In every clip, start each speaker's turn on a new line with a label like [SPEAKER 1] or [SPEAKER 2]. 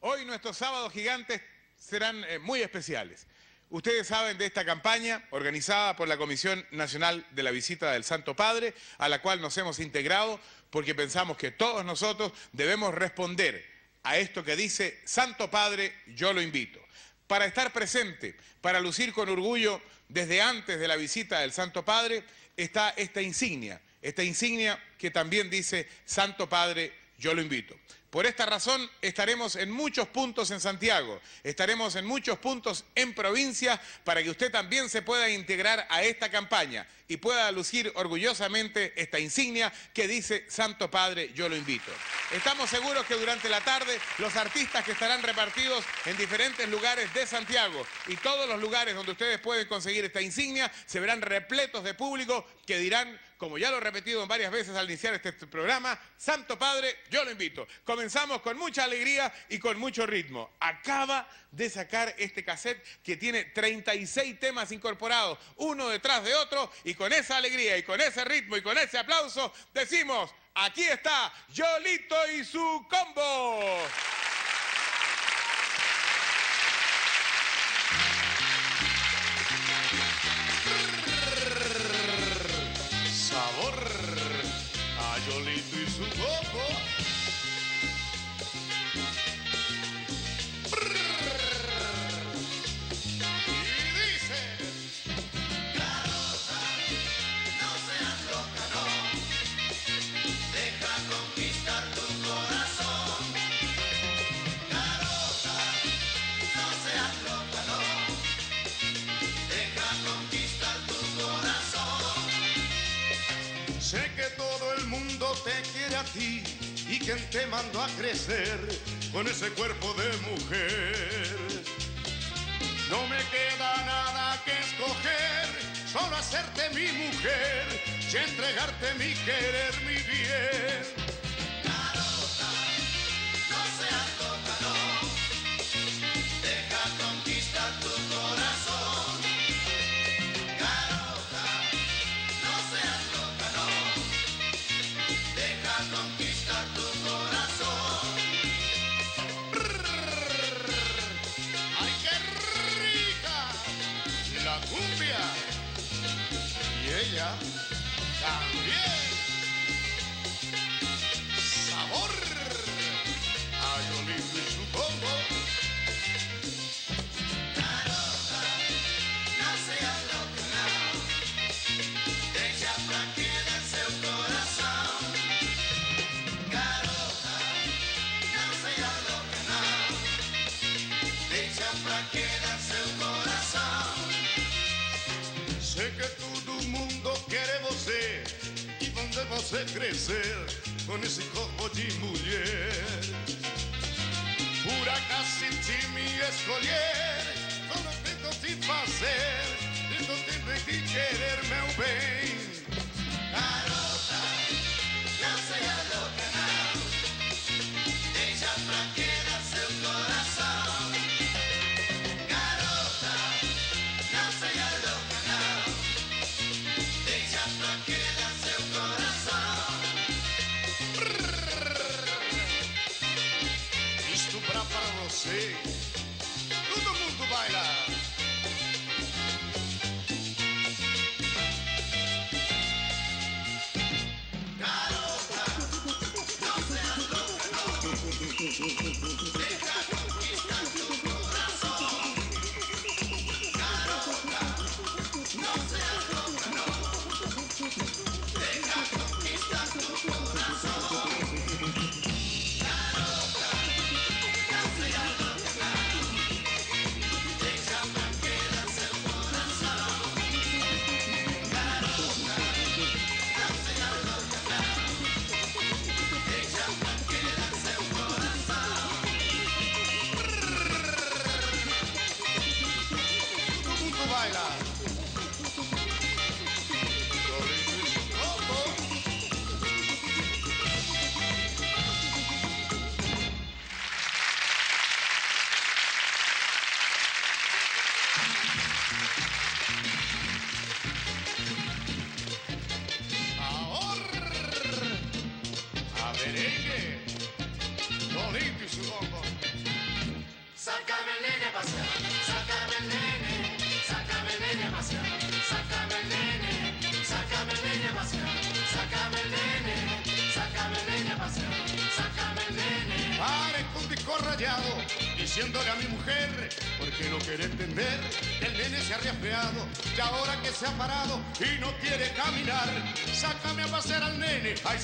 [SPEAKER 1] hoy nuestros sábados gigantes serán eh, muy especiales. Ustedes saben de esta campaña organizada por la Comisión Nacional de la Visita del Santo Padre, a la cual nos hemos integrado porque pensamos que todos nosotros debemos responder a esto que dice Santo Padre, yo lo invito. Para estar presente, para lucir con orgullo desde antes de la visita del Santo Padre, está esta insignia, esta insignia que también dice Santo Padre, yo lo invito. Por esta razón estaremos en muchos puntos en Santiago, estaremos en muchos puntos en provincia para que usted también se pueda integrar a esta campaña y pueda lucir orgullosamente esta insignia que dice Santo Padre, yo lo invito. Estamos seguros que durante la tarde los artistas que estarán repartidos en diferentes lugares de Santiago y todos los lugares donde ustedes pueden conseguir esta insignia se verán repletos de público que dirán como ya lo he repetido varias veces al iniciar este programa, Santo Padre, yo lo invito. Comenzamos con mucha alegría y con mucho ritmo. Acaba de sacar este cassette que tiene 36 temas incorporados, uno detrás de otro, y con esa alegría y con ese ritmo y con ese aplauso decimos, aquí está Yolito y su combo.
[SPEAKER 2] Quien te mandó a crecer con ese cuerpo de mujer. No me queda nada que escoger, solo hacerte mi mujer y entregarte mi querer, mi bien. Escolher, não tento te fazer,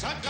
[SPEAKER 2] Santa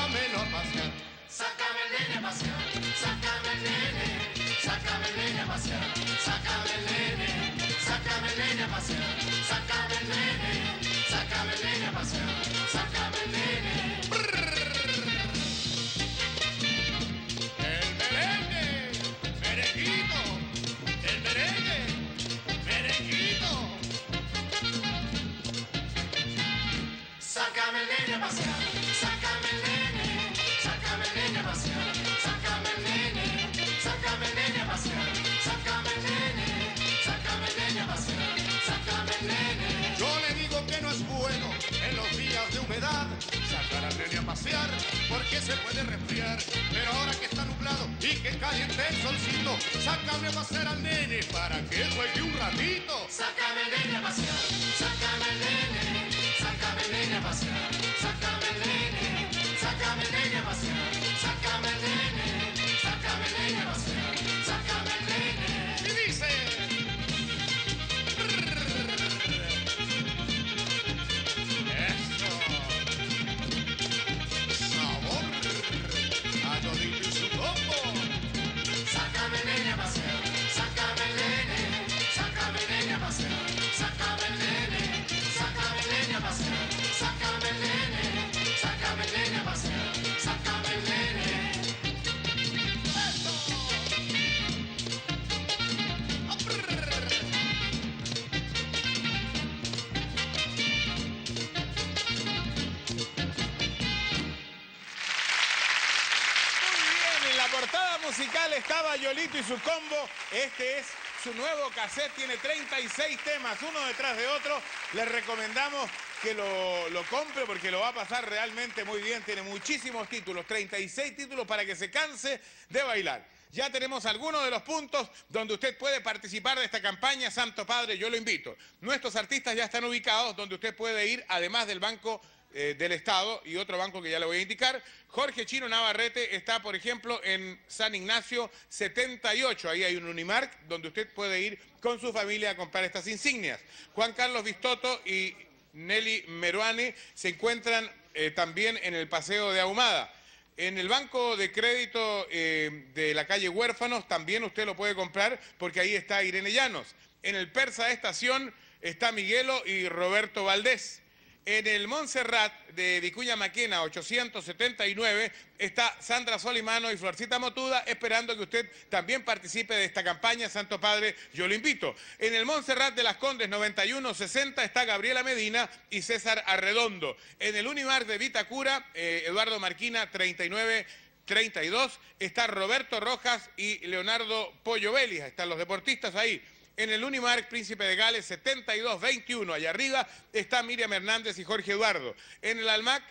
[SPEAKER 2] Yolito y su combo.
[SPEAKER 1] Este es su nuevo cassette, tiene 36 temas, uno detrás de otro. Les recomendamos que lo, lo compre porque lo va a pasar realmente muy bien. Tiene muchísimos títulos, 36 títulos para que se canse de bailar. Ya tenemos algunos de los puntos donde usted puede participar de esta campaña. Santo Padre, yo lo invito. Nuestros artistas ya están ubicados donde usted puede ir, además del Banco eh, del Estado y otro banco que ya le voy a indicar. Jorge Chino Navarrete está, por ejemplo, en San Ignacio 78. Ahí hay un Unimark donde usted puede ir con su familia a comprar estas insignias. Juan Carlos Vistoto y Nelly Meruane se encuentran eh, también en el Paseo de Ahumada. En el banco de crédito eh, de la calle Huérfanos también usted lo puede comprar porque ahí está Irene Llanos. En el Persa Estación está Miguelo y Roberto Valdés. En el Montserrat de Vicuña Maquena 879 está Sandra Solimano y Florcita Motuda esperando que usted también participe de esta campaña. Santo Padre, yo lo invito. En el Montserrat de las Condes 9160 está Gabriela Medina y César Arredondo. En el Unimar de Vitacura, eh, Eduardo Marquina 39. 32 está Roberto Rojas y Leonardo Pollo Vélez. Están los deportistas ahí. En el Unimark Príncipe de Gales 72-21, allá arriba está Miriam Hernández y Jorge Eduardo. En el Almac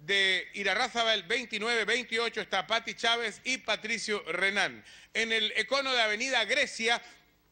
[SPEAKER 1] de Irarrázaval 29-28 está Patti Chávez y Patricio Renán. En el Econo de Avenida Grecia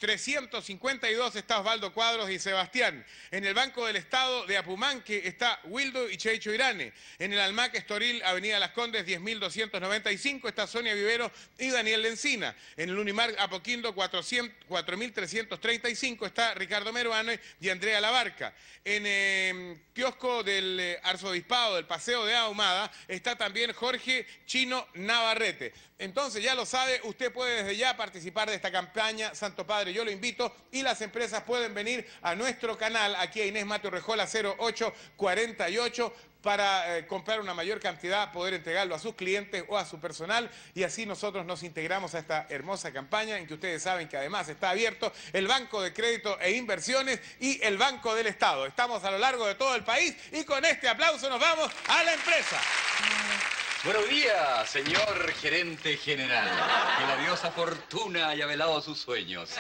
[SPEAKER 1] 352 está Osvaldo Cuadros y Sebastián. En el Banco del Estado de Apumanque está Wildo y Checho Irane. En el Almac Estoril, Avenida Las Condes 10.295 está Sonia Vivero y Daniel Lencina. En el Unimar Apoquindo 400 4.335 está Ricardo Meruane y Andrea Labarca. En eh, kiosco del eh, Arzobispado del Paseo de Ahumada está también Jorge Chino Navarrete. Entonces, ya lo sabe, usted puede desde ya participar de esta campaña. Santo Padre, yo lo invito. Y las empresas pueden venir a nuestro canal, aquí a Inés Mateo Rejola 0848, para eh, comprar una mayor cantidad, poder entregarlo a sus clientes o a su personal. Y así nosotros nos integramos a esta hermosa campaña en que ustedes saben que además está abierto el Banco de Crédito e Inversiones y el Banco del Estado. Estamos a lo largo de todo el país y con este aplauso nos vamos a la empresa.
[SPEAKER 3] Buenos días, señor gerente general. Que la diosa Fortuna haya velado sus sueños.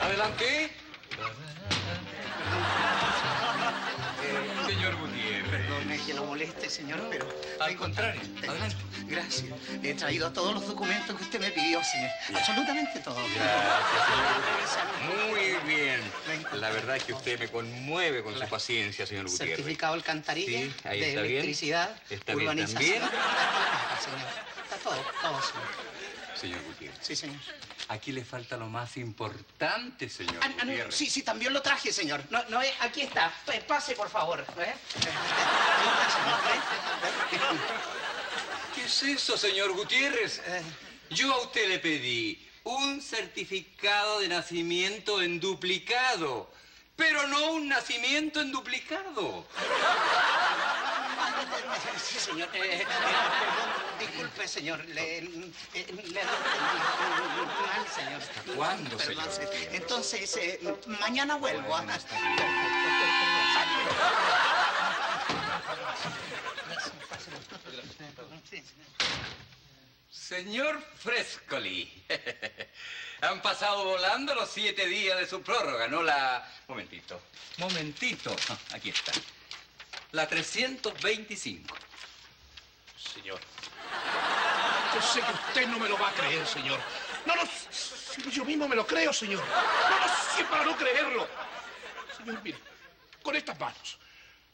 [SPEAKER 3] Adelante.
[SPEAKER 4] Moleste, señor, pero...
[SPEAKER 3] Al contrario, adelante.
[SPEAKER 4] Gracias. He traído todos los documentos que usted me pidió, señor. Absolutamente todos.
[SPEAKER 3] Muy bien. La verdad es que usted me conmueve con su paciencia, señor Gutiérrez.
[SPEAKER 4] Certificado alcantarilla,
[SPEAKER 3] Sí, ahí
[SPEAKER 4] de
[SPEAKER 3] está bien.
[SPEAKER 4] electricidad,
[SPEAKER 3] Está bien
[SPEAKER 4] urbanización.
[SPEAKER 3] también.
[SPEAKER 4] Ah, señor. Está todo, todo, señor.
[SPEAKER 3] Señor Gutiérrez,
[SPEAKER 4] Sí, señor.
[SPEAKER 3] aquí le falta lo más importante, señor
[SPEAKER 4] Ah, no, sí, sí, también lo traje, señor. No, no, eh, aquí está. Eh, Pase, por favor. ¿eh?
[SPEAKER 3] ¿Qué es eso, señor Gutiérrez? Yo a usted le pedí un certificado de nacimiento en duplicado, pero no un nacimiento en duplicado.
[SPEAKER 4] Sí, señor. Eh, eh, disculpe, señor. Le, eh, le mal, señor.
[SPEAKER 3] cuándo, señor?
[SPEAKER 4] se- Entonces, eh, mañana vuelvo.
[SPEAKER 3] Bueno,
[SPEAKER 4] ah.
[SPEAKER 3] Señor Frescoli, han pasado volando los siete días de su prórroga, ¿no? La... Momentito, momentito. Aquí está. La 325.
[SPEAKER 5] Señor. Yo sé que usted no me lo va a creer, señor. No, si yo mismo me lo creo, señor. No, no, si para no creerlo. Señor, mire, con estas manos.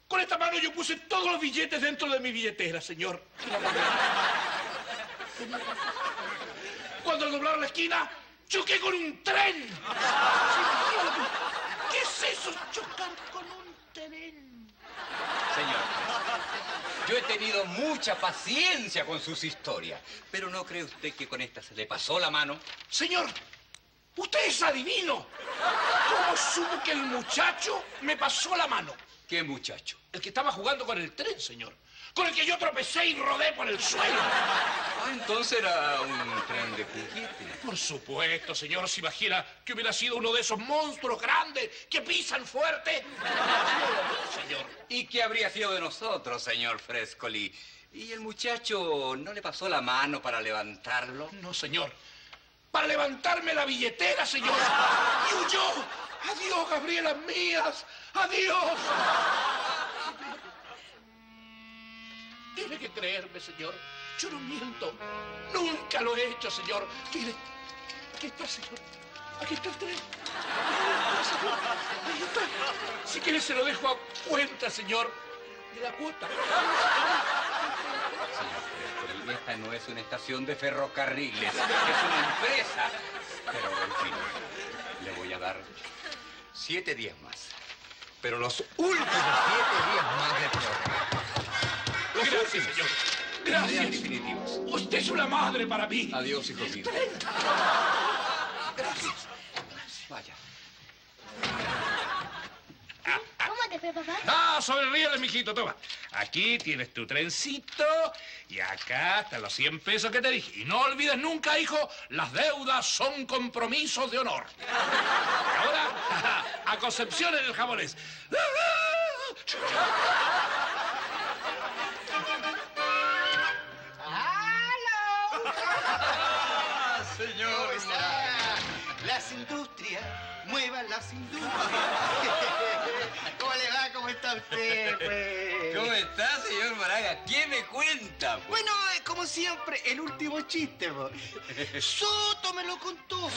[SPEAKER 5] Con estas manos yo puse todos los billetes dentro de mi billetera, señor. Cuando al doblar la esquina, choqué con un tren. ¿Qué es eso, chocar con un tren?
[SPEAKER 3] Señor, yo he tenido mucha paciencia con sus historias, pero ¿no cree usted que con esta se le pasó la mano?
[SPEAKER 5] Señor, usted es adivino. ¿Cómo supo que el muchacho me pasó la mano?
[SPEAKER 3] ¿Qué muchacho?
[SPEAKER 5] El que estaba jugando con el tren, señor. Con el que yo tropecé y rodé por el suelo.
[SPEAKER 3] Ah, entonces era un tren de juguete.
[SPEAKER 5] Por supuesto, señor, se imagina que hubiera sido uno de esos monstruos grandes que pisan fuerte. Señor,
[SPEAKER 3] ¿Y qué habría sido de nosotros, señor Frescoli? ¿Y el muchacho no le pasó la mano para levantarlo?
[SPEAKER 5] no, señor. Para levantarme la billetera, señor. Y huyó. Adiós, Gabrielas mías. Adiós. Tiene que creerme, señor. Yo no miento. Nunca lo he hecho, señor. Mire, aquí está, señor. Aquí está el tren. Ahí está, señor. Ahí está. Si quiere se lo dejo a cuenta, señor, de la cuota.
[SPEAKER 3] Señor Frescoli, esta no es una estación de ferrocarriles, es una empresa. Pero, en fin, le voy a dar siete días más. Pero los últimos siete días más de. Los
[SPEAKER 5] Gracias,
[SPEAKER 3] últimos.
[SPEAKER 5] señor. Gracias. Usted es una madre para mí.
[SPEAKER 3] Adiós, hijo mío.
[SPEAKER 5] Gracias.
[SPEAKER 3] Vaya.
[SPEAKER 6] ¿Cómo te fue, papá?
[SPEAKER 5] Ah, sonríele, mijito, toma. Aquí tienes tu trencito y acá están los 100 pesos que te dije. Y no olvides nunca, hijo, las deudas son compromisos de honor. Y ahora, a Concepción en el japonés.
[SPEAKER 3] Señor.
[SPEAKER 4] Las industrias, muevan las industrias. ¿Cómo le va? ¿Cómo está usted, pues?
[SPEAKER 3] ¿Cómo está, señor Moraga? ¿Qué me cuenta? pues?
[SPEAKER 4] Bueno, eh, como siempre, el último chiste, po. Soto me lo contó.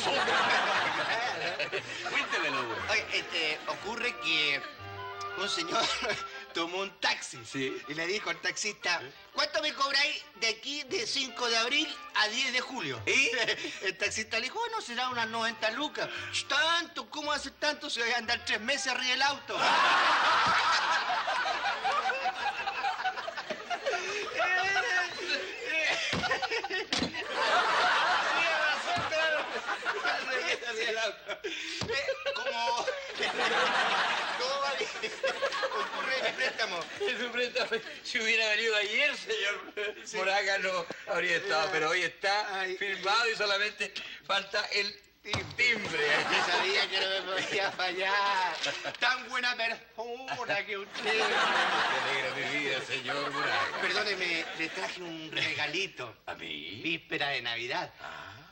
[SPEAKER 3] Cuéntemelo.
[SPEAKER 4] Oye, este, ocurre que un señor tomó un taxi
[SPEAKER 3] Sí.
[SPEAKER 4] y le dijo al taxista, ¿cuánto me cobráis de aquí de 5 de abril a 10 de julio?
[SPEAKER 3] ¿Y?
[SPEAKER 4] El taxista le dijo, bueno, será unas 90 lucas. ¿Tanto? ¿Cómo hace tanto si voy a andar tres meses arriba del auto? Como... Ocurre el préstamo?
[SPEAKER 3] Su préstamo, si hubiera venido ayer, señor Moraga, no habría estado, pero hoy está
[SPEAKER 4] Ay.
[SPEAKER 3] firmado y solamente falta el timbre.
[SPEAKER 4] Yo sabía que no me podía fallar. Tan buena persona que usted.
[SPEAKER 3] Me alegra mi vida, señor Moraga.
[SPEAKER 4] Perdóneme, le traje un regalito.
[SPEAKER 3] ¿A mí?
[SPEAKER 4] Víspera de Navidad.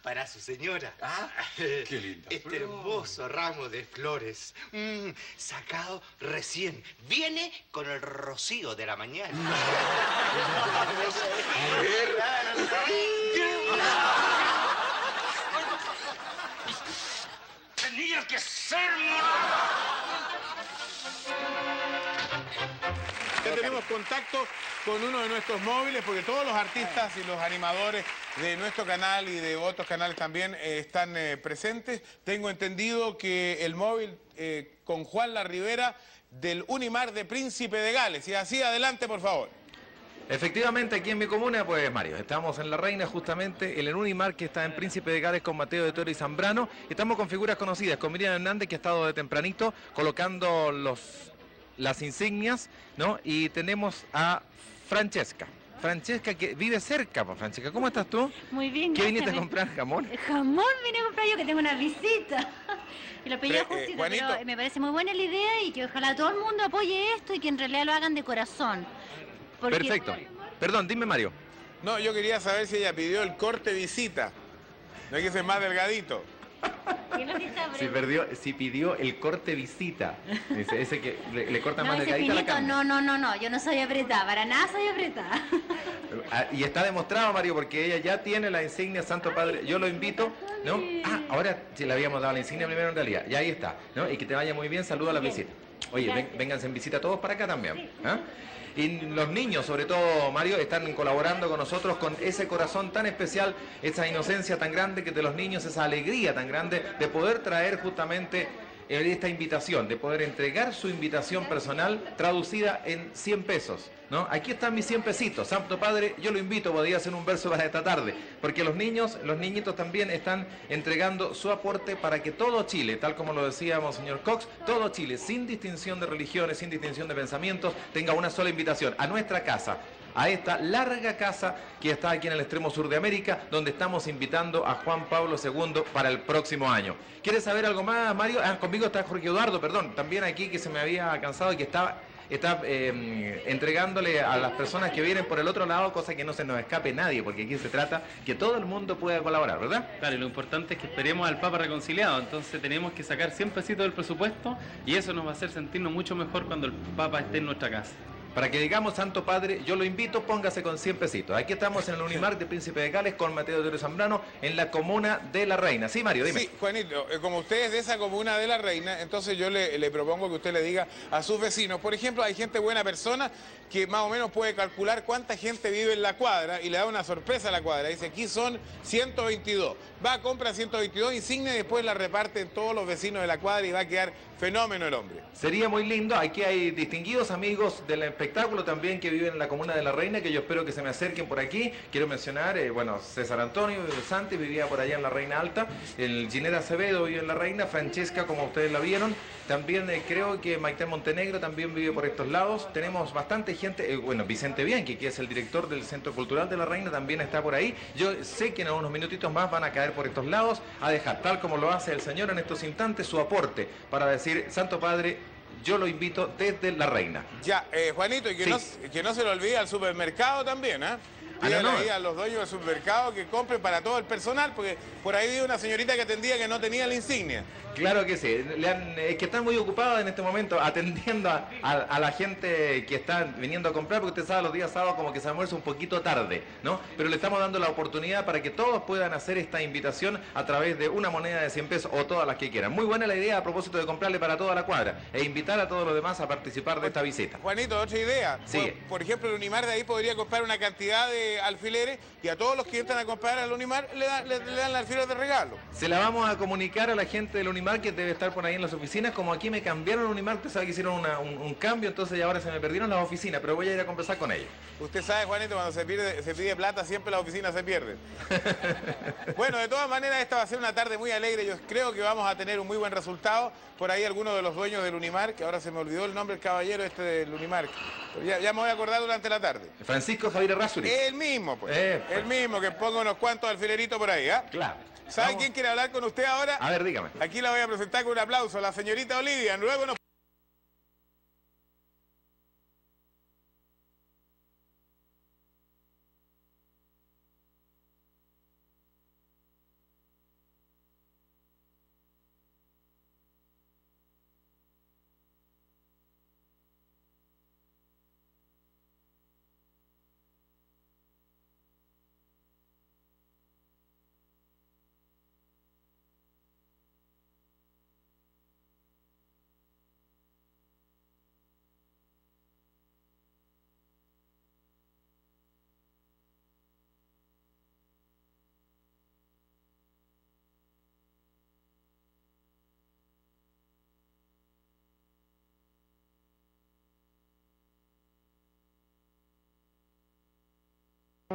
[SPEAKER 4] Para su señora.
[SPEAKER 3] Ah, qué linda
[SPEAKER 4] Este hermoso ramo de flores. mm, sacado recién. Viene con el rocío de la mañana.
[SPEAKER 5] Tenía que ser.
[SPEAKER 1] Tenemos contacto con uno de nuestros móviles, porque todos los artistas y los animadores de nuestro canal y de otros canales también eh, están eh, presentes. Tengo entendido que el móvil eh, con Juan La Rivera del Unimar de Príncipe de Gales. Y así, adelante, por favor.
[SPEAKER 7] Efectivamente, aquí en mi comuna, pues Mario, estamos en La Reina justamente, en el Unimar que está en Príncipe de Gales con Mateo de Toro y Zambrano. Estamos con figuras conocidas, con Miriam Hernández que ha estado de tempranito colocando los, las insignias, ¿no? Y tenemos a Francesca. Francesca que vive cerca, pues Francesca, ¿cómo estás tú?
[SPEAKER 8] Muy bien.
[SPEAKER 7] ¿Qué viniste a comprar? ¿Jamón?
[SPEAKER 8] Jamón vine a comprar yo que tengo una visita. Y lo pedí
[SPEAKER 1] Pero, eh,
[SPEAKER 8] pero me parece muy buena la idea y que ojalá todo el mundo apoye esto y que en realidad lo hagan de corazón. Porque-
[SPEAKER 7] Perfecto. Perdón, dime Mario.
[SPEAKER 1] No, yo quería saber si ella pidió el corte visita. No hay que ser más delgadito.
[SPEAKER 8] ¿Qué es lo que está
[SPEAKER 7] Si,
[SPEAKER 8] preguntando?
[SPEAKER 7] perdió, si pidió el corte visita, ese, ese que le, le corta
[SPEAKER 8] No,
[SPEAKER 7] más delgadita la
[SPEAKER 8] finito,
[SPEAKER 7] carne.
[SPEAKER 8] no, no, no, no, yo no soy apretada, para nada soy apretada.
[SPEAKER 7] Ah, Y está demostrado, Mario, porque ella ya tiene la insignia Santo Padre. Yo lo invito, ¿no? Ah, ahora sí le habíamos dado la insignia primero en realidad. Y ahí está, ¿no? Y que te vaya muy bien, saluda a la visita. Oye, ven- vénganse en visita todos para acá también. ¿ah? Y los niños, sobre todo, Mario, están colaborando con nosotros con ese corazón tan especial, esa inocencia tan grande que de los niños, esa alegría tan grande de poder traer justamente esta invitación, de poder entregar su invitación personal traducida en 100 pesos. ¿no? Aquí están mis 100 pesitos. Santo Padre, yo lo invito, podría hacer un verso para esta tarde, porque los niños, los niñitos también están entregando su aporte para que todo Chile, tal como lo decíamos, señor Cox, todo Chile, sin distinción de religiones, sin distinción de pensamientos, tenga una sola invitación a nuestra casa, a esta larga casa que está aquí en el extremo sur de América, donde estamos invitando a Juan Pablo II para el próximo año. ¿Quieres saber algo más, Mario? Ah, conmigo está Jorge Eduardo, perdón, también aquí que se me había cansado y que estaba está eh, entregándole a las personas que vienen por el otro lado, cosa que no se nos escape nadie, porque aquí se trata que todo el mundo pueda colaborar, ¿verdad?
[SPEAKER 9] Claro, y lo importante es que esperemos al Papa reconciliado, entonces tenemos que sacar 100 pesitos del presupuesto y eso nos va a hacer sentirnos mucho mejor cuando el Papa esté en nuestra casa.
[SPEAKER 7] Para que digamos, Santo Padre, yo lo invito, póngase con 100 pesitos. Aquí estamos en el Unimar de Príncipe de Gales con Mateo de Zambrano en la comuna de La Reina. Sí, Mario, dime.
[SPEAKER 1] Sí, Juanito, eh, como usted es de esa comuna de La Reina, entonces yo le, propongo que usted le diga a sus vecinos, por ejemplo, hay gente buena persona que más o menos puede calcular cuánta gente vive en la cuadra y le da una sorpresa a la cuadra. Dice, aquí son 122. Va, compra 122 insignias y después la reparte en todos los vecinos de la cuadra y va a quedar fenómeno el hombre.
[SPEAKER 7] Sería muy lindo. Aquí hay distinguidos amigos del espectáculo también que viven en la comuna de La Reina, que yo espero que se me acerquen por aquí. Quiero mencionar, eh, bueno, César Antonio Santi vivía por allá en La Reina Alta, el Ginera Acevedo vive en La Reina, Francesca, como ustedes la vieron. También eh, creo que Maite Montenegro también vive por estos lados. Tenemos bastante gente, eh, bueno, Vicente Bianchi, que es el director del Centro Cultural de La Reina, también está por ahí. Yo sé que en unos minutitos más van a caer por estos lados a dejar, tal como lo hace el señor en estos instantes, su aporte para decir, Santo Padre, yo lo invito desde La Reina.
[SPEAKER 1] Ya, eh, Juanito, y que,
[SPEAKER 7] Sí.
[SPEAKER 1] no, que no se lo olvide al supermercado también, ¿ah?
[SPEAKER 7] Ah, no,
[SPEAKER 1] Dígale
[SPEAKER 7] no.
[SPEAKER 1] ahí a los dueños del supermercado que compren para todo el personal, porque por ahí vi una señorita que atendía que no tenía la insignia.
[SPEAKER 7] Claro que sí, Le han- es que están muy ocupados en este momento atendiendo a, a- a la gente que está viniendo a comprar, porque usted sabe, los días sábados como que se almuerza un poquito tarde, ¿no? Pero le estamos dando la oportunidad para que todos puedan hacer esta invitación a través de una moneda de 100 pesos o todas las que quieran. Muy buena la idea a propósito de comprarle para toda la cuadra e invitar a todos los demás a participar de esta visita.
[SPEAKER 1] Juanito, otra idea. Por, por ejemplo, el Unimar de ahí podría comprar una cantidad de alfileres y a todos los que entran a comprar al Unimar le, dan- le- le dan el alfiler de regalo.
[SPEAKER 7] Se la vamos a comunicar a la gente del Unimar que debe estar por ahí en las oficinas. Como aquí me cambiaron el Unimar, usted sabe que hicieron una- un, un cambio, entonces ya ahora se me perdieron las oficinas, pero voy a ir a conversar con ellos.
[SPEAKER 1] Usted sabe, Juanito, cuando se, pierde, se pide plata, siempre las oficinas se pierden. bueno, de todas maneras, esta va a ser una tarde muy alegre. Yo creo que vamos a tener un muy buen resultado. Por ahí algunos de los dueños del Unimar, que ahora se me olvidó el nombre del caballero este del Unimar. Pero ya, ya me voy a acordar durante la tarde.
[SPEAKER 7] Francisco Javier Rasuri.
[SPEAKER 1] El mismo, pues.
[SPEAKER 7] Eh, pues.
[SPEAKER 1] El mismo, que ponga unos cuantos alfileritos por ahí, ¿ah?
[SPEAKER 7] Claro.
[SPEAKER 1] ¿Sabe
[SPEAKER 7] Vamos.
[SPEAKER 1] quién quiere hablar con usted ahora?
[SPEAKER 7] A ver, dígame.
[SPEAKER 1] Aquí la voy a presentar con un aplauso, la señorita Olivia. Luego nos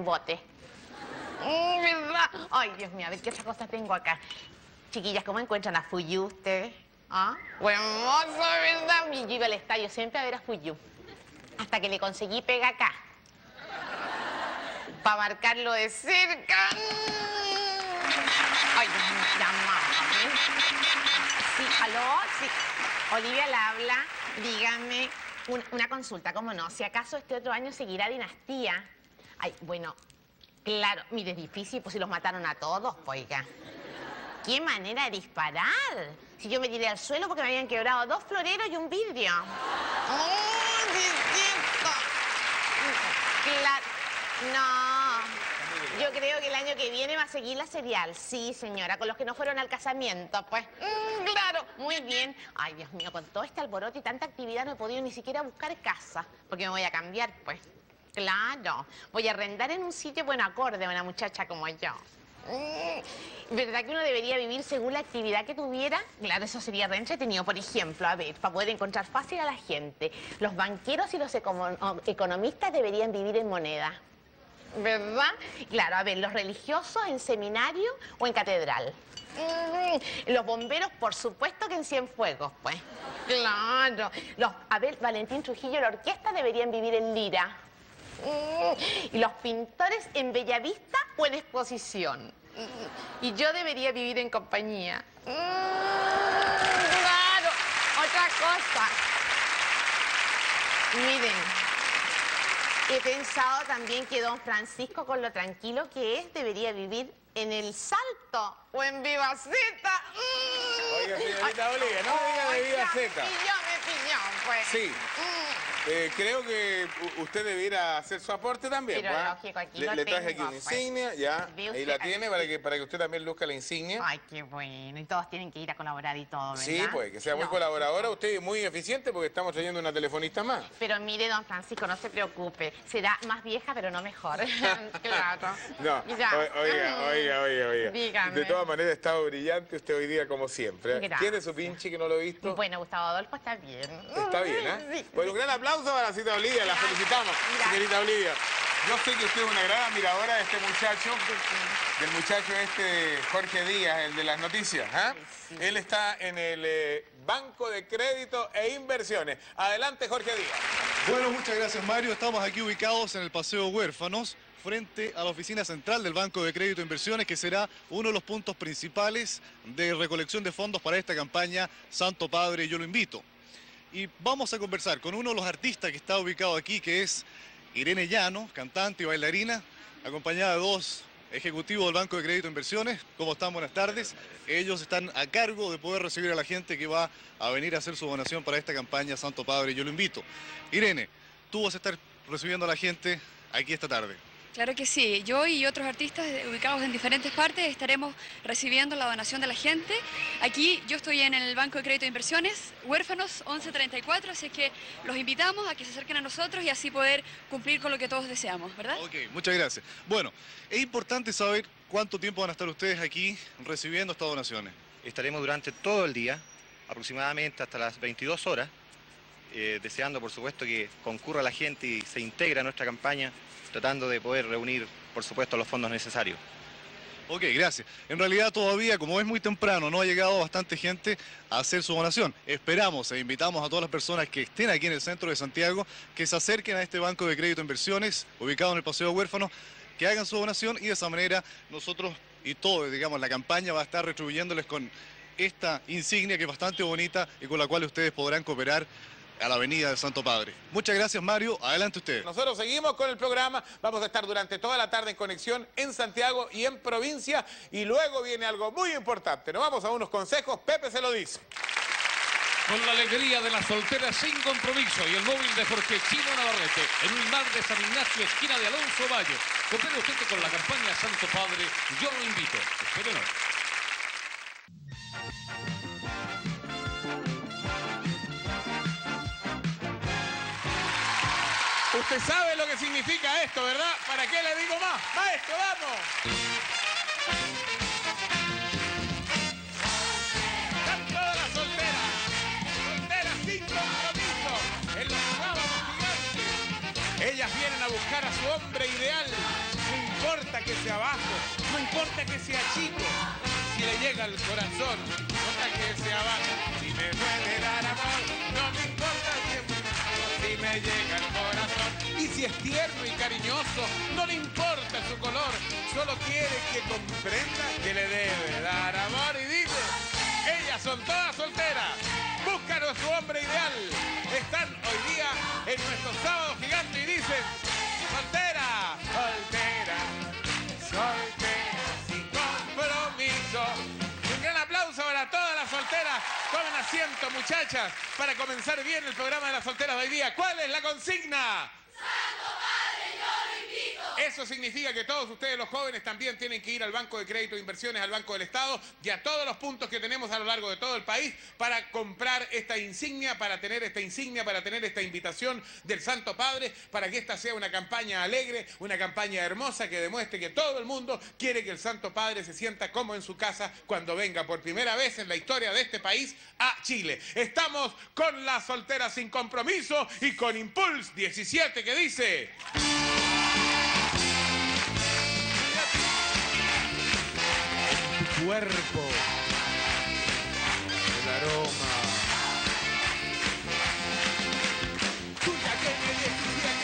[SPEAKER 10] bote. Mm. Ay, Dios mío, a ver qué otra cosa tengo acá. Chiquillas, ¿cómo encuentran a Fuyu ustedes? ¿Ah? Buen mozo, ¿verdad? Yo iba al estadio siempre a ver a Fuyu. Hasta que le conseguí pega acá. Para marcarlo de cerca. Ay, Dios mío, llamame. Sí, aló, sí. Olivia la habla. Dígame un- una consulta, ¿cómo no? Si acaso este otro año seguirá dinastía. Ay, bueno, claro, mire, es difícil, pues si los mataron a todos, pues, oiga. ¿Qué manera de disparar? Si yo me tiré al suelo porque me habían quebrado dos floreros y un vidrio. ¡Oh, cierto! Claro. No. Yo creo que el año que viene va a seguir la serial. Sí, señora, con los que no fueron al casamiento, pues. Mm, claro, muy bien. Ay, Dios mío, con todo este alboroto y tanta actividad no he podido ni siquiera buscar casa, porque me voy a cambiar, pues. Claro, voy a arrendar en un sitio bueno acorde a una muchacha como yo. Mm, ¿Verdad que uno debería vivir según la actividad que tuviera? Claro, eso sería re entretenido. Por ejemplo, a ver, para poder encontrar fácil a la gente, los banqueros y los economistas deberían vivir en moneda. ¿Verdad? Claro, a ver, los religiosos en seminario o en catedral. Mm, Los bomberos, por supuesto que en Cienfuegos, pues. Claro. Los, a ver, Valentín Trujillo la orquesta deberían vivir en Lira. Y los pintores en Bellavista o en exposición. Y yo debería vivir en compañía. Claro, otra cosa. Miren, he pensado también que don Francisco, con lo tranquilo que es, debería vivir en el Salto o en Vivaceta. Mm.
[SPEAKER 1] Oiga, señorita Olivia, no me diga de Viva
[SPEAKER 10] Oiga,
[SPEAKER 1] Zeta.
[SPEAKER 10] Me pues.
[SPEAKER 1] Sí.
[SPEAKER 10] Mm.
[SPEAKER 1] Eh, creo que usted debiera hacer su aporte también.
[SPEAKER 10] Pero
[SPEAKER 1] pues, ¿ah?
[SPEAKER 10] lógico, aquí
[SPEAKER 1] le,
[SPEAKER 10] lo
[SPEAKER 1] le traje
[SPEAKER 10] tengo,
[SPEAKER 1] aquí una
[SPEAKER 10] pues.
[SPEAKER 1] insignia, ya. Ahí la tiene para que, para que usted también luzca la insignia.
[SPEAKER 10] Ay, qué bueno. Y todos tienen que ir a colaborar y todo, ¿verdad?
[SPEAKER 1] Sí, pues, que sea muy
[SPEAKER 10] No.
[SPEAKER 1] colaboradora. Usted es muy eficiente porque estamos trayendo una telefonista más.
[SPEAKER 10] Pero mire, don Francisco, no se preocupe. Será más vieja, pero no mejor. claro.
[SPEAKER 1] No,
[SPEAKER 10] Ya.
[SPEAKER 1] oiga, oiga, oiga, oiga.
[SPEAKER 10] Dígame.
[SPEAKER 1] De todas maneras, ha estado brillante usted hoy día como siempre. ¿eh?
[SPEAKER 10] Gracias.
[SPEAKER 1] ¿Tiene su pinche que no lo he visto?
[SPEAKER 10] Bueno, Gustavo Adolfo está bien.
[SPEAKER 1] Está bien, ¿eh?
[SPEAKER 10] Sí.
[SPEAKER 1] Bueno, un gran aplauso para la cita Olivia, la felicitamos, señorita Olivia. Yo sé que usted es una gran admiradora de este muchacho, del muchacho este Jorge Díaz, el de las noticias. ¿ah? Él está en el eh, Banco de Crédito e Inversiones. Adelante, Jorge Díaz.
[SPEAKER 11] Bueno, muchas gracias Mario. Estamos aquí ubicados en el Paseo Huérfanos, frente a la oficina central del Banco de Crédito e Inversiones, que será uno de los puntos principales de recolección de fondos para esta campaña Santo Padre, yo lo invito. Y vamos a conversar con uno de los artistas que está ubicado aquí, que es Irene Llano, cantante y bailarina, acompañada de dos ejecutivos del Banco de Crédito e Inversiones. ¿Cómo están? Buenas tardes. Ellos están a cargo de poder recibir a la gente que va a venir a hacer su donación para esta campaña Santo Padre, yo lo invito. Irene, tú vas a estar recibiendo a la gente aquí esta tarde.
[SPEAKER 12] Claro que sí, yo y otros artistas eh, ubicados en diferentes partes estaremos recibiendo la donación de la gente. Aquí yo estoy en el Banco de Crédito de Inversiones, Huérfanos 1134, así es que los invitamos a que se acerquen a nosotros y así poder cumplir con lo que todos deseamos, ¿verdad?
[SPEAKER 11] Ok, muchas gracias. Bueno, es importante saber cuánto tiempo van a estar ustedes aquí recibiendo estas donaciones.
[SPEAKER 13] Estaremos durante todo el día, aproximadamente hasta las 22 horas, eh, deseando por supuesto que concurra la gente y se integre a nuestra campaña, tratando de poder reunir por supuesto los fondos necesarios.
[SPEAKER 11] Ok, gracias. En realidad todavía, como es muy temprano, no ha llegado bastante gente a hacer su donación. Esperamos e invitamos a todas las personas que estén aquí en el centro de Santiago que se acerquen a este banco de crédito e inversiones ubicado en el Paseo Huérfano, que hagan su donación y de esa manera nosotros y todo, digamos, la campaña va a estar retribuyéndoles con esta insignia que es bastante bonita y con la cual ustedes podrán cooperar a la Avenida del Santo Padre. Muchas gracias, Mario. Adelante usted.
[SPEAKER 1] Nosotros seguimos con el programa, vamos a estar durante toda la tarde en conexión en Santiago y en provincia y luego viene algo muy importante. Nos vamos a unos consejos, Pepe se lo dice.
[SPEAKER 14] Con la alegría de las solteras sin compromiso y el móvil de Jorge Chino Navarrete en un mar de San Ignacio, esquina de Alonso Valle. Coopere usted con la campaña Santo Padre, yo lo invito. Espérenos.
[SPEAKER 1] Usted sabe lo que significa esto, ¿verdad? ¿Para qué le digo más? Maestro, vamos. Ellas vienen a buscar a su hombre ideal, importa que sea bajo, no importa que sea chico, si le llega al corazón, no importa que sea bajo, si me puede dar amor, no me importa si si me llega si es tierno y cariñoso, no le importa su color, solo quiere que comprenda que le debe dar amor y dile, ellas son todas solteras, buscan a su hombre ideal, están hoy día en nuestro sábado gigante y dicen, soltera, soltera, soltera, sin compromiso. Un gran aplauso para todas las solteras. Tomen asiento, muchachas, para comenzar bien el programa de las solteras de hoy día. ¿Cuál es la consigna? Hello, Eso significa que todos ustedes, los jóvenes, también tienen que ir al Banco de Crédito e Inversiones, al Banco del Estado y a todos los puntos que tenemos a lo largo de todo el país para comprar esta insignia, para tener esta insignia, para tener esta invitación del Santo Padre, para que esta sea una campaña alegre, una campaña hermosa que demuestre que todo el mundo quiere que el Santo Padre se sienta como en su casa cuando venga por primera vez en la historia de este país a Chile. Estamos con la soltera sin compromiso y con Impulse 17 que dice... cuerpo, el aroma. Tú ya tienes 17,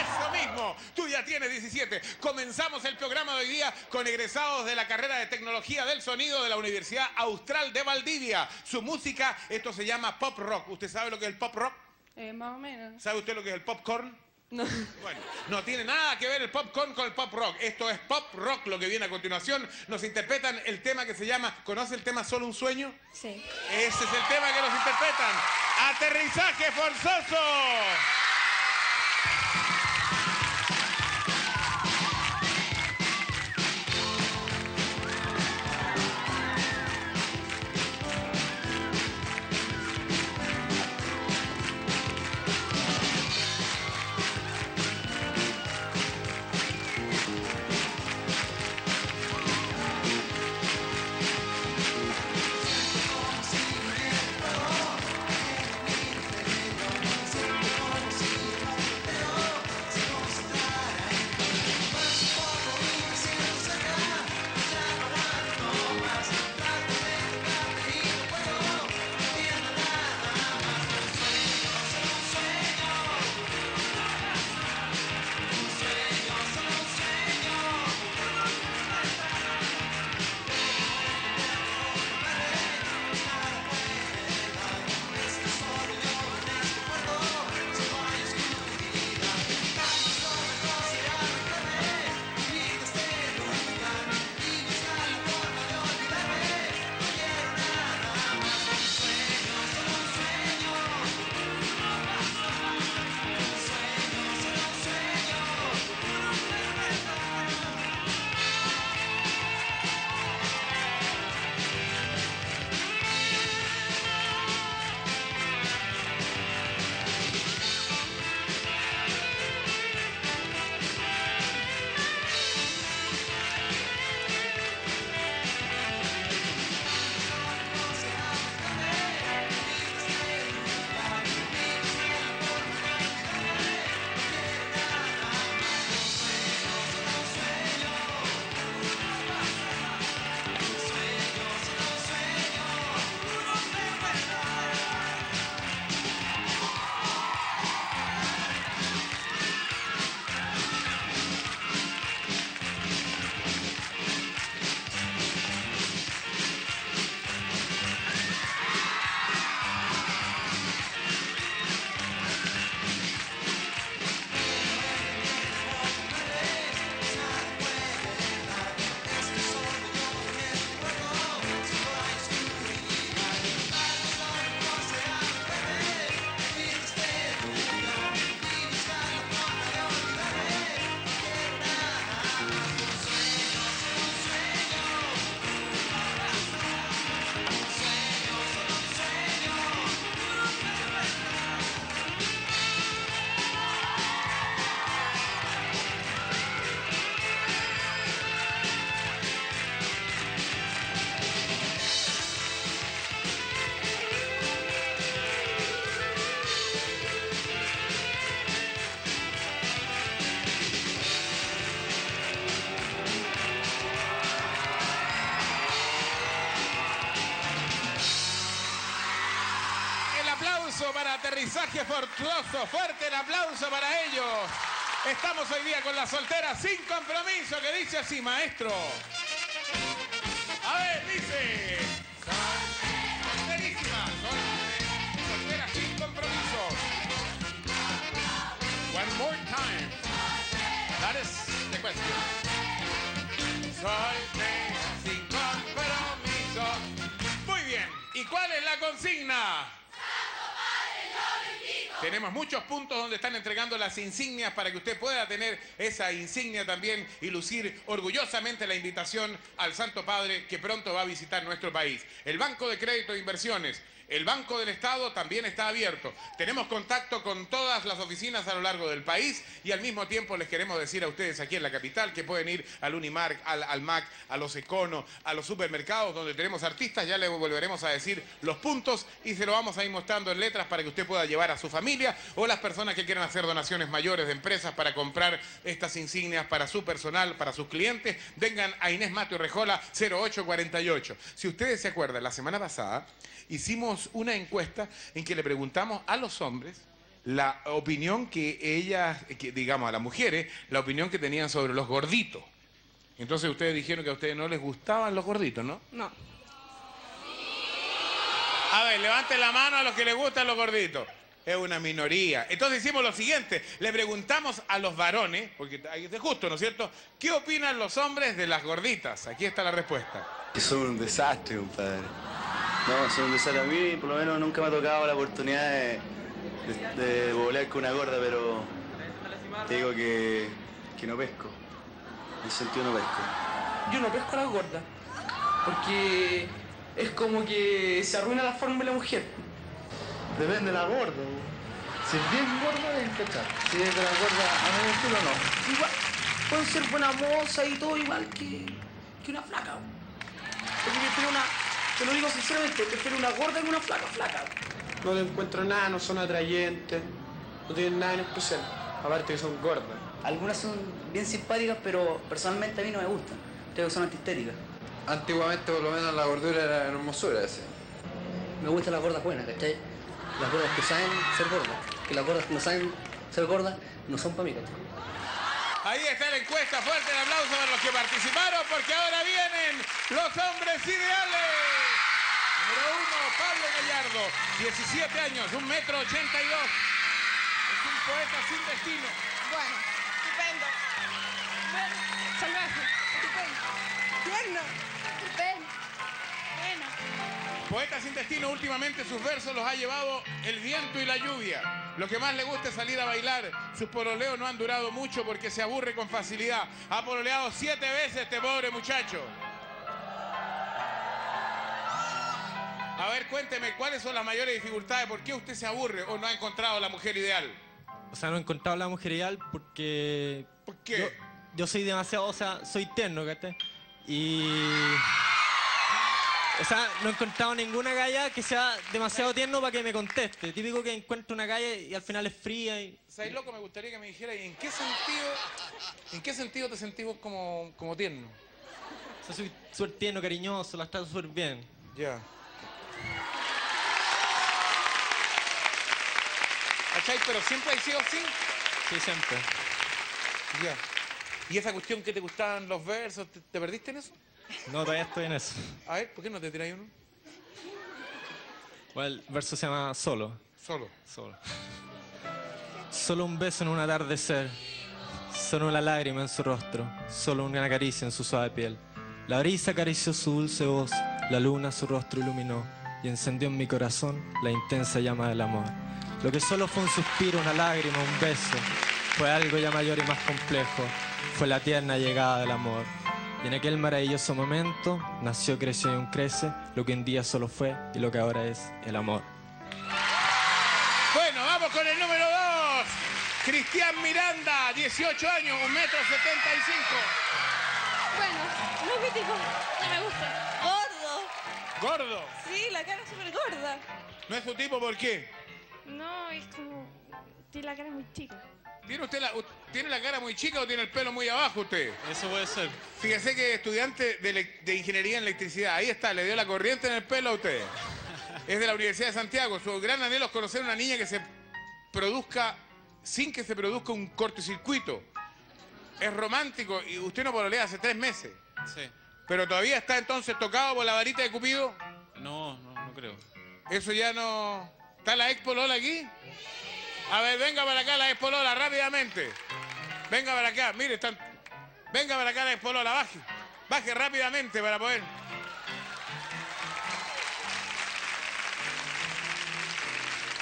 [SPEAKER 1] eso mismo, tú ya tienes 17. Comenzamos el programa de hoy día con egresados de la carrera de tecnología del sonido de la Universidad Austral de Valdivia. Su música, esto se llama pop rock. ¿Usted sabe lo que es el pop rock?
[SPEAKER 15] Eh, más o menos.
[SPEAKER 1] ¿Sabe usted lo que es el popcorn?
[SPEAKER 15] No.
[SPEAKER 1] Bueno, no tiene nada que ver el popcorn con el pop rock. Esto es pop rock lo que viene a continuación. Nos interpretan el tema que se llama, ¿conoce el tema Solo un sueño?
[SPEAKER 15] Sí.
[SPEAKER 1] Ese es el tema que nos interpretan. Aterrizaje forzoso. Aterrizaje fortuoso. Fuerte el aplauso para ellos. Estamos hoy día con la soltera sin compromiso, que dice así, maestro. A ver, dice. Solterísima. Sol- Soltera sin compromiso. One more time. That is the. Soltera sin compromiso. Muy bien. ¿Y cuál es la consigna? Tenemos muchos puntos donde están entregando las insignias para que usted pueda tener esa insignia también y lucir orgullosamente la invitación al Santo Padre que pronto va a visitar nuestro país. El Banco de Crédito e Inversiones, el Banco del Estado también está abierto. Tenemos contacto con todas las oficinas a lo largo del país y al mismo tiempo les queremos decir a ustedes aquí en la capital que pueden ir al Unimark, al, MAC, a los Econo, a los supermercados donde tenemos artistas. Ya le volveremos a decir los puntos y se lo vamos a ir mostrando en letras para que usted pueda llevar a su familia o las personas que quieran hacer donaciones mayores de empresas para comprar estas insignias para su personal, para sus clientes. Vengan a Inés Mateo Rejola 0848. Si ustedes se acuerdan, la semana pasada hicimos una encuesta en que le preguntamos a los hombres la opinión que ellas, que, digamos a las mujeres, la opinión que tenían sobre los gorditos. Entonces ustedes dijeron que a ustedes no les gustaban los gorditos, ¿no?
[SPEAKER 15] No.
[SPEAKER 1] A ver, levanten la mano a los que les gustan los gorditos. Es una minoría. Entonces hicimos lo siguiente, le preguntamos a los varones, porque es justo, ¿no es cierto? ¿Qué opinan los hombres de las gorditas? Aquí está la respuesta.
[SPEAKER 16] Que son un desastre, compadre. No, son un desastre. A mí, por lo menos, nunca me ha tocado la oportunidad de, de, de volar con una gorda, pero te digo que, que no pesco. En ese sentido no pesco.
[SPEAKER 15] Yo no pesco a las gordas. Porque es como que se arruina la forma de la mujer.
[SPEAKER 16] Depende de la gorda. Si es bien gorda, es cachar. Si es de la gorda, a mí estilo no.
[SPEAKER 15] Igual, pueden ser buena moza y todo igual que, que una flaca. Porque prefiero una, te lo digo sinceramente, prefiero una gorda que una flaca, flaca.
[SPEAKER 17] No le encuentro nada, no son atrayentes, no tienen nada en especial. Aparte que son gordas.
[SPEAKER 18] Algunas son bien simpáticas, pero personalmente a mí no me gustan. Creo que son antiestéticas.
[SPEAKER 7] Antiguamente por lo menos la gordura era hermosura, ese.
[SPEAKER 18] Me gustan las gordas buenas, ¿cachai? Las gordas que saben ser gordas. Que las gordas que no saben ser gordas no son para mí, ¿cachai?
[SPEAKER 1] Ahí está la encuesta, fuerte el aplauso para los que participaron, porque ahora vienen los hombres ideales. Número uno, Pablo Gallardo, 17 años, un metro 82. Es un poeta sin destino.
[SPEAKER 15] Bueno, estupendo. Bueno, salvaje, estupendo. Tierno.
[SPEAKER 1] Poeta sin destino, últimamente sus versos los ha llevado el viento y la lluvia. Lo que más le gusta es salir a bailar. Sus pololeos no han durado mucho porque se aburre con facilidad. Ha pololeado siete veces este pobre muchacho. A ver, cuénteme, ¿cuáles son las mayores dificultades? ¿Por qué usted se aburre o no ha encontrado la mujer ideal?
[SPEAKER 19] O sea, no he encontrado la mujer ideal porque.
[SPEAKER 1] ¿Por qué?
[SPEAKER 19] Yo, yo soy demasiado, o sea, soy tierno, ¿cachai? Y. O sea, no he encontrado ninguna galla que sea demasiado tierno para que me conteste. Típico que encuentro una galla y al final es fría y.
[SPEAKER 1] ¿Sabes loco? Me gustaría que me dijera, ¿y en qué sentido, en qué sentido te sentís vos como, como tierno?
[SPEAKER 19] O sea, soy súper tierno, cariñoso, las trato súper bien.
[SPEAKER 1] Ya. ¿Cachai? Pero siempre ha sido así.
[SPEAKER 19] Sí, siempre.
[SPEAKER 1] Ya. ¿Y esa cuestión que te gustaban los versos, te, te perdiste en eso?
[SPEAKER 19] No, todavía estoy en eso.
[SPEAKER 1] A ver, ¿por qué no te tiráis uno?
[SPEAKER 19] Bueno, el verso se llama Solo.
[SPEAKER 1] Solo.
[SPEAKER 19] Solo. Solo un beso en un atardecer. Solo una lágrima en su rostro. Solo una caricia en su suave piel. La brisa acarició su dulce voz. La luna su rostro iluminó. Y encendió en mi corazón la intensa llama del amor. Lo que solo fue un suspiro, una lágrima, un beso. Fue algo ya mayor y más complejo. Fue la tierna llegada del amor. Y en aquel maravilloso momento nació, creció y aún crece lo que un día solo fue y lo que ahora es el amor.
[SPEAKER 1] Bueno, vamos con el número 2. Cristian Miranda, 18 años, un metro 75.
[SPEAKER 20] Bueno, lo mítico, no me gusta. Gordo.
[SPEAKER 1] Gordo.
[SPEAKER 20] Sí, la cara es súper gorda.
[SPEAKER 1] ¿No es su tipo por qué?
[SPEAKER 20] No, es como... Tiene la cara muy chica.
[SPEAKER 1] ¿Tiene usted la, ¿Tiene la cara muy chica o tiene el pelo muy abajo usted?
[SPEAKER 19] Eso puede ser.
[SPEAKER 1] Fíjese que estudiante de, ingeniería en electricidad. Ahí está, le dio la corriente en el pelo a usted. es de la Universidad de Santiago. Su gran anhelo es conocer una niña que se produzca sin que se produzca un cortocircuito. Es romántico y usted no pololea hace tres meses.
[SPEAKER 9] Sí.
[SPEAKER 1] Pero todavía está entonces tocado por la varita de Cupido.
[SPEAKER 9] No, no, no creo.
[SPEAKER 1] Eso ya no. ¿Está la Expo Lola aquí? A ver, venga para acá la Expo Lola rápidamente. Venga para acá, mire, están. Venga para acá la Expo Lola, baje. Baje rápidamente para poder.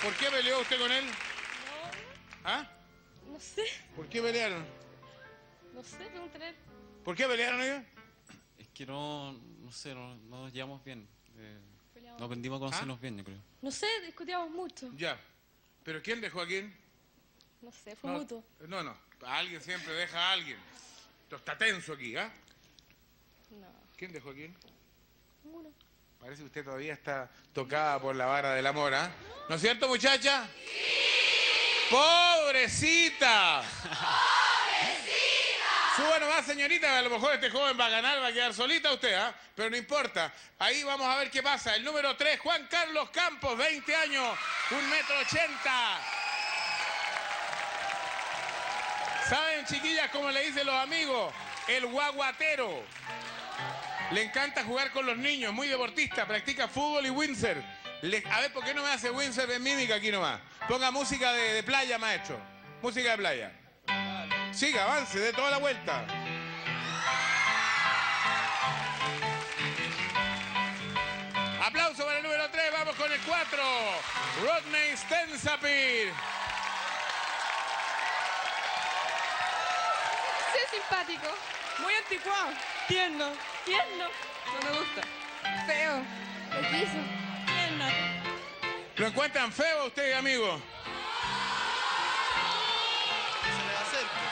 [SPEAKER 1] ¿Por qué peleó usted con él? ¿Ah?
[SPEAKER 20] No sé,
[SPEAKER 1] ¿Por qué pelearon?
[SPEAKER 20] no sé, pregúntale él.
[SPEAKER 1] ¿Por qué pelearon ellos?
[SPEAKER 9] Es que no, no sé, no, no nos llevamos bien. Eh, no aprendimos a conocernos bien, yo creo.
[SPEAKER 20] No sé, discutíamos mucho.
[SPEAKER 1] Ya. ¿Pero quién dejó a quién?
[SPEAKER 20] No sé, fue
[SPEAKER 1] No,
[SPEAKER 20] mutuo.
[SPEAKER 1] No, no. Alguien siempre deja a alguien. Esto está tenso aquí, ¿ah?
[SPEAKER 20] No,
[SPEAKER 1] ¿Quién dejó a quién?
[SPEAKER 20] ninguno.
[SPEAKER 1] Parece que usted todavía está tocada por la vara del amor, ¿ah? ¿No es cierto, muchacha? ¡Pobrecita! Suba nomás, señorita, a lo mejor este joven va a ganar, va a quedar solita usted, ¿ah? Pero no importa. Ahí vamos a ver qué pasa. El número 3, Juan Carlos Campos, 20 años, un metro ochenta. ¿Saben, chiquillas, cómo le dicen los amigos? El guaguatero. Le encanta jugar con los niños, muy deportista, practica fútbol y windsurf. Le- a ver, ¿por qué no me hace windsurf en mímica aquí nomás? Ponga música de, de playa, maestro. Música de playa. Siga, avance, de toda la vuelta. Aplauso para el número 3, vamos con el 4. Rodney Stensapir.
[SPEAKER 20] Sí, simpático. Muy anticuado. Tierno. Tierno. No me gusta. Feo. Loquizo. Tierno.
[SPEAKER 1] ¿Lo encuentran feo usted, amigo?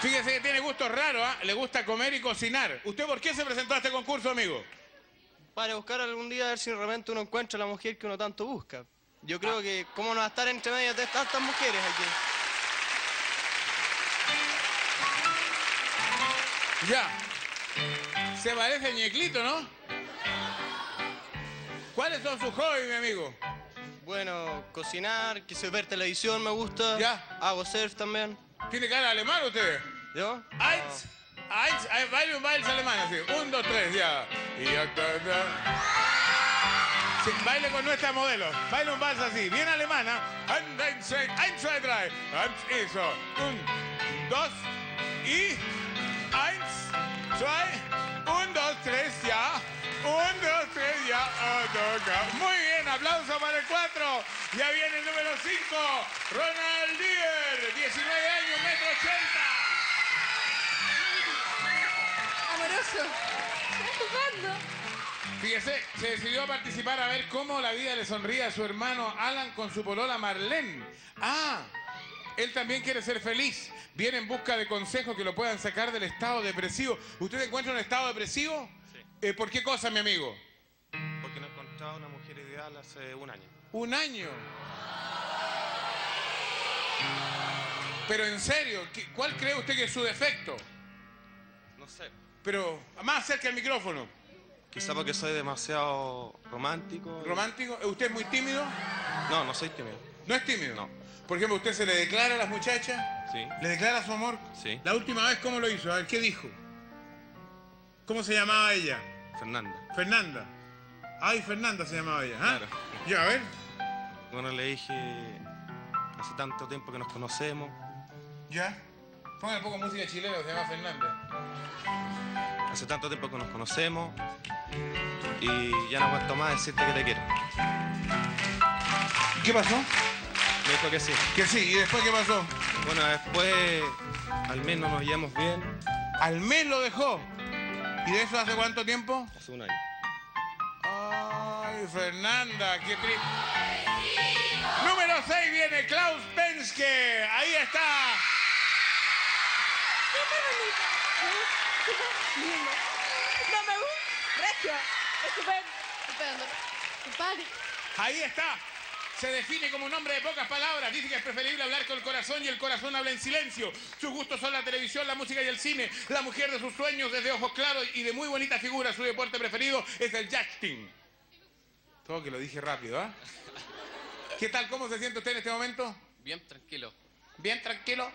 [SPEAKER 1] Fíjese que tiene gustos raros, ¿ah? Le gusta comer y cocinar. ¿Usted por qué se presentó a este concurso, amigo?
[SPEAKER 21] Para buscar algún día a ver si realmente uno encuentra la mujer que uno tanto busca. Yo creo que, ¿cómo no va a estar entre medias de tantas mujeres aquí?
[SPEAKER 1] Ya. Se parece Ñeclito, ¿no? ¿Cuáles son sus hobbies, mi amigo?
[SPEAKER 21] Bueno, cocinar, quise ver televisión, me gusta.
[SPEAKER 1] Ya.
[SPEAKER 21] Hago surf también.
[SPEAKER 1] ¿Tiene cara de alemán usted?
[SPEAKER 21] ¿Yo?
[SPEAKER 1] Eins, eins, eh, baile un baile alemán así. Un, dos, tres, ya. Y. Sí, baile con nuestra modelo. Baile un vals así, bien alemana. Eins, zwei, drei. Eins, eso. Un, dos y eins, zwei, un, dos, tres, ya. Un, dos, tres, ya. Toca. Muy bien, aplauso para el cuatro. Ya viene el número cinco. Ronald Dier, 19 años, metro ochenta.
[SPEAKER 20] Amoroso. Está jugando.
[SPEAKER 1] Fíjese, se decidió a participar a ver cómo la vida le sonríe a su hermano Alan con su polola Marlene. Ah, él también quiere ser feliz. Viene en busca de consejos que lo puedan sacar del estado depresivo. ¿Usted encuentra un estado depresivo? Eh, ¿Por qué cosa, mi amigo?
[SPEAKER 17] Porque no he encontrado una mujer ideal hace un año.
[SPEAKER 1] Un año. Pero en serio, ¿qué- ¿cuál cree usted que es su defecto?
[SPEAKER 17] No sé.
[SPEAKER 1] Pero más cerca del micrófono.
[SPEAKER 17] Quizá porque soy demasiado romántico. y-
[SPEAKER 1] ¿Romántico? ¿Usted es muy tímido?
[SPEAKER 17] No, no soy tímido.
[SPEAKER 1] ¿No es tímido?
[SPEAKER 17] No.
[SPEAKER 1] Por ejemplo, ¿usted se le declara a las muchachas?
[SPEAKER 17] Sí.
[SPEAKER 1] ¿Le declara su amor?
[SPEAKER 17] Sí.
[SPEAKER 1] La última vez, ¿cómo lo hizo? A ver, ¿qué dijo? ¿Cómo se llamaba ella?
[SPEAKER 17] Fernanda.
[SPEAKER 1] Fernanda. Ay, Fernanda se llamaba ella. ¿ah?
[SPEAKER 17] Claro.
[SPEAKER 1] Ya, a ver.
[SPEAKER 17] Bueno, le dije hace tanto tiempo que nos conocemos.
[SPEAKER 1] Ya. Pongan un poco música chilena, se llama Fernanda.
[SPEAKER 17] Hace tanto tiempo que nos conocemos. Y ya no aguanto más decirte que te quiero.
[SPEAKER 1] ¿Qué pasó?
[SPEAKER 17] Me dijo que sí.
[SPEAKER 1] Que sí, ¿y después qué pasó?
[SPEAKER 17] Bueno, después al menos nos llevamos bien.
[SPEAKER 1] Al mes lo dejó. ¿Y de eso hace cuánto tiempo?
[SPEAKER 17] Hace un año.
[SPEAKER 1] Ay, Fernanda, qué triste. Número 6 viene Klaus Penske. Ahí está.
[SPEAKER 20] Lindo. No me gusta. Regio. Estupendo. Estupendo.
[SPEAKER 1] Ahí está. Se define como un hombre de pocas palabras. Dice que es preferible hablar con el corazón y el corazón habla en silencio. Sus gustos son la televisión, la música y el cine. La mujer de sus sueños, desde ojos claros y de muy bonita figura. Su deporte preferido es el yachting. Todo que lo dije rápido, ¿ah? ¿Qué tal? ¿Cómo se siente usted en este momento?
[SPEAKER 9] Bien tranquilo.
[SPEAKER 1] ¿Bien tranquilo?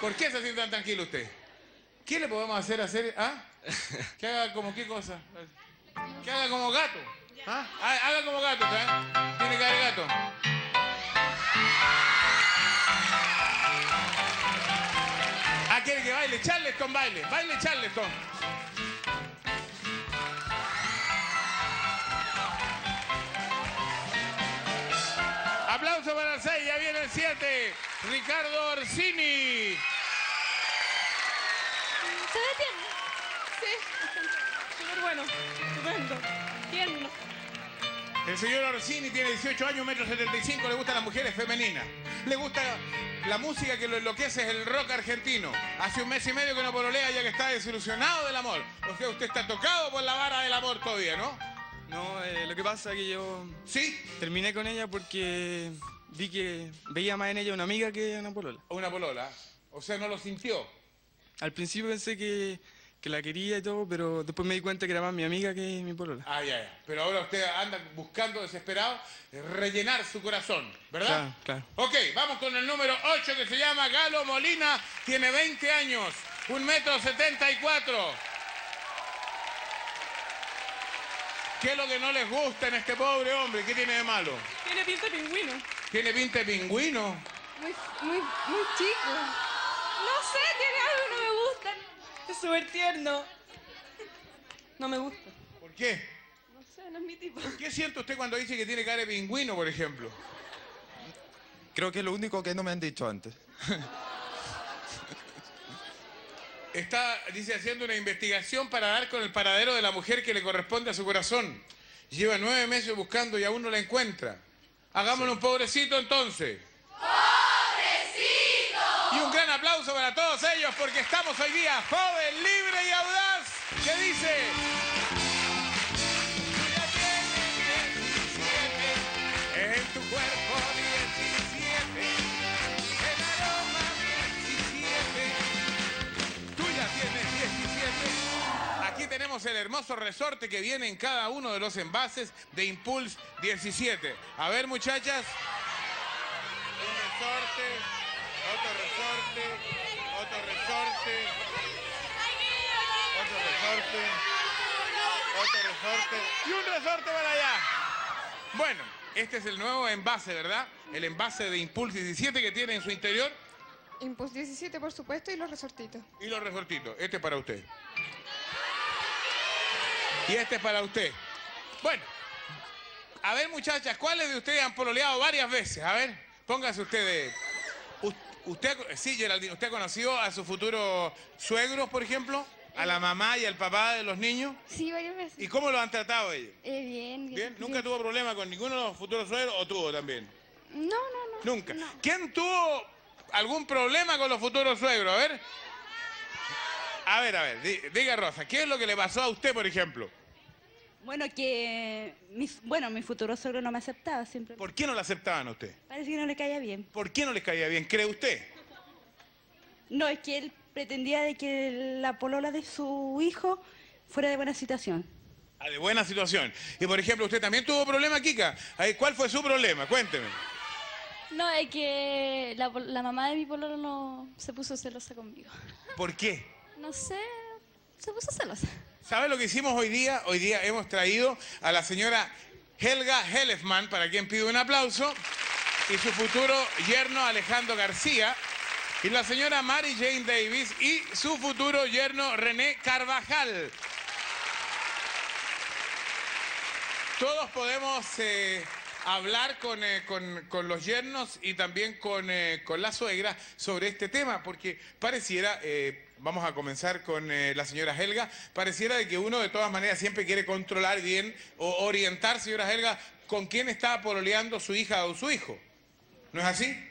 [SPEAKER 1] ¿Por qué se siente tan tranquilo usted? ¿Qué le podemos hacer hacer? ¿Ah? Que haga como qué cosa. Que haga como gato. ¿Ah? Ha- Haga como gato, ¿eh? Tiene que haber gato. Ah, quiere que baile. Charleston baile. Baile Charleston. Aplauso para el 6, ya viene el 7. Ricardo Orsini.
[SPEAKER 22] Se tierno. Sí, súper bueno. Estupendo. Tierno.
[SPEAKER 1] El señor Orsini tiene 18 años, metro 75, le gustan las mujeres femeninas. Le gusta la música que lo enloquece es el rock argentino. Hace un mes y medio que no pololea ya que está desilusionado del amor. O sea, usted está tocado por la vara del amor todavía, ¿no?
[SPEAKER 23] No, eh, lo que pasa es que yo...
[SPEAKER 1] ¿Sí?
[SPEAKER 23] Terminé con ella porque vi que veía más en ella una amiga que una polola.
[SPEAKER 1] Una polola. O sea, no lo sintió.
[SPEAKER 23] Al principio pensé que, que la quería y todo, pero después me di cuenta que era más mi amiga que mi polola.
[SPEAKER 1] Ah, ya, ya. Pero ahora usted anda buscando desesperado rellenar su corazón, ¿verdad?
[SPEAKER 23] Claro, claro.
[SPEAKER 1] Ok, vamos con el número 8 que se llama Galo Molina, tiene 20 años, un metro 74. ¿Qué es lo que no les gusta en este pobre hombre? ¿Qué tiene de malo?
[SPEAKER 22] Tiene pinta de pingüino.
[SPEAKER 1] ¿Tiene pinta de pingüino?
[SPEAKER 22] Muy, muy, muy chico. No sé, tiene algo que no me gusta. Es súper tierno. No me gusta.
[SPEAKER 1] ¿Por qué?
[SPEAKER 22] No sé, no es mi tipo.
[SPEAKER 1] ¿Qué siente usted cuando dice que tiene cara de pingüino, por ejemplo?
[SPEAKER 24] Creo que es lo único que no me han dicho antes.
[SPEAKER 1] Está, dice, haciendo una investigación para dar con el paradero de la mujer que le corresponde a su corazón. Lleva nueve meses buscando y aún no la encuentra. Hagámosle un pobrecito entonces. ¡Pobrecito! Y un gran aplauso para todos porque estamos hoy día joven, libre y audaz. ¿Qué dice? En tu cuerpo 17, el aroma 17. Tú ya tienes 17. Aquí tenemos el hermoso resorte que viene en cada uno de los envases de Impulse 17. A ver, muchachas. Un resorte, otro resorte, resorte, otro resorte, otro resorte y un resorte para allá. Bueno, este es el nuevo envase, ¿verdad? El envase de Impulse 17 que tiene en su interior
[SPEAKER 22] Impulse 17, por supuesto, y los resortitos.
[SPEAKER 1] y los resortitos. Este es para usted. Y este es para usted. Bueno, a ver muchachas, ¿cuáles de ustedes han pololeado varias veces? A ver, póngase ustedes. Usted, sí, Geraldine, ¿usted ha conocido a sus futuros suegros, por ejemplo? ¿A la mamá y al papá de los niños?
[SPEAKER 22] Sí, varias veces.
[SPEAKER 1] ¿Y cómo lo han tratado ellos?
[SPEAKER 22] Eh, bien,
[SPEAKER 1] ¿Bien? ¿Nunca tuvo problema con ninguno de los futuros suegros o tuvo también?
[SPEAKER 22] No, no, no.
[SPEAKER 1] Nunca. ¿Quién tuvo algún problema con los futuros suegros? A ver. A ver, a ver, di- diga Rosa, ¿qué es lo que le pasó a usted, por ejemplo?
[SPEAKER 25] Bueno, que mi, bueno, mi futuro suegro no me aceptaba siempre.
[SPEAKER 1] ¿Por qué no la aceptaban a usted?
[SPEAKER 25] Parece que no le caía bien.
[SPEAKER 1] ¿Por qué no les caía bien, cree usted?
[SPEAKER 25] No, es que él pretendía de que la polola de su hijo fuera de buena situación.
[SPEAKER 1] Ah, de buena situación. Y por ejemplo, usted también tuvo problema, Kika. ¿Cuál fue su problema? Cuénteme.
[SPEAKER 22] No, es que la, pol- la mamá de mi pololo no se puso celosa conmigo.
[SPEAKER 1] ¿Por qué?
[SPEAKER 22] No sé, se puso celosa.
[SPEAKER 1] ¿Sabe lo que hicimos hoy día? Hoy día hemos traído a la señora Helga Hellefman, para quien pido un aplauso, y su futuro yerno Alejandro García, y la señora Mary Jane Davis y su futuro yerno René Carvajal. Todos podemos eh, hablar con, eh, con- con los yernos y también con, eh, con la suegra sobre este tema, porque pareciera, vamos a comenzar con eh, la señora Helga, pareciera de que uno de todas maneras siempre quiere controlar bien o orientar, señora Helga, con quién está pololeando su hija o su hijo. ¿No es así?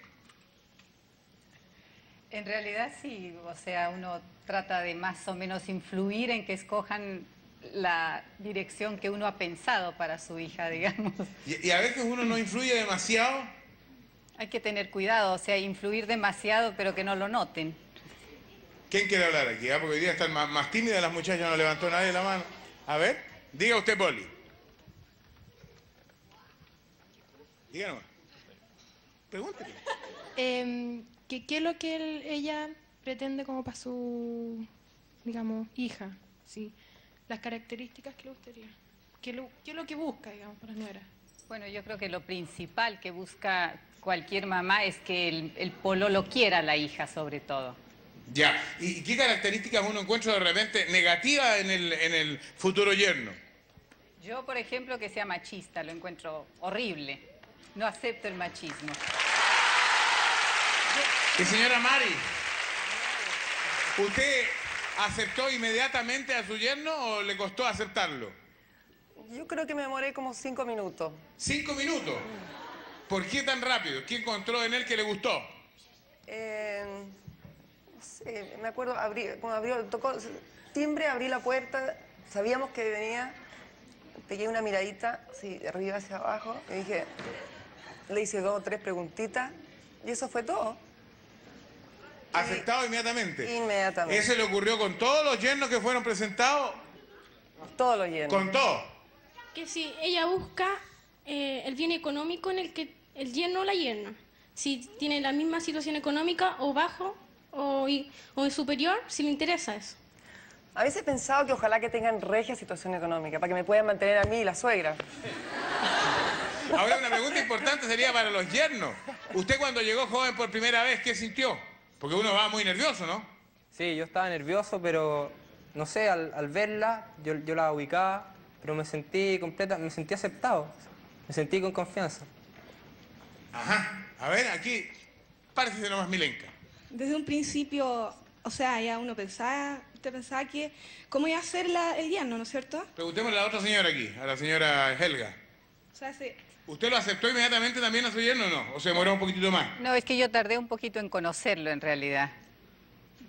[SPEAKER 26] En realidad sí, o sea, uno trata de más o menos influir en que escojan la dirección que uno ha pensado para su hija, digamos.
[SPEAKER 1] Y, y a veces uno no influye demasiado.
[SPEAKER 26] Hay que tener cuidado, o sea, influir demasiado pero que no lo noten.
[SPEAKER 1] ¿Quién quiere hablar aquí? ah? Porque hoy día están más, más tímidas las muchachas, no levantó nadie la mano. A ver, diga usted, Poli. Díganos. Pregúntele.
[SPEAKER 27] Em, ¿qué, qué es lo que él- ella pretende como para su, digamos, hija? Sí. Las características que le gustaría. ¿Qué, lo- qué es lo que busca, digamos, para la nuera?
[SPEAKER 26] Bueno, yo creo que lo principal que busca cualquier mamá es que el, el pololo quiera a la hija, sobre todo.
[SPEAKER 1] Ya. ¿Y qué características uno encuentra de repente negativas en el, en el futuro yerno?
[SPEAKER 26] Yo, por ejemplo, que sea machista, lo encuentro horrible. No acepto el machismo.
[SPEAKER 1] Y señora Mari, ¿usted aceptó inmediatamente a su yerno o le costó aceptarlo?
[SPEAKER 28] Yo creo que me demoré como cinco minutos.
[SPEAKER 1] ¿Cinco minutos? ¿Por qué tan rápido? ¿Qué encontró en él que le gustó?
[SPEAKER 28] Eh, sé, me acuerdo, abrí, cuando abrió, tocó timbre, abrí la puerta, sabíamos que venía, pegué una miradita, así, de arriba hacia abajo, y dije, le hice dos o tres preguntitas, y eso fue todo.
[SPEAKER 1] ¿Aceptado inmediatamente?
[SPEAKER 28] Inmediatamente.
[SPEAKER 1] ¿Eso le ocurrió con todos los yernos que fueron presentados?
[SPEAKER 28] Todos los yernos.
[SPEAKER 1] ¿Con todos?
[SPEAKER 27] Que si ella busca eh, el bien económico en el que el yerno o la yerna. Si tiene la misma situación económica o bajo o, o superior, si le interesa eso.
[SPEAKER 28] A veces he pensado que ojalá que tengan regia situación económica, para que me puedan mantener a mí y la suegra.
[SPEAKER 1] Ahora una pregunta importante sería para los yernos. ¿Usted cuando llegó joven por primera vez, qué sintió? Porque uno va muy nervioso, ¿no?
[SPEAKER 29] Sí, yo estaba nervioso, pero no sé, al, al verla, yo, yo la ubicaba, pero me sentí completa, me sentí aceptado, me sentí con confianza.
[SPEAKER 1] Ajá. A ver, aquí, párese nomás Milenka.
[SPEAKER 25] Desde un principio, o sea, ya uno pensaba, usted pensaba que cómo iba a ser la- el yerno, ¿no es cierto?
[SPEAKER 1] Preguntémosle a la otra señora aquí, a la señora Helga.
[SPEAKER 25] O sea, se-
[SPEAKER 1] ¿Usted lo aceptó inmediatamente también a su yerno o no? ¿O se demoró un poquitito más?
[SPEAKER 26] No, es que yo tardé un poquito en conocerlo en realidad,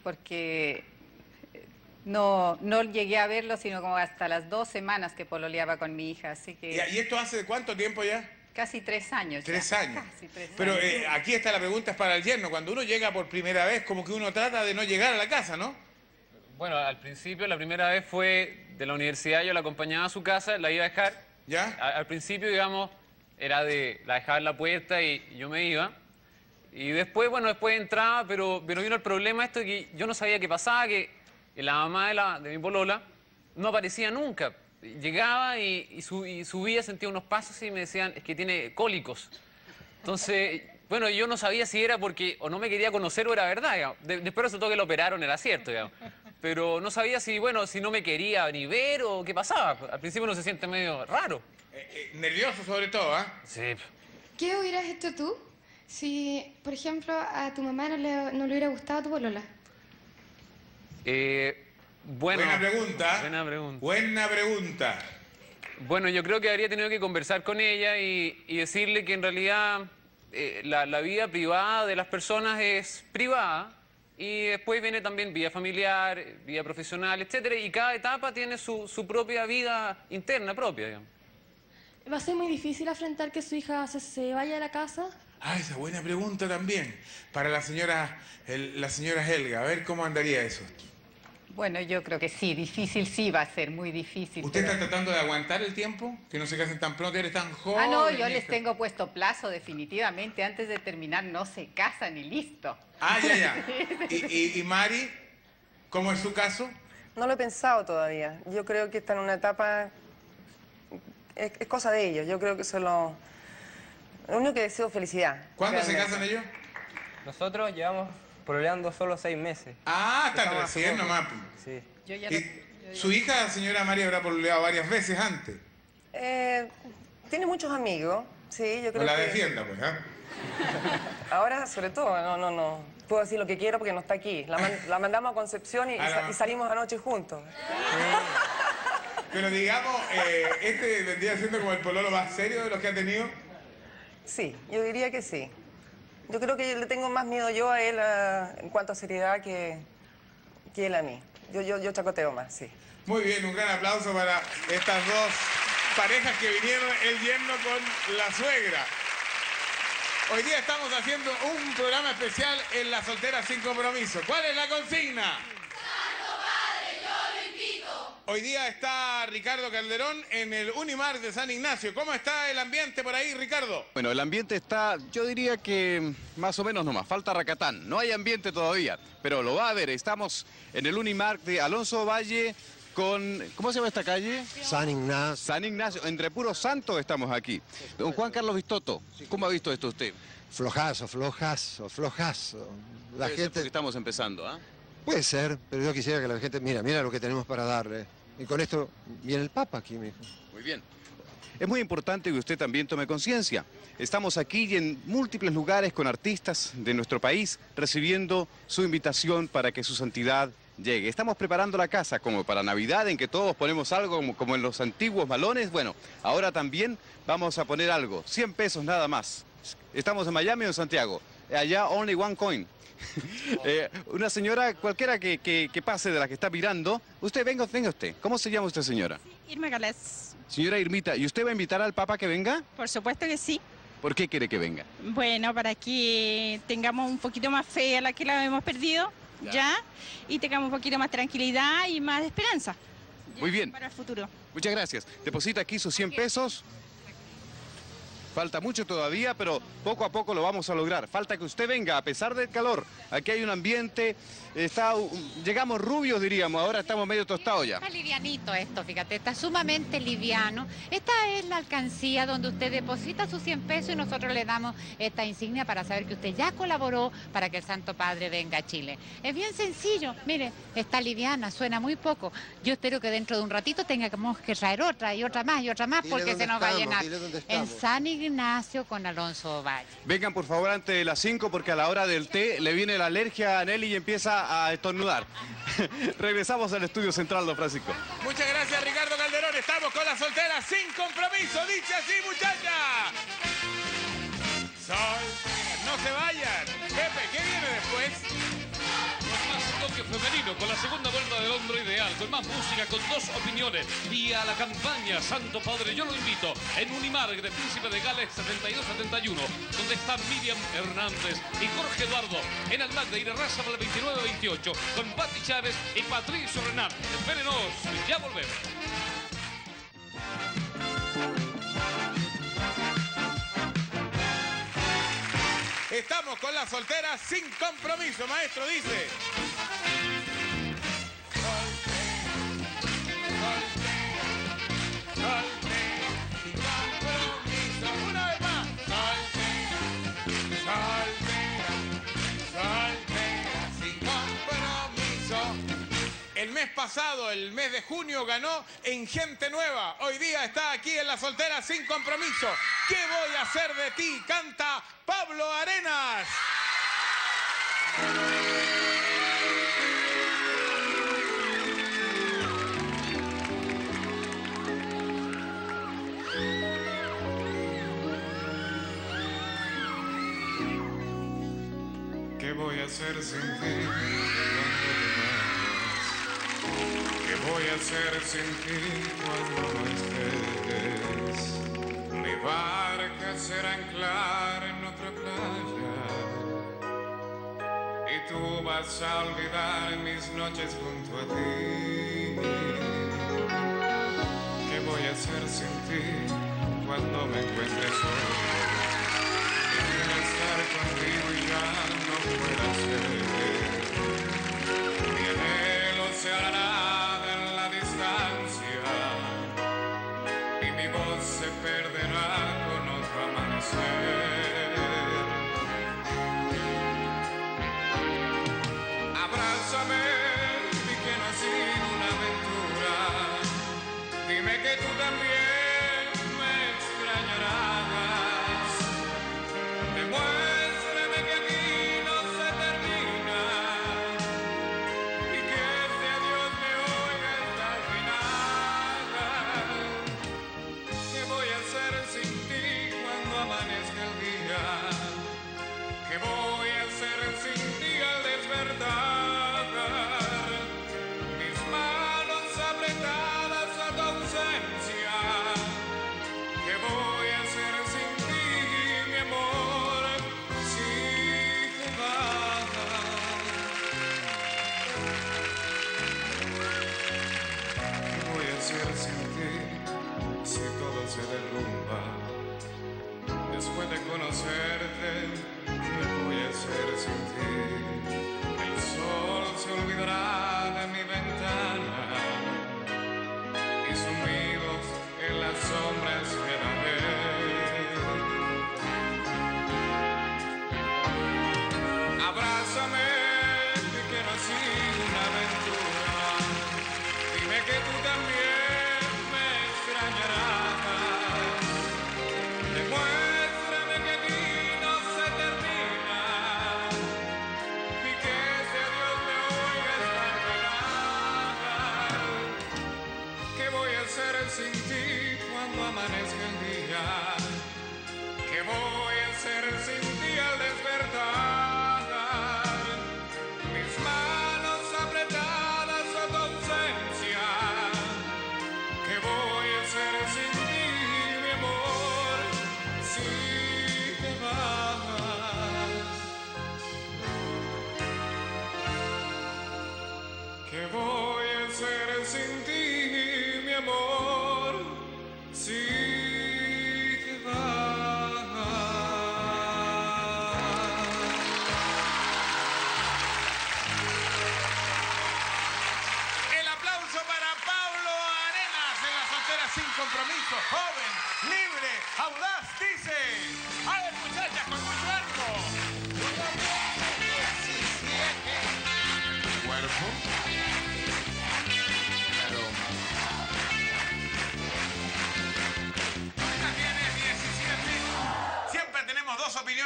[SPEAKER 26] porque eh, no, no llegué a verlo sino como hasta las dos semanas que pololeaba con mi hija, así que
[SPEAKER 1] ¿Y, y esto hace cuánto tiempo ya?
[SPEAKER 26] Casi tres años. ya,
[SPEAKER 1] Tres años.
[SPEAKER 26] Casi tres
[SPEAKER 1] Pero
[SPEAKER 26] años.
[SPEAKER 1] eh, aquí está la pregunta, es para el yerno. Cuando uno llega por primera vez, como que uno trata de no llegar a la casa, ¿no?
[SPEAKER 9] Bueno, al principio, la primera vez fue de la universidad, yo la acompañaba a su casa, la iba a dejar.
[SPEAKER 1] ¿Ya?
[SPEAKER 9] A- al principio, digamos, era de la dejaba en la puerta y yo me iba. Y después, bueno, después entraba, pero, pero vino el problema esto de que yo no sabía qué pasaba, que la mamá de, la, de mi polola no aparecía nunca. Llegaba y, y su- y subía, sentía unos pasos y me decían, es que tiene cólicos. Entonces, bueno, yo no sabía si era porque o no me quería conocer o era verdad. digamos. De- después resultó que lo operaron, era cierto, digamos. Pero no sabía si, bueno, si no me quería ni ver o qué pasaba. Al principio uno se siente medio raro.
[SPEAKER 1] Eh, nervioso sobre todo, ¿ah?
[SPEAKER 9] Sí.
[SPEAKER 30] ¿Qué hubieras hecho tú si, por ejemplo, a tu mamá no le, no le hubiera gustado tu polola?
[SPEAKER 9] Eh, bueno,
[SPEAKER 1] Buena pregunta.
[SPEAKER 9] Buena pregunta.
[SPEAKER 1] Buena pregunta.
[SPEAKER 9] Bueno, yo creo que habría tenido que conversar con ella y, y decirle que en realidad eh, la, la vida privada de las personas es privada y después viene también vida familiar, vida profesional, etcétera, y cada etapa tiene su, su propia vida interna propia, digamos.
[SPEAKER 27] ¿Va a ser muy difícil afrontar que su hija se, se vaya de la casa?
[SPEAKER 1] Ah, esa buena pregunta también. Para la señora, el- la señora Helga, a ver cómo andaría eso.
[SPEAKER 26] Bueno, yo creo que sí, difícil sí va a ser, muy difícil.
[SPEAKER 1] ¿Usted
[SPEAKER 26] pero-
[SPEAKER 1] está tratando de aguantar el tiempo? Que no se casen tan pronto, eres tan joven.
[SPEAKER 26] Ah, no, yo les tengo puesto plazo definitivamente. Antes de terminar no se casan y listo.
[SPEAKER 1] Ah, ya, ya. ¿Y, y, y Mari, cómo es su caso?
[SPEAKER 28] No lo he pensado todavía. Yo creo que está en una etapa... Es, es cosa de ellos. Yo creo que solo... Lo único que deseo es felicidad.
[SPEAKER 1] ¿Cuándo se casan ellos?
[SPEAKER 29] Nosotros llevamos pololeando solo seis meses.
[SPEAKER 1] Ah,
[SPEAKER 29] hace
[SPEAKER 1] recién nomás.
[SPEAKER 29] Sí.
[SPEAKER 26] Yo ya
[SPEAKER 1] Y su hija, señora María, habrá pololeado varias veces antes.
[SPEAKER 28] Eh, tiene muchos amigos. Sí, yo
[SPEAKER 1] No
[SPEAKER 28] creo
[SPEAKER 1] la
[SPEAKER 28] que...
[SPEAKER 1] defienda, pues, ¿ah?
[SPEAKER 28] Ahora, sobre todo, no, no, no. Puedo decir lo que quiero porque no está aquí. La, man- la mandamos a Concepción y, y sa-
[SPEAKER 1] no.
[SPEAKER 28] y salimos anoche juntos.
[SPEAKER 1] Pero digamos, eh, este vendría siendo como el pololo más serio de los que ha tenido.
[SPEAKER 28] Sí, yo diría que sí. Yo creo que le tengo más miedo yo a él en cuanto a seriedad que, que él a mí. Yo, yo, yo chacoteo más, sí.
[SPEAKER 1] Muy bien, un gran aplauso para estas dos parejas que vinieron, el yerno con la suegra. Hoy día estamos haciendo un programa especial en La Soltera Sin Compromiso. ¿Cuál es la consigna? Hoy día está Ricardo Calderón en el Unimar de San Ignacio. ¿Cómo está el ambiente por ahí, Ricardo?
[SPEAKER 31] Bueno, el ambiente está, yo diría que más o menos nomás, falta Racatán. No hay ambiente todavía, pero lo va a haber. Estamos en el Unimar de Alonso Valle con, ¿cómo se llama esta calle?
[SPEAKER 32] San Ignacio.
[SPEAKER 31] San Ignacio, entre puros santos estamos aquí. Don Juan Carlos Vistoto, ¿cómo ha visto esto usted?
[SPEAKER 32] Flojazo, flojazo, flojazo. La gente...
[SPEAKER 31] estamos empezando, ¿ah?
[SPEAKER 32] Puede ser, pero yo quisiera que la gente... Mira, mira lo que tenemos para darle. Y con esto viene el Papa aquí, mijo.
[SPEAKER 31] Muy bien. Es muy importante que usted también tome conciencia. Estamos aquí y en múltiples lugares con artistas de nuestro país recibiendo su invitación para que su santidad llegue. Estamos preparando la casa como para Navidad en que todos ponemos algo como, en los antiguos malones. Bueno, ahora también vamos a poner algo, 100 pesos nada más. Estamos en Miami o en Santiago. Allá only one coin. Eh, una señora cualquiera que, que- que pase de la que está mirando, usted venga, venga usted. ¿Cómo se llama usted, señora?
[SPEAKER 33] Irma Galés.
[SPEAKER 31] Señora Irmita, ¿y usted va a invitar al Papa que venga?
[SPEAKER 33] Por supuesto que sí.
[SPEAKER 31] ¿Por qué quiere que venga?
[SPEAKER 33] Bueno, para que tengamos un poquito más fe a la que la hemos perdido, ¿ya? Y tengamos un poquito más tranquilidad y más esperanza
[SPEAKER 31] Muy bien,
[SPEAKER 33] para el futuro.
[SPEAKER 31] muchas gracias. Deposita aquí sus 100 pesos. Falta mucho todavía, pero poco a poco lo vamos a lograr. Falta que usted venga, a pesar del calor. Aquí hay un ambiente, está, llegamos rubios diríamos, ahora estamos medio tostados ya.
[SPEAKER 34] Está livianito esto, fíjate, está sumamente liviano. Esta es la alcancía donde usted deposita sus 100 pesos y nosotros le damos esta insignia para saber que usted ya colaboró para que el Santo Padre venga a Chile. Es bien sencillo, mire, está liviana, suena muy poco. Yo espero que dentro de un ratito tengamos que traer otra y otra más y otra más
[SPEAKER 32] Dile
[SPEAKER 34] porque se nos va a llenar. En. San Ignacio con Alonso Valle.
[SPEAKER 31] Vengan por favor antes de las 5 porque a la hora del té le viene la alergia a Nelly y empieza a estornudar. Regresamos al estudio central, don Francisco.
[SPEAKER 1] Muchas gracias, Ricardo Calderón. Estamos con la soltera sin compromiso. Dice así, muchacha. Sol, no se vayan. Pepe, ¿qué viene después?
[SPEAKER 35] Femenino, con la segunda vuelta del hombro ideal, con más música, con dos opiniones y a la campaña Santo Padre, yo lo invito en Unimar de Príncipe de Gales 72-71, donde están Miriam Hernández y Jorge Eduardo, en Almagde y Raza para el 29-28, con Pati Chávez y Patricio Renat. Espérenos, ya volvemos.
[SPEAKER 1] Estamos con la soltera sin compromiso, maestro, dice. El mes pasado, el mes de junio, ganó en Gente Nueva. Hoy día está aquí en La Soltera sin compromiso. ¿Qué voy a hacer de ti? Canta Pablo Arenas.
[SPEAKER 36] ¿Qué voy a hacer sin ti voy a hacer sin ti cuando no estés? Mi barca será anclar en otra playa y tú vas a olvidar mis noches junto a ti. ¿Qué voy a hacer sin ti cuando me encuentres solo? Quiero estar contigo y ya no puedo ser. Mi anhelo se hará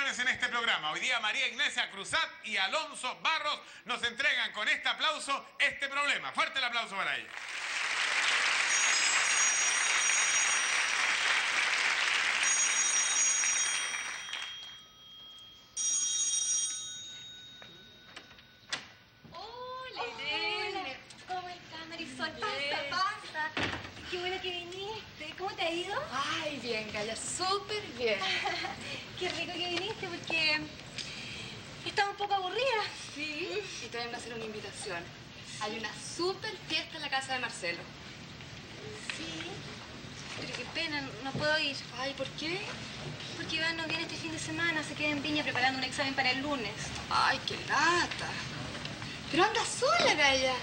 [SPEAKER 36] en
[SPEAKER 1] este programa. Hoy día María Ignacia Cruzat y Alonso Barros nos entregan con este aplauso este problema. Fuerte el aplauso para ella.
[SPEAKER 37] Hola, Irene. ¿Cómo estás, Marisol? Pasa, pasa. Qué bueno que viniste. ¿Cómo te ha ido?
[SPEAKER 38] Gaya, súper bien.
[SPEAKER 37] Qué rico que viniste porque estaba un poco aburrida.
[SPEAKER 38] Sí, y te vengo a hacer una invitación. Hay una súper fiesta en la casa de Marcelo.
[SPEAKER 37] Sí. Pero qué pena, no puedo ir.
[SPEAKER 38] Ay, ¿por qué?
[SPEAKER 37] Porque Iván no viene este fin de semana, se queda en Viña preparando un examen para el lunes.
[SPEAKER 38] Ay, qué lata. Pero anda sola, Gaya.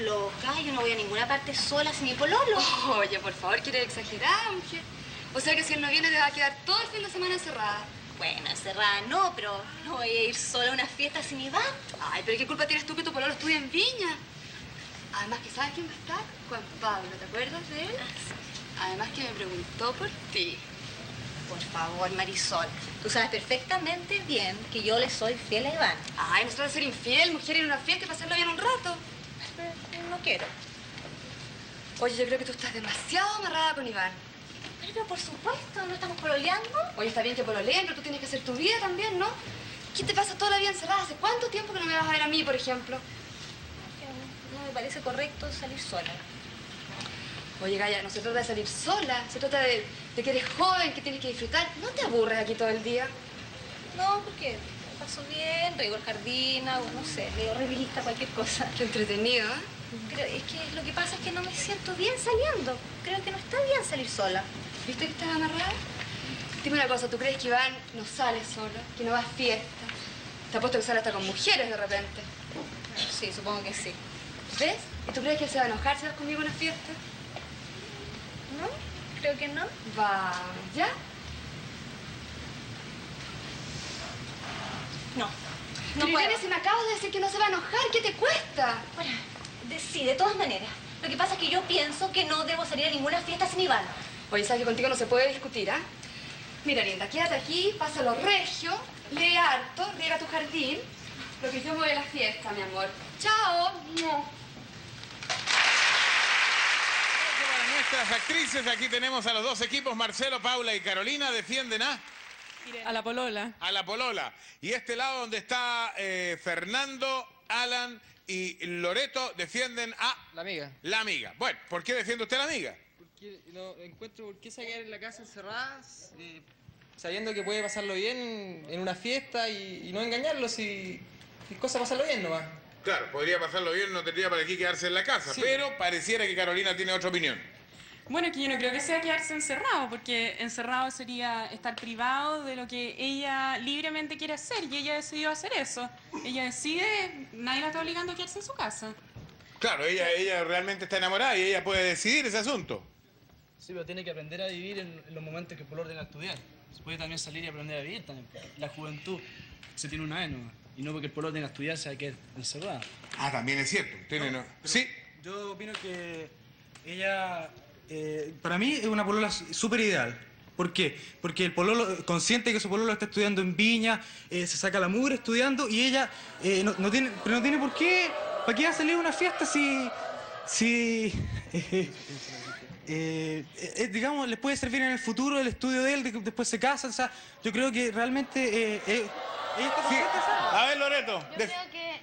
[SPEAKER 37] Loca, yo no voy a ninguna parte sola sin mi pololo.
[SPEAKER 38] Oye, por favor, quieres exagerar, mujer. O sea que si él no viene te va a quedar todo el fin de semana encerrada.
[SPEAKER 37] Bueno, encerrada no, pero no voy a ir sola a una fiesta sin Iván.
[SPEAKER 38] Ay, pero ¿qué culpa tienes tú que tu pololo estudia en Viña? Además que ¿sabes quién va a estar? Juan Pablo, ¿te acuerdas de él? Además que me preguntó por ti.
[SPEAKER 37] Por favor, Marisol, tú sabes perfectamente bien que yo le soy fiel a Iván.
[SPEAKER 38] Ay, no se trata de ser infiel, mujer, ir a una fiesta y pasarla bien un rato.
[SPEAKER 37] No quiero.
[SPEAKER 38] Oye, yo creo que tú estás demasiado amarrada con Iván.
[SPEAKER 37] Pero por supuesto, ¿no estamos pololeando?
[SPEAKER 38] Oye, está bien que pololeen, pero tú tienes que hacer tu vida también, ¿no? ¿Qué te pasa toda la vida encerrada? ¿Hace cuánto tiempo que no me vas a ver a mí, por ejemplo?
[SPEAKER 37] No me parece correcto salir sola.
[SPEAKER 38] Oye, Gaya, no se trata de salir sola, se trata de, de que eres joven, que tienes que disfrutar. ¿No te aburres aquí todo el día?
[SPEAKER 37] No, porque me paso bien, riego el jardín, hago, no sé, leo revista, cualquier cosa.
[SPEAKER 38] Qué entretenido, ¿eh?
[SPEAKER 37] Es que lo que pasa es que no me siento bien saliendo. Creo que no está bien salir sola.
[SPEAKER 38] ¿Viste que estás amarrada? Dime una cosa, ¿tú crees que Iván no sale solo? ¿Que no va a fiesta? Te apuesto que sale hasta con mujeres de repente.
[SPEAKER 37] Sí, supongo que sí.
[SPEAKER 38] ¿Ves? ¿Y tú crees que él se va a enojar si vas conmigo a una fiesta?
[SPEAKER 37] ¿No? Creo que no.
[SPEAKER 38] Vamos, ¿ya?
[SPEAKER 37] No.
[SPEAKER 38] Pero
[SPEAKER 37] puedo.
[SPEAKER 38] Irene, si me acabas de decir que no se va a enojar, ¿qué te cuesta?
[SPEAKER 37] Bueno, de- sí, de todas maneras. Lo que pasa es que yo pienso que no debo salir a ninguna fiesta sin Iván.
[SPEAKER 38] Oye, sabes que contigo no se puede discutir, ¿ah? Mira, linda, quédate aquí, pásalo regio, lee harto, riega tu jardín. Lo que yo me voy a la fiesta, mi amor. ¡Chao!
[SPEAKER 1] Nuestras actrices, aquí tenemos a los dos equipos, Marcelo, Paula y Carolina, defienden a...
[SPEAKER 20] A la polola.
[SPEAKER 1] A la polola. Y este lado donde está eh, Fernando, Alan y Loreto defienden a...
[SPEAKER 29] La amiga.
[SPEAKER 1] La amiga. Bueno, ¿por qué defiende usted a la amiga?
[SPEAKER 29] No encuentro por qué quedar en la casa encerrada, eh, sabiendo que puede pasarlo bien en una fiesta y, y no engañarlo si es cosa de pasarlo bien nomás.
[SPEAKER 1] Claro, podría pasarlo bien, no tendría para aquí quedarse en la casa,
[SPEAKER 29] Sí.
[SPEAKER 1] pero pareciera que Carolina tiene otra opinión.
[SPEAKER 22] Bueno, que yo no creo que sea quedarse encerrado, porque encerrado sería estar privado de lo que ella libremente quiere hacer y ella decidió hacer eso. Ella decide, nadie la está obligando a quedarse en su casa.
[SPEAKER 1] Claro, ella, ella realmente está enamorada y ella puede decidir ese asunto.
[SPEAKER 39] Sí, pero tiene que aprender a vivir en, en los momentos que por orden a estudiar. Se puede también salir y aprender a vivir también. La juventud se tiene una vez nomás. Y no porque el por orden a estudiar se quedar encerrada.
[SPEAKER 1] Ah, también es cierto. Tiene no- Sí.
[SPEAKER 23] Yo opino que ella, eh, para mí, es una polola súper ideal. ¿Por qué? Porque el pololo, consciente de que su pololo está estudiando en Viña, eh, se saca la mugre estudiando y ella eh, no, no tiene, pero no tiene por qué, ¿para qué va a salir a una fiesta si, si, eh, eh, eh, digamos, les puede servir en el futuro el estudio de él, de después se casan, o sea, yo creo que realmente eh, eh.
[SPEAKER 1] A ver, Loreto.
[SPEAKER 40] Yo creo que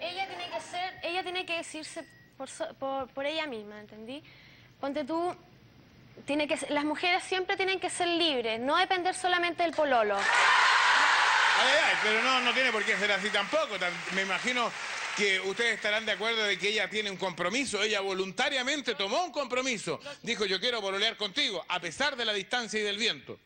[SPEAKER 40] ella tiene que ser, ella tiene que decirse por, so- por, por ella misma, ¿entendí? Ponte tú, tiene que las mujeres siempre tienen que ser libres, no depender solamente del pololo.
[SPEAKER 1] Ay, ay, ay, pero no, no tiene por qué ser así tampoco. Me imagino que ustedes estarán de acuerdo de que ella tiene un compromiso. Ella voluntariamente tomó un compromiso. Dijo, yo quiero pololear contigo, a pesar de la distancia y del viento.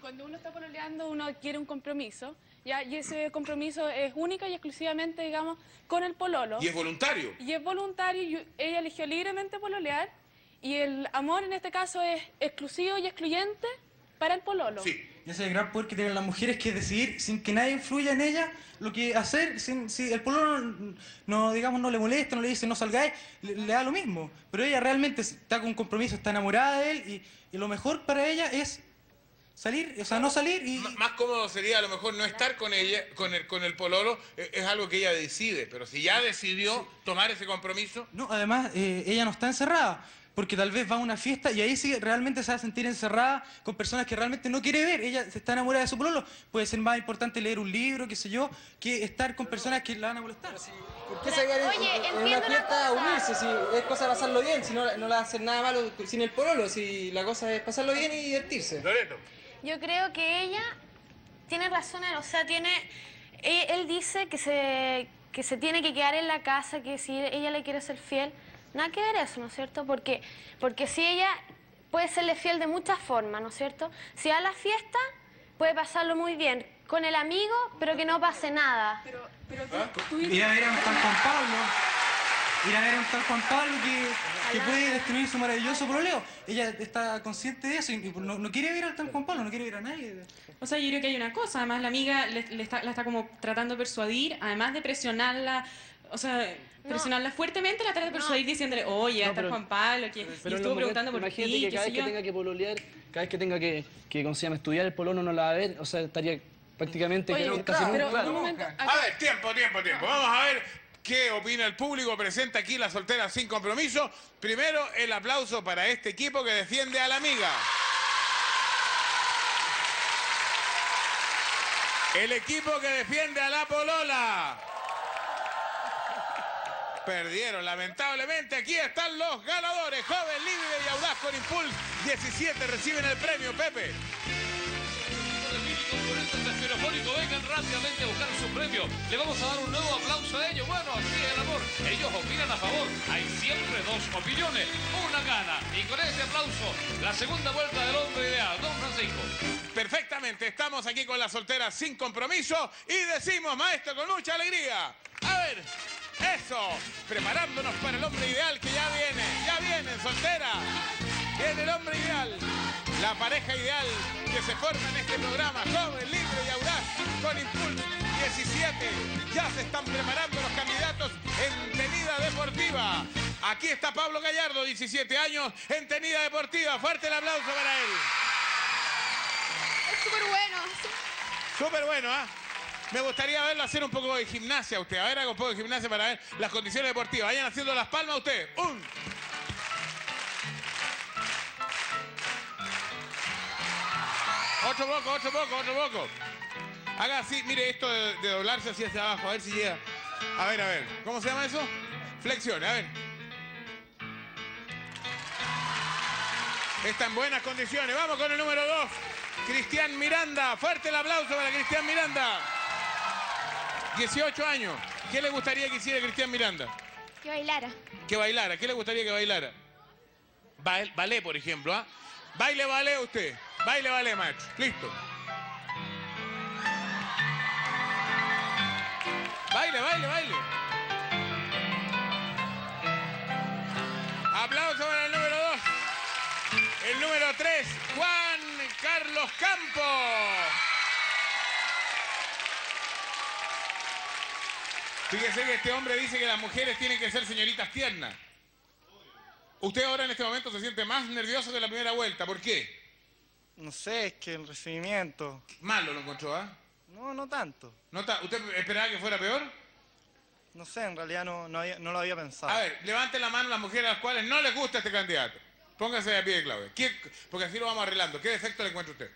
[SPEAKER 22] Cuando uno está pololeando, uno quiere un compromiso, ¿ya? y ese compromiso es única y exclusivamente, digamos, con el pololo.
[SPEAKER 1] Y es voluntario.
[SPEAKER 22] Y es voluntario, y ella eligió libremente pololear, y el amor en este caso es exclusivo y excluyente para el pololo.
[SPEAKER 1] Sí.
[SPEAKER 23] Y ese es el gran poder que tienen las mujeres, que es decidir sin que nadie influya en ella lo que hacer. Sin, si el pueblo no, no, digamos, no le molesta, no le dice no salgáis, le, le da lo mismo. Pero ella realmente está con un compromiso, está enamorada de él y, y lo mejor para ella es salir, o sea, no salir y...
[SPEAKER 1] M- Más cómodo sería a lo mejor no estar con ella, con el, con el pololo, eh, es algo que ella decide, pero si ya decidió tomar ese compromiso,
[SPEAKER 23] No, además, eh, ella no está encerrada, porque tal vez va a una fiesta y ahí sí realmente se va a sentir encerrada con personas que realmente no quiere ver. Ella se está enamorada de su pololo. Puede ser más importante leer un libro, qué sé yo, que estar con personas que la van a molestar.
[SPEAKER 29] ¿Por qué se van en-
[SPEAKER 40] Oye,
[SPEAKER 29] en, una
[SPEAKER 40] una
[SPEAKER 29] fiesta a
[SPEAKER 40] cosa.
[SPEAKER 29] unirse? Si es cosa de pasarlo bien, si no, no le va a hacer nada malo sin el pololo, si la cosa es pasarlo bien y divertirse.
[SPEAKER 40] Yo creo que ella tiene razón, o sea, tiene... e- Él dice que se, que se tiene que quedar en la casa, que si ella le quiere ser fiel, nada que ver eso, ¿no es cierto? Porque, porque si ella puede serle fiel de muchas formas, ¿no es cierto? Si va a la fiesta, puede pasarlo muy bien con el amigo, pero que no pase nada.
[SPEAKER 22] Pero, pero
[SPEAKER 23] Ir a ver a un tal Juan Pablo, ir a ver a un tal Juan Pablo que, que puede destruir su maravilloso pololeo. Ella está consciente de eso y y no, no quiere ver al tal Juan Pablo, no quiere ver a nadie.
[SPEAKER 22] O sea, yo creo que hay una cosa, además la amiga le, le está, la está como tratando de persuadir, además de presionarla, o sea, presionarla fuertemente, la trata de persuadir diciéndole, oye,
[SPEAKER 39] No,
[SPEAKER 22] hasta
[SPEAKER 39] pero-
[SPEAKER 22] Juan Pablo, que y
[SPEAKER 39] Pero
[SPEAKER 22] preguntando por
[SPEAKER 39] imagínate
[SPEAKER 22] ti,
[SPEAKER 39] que
[SPEAKER 22] qué
[SPEAKER 39] cada vez que
[SPEAKER 22] yo.
[SPEAKER 39] tenga que pololear, cada vez que tenga que, que ¿cómo se llama? estudiar el polono no la va a ver, o sea, estaría prácticamente
[SPEAKER 1] Oye,
[SPEAKER 39] que-
[SPEAKER 1] claro,
[SPEAKER 39] casi
[SPEAKER 1] pero un momento, A ver, tiempo, tiempo, tiempo. Vamos a ver qué opina el público. Presenta aquí la soltera sin compromiso. Primero, el aplauso para este equipo que defiende a la amiga. El equipo que defiende a la polola. Perdieron, lamentablemente. Aquí están los ganadores. Joven, libre y audaz con Impulse 17 reciben el premio, Pepe.
[SPEAKER 35] Vengan rápidamente a buscar su premio. Le vamos a dar un nuevo aplauso a ellos. Bueno, así es el amor. Ellos opinan a favor. Hay siempre dos opiniones. Una gana. Y con ese aplauso, la segunda vuelta del hombre ideal. Don Francisco.
[SPEAKER 1] Perfectamente, estamos aquí con la soltera sin compromiso y decimos, maestro, con mucha alegría. A ver, eso, preparándonos para el hombre ideal que ya viene, ya viene, soltera. Viene el hombre ideal, la pareja ideal que se forma en este programa, joven, libre y audaz, con Impulso 17. Ya se están preparando los candidatos en tenida deportiva. Aquí está Pablo Gallardo, 17 años, en tenida deportiva. Fuerte el aplauso para él.
[SPEAKER 37] Es súper bueno.
[SPEAKER 1] Súper bueno, ¿ah? Me gustaría verlo hacer un poco de gimnasia usted. A ver, haga un poco de gimnasia para ver las condiciones deportivas. Vayan haciendo las palmas usted. Un. Otro poco, otro poco, otro poco. Haga así, mire esto de, doblarse así hacia abajo, a ver si llega. A ver, a ver. ¿Cómo se llama eso? Flexione, a ver. Está en buenas condiciones. Vamos con el número dos. Cristian Miranda. Fuerte el aplauso para Cristian Miranda. 18 años. ¿Qué le gustaría que hiciera Cristian Miranda?
[SPEAKER 37] Que bailara.
[SPEAKER 1] Que bailara. ¿Qué le gustaría que bailara? Bail- ballet, por ejemplo. ¿ah? Baile ballet usted. Baile ballet, maestro. Listo. Baile, baile, baile. Aplauso para el número 2. El número 3, Juan Carlos Campos. Fíjese que este hombre dice que las mujeres tienen que ser señoritas tiernas. Usted ahora en este momento se siente más nervioso que la primera vuelta. ¿Por qué?
[SPEAKER 23] No sé, es que el recibimiento...
[SPEAKER 1] Malo lo encontró, ¿ah?
[SPEAKER 23] No, no tanto.
[SPEAKER 1] ¿No ta- ¿Usted esperaba que fuera peor?
[SPEAKER 23] No sé, en realidad no, no, había- no lo había pensado.
[SPEAKER 1] A ver, levanten la mano las mujeres a las cuales no les gusta este candidato. Póngase de pie, Claudia. ¿Qué- porque así lo vamos arreglando. ¿Qué defecto le encuentra usted?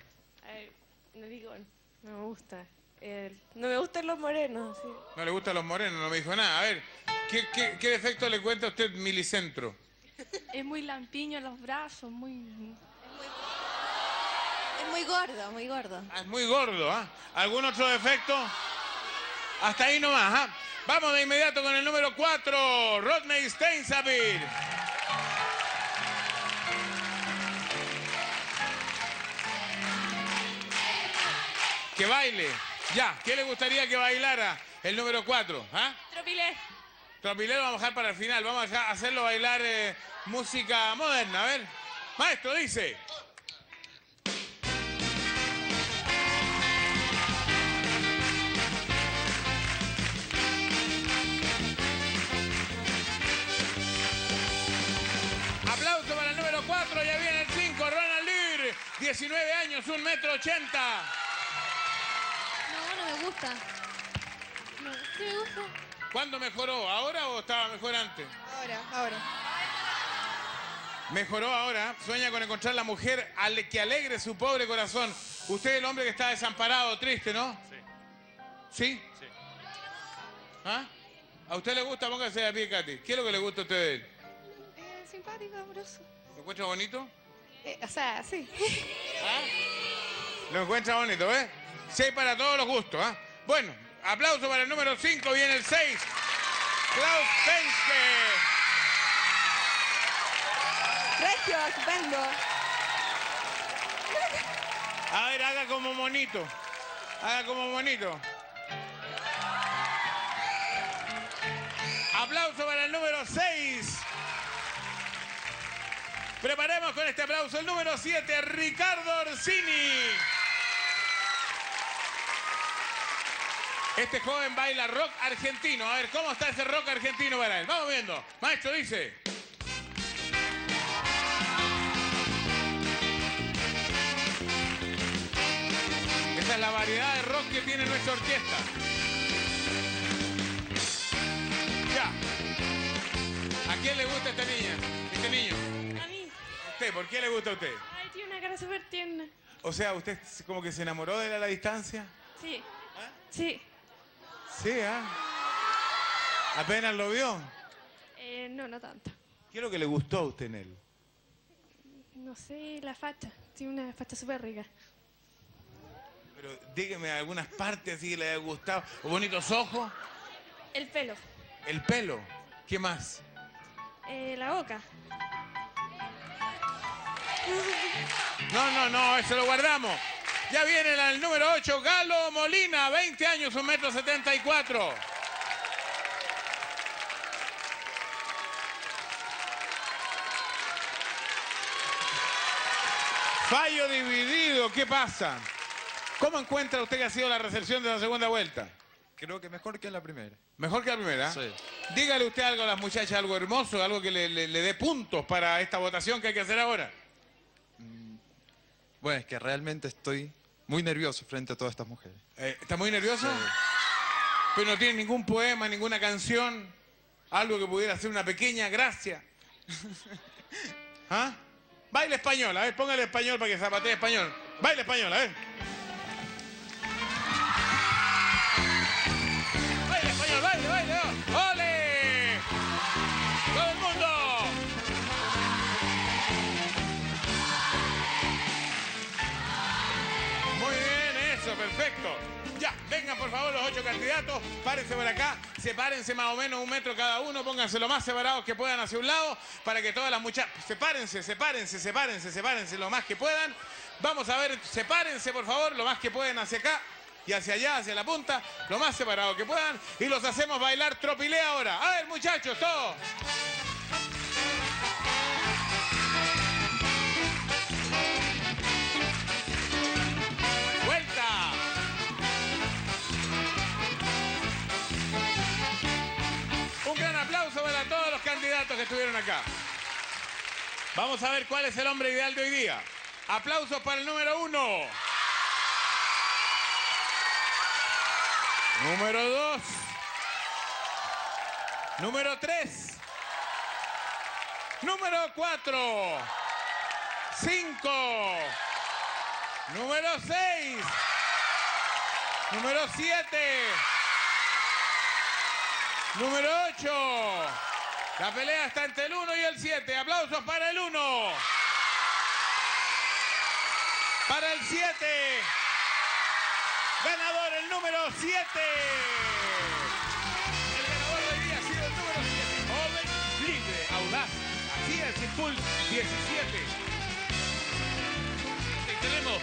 [SPEAKER 41] A ver, no digo, no me gusta. Eh, no me gustan los morenos, sí.
[SPEAKER 1] No le gustan los morenos, no me dijo nada. A ver, ¿qué, qué, qué defecto le encuentra usted Milicentro?
[SPEAKER 41] Es muy lampiño en los brazos, muy...
[SPEAKER 42] Es muy gordo, muy gordo.
[SPEAKER 1] Ah, es muy gordo, ¿ah? ¿Algún otro defecto? Hasta ahí nomás, ¿ah? Vamos de inmediato con el número 4, Rodney Steinsabir. Que baile. Ya, ¿qué le gustaría que bailara el número 4? ¿Ah?
[SPEAKER 41] Tropilé.
[SPEAKER 1] Tropilé lo vamos a dejar para el final. Vamos a dejar- hacerlo bailar eh, música moderna. A ver. Maestro, dice. Aplauso para el número 4. Ya viene el 5, Ronald Lear. 19 años, 1 metro 80.
[SPEAKER 40] Gusta. No, sí me gusta.
[SPEAKER 1] ¿Cuándo mejoró? ¿Ahora o estaba mejor antes?
[SPEAKER 27] Ahora, ahora.
[SPEAKER 1] Mejoró ahora, sueña con encontrar la mujer al que alegre su pobre corazón. Usted es el hombre que está desamparado, triste, ¿no? Sí. ¿Sí? ¿Ah? ¿A usted le gusta? Póngase de pie, Katy. ¿Qué es lo que le gusta a usted de él?
[SPEAKER 27] Eh, simpático, amoroso.
[SPEAKER 1] ¿Lo encuentra bonito?
[SPEAKER 27] Eh, o sea, sí.
[SPEAKER 1] Lo encuentra bonito, ¿eh? Sí, para todos los gustos, ¿ah? Bueno, aplauso para el número 5, viene el 6. Klaus Penske.
[SPEAKER 20] Regio, estupendo.
[SPEAKER 1] A ver, haga como monito. Haga como monito. Aplauso para el número 6. Preparemos con este aplauso el número 7, Ricardo Orsini. Este joven baila rock argentino. A ver, ¿cómo está ese rock argentino para él? Vamos viendo. Maestro dice. Esa es la variedad de rock que tiene nuestra orquesta. Ya. ¿A quién le gusta esta niña? Este niño.
[SPEAKER 41] A mí.
[SPEAKER 1] ¿A usted? ¿Por qué le gusta a usted?
[SPEAKER 41] Ay, tiene una cara súper tierna.
[SPEAKER 1] O sea, ¿usted como que se enamoró de él a la distancia?
[SPEAKER 41] Sí. Sí.
[SPEAKER 1] Sí, ¿ah? ¿Apenas lo vio?
[SPEAKER 41] Eh, no, no tanto.
[SPEAKER 1] ¿Qué es lo que le gustó a usted en él?
[SPEAKER 41] No sé, la facha. Tiene una facha súper rica.
[SPEAKER 1] Pero dígame algunas partes así que le haya gustado. ¿O bonitos ojos?
[SPEAKER 41] El pelo.
[SPEAKER 1] ¿El pelo? ¿Qué más?
[SPEAKER 41] Eh, la boca.
[SPEAKER 1] No, no, no, eso lo guardamos. Ya viene el número 8, Galo Molina, 20 años, 1 metro 74. Fallo dividido, ¿qué pasa? ¿Cómo encuentra usted que ha sido la recepción de la segunda vuelta?
[SPEAKER 43] Creo que mejor que la primera.
[SPEAKER 1] ¿Mejor que la primera?
[SPEAKER 43] Sí.
[SPEAKER 1] Dígale usted algo a las muchachas, algo hermoso, algo que le, le- le dé puntos para esta votación que hay que hacer ahora.
[SPEAKER 43] Bueno, es que realmente estoy muy nervioso frente a todas estas mujeres.
[SPEAKER 1] Eh, ¿Está muy nervioso? Pero no tiene ningún poema, ninguna canción, algo que pudiera ser una pequeña gracia. ¿Ah? Baile español, a ver, póngale español para que zapatee español. Baile español, a ver. Por favor los ocho candidatos, párense por acá, sepárense más o menos un metro cada uno, pónganse lo más separados que puedan hacia un lado, para que todas las muchachas, sepárense, sepárense, sepárense, sepárense lo más que puedan. Vamos a ver, sepárense por favor, lo más que pueden hacia acá y hacia allá, hacia la punta, lo más separado que puedan, y los hacemos bailar tropilé ahora. A ver muchachos, todos. Estuvieron acá. Vamos a ver cuál es el hombre ideal de hoy día. Aplausos para el número uno. Número dos. Número tres. Número cuatro. Cinco. Número seis. Número siete. Número 8. La pelea está entre el 1 y el 7. Aplausos para el 1. Para el 7. Ganador el número 7. El ganador del día ha sido el número 7. Joven, libre, audaz. Así es, Impulse 17.
[SPEAKER 35] Y tenemos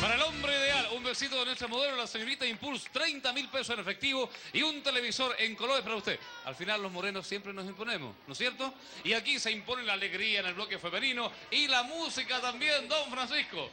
[SPEAKER 35] para el hombre de un besito de nuestra modelo, la señorita Impulse, 30 mil pesos en efectivo y un televisor en colores para usted. Al final los morenos siempre nos imponemos, ¿no es cierto? Y aquí se impone la alegría en el bloque femenino y la música también, don Francisco.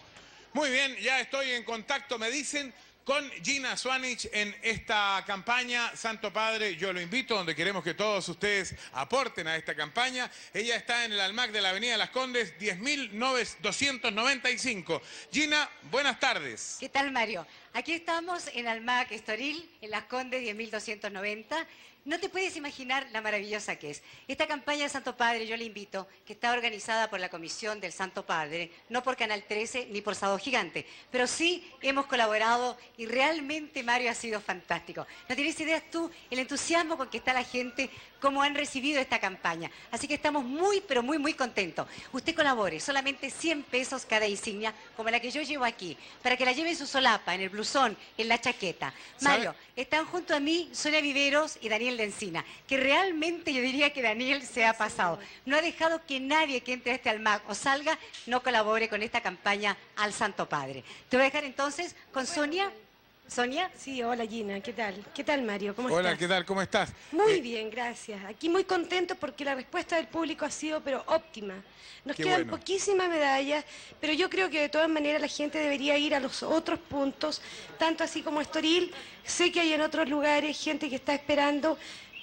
[SPEAKER 1] Muy bien, ya estoy en contacto, me dicen, con Gina Swanich en esta campaña Santo Padre, yo lo invito, donde queremos que todos ustedes aporten a esta campaña. Ella está en el Almac de la Avenida Las Condes, 10.295. Gina, buenas tardes.
[SPEAKER 44] ¿Qué tal, Mario? Aquí estamos en Almac Estoril, en Las Condes 10.290. No te puedes imaginar la maravillosa que es. Esta campaña de Santo Padre, yo le invito, que está organizada por la Comisión del Santo Padre, no por Canal 13 ni por Sábado Gigante, pero sí hemos colaborado y realmente, Mario, ha sido fantástico. No tienes ideas tú el entusiasmo con que está la gente, cómo han recibido esta campaña. Así que estamos muy, pero muy, muy contentos. Usted colabore, solamente 100 pesos cada insignia, como la que yo llevo aquí, para que la lleve en su solapa, en el blusón, en la chaqueta.
[SPEAKER 1] ¿Sabe?
[SPEAKER 44] Mario, están junto a mí Sonia Viveros y Daniel de Encina, que realmente yo diría que Daniel se ha pasado. No ha dejado que nadie que entre a este almac o salga no colabore con esta campaña al Santo Padre. Te voy a dejar entonces con Sonia. Sonia.
[SPEAKER 42] Sí, hola Gina, ¿qué tal? ¿Qué tal Mario? ¿Cómo
[SPEAKER 1] Hola,
[SPEAKER 42] estás?
[SPEAKER 1] ¿qué tal? ¿Cómo estás?
[SPEAKER 42] Muy
[SPEAKER 1] Eh,
[SPEAKER 42] bien, gracias. Aquí muy contento porque la respuesta del público ha sido pero óptima. Nos
[SPEAKER 1] Qué
[SPEAKER 42] quedan
[SPEAKER 1] bueno.
[SPEAKER 42] poquísimas medallas, pero yo creo que de todas maneras la gente debería ir a los otros puntos, tanto así como Estoril. Sé que hay en otros lugares gente que está esperando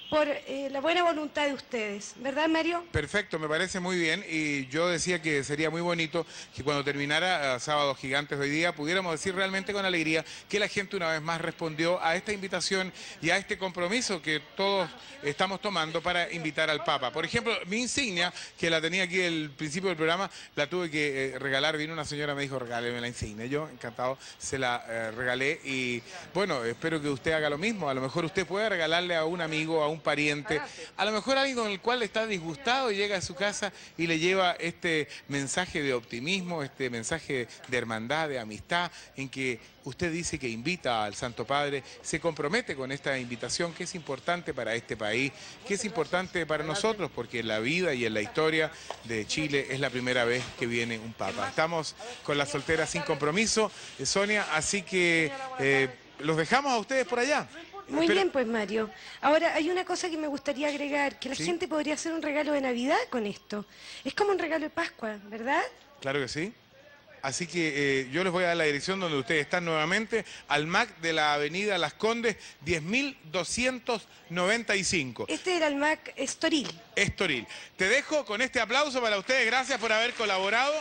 [SPEAKER 42] por eh, la buena voluntad de ustedes, ¿verdad Mario?
[SPEAKER 1] Perfecto, me parece muy bien. Y yo decía que sería muy bonito que cuando terminara eh, Sábado Gigantes hoy día pudiéramos decir realmente con alegría que la gente una vez más respondió a esta invitación y a este compromiso que todos estamos tomando para invitar al Papa. Por ejemplo, mi insignia, que la tenía aquí al principio del programa, la tuve que eh, regalar, vino una señora me dijo regáleme la insignia, yo encantado se la regalé. Y bueno, espero que usted haga lo mismo, a lo mejor usted puede regalarle a un amigo, a un pariente, a lo mejor alguien con el cual está disgustado y llega a su casa y le lleva este mensaje de optimismo, este mensaje de hermandad, de amistad, en que usted dice que invita al Santo Padre, se compromete con esta invitación que es importante para este país, que es importante para nosotros, porque en la vida y en la historia de Chile es la primera vez que viene un Papa. Estamos con la soltera sin compromiso, eh, Sonia, así que eh, los dejamos a ustedes por allá.
[SPEAKER 42] Muy
[SPEAKER 1] Pero-
[SPEAKER 42] bien, pues Mario. Ahora, hay una cosa que me gustaría agregar, que la
[SPEAKER 1] Sí.
[SPEAKER 42] gente podría hacer un regalo de Navidad con esto. Es como un regalo de Pascua, ¿verdad?
[SPEAKER 1] Claro que sí. Así que eh, yo les voy a dar la dirección donde ustedes están nuevamente, al MAC de la Avenida Las Condes, 10.295.
[SPEAKER 42] Este era el Mac Estoril.
[SPEAKER 1] Estoril. Te dejo con este aplauso para ustedes. Gracias por haber colaborado.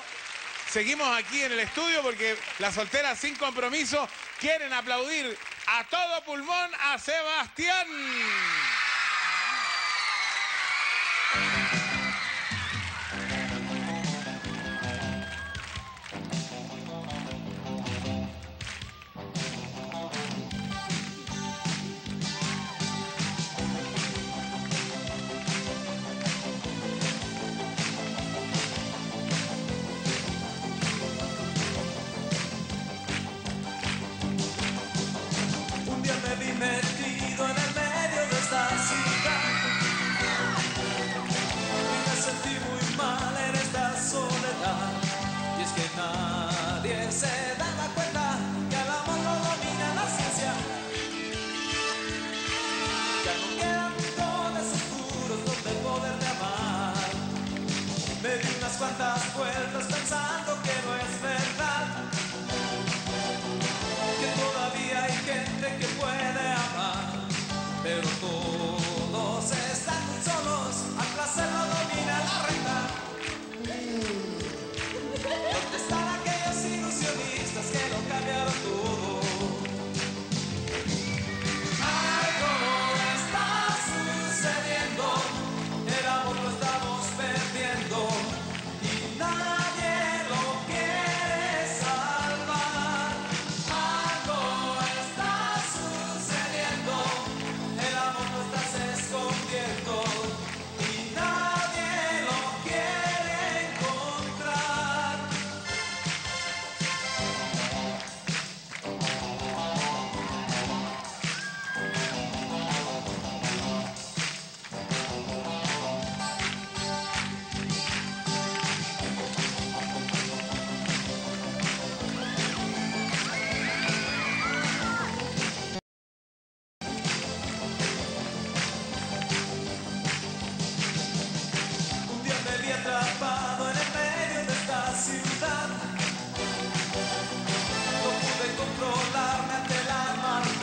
[SPEAKER 1] Seguimos aquí en el estudio porque las solteras sin compromiso quieren aplaudir a todo pulmón a Sebastián.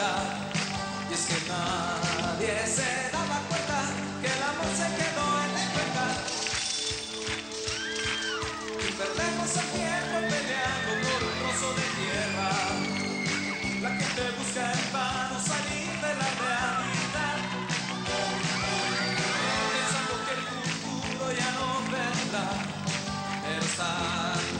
[SPEAKER 45] Y es que nadie se daba cuenta que el amor
[SPEAKER 36] se quedó en la cuenta. Y perdemos el tiempo peleando por un trozo de tierra. La gente busca en vano salir de la realidad. Pensando que el futuro ya no vendrá. Pero están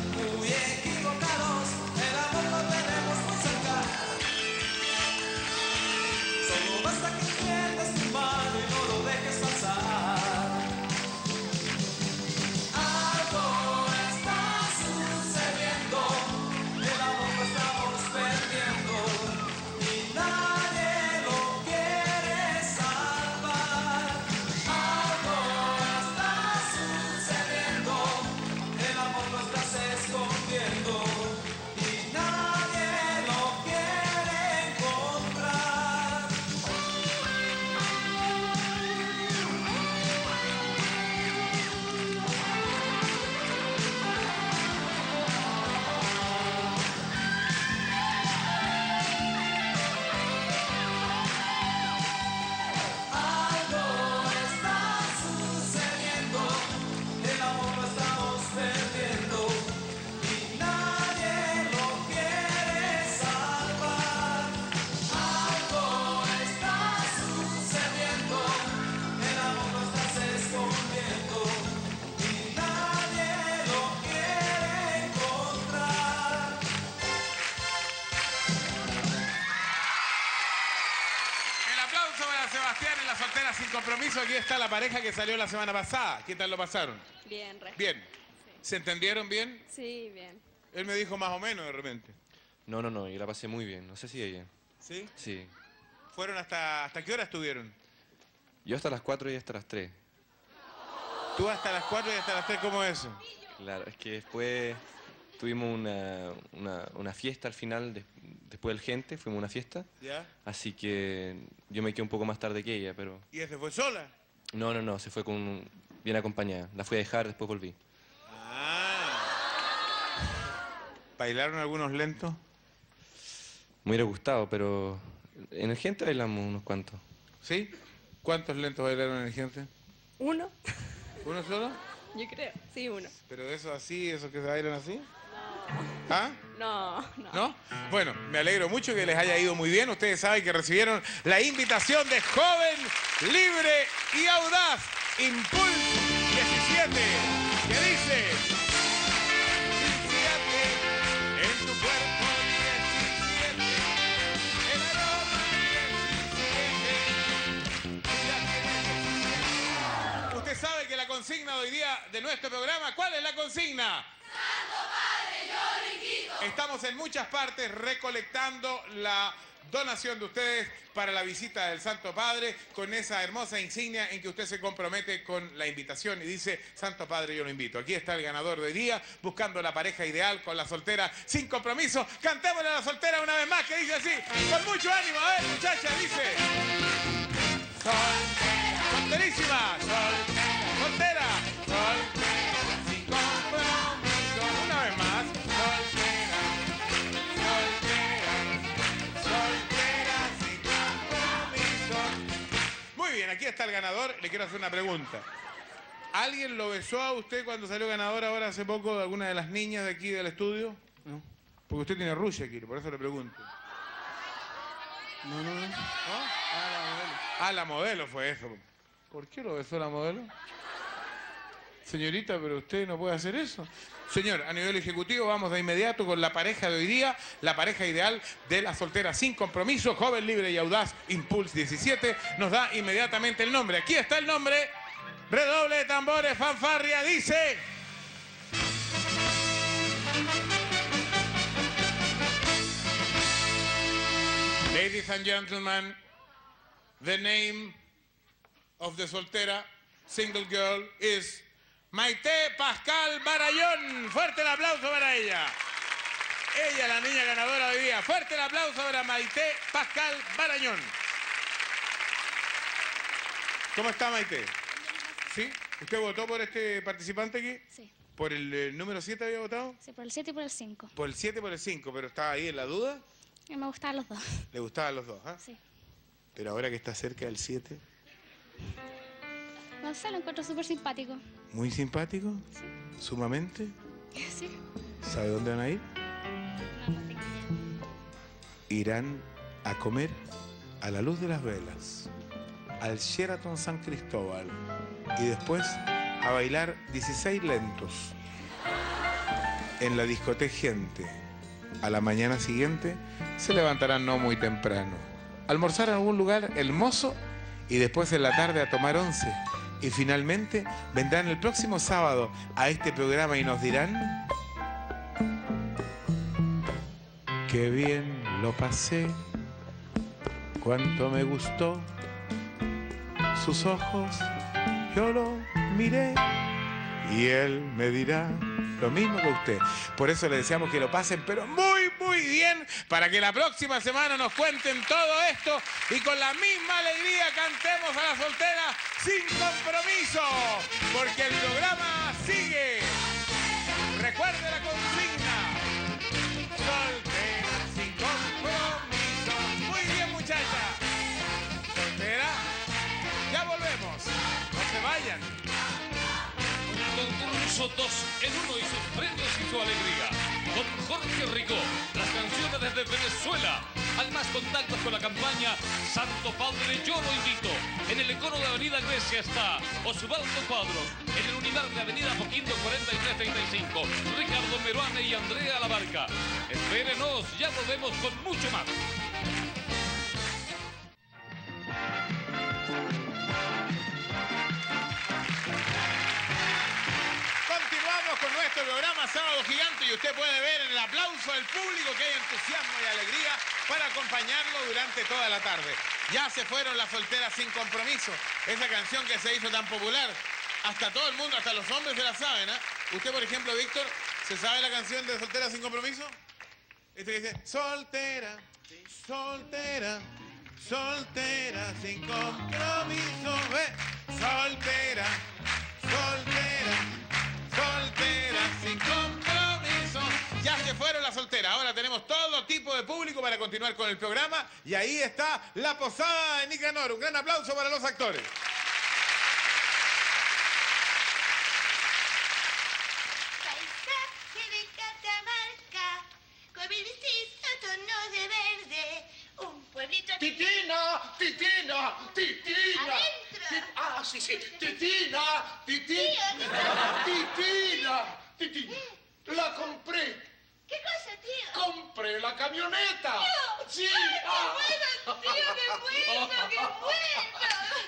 [SPEAKER 36] está
[SPEAKER 1] la pareja que salió la semana pasada. ¿Qué tal lo pasaron?
[SPEAKER 41] Bien, re.
[SPEAKER 1] Bien. ¿Se entendieron bien?
[SPEAKER 41] Sí, bien.
[SPEAKER 1] Él me dijo más o menos de repente.
[SPEAKER 46] No, no, no, yo la pasé muy bien. No sé si ella.
[SPEAKER 1] ¿Sí?
[SPEAKER 46] Sí.
[SPEAKER 1] ¿Fueron hasta, hasta qué hora estuvieron?
[SPEAKER 46] Yo hasta las 4 y hasta las 3.
[SPEAKER 1] Tú hasta las 4 y hasta las 3, ¿cómo es eso?
[SPEAKER 46] Claro, es que después tuvimos una, una, una fiesta al final, des- después del gente, fuimos a una fiesta.
[SPEAKER 1] ¿Ya?
[SPEAKER 46] Así que yo me quedé un poco más tarde que ella, pero...
[SPEAKER 1] ¿Y ese fue sola?
[SPEAKER 46] No, no, no, se fue con bien acompañada. La fui a dejar, después volví.
[SPEAKER 1] ¿Bailaron algunos lentos?
[SPEAKER 46] Me hubiera gustado, pero en el gente bailamos unos cuantos.
[SPEAKER 1] ¿Sí? ¿Cuántos lentos bailaron en el gente?
[SPEAKER 41] ¿Uno?
[SPEAKER 1] ¿Uno solo?
[SPEAKER 41] Yo creo. Sí, uno.
[SPEAKER 1] ¿Pero de esos así, esos que se bailan así? ¿Ah?
[SPEAKER 41] No, no.
[SPEAKER 1] ¿No? Bueno, me alegro mucho que les haya ido muy bien. Ustedes saben que recibieron la invitación de joven, libre y audaz, Impulse 17, que dice... "17, en tu cuerpo 17, el aroma 17, mira que 17". Usted sabe que la consigna de hoy día de nuestro programa, ¿cuál es la consigna? Estamos en muchas partes recolectando la donación de ustedes para la visita del Santo Padre con esa hermosa insignia en que usted se compromete con la invitación y dice, Santo Padre, yo lo invito. Aquí está el ganador de día, buscando la pareja ideal con la soltera sin compromiso. Cantémosle a la soltera una vez más que dice así, con mucho ánimo. A ver, muchacha, dice. Soltera. Solterísima. Soltera. Soltera. Soltera. Está el ganador. Le quiero hacer una pregunta. ¿Alguien lo besó a usted cuando salió ganador ahora hace poco de alguna de las niñas de aquí del estudio? No. Porque usted tiene rush aquí, por eso le pregunto.
[SPEAKER 39] No, no, no.
[SPEAKER 1] Ah, la modelo fue eso. ¿Por qué lo besó la modelo? Señorita, pero usted no puede hacer eso. Señor, a nivel ejecutivo vamos de inmediato con la pareja de hoy día, la pareja ideal de la soltera sin compromiso, joven libre y audaz, Impulse 17, nos da inmediatamente el nombre. Aquí está el nombre. Redoble de tambores, fanfarria, dice. Ladies and gentlemen, the name of the soltera single girl is Maite Pascal Barayón. Fuerte el aplauso para ella. Ella, la niña ganadora de hoy día. Fuerte el aplauso para Maite Pascal Barañón. ¿Cómo está Maite? ¿Sí? ¿Usted votó por este participante aquí?
[SPEAKER 47] Sí.
[SPEAKER 1] ¿Por el eh, número 7 había votado?
[SPEAKER 47] Sí, por el 7 y por el 5.
[SPEAKER 1] Por el 7 y por el 5, pero estaba ahí en la duda.
[SPEAKER 48] Y me gustaban los dos.
[SPEAKER 1] Le gustaban los dos, ¿ah?
[SPEAKER 48] Sí.
[SPEAKER 1] Pero ahora que está cerca del 7,
[SPEAKER 48] No sé, lo encuentro súper simpático.
[SPEAKER 1] muy simpático, sumamente.
[SPEAKER 48] Sí.
[SPEAKER 1] ¿Sabe dónde van a ir? Irán a comer a la luz de las velas, al Sheraton San Cristóbal y después a bailar 16 lentos en la discoteca Gente. A la mañana siguiente se levantarán no muy temprano, almorzar en algún lugar hermoso y después en la tarde a tomar once. Y finalmente vendrán el próximo sábado a este programa y nos dirán Qué bien lo pasé, cuánto me gustó sus ojos, yo lo miré y él me dirá lo mismo que usted. Por eso le deseamos que lo pasen, pero muy, muy bien, para que la próxima semana nos cuenten todo esto y con la misma alegría cantemos a la soltera sin compromiso, porque el programa sigue. Recuerde la consigna.
[SPEAKER 35] Concurso 2 en uno y sus premios y su alegría. Con Jorge Ricó, las canciones desde Venezuela. Además, contactos con la campaña Santo Padre, yo lo invito. En el icono de Avenida Grecia está Osvaldo Cuadros. En el Unidad de Avenida Poquindo 4335, Ricardo Meruane y Andrea Labarca. Espérenos, ya volvemos con mucho más.
[SPEAKER 1] Nuestro programa Sábado Gigante y usted puede ver en el aplauso del público que hay entusiasmo y alegría para acompañarlo durante toda la tarde. Ya se fueron las solteras sin compromiso, esa canción que se hizo tan popular. Hasta todo el mundo, hasta los hombres se la saben, ¿ah? Usted, por ejemplo, Víctor, ¿se sabe la canción de Soltera sin compromiso? Este dice, soltera, soltera, soltera sin compromiso. Soltera, soltera, soltera fueron las solteras. Ahora tenemos todo tipo de público para continuar con el programa. Y ahí está la posada de Nicanor. Un gran aplauso para los actores.
[SPEAKER 49] Paisaje de Catamarca, con brillitos tonos de verde, un pueblito...
[SPEAKER 47] Titina, Titina, Titina. Ah, sí, sí. Titina, Titina. Titina, Titina. La compré.
[SPEAKER 49] ¿Qué cosa, tío?
[SPEAKER 47] Compré la camioneta.
[SPEAKER 49] ¡Tío!
[SPEAKER 47] Sí.
[SPEAKER 49] ¡Ay,
[SPEAKER 47] ah.
[SPEAKER 49] qué bueno, tío! ¡Qué bueno, qué bueno!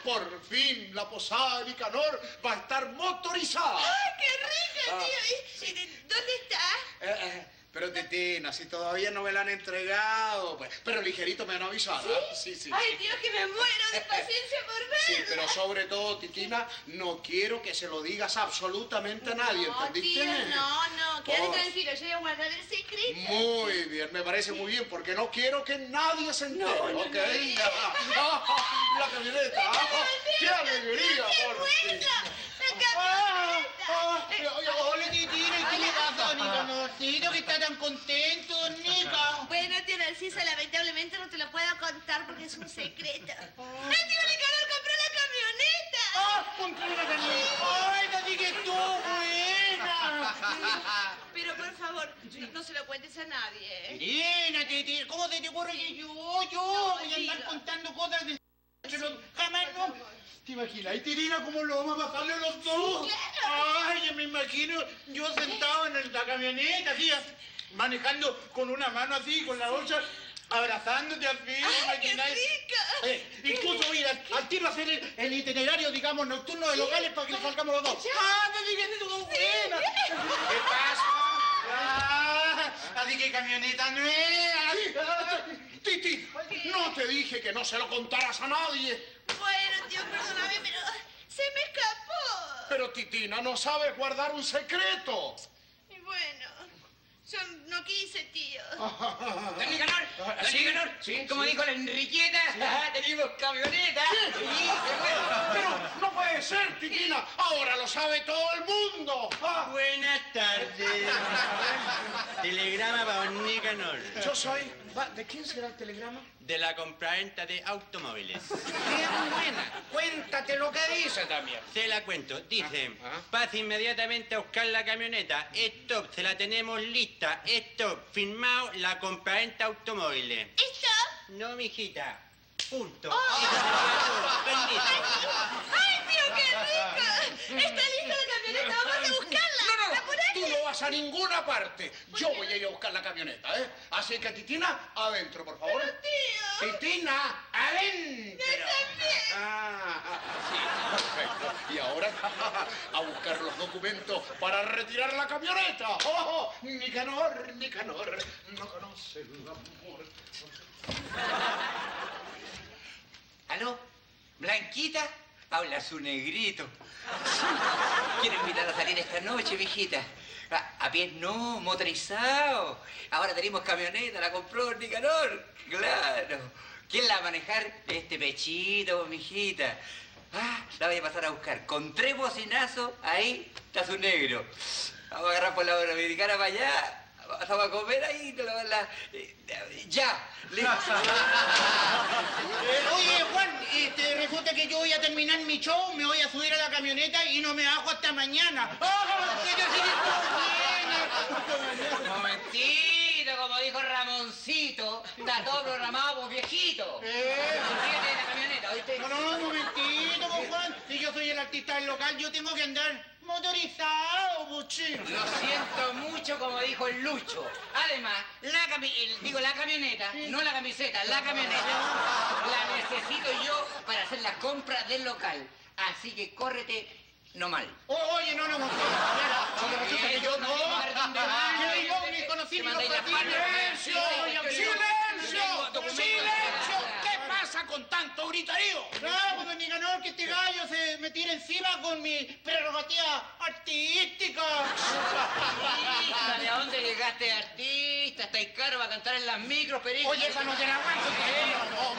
[SPEAKER 47] Por fin la posada de Nicanor va a estar motorizada.
[SPEAKER 49] ¡Ay, qué rico,
[SPEAKER 47] Ah.
[SPEAKER 49] tío! ¿Y, y de- dónde está?
[SPEAKER 47] Eh, eh, pero Titina, si todavía no me la han entregado, pues, pero ligerito me han avisado. ¿ah? Sí, sí.
[SPEAKER 49] ¡Ay, Dios, que me muero de paciencia por verla!
[SPEAKER 47] Sí, pero sobre todo, Titina, no quiero que se lo digas absolutamente a nadie,
[SPEAKER 49] No,
[SPEAKER 47] ¿entendiste?
[SPEAKER 49] tío, no, no, quédate
[SPEAKER 47] Por-
[SPEAKER 49] tranquilo, yo voy a guardar el secreto.
[SPEAKER 47] Muy bien, me parece muy bien, porque no quiero que nadie se entere,
[SPEAKER 49] No, no,
[SPEAKER 47] ¿ok? Ah, la camioneta, ah, ¡qué alegría! por fin.
[SPEAKER 49] Ah,
[SPEAKER 47] ah,
[SPEAKER 49] Eh,
[SPEAKER 47] Hola, Titina, ¿y qué le pasa a Nicanorcito que está tan contento, don Nica?
[SPEAKER 49] Bueno, tío Narcisa, lamentablemente no te lo puedo contar porque es un secreto. ¡El tío Nicanor compró la camioneta!
[SPEAKER 47] ¡Ah, compró la camioneta! ¡Ay, no digas tú, buena!
[SPEAKER 49] Pero por favor, no se lo cuentes a nadie. ¿eh?
[SPEAKER 47] Titina, Titina, ¿cómo te te ocurre que yo, yo voy a andar contando cosas de... que no- jamás no... ¿Te imaginas? ¿Y Tirina cómo lo vamos a bajarle los dos? Ay, yo me imagino yo sentado en la camioneta, así, manejando con una mano así, con la otra, abrazándote así, ¿te imaginas? Eh, incluso voy a al tiro a hacer el, el itinerario, digamos, nocturno de locales para que salgamos los dos. ¡Ah, te dije tú, buena! ¿Qué pasa? Ah, así que camioneta nueva. Titi, no te dije que no se lo contaras a nadie.
[SPEAKER 49] Bueno, tío, perdóname, pero se me escapó.
[SPEAKER 47] Pero Titina no sabe guardar un secreto.
[SPEAKER 49] Y bueno, yo no quise, tío.
[SPEAKER 47] Ah,
[SPEAKER 50] Nicanor,
[SPEAKER 47] ¿Sí?
[SPEAKER 50] Nicanor,
[SPEAKER 47] Sí,
[SPEAKER 50] como
[SPEAKER 47] sí.
[SPEAKER 50] dijo la Enriqueta,
[SPEAKER 47] Sí.
[SPEAKER 50] ah, tenemos camioneta.
[SPEAKER 47] Pero no puede ser, Titina. Ahora lo sabe todo el mundo. Ah.
[SPEAKER 51] Buenas tardes. telegrama para Nicanor.
[SPEAKER 47] Yo soy... va, ¿De quién será el telegrama?
[SPEAKER 51] De la compraventa de automóviles.
[SPEAKER 47] Bien buena. Cuéntate lo que dice también.
[SPEAKER 51] Se la cuento. Dice,
[SPEAKER 47] Ah,
[SPEAKER 51] pase inmediatamente a buscar la camioneta. Stop, se la tenemos lista. Stop, firmado la compraventa automóviles.
[SPEAKER 37] ¿Stop?
[SPEAKER 51] No, mijita. Punto.
[SPEAKER 37] ¡Ay, pero qué rico! ¡Está lista la camioneta! ¡Vamos a buscarla!
[SPEAKER 47] Tú no vas a ninguna parte. Yo voy a ir a buscar la camioneta, ¿eh? Así que, Titina, adentro, por favor. Titina, adentro. Ah, ah, sí, perfecto. Y ahora a buscar los documentos para retirar la camioneta. ¡Oh, oh! Nicanor, Nicanor, no conoce el amor.
[SPEAKER 50] ¿Aló? ¿Blanquita? Habla su negrito. Quiero invitar a salir esta noche, mijita. A, a pie no, motorizado. Ahora tenemos camioneta, la compró Nicanor. Claro. ¿Quién la va a manejar? Este pechito, mijita. Ah, la voy a pasar a buscar. Con tres bocinazos, ahí está su negro. Vamos a agarrar por la americana para allá. Vamos a comer ahí. la- la- eh, ya. listo.
[SPEAKER 47] Oye, Juan, este, resulta que yo voy a terminar mi show, me voy a subir a la camioneta y no me bajo hasta mañana. ¡Ah, que yo sí
[SPEAKER 50] Momentito, como dijo Ramoncito, está todo programado por viejito.
[SPEAKER 47] Eh.
[SPEAKER 50] La camioneta, ¿oíste?
[SPEAKER 47] No, no, no, un momentito, Juan. Si yo soy el artista del local, yo tengo que andar motorizado, buchín.
[SPEAKER 50] Lo siento mucho, como dijo el Lucho. Además, la cami- el- digo, la camioneta, no la camiseta, la camioneta, la necesito yo para hacer la compra del local. Así que córrete no mal.
[SPEAKER 47] O- oye, no, no, no. Porque resulta que yo no. Yo ni conocí ni los ¡Silencio! ¡Silencio! ¡Silencio! ¿Qué pasa con tanto gritarío? No, pues, don Nicanor, que este gallo se me tira encima con mi prerrogativa artística.
[SPEAKER 50] ¿De dónde llegaste artista? ¿Estáis caro para cantar en las micros, perico?
[SPEAKER 47] Oye, esa no te la aguanto. No.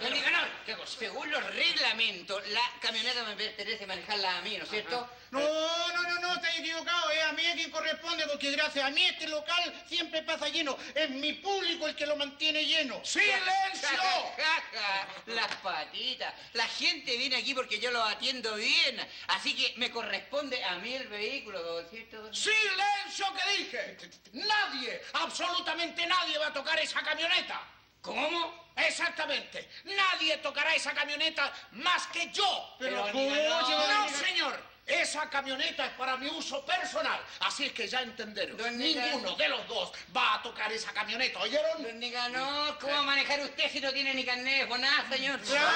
[SPEAKER 50] Don Nicanor, según los reglamentos, la camioneta me pertenece manejarla a mí, ¿no es cierto?
[SPEAKER 47] No, no, no, no, estás equivocado. Es a mí a quien corresponde porque gracias a mí este local siempre pasa lleno. Es mi público el que lo mantiene lleno. ¡Silencio!
[SPEAKER 50] Las patitas. La gente viene aquí porque yo los atiendo bien. Así que me corresponde a mí el vehículo, ¿no cierto? don-
[SPEAKER 47] ¡Silencio que dije! Nadie, absolutamente nadie va a tocar esa camioneta.
[SPEAKER 50] ¿Cómo?
[SPEAKER 47] Exactamente. Nadie tocará esa camioneta más que yo.
[SPEAKER 50] Pero,
[SPEAKER 47] no,
[SPEAKER 50] Nicanor.
[SPEAKER 47] señor. Esa camioneta es para mi uso personal. Así es que ya entendieron. Ninguno de los dos va a tocar esa camioneta, ¿oyeron?
[SPEAKER 50] Don Nicanor, ¿cómo va a manejar usted si no tiene ni carnet de nada, señor?
[SPEAKER 47] Claro,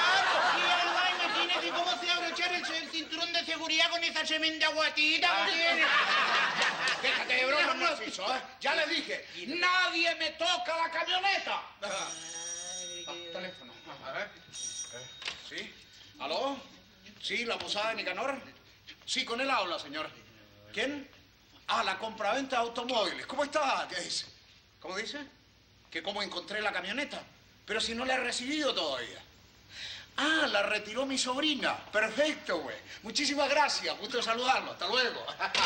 [SPEAKER 47] sí, imagínese cómo se abrochar el, el cinturón de seguridad con esa tremenda guatita que tiene. Déjate de broma, Narciso, ¿eh? Ya le dije, nadie me toca la camioneta. Ah, teléfono, a ver. ¿Sí? ¿Aló? ¿Sí, la posada de Nicanor? Sí, con él habla, señor. ¿Quién? Ah, la compraventa de automóviles. ¿Cómo está? ¿Qué dice? ¿Cómo dice? Que cómo encontré la camioneta. Pero si no la he recibido todavía. Ah, la retiró mi sobrina. Perfecto, güey. Muchísimas gracias. Gusto saludarlo. Hasta luego.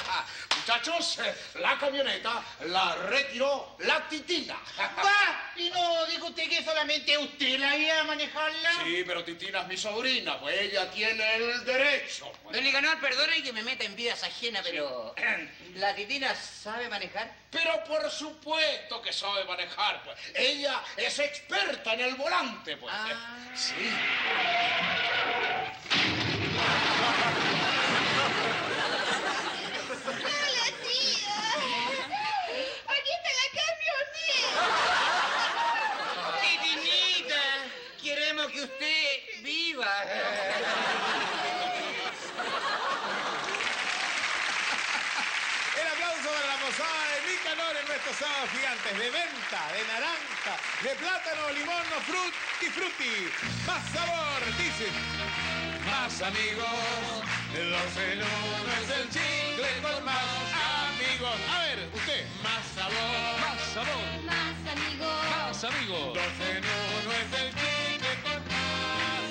[SPEAKER 47] Muchachos, eh, la camioneta la retiró la titina. ¡Va! ¿Y no dijo usted que solamente usted la iba a manejarla? Sí, pero Titina es mi sobrina, pues ella tiene el derecho. pues.
[SPEAKER 50] Don Nicanor, perdone que me meta en vidas ajenas, pero... ¿La titina sabe manejar?
[SPEAKER 47] Pero por supuesto que sabe manejar, pues. Ella es experta en el volante, pues. Sí.
[SPEAKER 50] Usted viva.
[SPEAKER 1] El aplauso para la posada de Nicanor en nuestros sábados gigantes de venta, de naranja, de plátano, limón o frutti frutti. Más sabor, dice. Más amigos, el dos en uno es el chicle con más amigos. A ver, usted. Más sabor. Más sabor.
[SPEAKER 37] Más amigos.
[SPEAKER 35] Más amigos.
[SPEAKER 1] Dos en uno es el chicle con más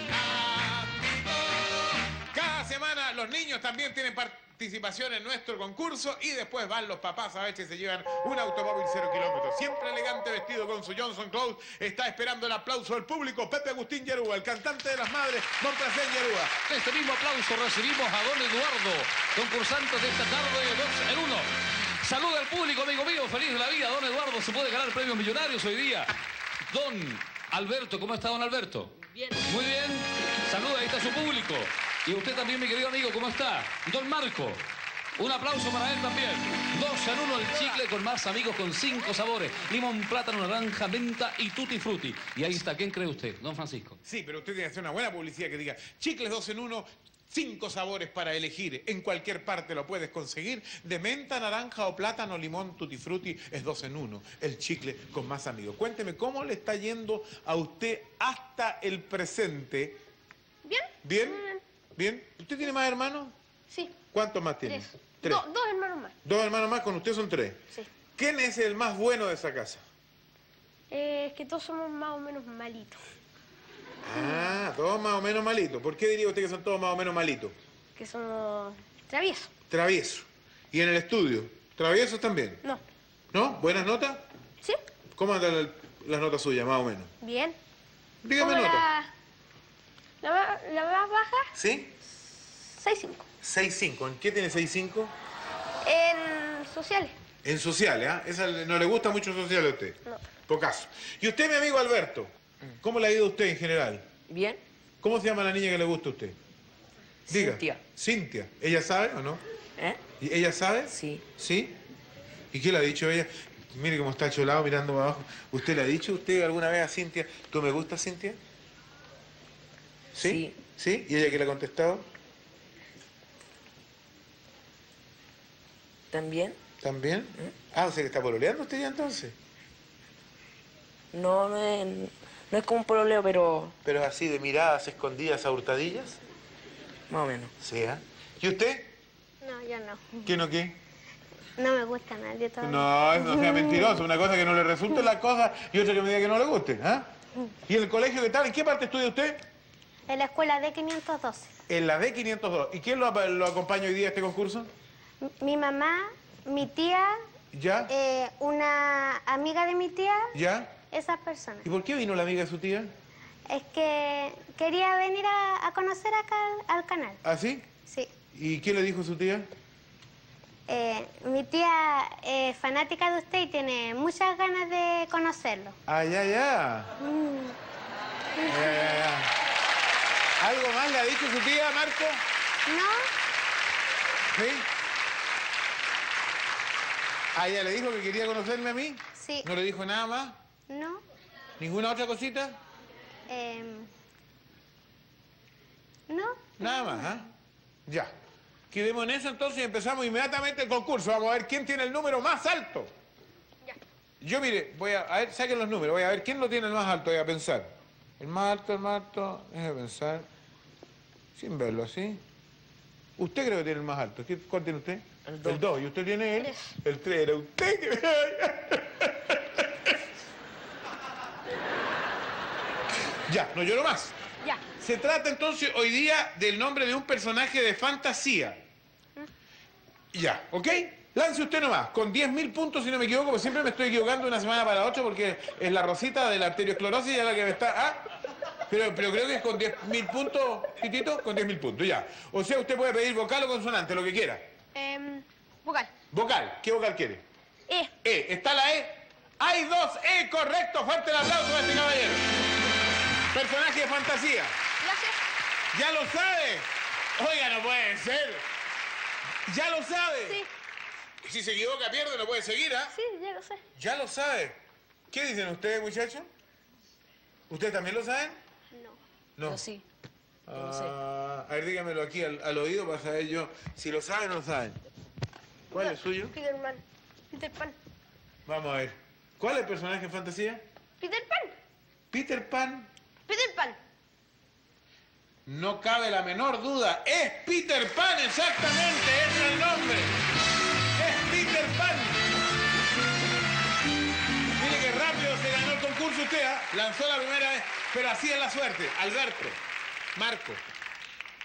[SPEAKER 1] amigos. Cada semana los niños también tienen participación en nuestro concurso y después van los papás a ver si se llevan un automóvil cero kilómetros. Siempre elegante vestido con su Johnson Clothes, está esperando el aplauso del público Pepe Agustín Yerúa, el cantante de las madres, Montracén Yerúa.
[SPEAKER 35] Este mismo aplauso recibimos a don Eduardo, concursante de esta tarde, dos en uno. Saluda al público, amigo mío, feliz de la vida. Don Eduardo se puede ganar premios millonarios hoy día. Don Alberto, ¿cómo está don Alberto?
[SPEAKER 52] Bien.
[SPEAKER 35] Muy bien. Saluda, ahí está su público. Y usted también, mi querido amigo, ¿cómo está? Don Marco. Un aplauso para él también. Dos en uno el chicle con más amigos con cinco sabores. Limón, plátano, naranja, menta y tutti frutti. Y ahí está, ¿quién cree usted? Don Francisco.
[SPEAKER 1] Sí, pero usted tiene que hacer una buena publicidad que diga chicles dos en uno, cinco sabores para elegir. En cualquier parte lo puedes conseguir. De menta, naranja o plátano, limón, tutti frutti es dos en uno. El chicle con más amigos. Cuénteme, ¿cómo le está yendo a usted hasta el presente?
[SPEAKER 40] ¿Bien?
[SPEAKER 1] ¿Bien? ¿Bien? ¿Usted tiene más hermanos?
[SPEAKER 40] Sí.
[SPEAKER 1] ¿Cuántos más tiene?
[SPEAKER 40] Tres. Do- dos hermanos más.
[SPEAKER 1] Dos hermanos más, con usted son tres.
[SPEAKER 40] Sí.
[SPEAKER 1] ¿Quién es el más bueno de esa casa?
[SPEAKER 40] Eh, es que todos somos más o menos malitos.
[SPEAKER 1] Ah, todos más o menos malitos. ¿Por qué diría usted que son todos más o menos malitos?
[SPEAKER 40] Que somos traviesos.
[SPEAKER 1] Travieso. ¿Y en el estudio? ¿Traviesos también?
[SPEAKER 40] No.
[SPEAKER 1] ¿No? ¿Buenas notas?
[SPEAKER 40] Sí.
[SPEAKER 1] ¿Cómo andan la- las notas suyas, más o menos?
[SPEAKER 40] Bien.
[SPEAKER 1] Dígame
[SPEAKER 40] Como
[SPEAKER 1] nota.
[SPEAKER 40] La, la, más baja,
[SPEAKER 1] ¿Sí?
[SPEAKER 40] 6.5.
[SPEAKER 1] 6.5. ¿En qué tiene 6.5?
[SPEAKER 40] En sociales.
[SPEAKER 1] En sociales, ¿ah? Esa le- no le gusta mucho sociales a usted.
[SPEAKER 40] No.
[SPEAKER 1] Pocaso. Y usted, mi amigo Alberto, ¿cómo le ha ido a usted en general?
[SPEAKER 52] Bien.
[SPEAKER 1] ¿Cómo se llama la niña que le gusta a usted? Diga.
[SPEAKER 52] Cintia.
[SPEAKER 1] Cintia. ¿Ella sabe o no?
[SPEAKER 52] ¿Eh?
[SPEAKER 1] ¿Y ella sabe?
[SPEAKER 52] Sí.
[SPEAKER 1] ¿Sí? ¿Y qué le ha dicho ella? Mire cómo está cholado mirando para abajo. ¿Usted le ha dicho usted alguna vez a Cintia, ¿tú me gustas, Cintia? ¿Sí? ¿Sí? ¿Y ella qué le ha contestado?
[SPEAKER 52] ¿También?
[SPEAKER 1] ¿También? Ah, o sea que está pololeando usted ya entonces.
[SPEAKER 52] No, no es, no es como un pololeo, pero
[SPEAKER 1] Pero es así de miradas escondidas a hurtadillas.
[SPEAKER 52] más o menos.
[SPEAKER 1] Sí, ¿ah? ¿Y usted?
[SPEAKER 40] No, yo no.
[SPEAKER 1] ¿Quién o qué?
[SPEAKER 40] No me gusta nadie todavía.
[SPEAKER 1] No, no sea mentiroso. Una cosa que no le resulte la cosa y otra que me diga que no le guste. ¿ah? ¿Y el colegio qué tal? ¿En qué parte estudia usted?
[SPEAKER 40] En la escuela de 512.
[SPEAKER 1] En la D502. ¿Y quién lo, lo acompaña hoy día a este concurso?
[SPEAKER 40] M- Mi mamá, mi tía,
[SPEAKER 1] ¿Ya?
[SPEAKER 40] eh, una amiga de mi tía,
[SPEAKER 1] ¿Ya?
[SPEAKER 40] esas personas.
[SPEAKER 1] ¿Y por qué vino la amiga de su tía?
[SPEAKER 40] Es que quería venir a, a conocer acá al, al canal.
[SPEAKER 1] ¿Ah, sí?
[SPEAKER 40] Sí.
[SPEAKER 1] ¿Y qué le dijo su tía?
[SPEAKER 40] Eh, mi tía es fanática de usted y tiene muchas ganas de conocerlo.
[SPEAKER 1] Ah, ya, ya.
[SPEAKER 40] Mm.
[SPEAKER 1] Ya, ya, ya. ¿Algo más le ha dicho su tía, Marco?
[SPEAKER 40] ¿No?
[SPEAKER 1] ¿Sí? Ah, ya le dijo que quería conocerme a mí.
[SPEAKER 40] Sí.
[SPEAKER 1] ¿No le dijo nada más?
[SPEAKER 40] ¿No?
[SPEAKER 1] ¿Ninguna otra cosita?
[SPEAKER 40] Em, ¿No?
[SPEAKER 1] Nada más, ¿ah? Ya. Quedemos en eso entonces y empezamos inmediatamente el concurso. Vamos a ver quién tiene el número más alto. Yo, mire, voy a, a ver, saquen los números, voy a ver quién lo tiene el más alto, voy a pensar. El más alto, el más alto, déjeme pensar. Sin verlo así. Usted creo que tiene el más alto. ¿Qué- ¿Cuál tiene usted? El 2. El 2. ¿Y usted tiene él? El 3. Era usted que... ya, no lloro más.
[SPEAKER 40] Ya.
[SPEAKER 1] Se trata entonces hoy día del nombre de un personaje de fantasía. Ya, ¿ok? Lance usted nomás, con 10.000 puntos si no me equivoco, porque siempre me estoy equivocando de una semana para otra porque es la rosita de la arteriosclerosis ya la que me está... ¿ah? Pero, pero creo que es con 10.000 puntos, Titito, con 10.000 puntos, ya. O sea, usted puede pedir vocal o consonante, lo que quiera.
[SPEAKER 40] Em, vocal.
[SPEAKER 1] Vocal, ¿qué vocal quiere?
[SPEAKER 40] E.
[SPEAKER 1] E, ¿está la E? Hay dos E, correcto, fuerte el aplauso a este caballero. Personaje de fantasía.
[SPEAKER 40] Gracias.
[SPEAKER 1] ¿Ya lo sabe? Oiga, no puede ser. ¿Ya lo sabe?
[SPEAKER 40] Sí.
[SPEAKER 1] Si se equivoca, pierde, no puede seguir, ¿ah?
[SPEAKER 40] Sí, ya lo sé.
[SPEAKER 1] ¿Ya lo sabe? ¿Qué dicen ustedes, muchachos? ¿Ustedes también lo saben?
[SPEAKER 40] No.
[SPEAKER 1] No.
[SPEAKER 52] Sí.
[SPEAKER 1] Ah, a ver, dígamelo aquí al, al oído para saber yo si lo saben o no saben. ¿Cuál es el suyo?
[SPEAKER 40] Peter Pan. Peter Pan.
[SPEAKER 1] Vamos a ver. ¿Cuál es el personaje de fantasía?
[SPEAKER 40] Peter Pan.
[SPEAKER 1] Peter Pan.
[SPEAKER 40] Peter Pan.
[SPEAKER 1] No cabe la menor duda. Es Peter Pan, exactamente. Es el nombre. ¿Ah? Lanzó la primera vez. Pero así es la suerte. Alberto, Marco,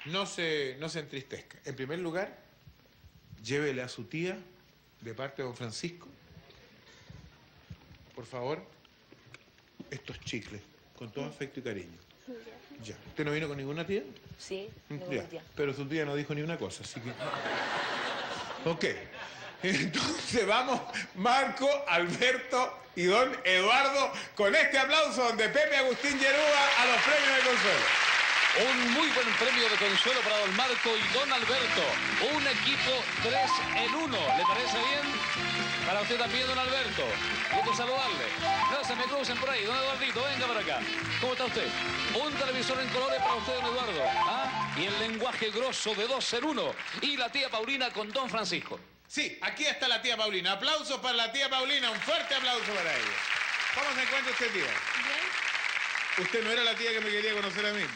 [SPEAKER 1] no se, no se entristezca. En primer lugar, llévele a su tía, de parte de don Francisco, por favor, estos chicles, con todo afecto y cariño. Ya. ¿Usted no vino con ninguna tía?
[SPEAKER 52] Sí,
[SPEAKER 1] Ya. Pero su tía no dijo ni una cosa, así que... Ok. Entonces vamos, Marco, Alberto y don Eduardo, con este aplauso donde Pepe Agustín Yerúa a los premios de consuelo.
[SPEAKER 35] Un muy buen premio de consuelo para don Marco y don Alberto. Un equipo 3 en 1. ¿Le parece bien? Para usted también, don Alberto. Gusto saludarle. No se me crucen por ahí. Don Eduardito, venga para acá. ¿Cómo está usted? Un televisor en colores para usted, don Eduardo. ¿Ah? Y el lenguaje grosso de 2 en 1. Y la tía Paulina con don Francisco.
[SPEAKER 1] Sí, aquí está la tía Paulina. Aplausos para la tía Paulina. Un fuerte aplauso para ella. ¿Cómo se encuentra usted, tía? Usted no era la tía que me quería conocer a mí.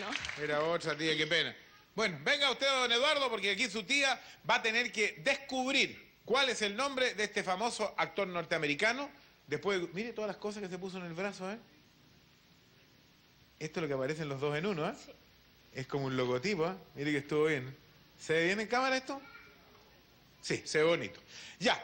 [SPEAKER 41] No.
[SPEAKER 1] Era otra tía, qué pena. Bueno, venga usted, don Eduardo, porque aquí su tía va a tener que descubrir cuál es el nombre de este famoso actor norteamericano. Después, mire todas las cosas que se puso en el brazo, ¿eh? Esto es lo que aparecen los dos en uno, ¿eh? Es como un logotipo, ¿eh? Mire que estuvo bien. ¿Se ve bien en cámara esto? Sí, se ve bonito. Ya,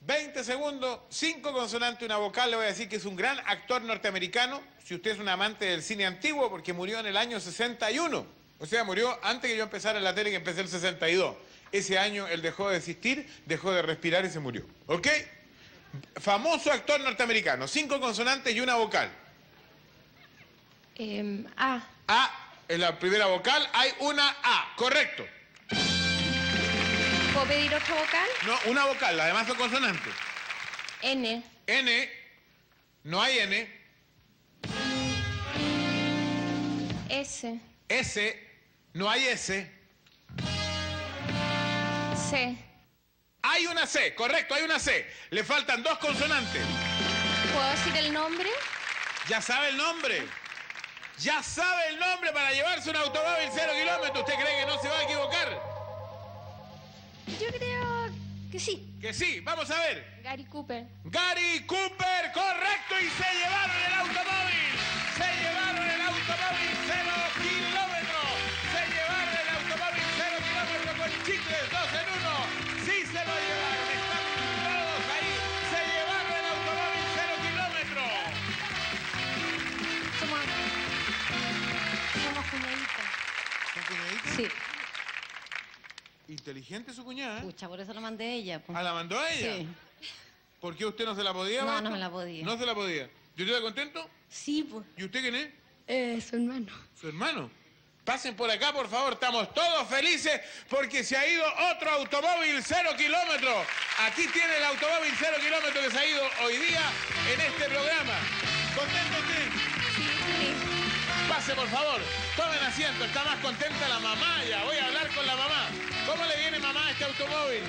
[SPEAKER 1] 20 segundos, 5 consonantes, una vocal. Le voy a decir que es un gran actor norteamericano. Si usted es un amante del cine antiguo, porque murió en el año 61. O sea, murió antes que yo empezara en la tele, que empecé el 62. Ese año él dejó de existir, dejó de respirar y se murió. ¿Ok? Famoso actor norteamericano. Cinco consonantes y una vocal.
[SPEAKER 27] Em, A.
[SPEAKER 1] A en la primera vocal, hay una A. Correcto.
[SPEAKER 27] ¿Puedo pedir otra vocal?
[SPEAKER 1] No, una vocal, las demás son consonantes.
[SPEAKER 27] N.
[SPEAKER 1] N, no hay N.
[SPEAKER 27] S.
[SPEAKER 1] S, no hay S.
[SPEAKER 27] C.
[SPEAKER 1] Hay una C, correcto, hay una C. Le faltan dos consonantes.
[SPEAKER 27] ¿Puedo decir el nombre?
[SPEAKER 1] ¿Ya sabe el nombre? ¿Ya sabe el nombre para llevarse un automóvil cero kilómetros? ¿Usted cree que no se va a equivocar?
[SPEAKER 27] Yo creo que sí.
[SPEAKER 1] Que sí, vamos a ver.
[SPEAKER 27] Gary Cooper.
[SPEAKER 1] Gary Cooper, correcto, y se llevaron el automóvil. Se llevaron el automóvil cero kilómetros. Se llevaron el automóvil cero kilómetros con chicles, dos en uno. Sí se lo llevaron, están todos ahí. Se llevaron el automóvil cero kilómetros.
[SPEAKER 42] Somos, somos cuñaditas.
[SPEAKER 1] ¿Son cuñaditas?
[SPEAKER 42] Sí.
[SPEAKER 1] Inteligente su cuñada, ¿eh?
[SPEAKER 42] Pucha, por eso la mandé a ella. pues.
[SPEAKER 1] ¿Ah, la mandó a ella?
[SPEAKER 42] Sí.
[SPEAKER 1] ¿Por qué usted no se la podía?
[SPEAKER 42] No, no me la podía.
[SPEAKER 1] No se la podía. ¿Y usted está contento?
[SPEAKER 42] Sí, pues.
[SPEAKER 1] ¿Y usted quién es?
[SPEAKER 42] Eh, su hermano.
[SPEAKER 1] Su hermano. Pasen por acá, por favor. Estamos todos felices porque se ha ido otro automóvil cero kilómetros. Aquí tiene el automóvil cero kilómetros que se ha ido hoy día en este programa. ¿Contento usted? Pase, por favor. Tomen asiento. Está más contenta la mamá ya. Voy a hablar con la mamá. ¿Cómo le viene mamá a este automóvil?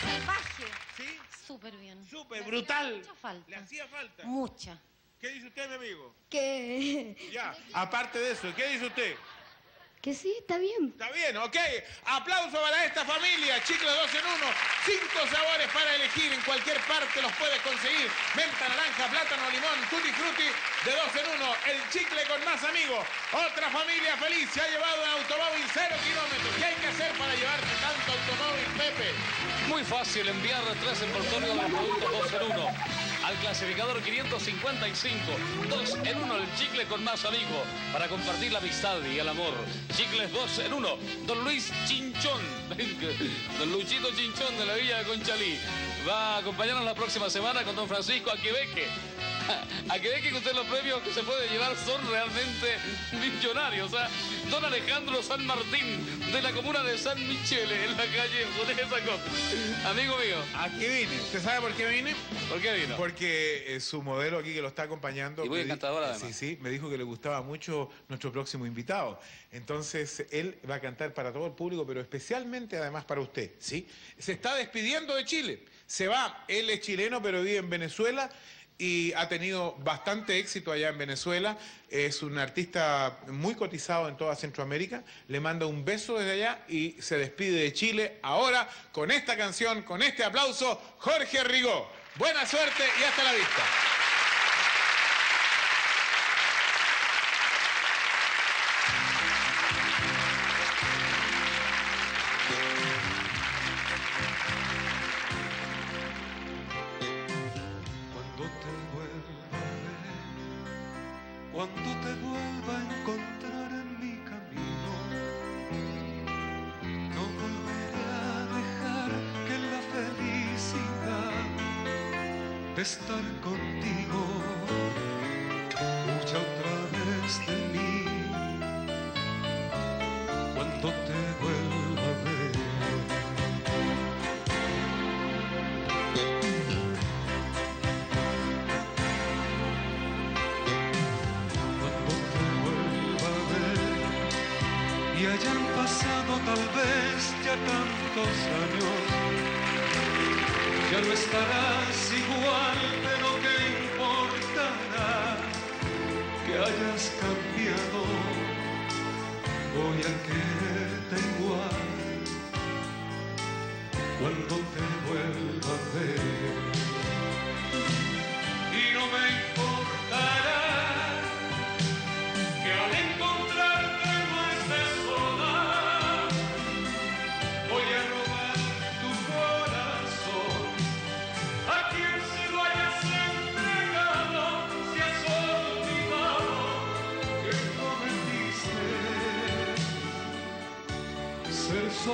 [SPEAKER 42] Salvaje.
[SPEAKER 1] ¿Sí?
[SPEAKER 42] Súper bien.
[SPEAKER 1] Súper,
[SPEAKER 42] Le
[SPEAKER 1] brutal.
[SPEAKER 42] hacía Mucha falta.
[SPEAKER 1] Le hacía falta.
[SPEAKER 42] Mucha.
[SPEAKER 1] ¿Qué dice usted, mi amigo?
[SPEAKER 42] Que...
[SPEAKER 1] Ya, aparte de eso, ¿qué dice usted?
[SPEAKER 42] Que sí, está bien.
[SPEAKER 1] Está bien, ok. Aplauso para esta familia. Chicles 2 en 1. Cinco sabores para elegir. En cualquier parte los puedes conseguir. Menta, naranja, plátano, limón, tutti frutti de 2 en 1. El chicle con más amigos. Otra familia feliz se ha llevado un automóvil cero kilómetros. ¿Qué hay que hacer para llevarse tanto automóvil, Pepe?
[SPEAKER 35] Muy fácil enviar tres envoltorios de productos 2 en 1 al clasificador 555. 2 en 1 el chicle con más amigo para compartir la amistad y el amor. Chicles 2 en 1. Don Luis Chinchón, don Luchito Chinchón de la Villa de Conchalí, va a acompañarnos la próxima semana con don Francisco a Quebeque. A que usted los premios que se puede llevar son realmente millonarios. ¿ah? Don Alejandro San Martín de la comuna de San Michele en la calle José Sacón. Amigo mío.
[SPEAKER 1] Aquí vine. ¿Usted sabe por qué vine?
[SPEAKER 35] ¿Por qué vino?
[SPEAKER 1] Porque eh, su modelo aquí que lo está acompañando.
[SPEAKER 35] Y muy encantadora,
[SPEAKER 1] Sí,
[SPEAKER 35] además.
[SPEAKER 1] sí, me dijo que le gustaba mucho nuestro próximo invitado. Entonces, él va a cantar para todo el público, pero especialmente además para usted, ¿sí? Se está despidiendo de Chile. Se va. Él es chileno, pero vive en Venezuela y ha tenido bastante éxito allá en Venezuela. Es un artista muy cotizado en toda Centroamérica. Le manda un beso desde allá y se despide de Chile. Ahora, con esta canción, con este aplauso, Jorge Rigó. Buena suerte y hasta la vista.
[SPEAKER 53] hayas cambiado, voy a quererte igual cuando te vuelva a ver. Y no me importa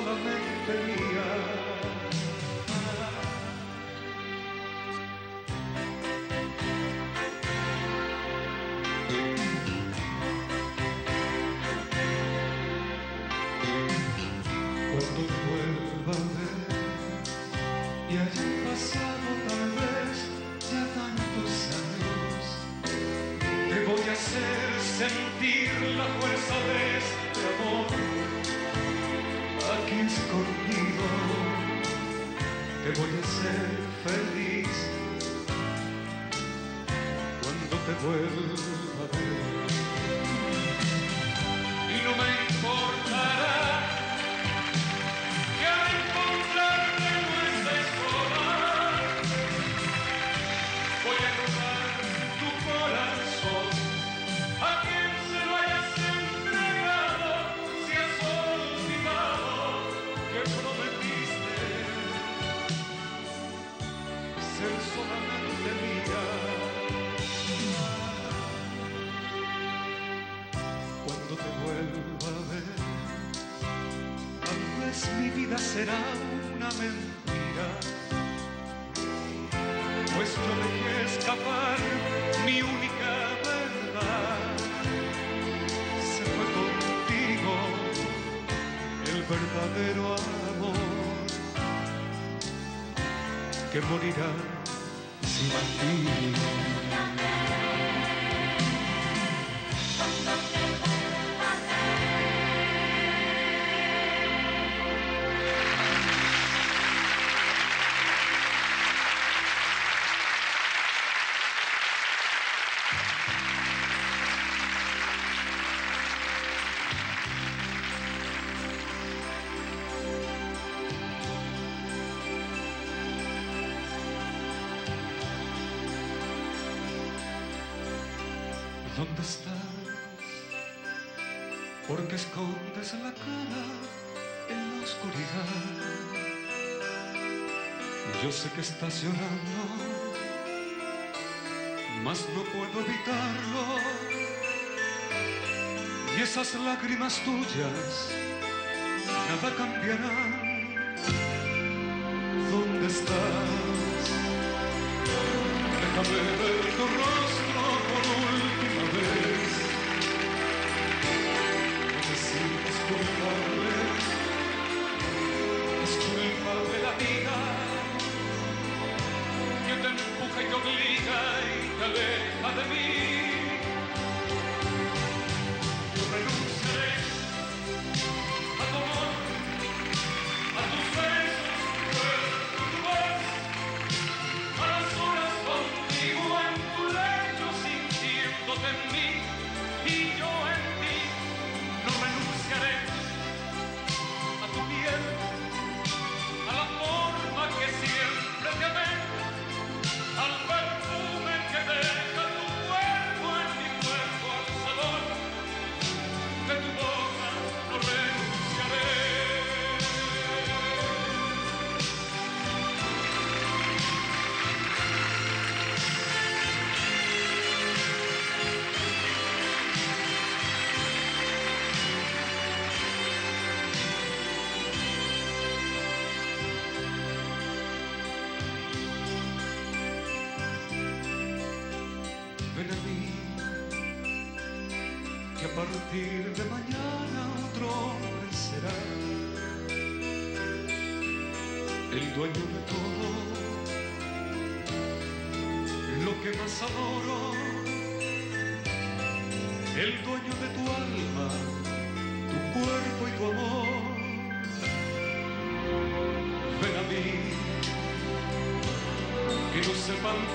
[SPEAKER 53] gonna make believe. voy a ser feliz cuando te vuelva a ver. que morirá sin ti. Yo sé que estás llorando, mas no puedo evitarlo. Y esas lágrimas tuyas nada cambiarán.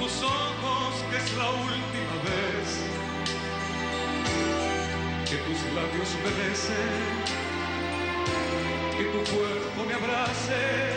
[SPEAKER 53] Tus ojos que es la última vez que tus labios me besen, que tu cuerpo me abrace,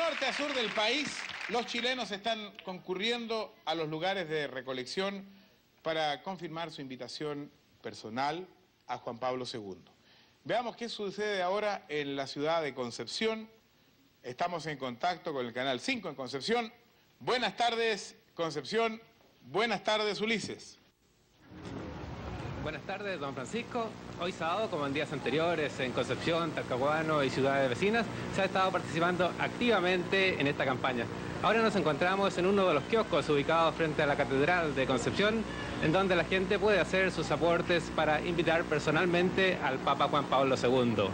[SPEAKER 1] norte a sur del país, los chilenos están concurriendo a los lugares de recolección para confirmar su invitación personal a Juan Pablo II. Veamos qué sucede ahora en la ciudad de Concepción. Estamos en contacto con el Canal 5 en Concepción. Buenas tardes, Concepción. Buenas tardes, Ulises.
[SPEAKER 54] Buenas tardes, don Francisco. Hoy sábado, como en días anteriores, en Concepción, Talcahuano y ciudades vecinas, se ha estado participando activamente en esta campaña. Ahora nos encontramos en uno de los kioscos ubicados frente a la Catedral de Concepción, en donde la gente puede hacer sus aportes para invitar personalmente al Papa Juan Pablo II.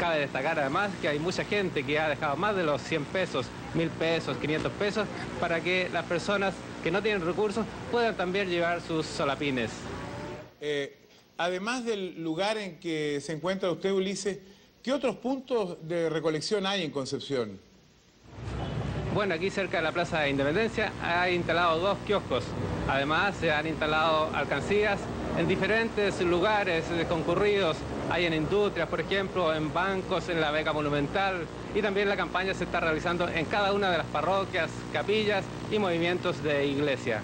[SPEAKER 54] Cabe destacar además que hay mucha gente que ha dejado más de los 100 pesos, 1000 pesos, 500 pesos, para que las personas que no tienen recursos puedan también llevar sus solapines.
[SPEAKER 1] Eh, además del lugar en que se encuentra usted, Ulises, ¿qué otros puntos de recolección hay en Concepción?
[SPEAKER 54] Bueno, aquí cerca de la Plaza de Independencia hay instalado dos kioscos. Además, se han instalado alcancías en diferentes lugares concurridos. Hay en industrias, por ejemplo, en bancos, en la beca monumental. Y también la campaña se está realizando en cada una de las parroquias, capillas y movimientos de iglesia.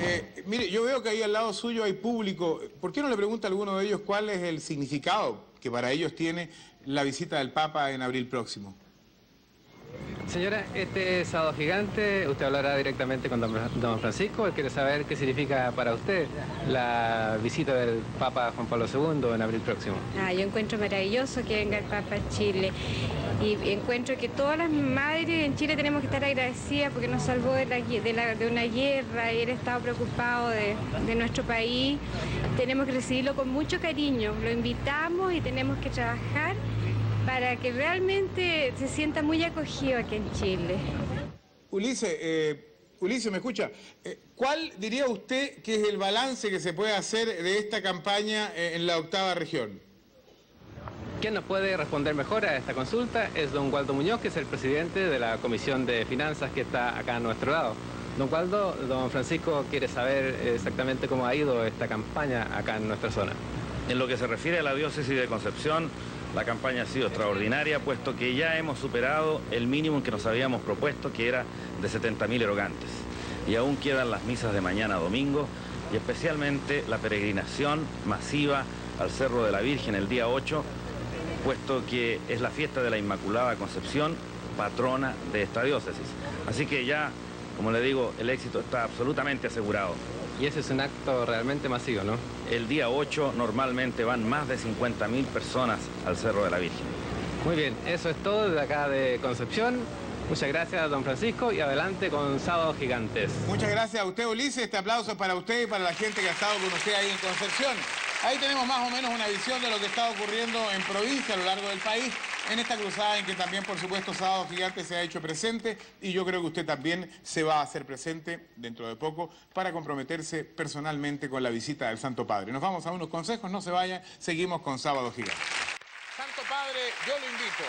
[SPEAKER 1] Eh, mire, yo veo que ahí al lado suyo hay público. ¿Por qué no le pregunta a alguno de ellos cuál es el significado que para ellos tiene la visita del Papa en abril próximo?
[SPEAKER 54] Señora, este sábado gigante, usted hablará directamente con don Francisco. Él quiere saber qué significa para usted la visita del Papa Juan Pablo II en abril próximo.
[SPEAKER 55] Ah, yo encuentro maravilloso que venga el Papa a Chile y encuentro que todas las madres en Chile tenemos que estar agradecidas porque nos salvó de, la de la- de una guerra y él estaba preocupado de nuestro país. Tenemos que recibirlo con mucho cariño, lo invitamos y tenemos que trabajar para que realmente se sienta muy acogido aquí en Chile.
[SPEAKER 1] Ulises, eh, Ulises, ¿me escucha? Eh, ¿Cuál diría usted que es el balance que se puede hacer de esta campaña eh, en la octava región?
[SPEAKER 54] Quien nos puede responder mejor a esta consulta es don Waldo Muñoz, que es el presidente de la Comisión de Finanzas que está acá a nuestro lado. Don Waldo, don Francisco quiere saber exactamente cómo ha ido esta campaña acá en nuestra zona.
[SPEAKER 56] En lo que se refiere a la diócesis de Concepción, la campaña ha sido extraordinaria, puesto que ya hemos superado el mínimo que nos habíamos propuesto, que era de 70.000 erogantes. Y aún quedan las misas de mañana domingo y especialmente la peregrinación masiva al Cerro de la Virgen el día 8, puesto que es la fiesta de la Inmaculada Concepción, patrona de esta diócesis. Así que ya, como le digo, el éxito está absolutamente asegurado.
[SPEAKER 54] Y ese es un acto realmente masivo, ¿no?
[SPEAKER 56] El día 8 normalmente van más de 50.000 personas al Cerro de la Virgen.
[SPEAKER 54] Muy bien, eso es todo desde acá de Concepción. Muchas gracias, don Francisco, y adelante con Sábados Gigantes.
[SPEAKER 1] Muchas gracias a usted, Ulises. Este aplauso es para usted y para la gente que ha estado con usted ahí en Concepción. Ahí tenemos más o menos una visión de lo que está ocurriendo en provincia a lo largo del país, en esta cruzada en que también, por supuesto, Sábado Gigante se ha hecho presente y yo creo que usted también se va a hacer presente dentro de poco para comprometerse personalmente con la visita del Santo Padre. Nos vamos a unos consejos, no se vayan, seguimos con Sábado Gigante. Santo Padre, yo lo invito.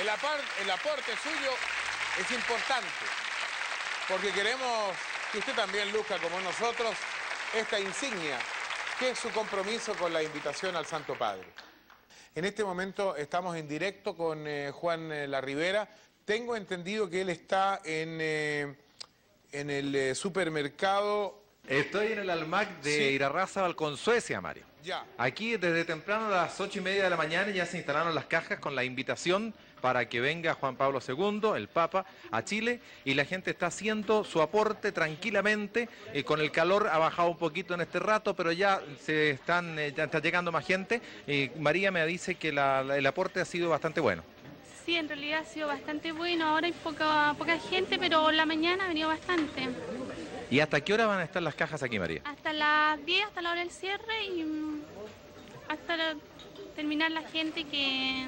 [SPEAKER 1] El, aporte suyo es importante porque queremos que usted también luzca como nosotros esta insignia que es su compromiso con la invitación al Santo Padre. En este momento estamos en directo con eh, Juan eh, La Rivera. Tengo entendido que él está en, eh, en el eh, supermercado.
[SPEAKER 7] Estoy en el Almac de
[SPEAKER 1] Sí.
[SPEAKER 7] Irarrázaval con Suecia, Mario.
[SPEAKER 1] Ya.
[SPEAKER 7] Aquí desde temprano a las ocho y media de la mañana ya se instalaron las cajas con la invitación para que venga Juan Pablo II, el Papa, a Chile y la gente está haciendo su aporte tranquilamente. eh, con el calor ha bajado un poquito en este rato, pero ya se están, eh, ya está llegando más gente. Eh, María me dice que la- la- el aporte ha sido bastante bueno.
[SPEAKER 57] Sí, en realidad ha sido bastante bueno. Ahora hay poca, poca gente, pero la mañana ha venido bastante.
[SPEAKER 7] ¿Y hasta qué hora van a estar las cajas aquí, María?
[SPEAKER 57] Hasta las 10, hasta la hora del cierre y mm, hasta la- terminar la gente que,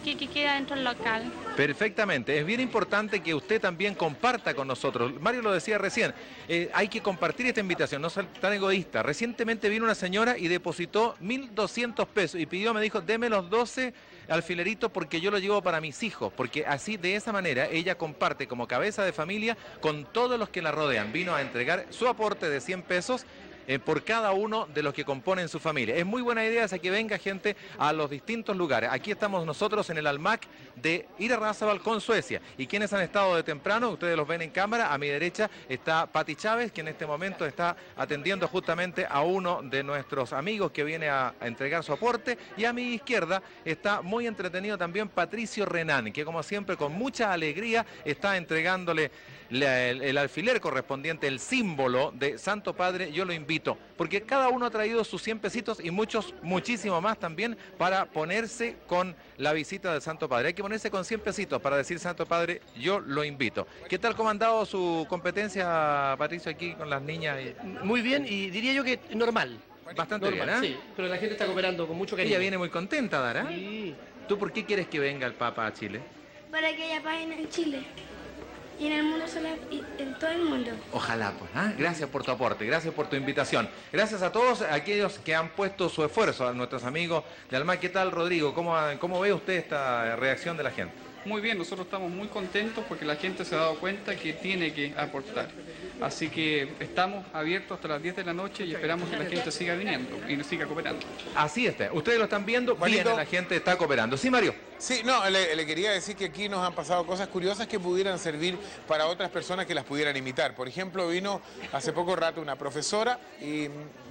[SPEAKER 57] que, que queda dentro del local.
[SPEAKER 7] Perfectamente, es bien importante que usted también comparta con nosotros. Mario lo decía recién, eh, hay que compartir esta invitación, no ser tan egoísta. Recientemente vino una señora y depositó 1.200 pesos y pidió, me dijo, deme los 12 alfileritos porque yo lo llevo para mis hijos, porque así de esa manera ella comparte como cabeza de familia con todos los que la rodean. Vino a entregar su aporte de 100 pesos eh, por cada uno de los que componen su familia. Es muy buena idea esa que venga gente a los distintos lugares. Aquí estamos nosotros en el Almac de Irarrázaval con Suecia. Y quienes han estado de temprano, ustedes los ven en cámara, a mi derecha está Pati Chávez, que en este momento está atendiendo justamente a uno de nuestros amigos que viene a, a entregar su aporte. Y a mi izquierda está muy entretenido también Patricio Renán, que como siempre con mucha alegría está entregándole la- el, el alfiler correspondiente, el símbolo de Santo Padre, yo lo invito, porque cada uno ha traído sus 100 pesitos y muchos, muchísimo más también para ponerse con la visita del Santo Padre. Hay que ponerse con 100 pesitos para decir Santo Padre, yo lo invito. ¿Qué tal comandado su competencia, Patricio, aquí con las niñas?
[SPEAKER 58] Muy bien y diría yo que normal.
[SPEAKER 7] Bastante
[SPEAKER 58] Normal,
[SPEAKER 7] bien, ¿eh?
[SPEAKER 58] Sí, pero la gente está cooperando con mucho cariño.
[SPEAKER 7] Ella viene muy contenta, Dara.
[SPEAKER 58] Sí.
[SPEAKER 7] ¿Tú por qué quieres que venga el Papa a Chile?
[SPEAKER 57] Para que haya paz en Chile y en el mundo y en todo el mundo.
[SPEAKER 7] Ojalá, pues. ¿ah? Gracias por tu aporte, gracias por tu invitación. Gracias a todos aquellos que han puesto su esfuerzo, a nuestros amigos de Alma. ¿Qué tal, Rodrigo? ¿Cómo, cómo ve usted esta reacción de la gente?
[SPEAKER 59] Muy bien, nosotros estamos muy contentos porque la gente se ha dado cuenta que tiene que aportar. Así que estamos abiertos hasta las 10 de la noche y esperamos que la gente siga viniendo y nos siga cooperando.
[SPEAKER 7] Así está. Ustedes lo están viendo, bien, la gente está cooperando. Sí, Mario.
[SPEAKER 1] Sí, no, le, le quería decir que aquí nos han pasado cosas curiosas que pudieran servir para otras personas que las pudieran imitar. Por ejemplo, vino hace poco rato una profesora y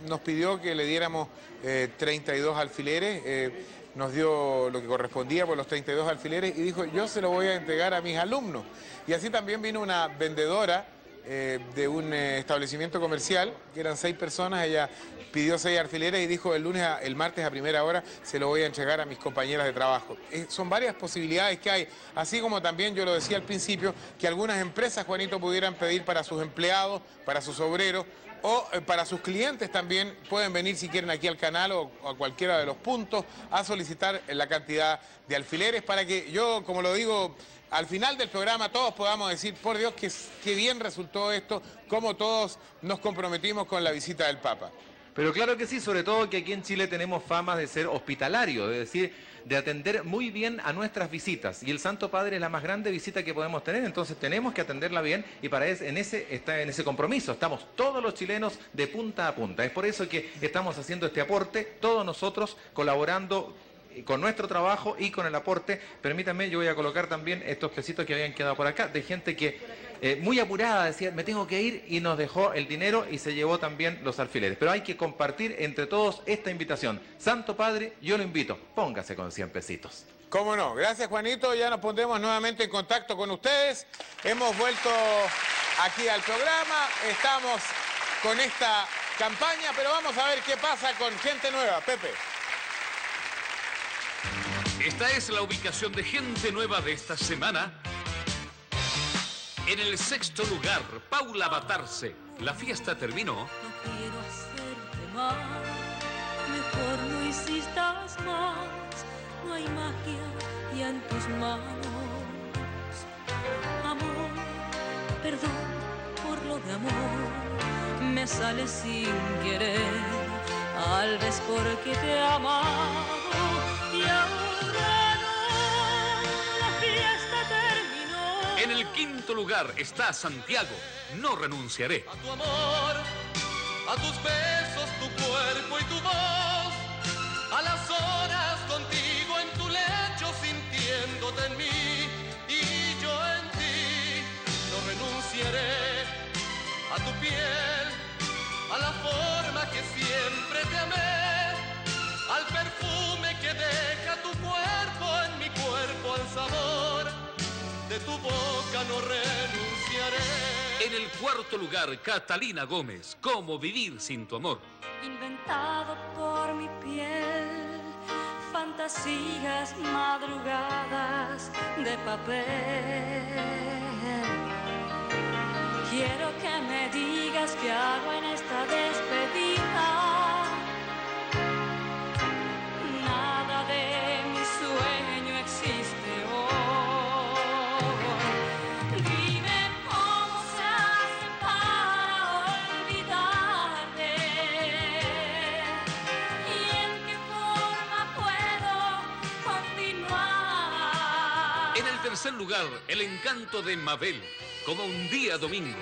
[SPEAKER 1] nos pidió que le diéramos eh, 32 alfileres. eh, nos dio lo que correspondía por los 32 alfileres y dijo, yo se lo voy a entregar a mis alumnos. Y así también vino una vendedora eh, de un eh, establecimiento comercial, que eran seis personas, ella pidió seis alfileres y dijo el lunes, a- el martes a primera hora se lo voy a entregar a mis compañeras de trabajo. Eh, son varias posibilidades que hay, así como también yo lo decía al principio, que algunas empresas, Juanito, pudieran pedir para sus empleados, para sus obreros, o para sus clientes también pueden venir si quieren aquí al canal o a cualquiera de los puntos a solicitar la cantidad de alfileres para que yo, como lo digo, al final del programa todos podamos decir, por Dios, que, bien resultó esto, cómo todos nos comprometimos con la visita del Papa.
[SPEAKER 7] Pero claro que sí, sobre todo que aquí en Chile tenemos fama de ser hospitalario, es decir, de atender muy bien a nuestras visitas. Y el Santo Padre es la más grande visita que podemos tener, entonces tenemos que atenderla bien y para eso, en ese está en ese compromiso. Estamos todos los chilenos de punta a punta. Es por eso que estamos haciendo este aporte, todos nosotros colaborando con nuestro trabajo y con el aporte. Permítanme, yo voy a colocar también estos pesitos que habían quedado por acá, de gente que eh, muy apurada decía, me tengo que ir y nos dejó el dinero y se llevó también los alfileres. Pero hay que compartir entre todos esta invitación. Santo Padre, yo lo invito, póngase con 100 pesitos.
[SPEAKER 1] Cómo no. Gracias, Juanito. Ya nos pondremos nuevamente en contacto con ustedes. Hemos vuelto aquí al programa. Estamos con esta campaña, pero vamos a ver qué pasa con gente nueva. Pepe.
[SPEAKER 57] Esta es la ubicación de gente nueva de esta semana. En el sexto lugar, Paula Batarse. La fiesta terminó.
[SPEAKER 60] quiero hacerte mal. Mejor no insistas más. No hay magia ya en tus manos. Amor, perdón por lo de amor. Me sale sin querer. Tal vez porque te amaba.
[SPEAKER 57] En el quinto lugar está Santiago. No renunciaré.
[SPEAKER 60] tu amor, a tus besos, tu cuerpo y tu voz, a las horas contigo en tu lecho sintiéndote en mí y yo en ti. No renunciaré a tu piel, a la forma que siempre te amé, al perfume que deja tu cuerpo en mi cuerpo, al sabor de tu boca no renunciaré.
[SPEAKER 57] En el cuarto lugar, Catalina Gómez. ¿Cómo vivir sin tu amor?
[SPEAKER 60] inventado por mi piel, fantasías madrugadas de papel. Quiero que me digas qué hago en esta despedida.
[SPEAKER 57] Tercer lugar, el encanto de Mabel. Como un día domingo.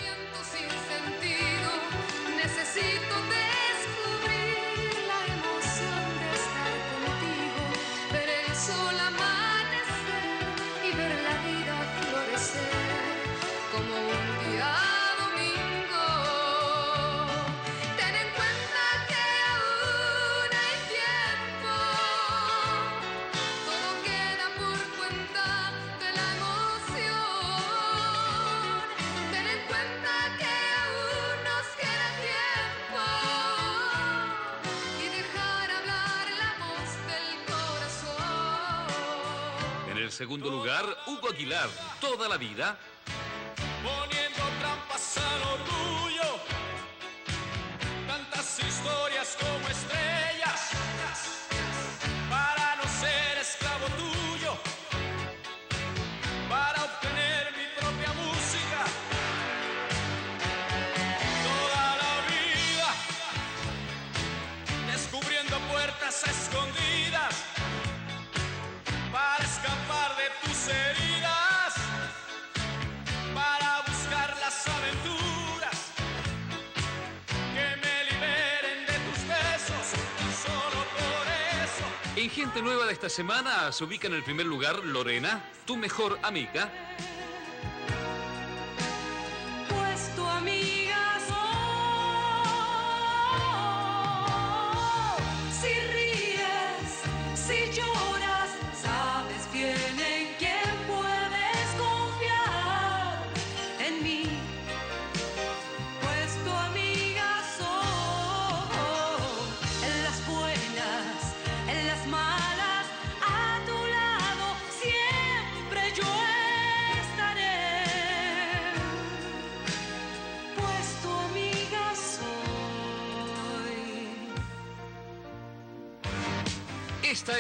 [SPEAKER 57] Segundo lugar, Hugo Aguilar. Toda la vida. Gente nueva de esta semana se ubica en el primer lugar Lorena, tu mejor amiga.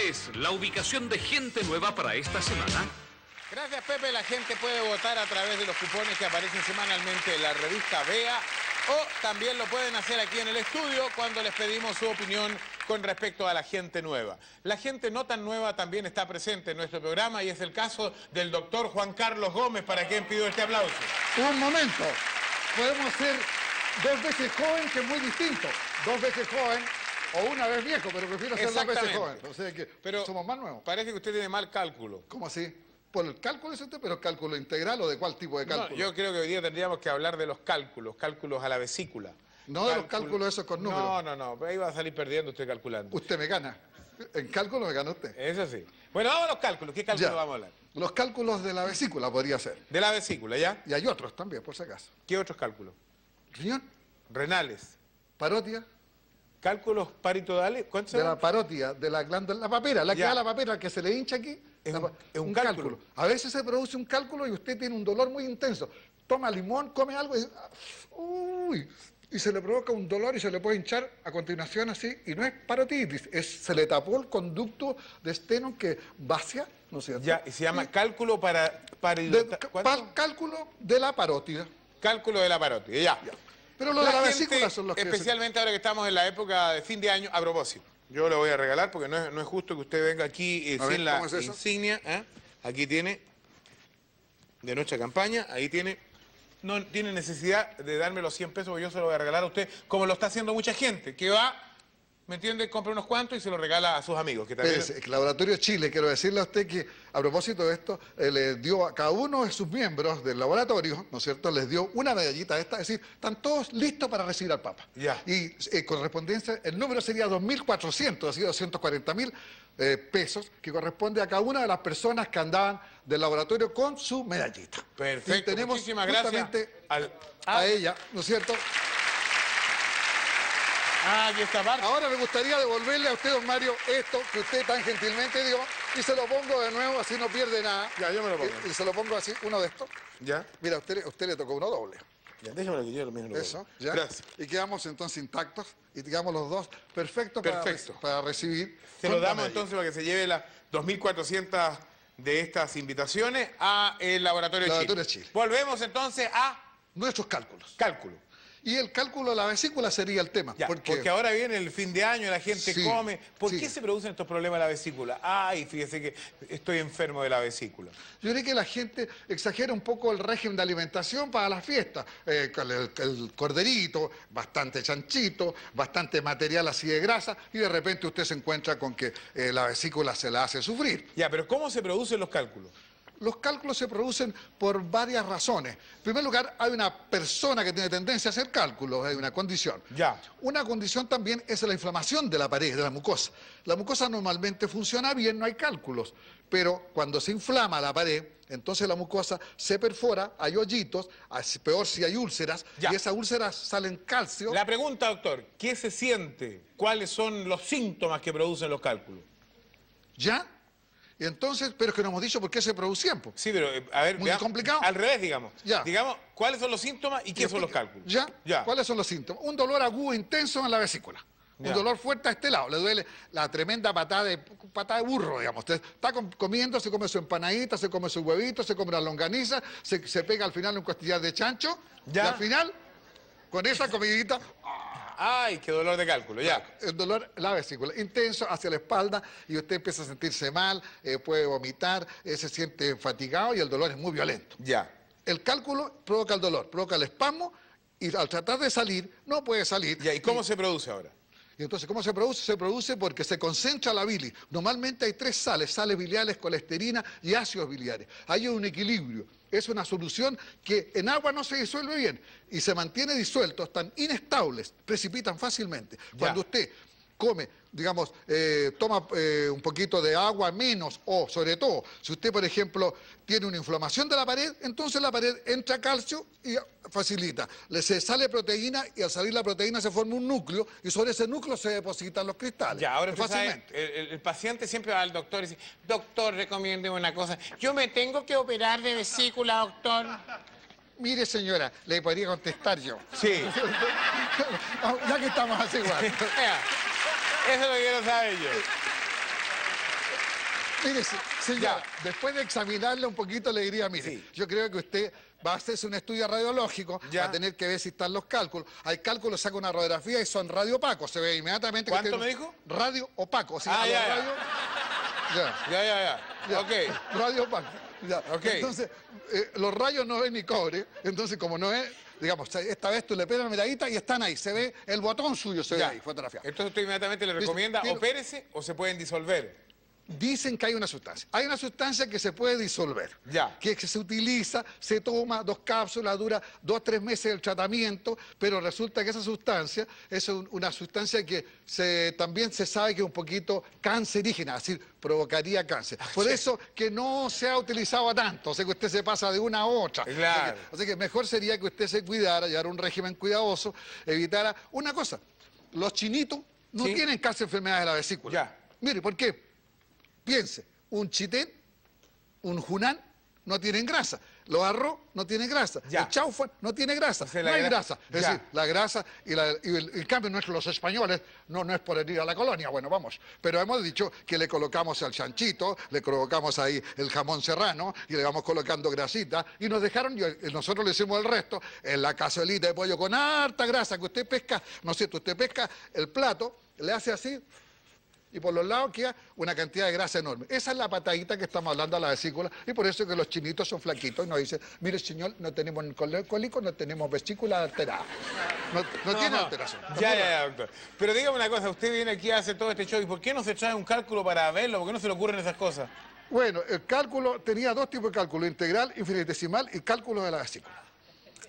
[SPEAKER 57] Es la ubicación de gente nueva para esta semana.
[SPEAKER 1] Gracias, Pepe. La gente puede votar a través de los cupones que aparecen semanalmente en la revista Vea o también lo pueden hacer aquí en el estudio cuando les pedimos su opinión con respecto a la gente nueva. La gente no tan nueva también está presente en nuestro programa y es el caso del doctor Juan Carlos Gómez, para quien pido este aplauso.
[SPEAKER 61] Un momento. Podemos ser dos veces joven, que es muy distinto. Dos veces joven o una vez viejo, pero prefiero ser dos veces joven. O sea que
[SPEAKER 1] Pero
[SPEAKER 61] somos más nuevos.
[SPEAKER 1] Parece que usted tiene mal cálculo.
[SPEAKER 61] ¿Cómo así? Por el cálculo es usted, pero cálculo integral o de cuál tipo de
[SPEAKER 1] No,
[SPEAKER 61] cálculo.
[SPEAKER 1] yo creo que hoy día tendríamos que hablar de los cálculos, cálculos a la vesícula.
[SPEAKER 61] No de los cálculos esos con números.
[SPEAKER 1] No, no, no, ahí va a salir perdiendo usted calculando.
[SPEAKER 61] Usted me gana.
[SPEAKER 62] En cálculo me ganó usted.
[SPEAKER 1] Eso sí. Bueno, vamos a los cálculos. ¿Qué cálculos
[SPEAKER 62] Ya.
[SPEAKER 1] vamos a hablar?
[SPEAKER 62] Los cálculos de la vesícula podría ser.
[SPEAKER 1] De la vesícula, ¿ya?
[SPEAKER 62] Y hay otros también, por si acaso.
[SPEAKER 1] ¿Qué otros cálculos?
[SPEAKER 62] Riñón,
[SPEAKER 1] Renales.
[SPEAKER 62] parotia,
[SPEAKER 1] ¿Cálculos paritodales? ¿Cuántos
[SPEAKER 62] de
[SPEAKER 1] son?
[SPEAKER 62] la parotia, de la glándula, la papera, la que
[SPEAKER 1] Ya.
[SPEAKER 62] da la papera, que se le hincha aquí.
[SPEAKER 1] Es un-
[SPEAKER 62] pa-
[SPEAKER 1] es un cálculo.
[SPEAKER 62] A veces se produce un cálculo y usted tiene un dolor muy intenso. Toma limón, come algo y, uy, y se le provoca un dolor y se le puede hinchar a continuación así. Y no es parotitis, es, se le tapó el conducto de esteno que vacía, ¿no es cierto?
[SPEAKER 1] Ya, y se llama cálculo para...
[SPEAKER 62] Pal- cálculo de la parótida.
[SPEAKER 1] Cálculo de la parótida, ya.
[SPEAKER 62] Pero lo de la
[SPEAKER 1] gente,
[SPEAKER 62] vesícula son los que...
[SPEAKER 1] Especialmente ahora que estamos en la época de fin de año, a propósito. Yo le voy a regalar porque no es, no es justo que usted venga aquí eh,
[SPEAKER 62] ver,
[SPEAKER 1] sin la insignia. ¿eh? Aquí tiene, de nuestra campaña, ahí tiene, no tiene necesidad de darme los 100 pesos porque yo se lo voy a regalar a usted, como lo está haciendo mucha gente, que va, ¿me entiende? Compra unos cuantos y se los regala a sus amigos. Que también,
[SPEAKER 62] Espérese, el Laboratorio Chile, quiero decirle a usted que a propósito de esto, eh, le dio a cada uno de sus miembros del laboratorio, ¿no es cierto?, les dio una medallita esta, es decir, están todos listos para recibir al Papa.
[SPEAKER 1] Ya.
[SPEAKER 62] Y eh, correspondencia, el número sería 2.400, así 240.000 eh, pesos, que corresponde a cada una de las personas que andaban del laboratorio con su medallita.
[SPEAKER 1] Perfecto,
[SPEAKER 62] Y tenemos
[SPEAKER 1] muchísimas gracias al-
[SPEAKER 62] a ella, ¿no es cierto?
[SPEAKER 1] Ah, aquí está Bart.
[SPEAKER 62] Ahora me gustaría devolverle a usted, don Mario, esto que usted tan gentilmente dio, y se lo pongo de nuevo, así no pierde nada.
[SPEAKER 1] Ya, yo me lo pongo.
[SPEAKER 62] Y, y se lo pongo así, uno de estos.
[SPEAKER 1] ¿Ya?
[SPEAKER 62] Mira, a usted, a usted le tocó uno doble.
[SPEAKER 1] Ya, déjame que yo lo mismo. lo
[SPEAKER 62] Eso. ¿ya?
[SPEAKER 1] Gracias.
[SPEAKER 62] Y quedamos entonces intactos y digamos los dos perfectos para,
[SPEAKER 1] Perfecto.
[SPEAKER 62] para recibir.
[SPEAKER 1] Se lo damos entonces para que se lleve las 2.400 de estas invitaciones a el Laboratorio,
[SPEAKER 62] Laboratorio
[SPEAKER 1] Chile.
[SPEAKER 62] Chile.
[SPEAKER 1] Volvemos entonces a
[SPEAKER 62] Nuestros cálculos.
[SPEAKER 1] cálculo.
[SPEAKER 62] Y el cálculo de la vesícula sería el tema.
[SPEAKER 1] Ya,
[SPEAKER 62] porque,
[SPEAKER 1] porque... ahora viene el fin de año, la gente
[SPEAKER 62] Sí,
[SPEAKER 1] come. ¿Por
[SPEAKER 62] sí.
[SPEAKER 1] qué se producen estos problemas de la vesícula? Ay, fíjese que estoy enfermo de la vesícula.
[SPEAKER 62] Yo creo que la gente exagera un poco el régimen de alimentación para las fiestas. Eh, el corderito, bastante chanchito, bastante material así de grasa, y de repente usted se encuentra con que eh, la vesícula se la hace sufrir.
[SPEAKER 1] Ya, pero ¿cómo se producen los cálculos?
[SPEAKER 62] Los cálculos se producen por varias razones. En primer lugar, hay una persona que tiene tendencia a hacer cálculos, hay una condición.
[SPEAKER 1] Ya.
[SPEAKER 62] Una condición también es la inflamación de la pared, de la mucosa. La mucosa normalmente funciona bien, no hay cálculos, pero cuando se inflama la pared, entonces la mucosa se perfora, hay hoyitos, peor si hay úlceras,
[SPEAKER 1] Ya.
[SPEAKER 62] y esas úlceras salen calcio.
[SPEAKER 1] La pregunta, doctor, ¿qué se siente? ¿Cuáles son los síntomas que producen los cálculos?
[SPEAKER 62] ¿Ya? Y entonces, pero es que no hemos dicho por qué se producían. po.
[SPEAKER 1] Sí, pero eh, a ver,
[SPEAKER 62] Muy complicado.
[SPEAKER 1] Al revés, digamos.
[SPEAKER 62] Ya.
[SPEAKER 1] Digamos, ¿cuáles son los síntomas y qué son los cálculos?
[SPEAKER 62] ¿Ya?
[SPEAKER 1] Ya.
[SPEAKER 62] ¿Cuáles son los síntomas? Un dolor agudo intenso en la vesícula.
[SPEAKER 1] Ya.
[SPEAKER 62] Un dolor fuerte a este lado. Le duele la tremenda patada de, patada de burro, digamos. Usted está com- comiendo, se come su empanadita, se come su huevito, se come la longaniza, se, se pega al final un costillar de chancho.
[SPEAKER 1] Ya.
[SPEAKER 62] Y al final, con esa comidita,
[SPEAKER 1] Ay, qué dolor de cálculo, ya.
[SPEAKER 62] el dolor la vesícula, intenso hacia la espalda y usted empieza a sentirse mal, eh, puede vomitar, eh, se siente fatigado y el dolor es muy violento.
[SPEAKER 1] Ya.
[SPEAKER 62] El cálculo provoca el dolor, provoca el espasmo y al tratar de salir, no puede salir.
[SPEAKER 1] Ya, ¿y cómo se produce ahora?
[SPEAKER 62] Y entonces, ¿cómo se produce? Se produce porque se concentra la bilis. Normalmente hay tres sales, sales biliares, colesterina y ácidos biliares. Hay un equilibrio. Es una solución que en agua no se disuelve bien y se mantiene disuelto, están inestables, precipitan fácilmente. Cuando usted come, digamos, eh, toma eh, un poquito de agua menos o, sobre todo, si usted, por ejemplo, tiene una inflamación de la pared, entonces la pared entra calcio y facilita. Le se sale proteína y al salir la proteína se forma un núcleo y sobre ese núcleo se depositan los cristales.
[SPEAKER 1] Ya, ahora
[SPEAKER 62] fácilmente.
[SPEAKER 1] el, el- el paciente siempre va al doctor y dice, doctor, recomiende una cosa. Yo me tengo que operar de vesícula, doctor.
[SPEAKER 62] Mire, señora, le podría contestar yo.
[SPEAKER 1] Sí.
[SPEAKER 62] ya que estamos así, igual.
[SPEAKER 1] Eso es lo que quiero saber yo.
[SPEAKER 62] Mire, se- señora, después de examinarle un poquito, le diría, mire, yo creo que usted va a hacerse un estudio radiológico, va a tener que ver si están los cálculos. Hay cálculos, saca una radiografía y son radio opacos, se ve inmediatamente. que
[SPEAKER 1] ¿Cuánto
[SPEAKER 62] usted-
[SPEAKER 1] me dijo?
[SPEAKER 62] Radio opaco, o sea,
[SPEAKER 1] Ah, ya, ya.
[SPEAKER 62] radios- Ya.
[SPEAKER 1] Ya, ya, ya.
[SPEAKER 62] Ya.
[SPEAKER 1] Ok.
[SPEAKER 62] Radio opaco. Ya.
[SPEAKER 1] Ok.
[SPEAKER 62] Entonces, eh, los rayos no ven ni cobre, entonces como no es, digamos, esta vez tú le pegas la medallita y están ahí, se ve el botón suyo, se ve ahí, fotografiado.
[SPEAKER 1] Entonces usted inmediatamente le
[SPEAKER 62] Dice,
[SPEAKER 1] recomienda,
[SPEAKER 62] quiero-
[SPEAKER 1] opérese o se pueden disolver.
[SPEAKER 62] Dicen que hay una sustancia. Hay una sustancia que se puede disolver.
[SPEAKER 1] Ya.
[SPEAKER 62] Que se utiliza, se toma dos cápsulas, dura dos o tres meses el tratamiento, pero resulta que esa sustancia es un- una sustancia que se- también se sabe que es un poquito cancerígena, es decir, provocaría cáncer. Por eso que no se ha utilizado tanto, o sea que usted se pasa de una a otra. O sea
[SPEAKER 1] Claro.
[SPEAKER 62] que- o sea que mejor sería que usted se cuidara, llevar un régimen cuidadoso, evitara una cosa. Los chinitos no
[SPEAKER 1] Sí.
[SPEAKER 62] tienen casi enfermedades de la vesícula. Mire, ¿por qué? Piense, un chitén, un junán, no tienen grasa. Los arroz no tienen grasa. El chaufa no tiene grasa.
[SPEAKER 1] sea,
[SPEAKER 62] no hay
[SPEAKER 1] gra-
[SPEAKER 62] grasa. Es
[SPEAKER 1] Ya.
[SPEAKER 62] decir, la grasa y, la- y el, el cambio nuestro, los españoles, no, no es por ir a la colonia, bueno, vamos. Pero hemos dicho que le colocamos el chanchito, le colocamos ahí el jamón serrano y le vamos colocando grasita y nos dejaron, y y nosotros le hicimos el resto en la cazuelita de pollo con harta grasa que usted pesca, no es cierto, usted pesca el plato, le hace así, y por los lados queda una cantidad de grasa enorme. Esa es la patadita que estamos hablando a la vesícula y por eso es que los chinitos son flaquitos y nos dicen, mire señor, no tenemos cólico, no tenemos vesícula alterada. No, no tiene alteración.
[SPEAKER 1] Ya, ya, ya, doctor. Pero dígame una cosa, usted viene aquí a hacer todo este show, ¿y por qué no se trae un cálculo para verlo? ¿Por qué no se le ocurren esas cosas?
[SPEAKER 62] Bueno, el cálculo tenía dos tipos de cálculo, integral, infinitesimal y cálculo de la vesícula.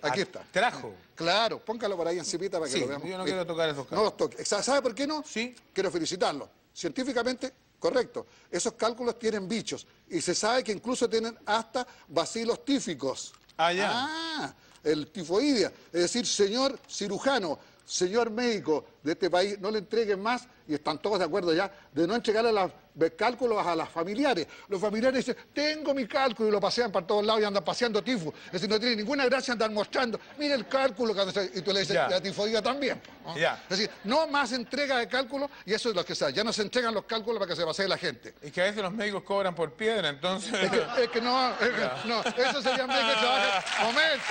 [SPEAKER 62] Aquí está.
[SPEAKER 1] ¿Trajo?
[SPEAKER 62] Claro, póngalo por ahí encimita para que
[SPEAKER 1] Sí,
[SPEAKER 62] lo veamos.
[SPEAKER 1] yo no quiero tocar esos
[SPEAKER 62] No
[SPEAKER 1] cálculos.
[SPEAKER 62] los toque. Sa- ¿Sabe por qué no? Sí. Quiero felicitarlo. Científicamente, correcto. Esos cálculos tienen bichos y se sabe que incluso tienen hasta bacilos tíficos.
[SPEAKER 1] Ah, ya.
[SPEAKER 62] Ah, el tifoidea. Es decir, señor cirujano, señor médico de este país, no le entreguen más, y están todos de acuerdo ya, de no entregarle los cálculos a las familiares. Los familiares dicen, tengo mi cálculo, y lo pasean para todos lados y andan paseando tifo. Es decir, no tiene ninguna gracia andar mostrando, mire el cálculo, se- y tú le dices,
[SPEAKER 1] Ya.
[SPEAKER 62] la tifoidea también. ¿no?
[SPEAKER 1] Ya.
[SPEAKER 62] Es decir, no más entrega de cálculos, y eso es lo que se Ya no se entregan los cálculos para que se pasee la gente.
[SPEAKER 1] Es que a veces los médicos cobran por piedra, entonces...
[SPEAKER 62] Es que, es que no, es que no, eso serían médicos que trabajan. Momento.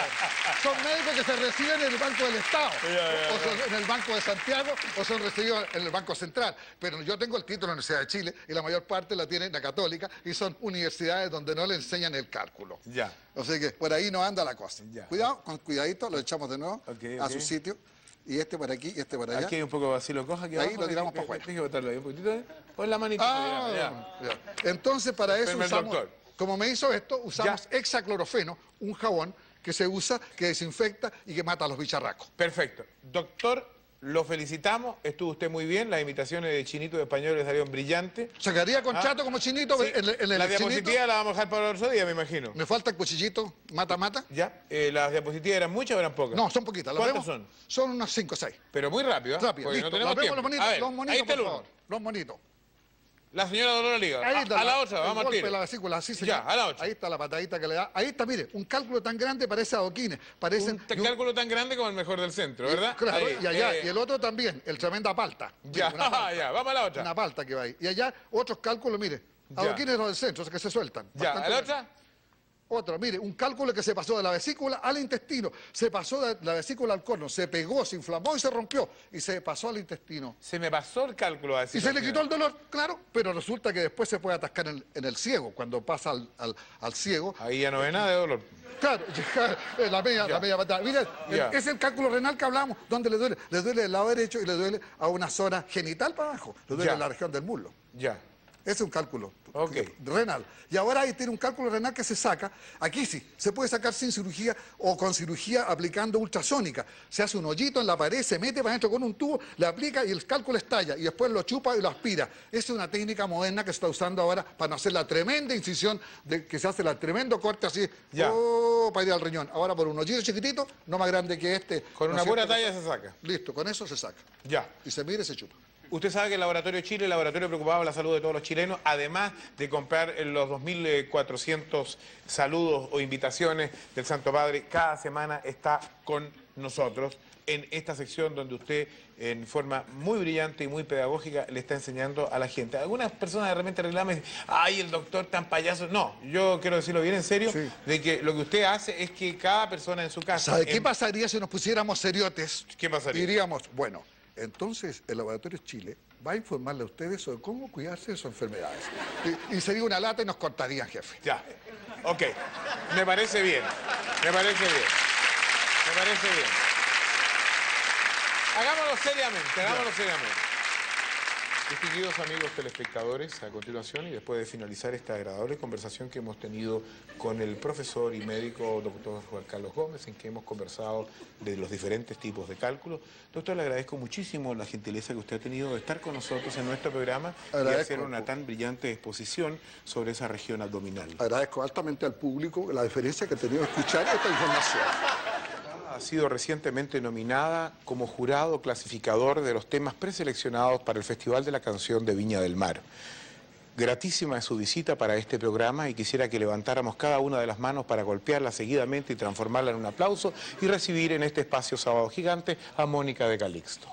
[SPEAKER 62] Son médicos que se reciben en el Banco del Estado.
[SPEAKER 1] ya,
[SPEAKER 62] en el Banco de Santiago o son recibidos en el Banco Central. Pero yo tengo el título en la Universidad de Chile y la mayor parte la tiene la Católica y son universidades donde no le enseñan el cálculo.
[SPEAKER 1] Ya.
[SPEAKER 62] O sea que por ahí no anda la cosa. Cuidado, con cuidadito, lo echamos de nuevo a
[SPEAKER 1] ok.
[SPEAKER 62] su sitio. Y este por aquí y este por allá.
[SPEAKER 1] Aquí hay un poco de vacilo coja aquí
[SPEAKER 62] Ahí
[SPEAKER 1] abajo,
[SPEAKER 62] lo tiramos para afuera.
[SPEAKER 1] botarlo ahí un poquitito. ¿eh? Pon la manita.
[SPEAKER 62] Ah,
[SPEAKER 1] ya, ya.
[SPEAKER 62] ya. Entonces, para eso usamos, como me hizo esto, usamos hexaclorofeno, un jabón que se usa, que desinfecta y que mata a los bicharracos.
[SPEAKER 1] Perfecto. Doctor, lo felicitamos. Estuvo usted muy bien. Las imitaciones de Chinito de español le salieron brillantes.
[SPEAKER 62] Sacaría con
[SPEAKER 1] Ah.
[SPEAKER 62] chato como chinito
[SPEAKER 1] Sí.
[SPEAKER 62] el-
[SPEAKER 1] La
[SPEAKER 62] chinito.
[SPEAKER 1] diapositiva la vamos a dejar para otro día, me imagino.
[SPEAKER 62] Me falta el cuchillito, mata, mata.
[SPEAKER 1] ¿Ya? Eh, ¿Las diapositivas eran muchas o eran pocas?
[SPEAKER 62] No, son poquitas. ¿las
[SPEAKER 1] ¿Cuántas son?
[SPEAKER 62] Son unas 5 o 6.
[SPEAKER 1] Pero muy rápido, ¿eh?
[SPEAKER 62] Rápido,
[SPEAKER 1] Porque
[SPEAKER 62] listo.
[SPEAKER 1] no tenemos tiempo.
[SPEAKER 62] los monitos,
[SPEAKER 1] A ver,
[SPEAKER 62] los monitos,
[SPEAKER 1] ahí está
[SPEAKER 62] por
[SPEAKER 1] el
[SPEAKER 62] favor. Los monitos.
[SPEAKER 1] La señora Dolores Liga.
[SPEAKER 62] Ahí
[SPEAKER 1] A,
[SPEAKER 62] está
[SPEAKER 1] a la otra, vamos
[SPEAKER 62] golpe
[SPEAKER 1] tiro.
[SPEAKER 62] de la vesícula, así se
[SPEAKER 1] Ya, a la otra.
[SPEAKER 62] Ahí está la patadita que le da. Ahí está, mire, un cálculo tan grande parece adoquines. Parecen
[SPEAKER 1] Un cálculo tan grande como el mejor del centro, ¿verdad?
[SPEAKER 62] Claro,
[SPEAKER 1] Ahí,
[SPEAKER 62] y allá,
[SPEAKER 1] eh,
[SPEAKER 62] y el otro también, el tremenda palta.
[SPEAKER 1] Ya,
[SPEAKER 62] Mire, una palta.
[SPEAKER 1] ya, vamos a la otra.
[SPEAKER 62] Una palta que va ahí. Y allá otros cálculos, mire, adoquines los del centro, esos que se sueltan.
[SPEAKER 1] Ya, ¿a la
[SPEAKER 62] bien.
[SPEAKER 1] Otra?
[SPEAKER 62] Otro, mire, un cálculo que se pasó de la vesícula al intestino, se pasó de la vesícula al corno, se pegó, se inflamó y se rompió, y se pasó al intestino.
[SPEAKER 1] Se me pasó el cálculo a decir.
[SPEAKER 62] Y se le quitó el dolor, claro, pero resulta que después se puede atascar en, en el ciego, cuando pasa al, al- al ciego.
[SPEAKER 1] Ahí ya no ve nada de dolor.
[SPEAKER 62] Claro, eh, la media,
[SPEAKER 1] Ya.
[SPEAKER 62] la media patada. Mira,
[SPEAKER 1] Ya.
[SPEAKER 62] es el cálculo renal que hablamos, donde le duele, le duele el lado derecho y le duele a una zona genital para abajo, le duele
[SPEAKER 1] Ya.
[SPEAKER 62] la región del muslo.
[SPEAKER 1] Ya.
[SPEAKER 62] Es un cálculo renal. Y ahora ahí tiene un cálculo renal que se saca. Aquí sí, se puede sacar sin cirugía o con cirugía aplicando ultrasónica. Se hace un hoyito en la pared, se mete para adentro con un tubo, le aplica y el cálculo estalla. Y después lo chupa y lo aspira. Esa es una técnica moderna que se está usando ahora para no hacer la tremenda incisión de que se hace el tremendo corte así
[SPEAKER 1] Ya.
[SPEAKER 62] oh, para ir al riñón. Ahora por un hoyito chiquitito, no más grande que este.
[SPEAKER 1] Con
[SPEAKER 62] ¿no
[SPEAKER 1] una buena talla se saca.
[SPEAKER 62] Listo, con eso se saca.
[SPEAKER 1] Ya.
[SPEAKER 62] Y se mire y se chupa.
[SPEAKER 1] Usted sabe que el Laboratorio Chile, el laboratorio preocupado por la salud de todos los chilenos, además de comprar los 2.400 saludos o invitaciones del Santo Padre, cada semana está con nosotros en esta sección donde usted en forma muy brillante y muy pedagógica le está enseñando a la gente. Algunas personas de repente reclaman, ay, el doctor tan payaso. No, yo quiero decirlo bien en serio, de que lo que usted hace es que cada persona en su casa...
[SPEAKER 62] ¿Sabe qué
[SPEAKER 1] en-
[SPEAKER 62] pasaría si nos pusiéramos seriotes?
[SPEAKER 1] ¿Qué pasaría?
[SPEAKER 62] Diríamos, bueno, entonces el Laboratorio Chile va a informarle a ustedes sobre cómo cuidarse de sus enfermedades. Y, y sería una lata y nos cortarían, jefe.
[SPEAKER 1] Ya. Ok. Me parece bien. Me parece bien. Me parece bien. Hagámoslo seriamente, hagámoslo seriamente.
[SPEAKER 60] Distinguidos amigos telespectadores, a continuación y después de finalizar esta agradable conversación que hemos tenido con el profesor y médico doctor Juan Carlos Gómez, en que hemos conversado de los diferentes tipos de cálculos, doctor, le agradezco muchísimo la gentileza que usted ha tenido de estar con nosotros en nuestro programa y hacer una tan brillante exposición sobre esa región abdominal.
[SPEAKER 62] Agradezco altamente al público la diferencia que ha tenido escuchar esta información.
[SPEAKER 60] Ha sido recientemente nominada como jurado clasificador de los temas preseleccionados para el Festival de la Canción de Viña del Mar. Gratísima es su visita para este programa y quisiera que levantáramos cada una de las manos para golpearla seguidamente y transformarla en un aplauso y recibir en este espacio Sábado Gigante a Mónica de Calixto.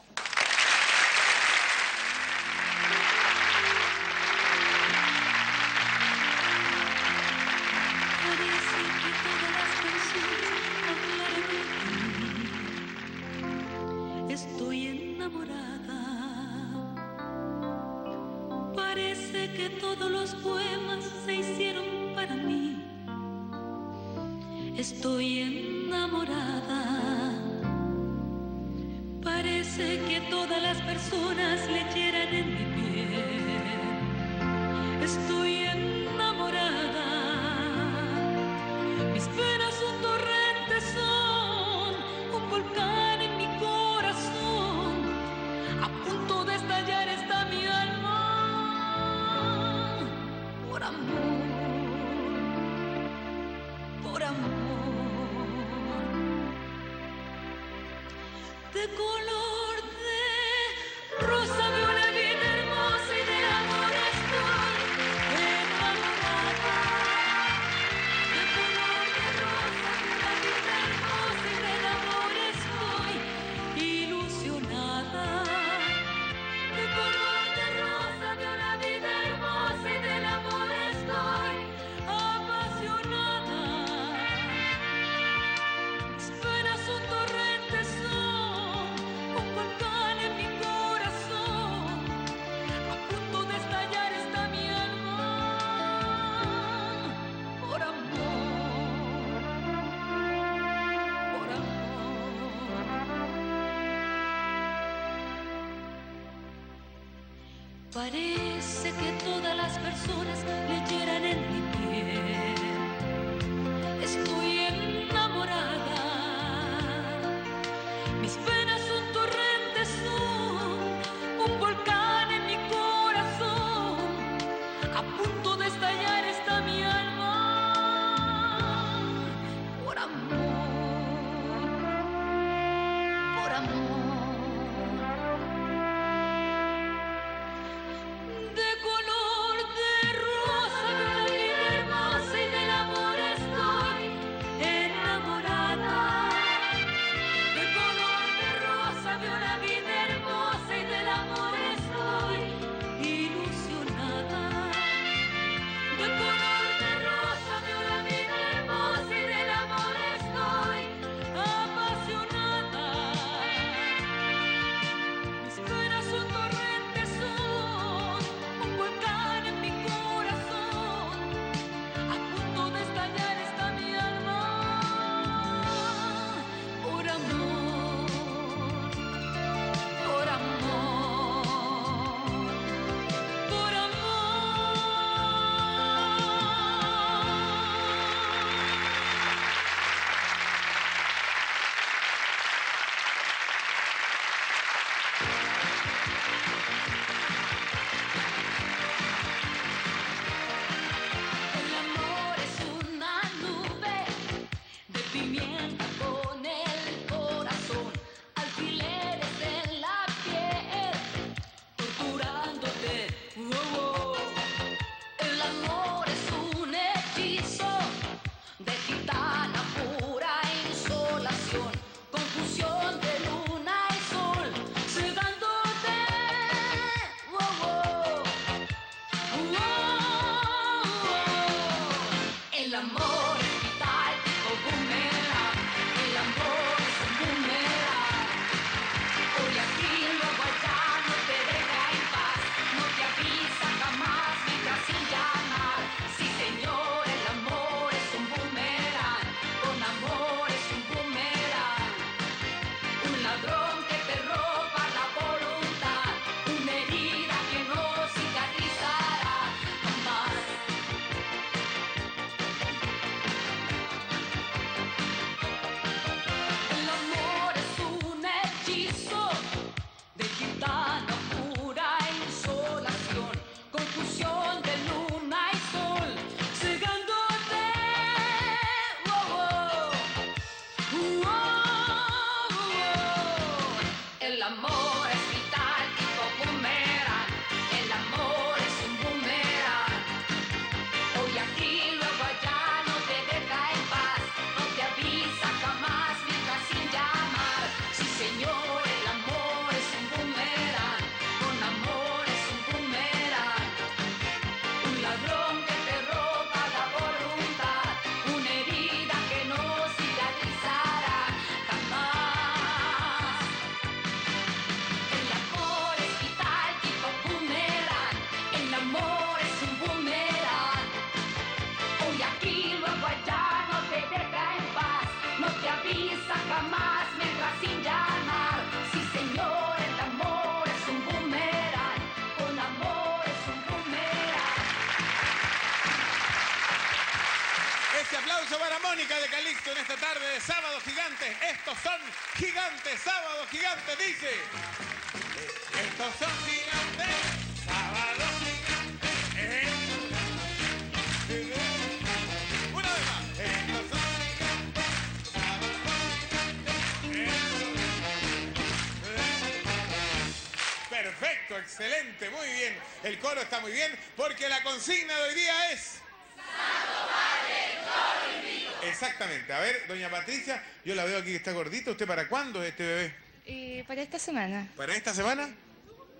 [SPEAKER 1] Doña Patricia, yo la veo aquí que está gordita. ¿Usted para cuándo es este bebé?
[SPEAKER 63] Eh, para esta semana.
[SPEAKER 1] ¿Para esta semana?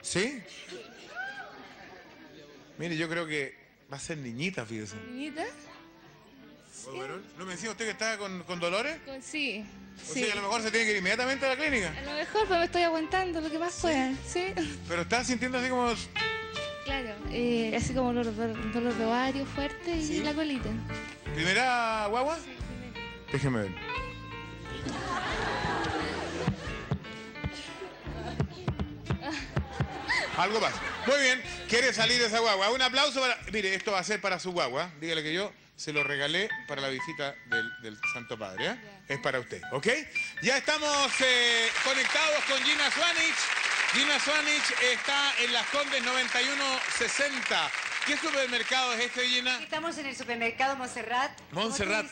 [SPEAKER 1] ¿Sí? Mire, yo creo que va a ser niñita, fíjese.
[SPEAKER 63] ¿Niñita?
[SPEAKER 1] ¿No me decía usted que estaba con, con dolores?
[SPEAKER 63] Con- Sí.
[SPEAKER 1] O
[SPEAKER 63] sí.
[SPEAKER 1] sea, a lo mejor se tiene que ir inmediatamente a la clínica.
[SPEAKER 63] A lo mejor, pero me estoy aguantando lo que más pueda. Sí.
[SPEAKER 1] Pero está sintiendo así como...
[SPEAKER 63] Claro. eh, así como dolor, dolor- dolor de ovario fuerte y la colita.
[SPEAKER 1] ¿Primera guagua? Déjeme ver. Algo más. Muy bien, quiere salir esa guagua. Un aplauso para... Mire, esto va a ser para su guagua. Dígale que yo se lo regalé para la visita del, del Santo Padre. ¿eh? Es para usted, ¿ok? Ya estamos eh, conectados con Gina Swanich. Gina Swanich está en Las Condes 9160. ¿Qué supermercado es este, Gina?
[SPEAKER 44] Estamos en el supermercado Montserrat.
[SPEAKER 1] Montserrat.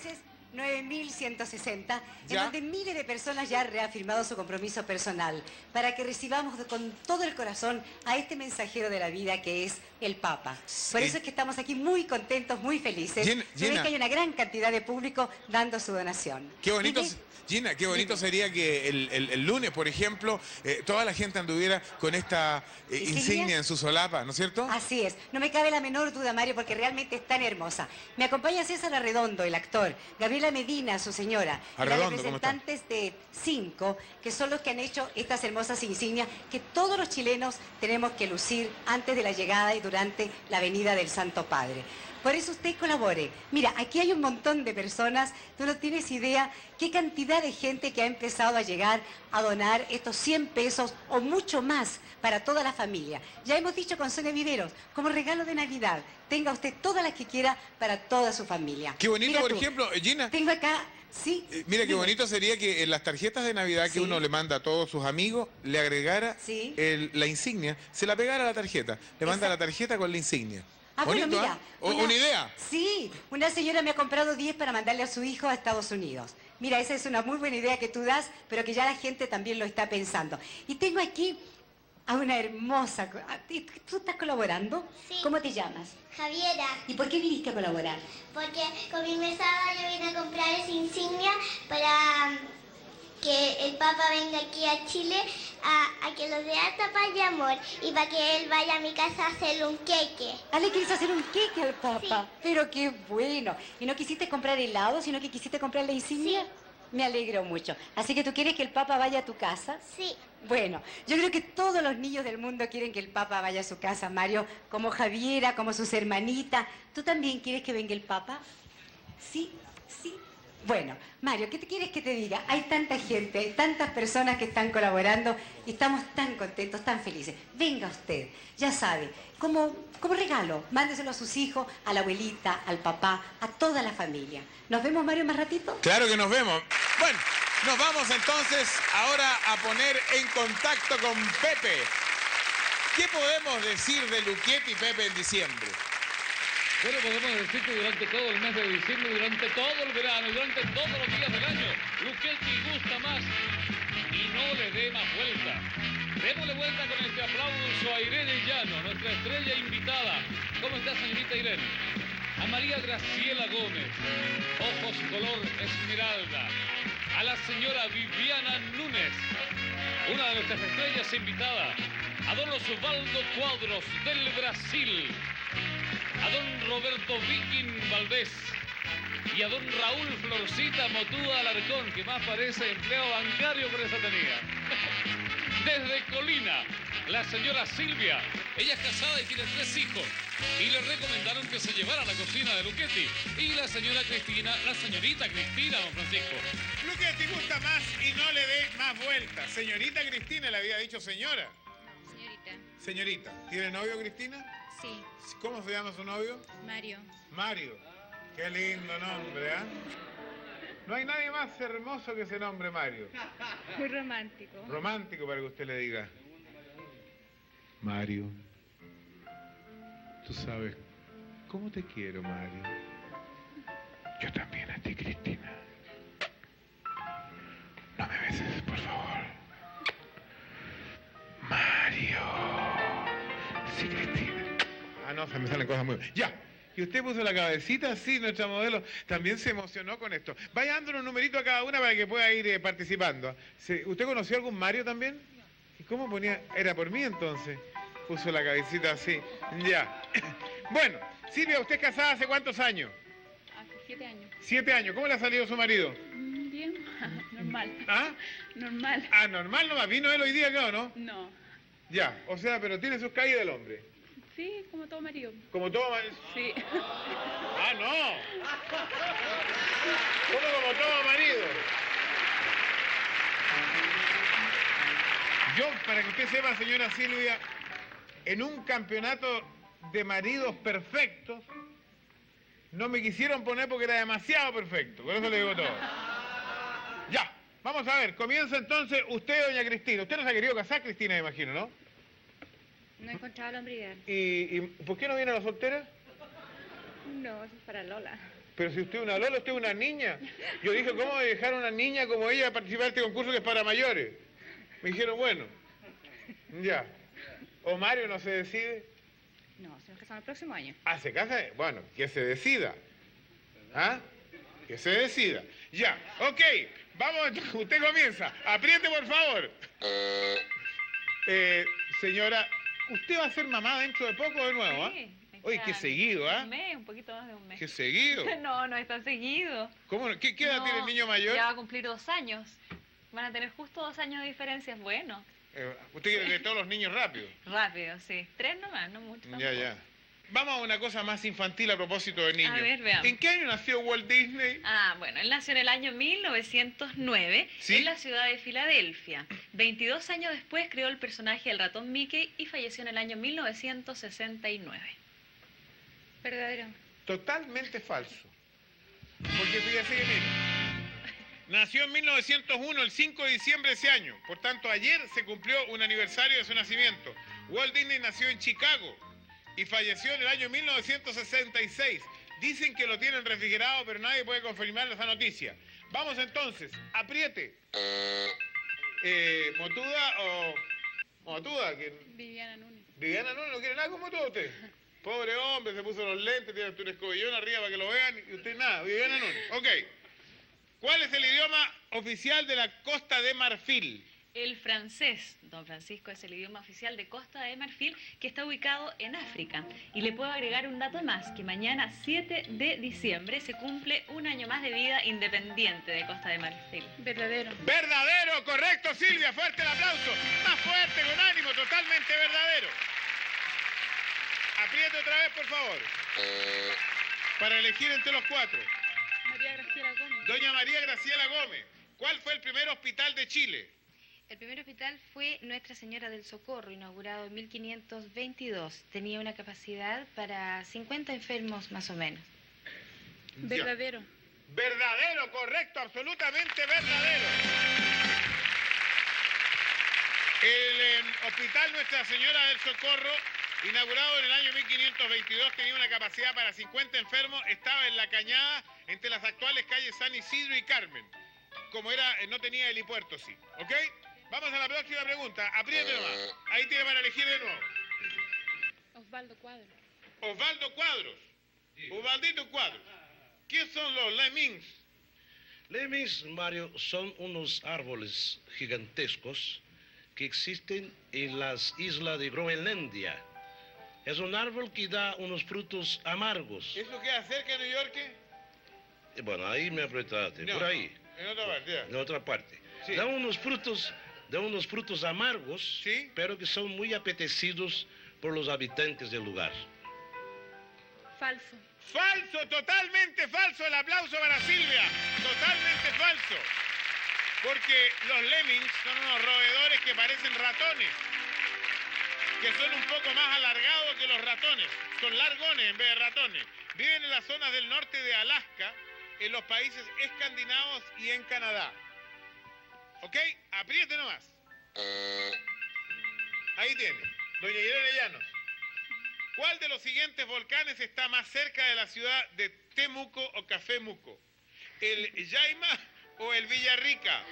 [SPEAKER 44] Tú dices, 9160, en donde miles de personas ya han reafirmado su compromiso personal para que recibamos con todo el corazón a este mensajero de la vida que es el Papa. Por
[SPEAKER 1] Sí.
[SPEAKER 44] eso es que estamos aquí muy contentos, muy felices. Se ve
[SPEAKER 1] Gina.
[SPEAKER 44] que hay una gran cantidad de público dando su donación.
[SPEAKER 1] Qué bonito. Gina, qué bonito sería que el, el- el lunes, por ejemplo, eh, toda la gente anduviera con esta eh,
[SPEAKER 44] ¿Insignia?
[SPEAKER 1] en su solapa, ¿no es cierto?
[SPEAKER 44] Así es, no me cabe la menor duda, Mario, porque realmente es tan hermosa. Me acompaña César Arredondo, el actor, Gabriela Medina, su señora, y
[SPEAKER 1] Arredondo, ¿cómo está?
[SPEAKER 44] representantes de Cinco, que son los que han hecho estas hermosas insignias que todos los chilenos tenemos que lucir antes de la llegada y durante la venida del Santo Padre. Por eso usted colabore. Mira, aquí hay un montón de personas, tú no tienes idea qué cantidad de gente que ha empezado a llegar a donar estos 100 pesos o mucho más para toda la familia. Ya hemos dicho con Sonia Viveros, como regalo de Navidad, tenga usted todas las que quiera para toda su familia.
[SPEAKER 1] Qué bonito,
[SPEAKER 44] Mira
[SPEAKER 1] por
[SPEAKER 44] tú,
[SPEAKER 1] ejemplo, eh, Gina.
[SPEAKER 44] Tengo acá, sí.
[SPEAKER 1] eh, Mira, qué bonito sería que en las tarjetas de Navidad que uno le manda a todos sus amigos, le agregara
[SPEAKER 44] Sí.
[SPEAKER 1] el- la insignia, se la pegara a la tarjeta, le manda la tarjeta con la insignia.
[SPEAKER 44] Ah,
[SPEAKER 1] Bonito,
[SPEAKER 44] bueno, mira.
[SPEAKER 1] ¿ah? O- una... idea?
[SPEAKER 44] Sí, una señora me ha comprado 10 para mandarle a su hijo a Estados Unidos. Mira, esa es una muy buena idea que tú das, pero que ya la gente también lo está pensando. Y tengo aquí a una hermosa... ah, ¿y ¿Tú estás colaborando? ¿Cómo te llamas?
[SPEAKER 64] Javiera,
[SPEAKER 44] ¿Y por qué viniste a colaborar?
[SPEAKER 64] porque con mi mesada yo vine a comprar esa insignia para que el Papa venga aquí a Chile a, a que los dé harta paz y amor y para que él vaya a mi casa a hacerle un queque.
[SPEAKER 44] Ah, le quieres hacer un queque al Papa. Pero qué bueno. ¿Y no quisiste comprar helado, sino que quisiste comprar la insignia? Me alegro mucho. Así que tú quieres que el Papa vaya a tu casa?
[SPEAKER 64] Sí.
[SPEAKER 44] Bueno, yo creo que todos los niños del mundo quieren que el Papa vaya a su casa, Mario, como Javiera, como sus hermanitas. ¿Tú también quieres que venga el Papa? Sí, sí. Bueno, Mario, ¿qué te quieres que te diga? Hay tanta gente, tantas personas que están colaborando y estamos tan contentos, tan felices. Venga usted, ya sabe, como, como regalo, mándeselo a sus hijos, a la abuelita, al papá, a toda la familia. ¿Nos vemos, Mario, más ratito?
[SPEAKER 1] Claro que nos vemos. Bueno, nos vamos entonces ahora a poner en contacto con Pepe. ¿Qué podemos decir de Luquietti y Pepe en diciembre?
[SPEAKER 35] Bueno, podemos decir que durante todo el mes de diciembre, durante todo el verano, durante todos los días del año, Luchetti gusta más y no le dé más vuelta. Démosle vuelta con este aplauso a Irene Llano, nuestra estrella invitada. ¿Cómo está, señorita Irene? A María Graciela Gómez, ojos color esmeralda. A la señora Viviana Núñez, una de nuestras estrellas invitadas. A don Osvaldo Cuadros del Brasil. A don Roberto Viking Valdés. Y a don Raúl Florcita Motuda Alarcón, que más parece empleado bancario, pero esa tenía. Desde Colina, la señora Silvia. Ella es casada y tiene tres hijos. Y le recomendaron que se llevara a la cocina de Luchetti. Y la señora Cristina, la señorita Cristina, don Francisco.
[SPEAKER 1] Luchetti gusta más y no le dé más vueltas. Señorita Cristina le había dicho señora.
[SPEAKER 64] Señorita.
[SPEAKER 1] Señorita, ¿tiene novio Cristina?
[SPEAKER 64] Sí,
[SPEAKER 1] ¿Cómo se llama su novio?
[SPEAKER 64] Mario.
[SPEAKER 1] Mario. Qué lindo nombre, ¿ah? No hay nadie más hermoso que ese nombre, Mario.
[SPEAKER 64] Muy romántico.
[SPEAKER 1] Romántico para que usted le diga. Mario, tú sabes cómo te quiero, Mario. Yo también a ti, Cristina. No me beses, por favor. Mario. Sí, Cristina. Ah, no, se me salen cosas muy... Ya. Y usted puso la cabecita, sí, nuestra modelo también se emocionó con esto. Vaya dándole un numerito a cada una para que pueda ir eh, participando. ¿Usted conoció algún Mario también? ¿Y cómo ponía? Era por mí entonces. Puso la cabecita así. Ya. Bueno, Silvia, ¿usted es casada hace cuántos años?
[SPEAKER 64] Hace siete años.
[SPEAKER 1] Siete años. ¿Cómo le ha salido su marido?
[SPEAKER 64] Mm, Bien, normal.
[SPEAKER 1] ¿Ah?
[SPEAKER 64] Normal.
[SPEAKER 1] Ah, normal nomás. ¿Vino él hoy día acá o no?
[SPEAKER 64] No.
[SPEAKER 1] Ya. O sea, pero tiene sus caídas el hombre.
[SPEAKER 64] Sí, como todo marido.
[SPEAKER 1] Como todo marido.
[SPEAKER 64] Sí.
[SPEAKER 1] Ah, no. ¿Cómo como todo marido? Yo, para que usted sepa, señora Silvia, en un campeonato de maridos perfectos, no me quisieron poner porque era demasiado perfecto. Por eso le digo todo. Ya, vamos a ver. Comienza entonces usted, doña Cristina. Usted no se ha querido casar, Cristina, me imagino, ¿no?
[SPEAKER 64] No he encontrado hombre ideal.
[SPEAKER 1] ¿Y, y por qué no viene a la soltera?
[SPEAKER 64] No, eso es para Lola.
[SPEAKER 1] Pero si usted es una Lola, usted es una niña. Yo dije, ¿cómo dejar a una niña como ella a participar de este concurso que es para mayores? Me dijeron, bueno, ya. O Mario no se decide.
[SPEAKER 64] No, se nos casamos el próximo año.
[SPEAKER 1] Ah, se casa. Bueno, que se decida. ¿Ah? Que se decida. Ya, ok. Vamos, usted comienza. Apriete, por favor. Eh, señora, ¿usted va a ser mamá dentro de poco de nuevo, ah?
[SPEAKER 64] Sí, me
[SPEAKER 1] Oye, qué seguido, ¿ah?
[SPEAKER 64] Un mes, un poquito más de un mes.
[SPEAKER 1] Qué seguido.
[SPEAKER 64] No, no es tan seguido.
[SPEAKER 1] ¿Cómo? no? ¿Qué, qué edad
[SPEAKER 64] No,
[SPEAKER 1] tiene el niño mayor?
[SPEAKER 64] Ya va a cumplir dos años. Van a tener justo dos años de diferencia. Es bueno.
[SPEAKER 1] Eh, usted quiere que todos los niños rápido.
[SPEAKER 64] Rápido, sí. Tres nomás, no mucho.
[SPEAKER 1] Ya,
[SPEAKER 64] tampoco.
[SPEAKER 1] ya. Vamos a una cosa más infantil a propósito de niños.
[SPEAKER 64] A ver, veamos.
[SPEAKER 1] ¿En qué año nació Walt Disney?
[SPEAKER 64] Ah, bueno, él nació en el año 1909
[SPEAKER 1] ¿Sí?
[SPEAKER 64] en la ciudad de Filadelfia. 22 años después creó el personaje del ratón Mickey y falleció en el año 1969. Verdadero.
[SPEAKER 1] Totalmente falso. Porque fíjese que mire, nació en 1901, el 5 de diciembre de ese año. Por tanto, ayer se cumplió un aniversario de su nacimiento. Walt Disney nació en Chicago y falleció en el año 1966. Dicen que lo tienen refrigerado, pero nadie puede confirmar esa noticia. Vamos entonces, apriete. Eh, ¿Motuda o Motuda? que
[SPEAKER 64] Viviana Núñez.
[SPEAKER 1] Viviana no, no quiere nada como todo usted. Pobre hombre, se puso los lentes, tiene un escobillón arriba para que lo vean y usted nada. Viviana no. Ok. ¿Cuál es el idioma oficial de la Costa de Marfil?
[SPEAKER 64] El francés, don Francisco, es el idioma oficial de Costa de Marfil que está ubicado en África. Y le puedo agregar un dato más, que mañana 7 de diciembre se cumple un año más de vida independiente de Costa de Marfil. Verdadero.
[SPEAKER 1] Verdadero, correcto, Silvia. Fuerte el aplauso. Más fuerte, con ánimo, totalmente verdadero. Apriete otra vez, por favor. Para elegir entre los cuatro.
[SPEAKER 64] María Graciela Gómez.
[SPEAKER 1] Doña María Graciela Gómez. ¿Cuál fue el primer hospital de Chile?
[SPEAKER 64] El primer hospital fue Nuestra Señora del Socorro, inaugurado en 1522. Tenía una capacidad para 50 enfermos más o menos.
[SPEAKER 1] Verdadero. Verdadero, correcto, absolutamente verdadero. El eh, Hospital Nuestra Señora del Socorro, inaugurado en el año 1522, tenía una capacidad para 50 enfermos, estaba en la cañada entre las actuales calles San Isidro y Carmen. Como era, eh, no tenía helipuerto, sí. ¿Ok? Vamos a la próxima pregunta. Apriete nomás. Ahí tiene para elegir de nuevo.
[SPEAKER 65] Osvaldo Cuadro.
[SPEAKER 1] Osvaldo Cuadros. Osvaldito Cuadros. ¿Qué son los lemmings?
[SPEAKER 66] Lemmings, Mario, son unos árboles gigantescos que existen en las islas de Groenlandia. Es un árbol que da unos frutos amargos.
[SPEAKER 1] ¿Eso queda cerca de New York?
[SPEAKER 66] Eh, Bueno, ahí me apretaste,
[SPEAKER 1] No,
[SPEAKER 66] por ahí,
[SPEAKER 1] En otra parte, ya.
[SPEAKER 66] de otra parte.
[SPEAKER 1] Sí.
[SPEAKER 66] Da unos frutos, da unos frutos amargos, pero que son muy apetecidos por los habitantes del lugar.
[SPEAKER 65] Falso.
[SPEAKER 1] Falso, totalmente falso. El aplauso para Silvia. Totalmente falso. Porque los lemmings son unos roedores que parecen ratones. Que son un poco más alargados que los ratones. Son largones en vez de ratones. Viven en las zonas del norte de Alaska, en los países escandinavos y en Canadá. ¿Ok? Apriete nomás. Ahí tiene. Doña Irene Llanos. ¿Cuál de los siguientes volcanes está más cerca de la ciudad de Temuco o Cafémuco? ¿El Yaima o el Villarrica?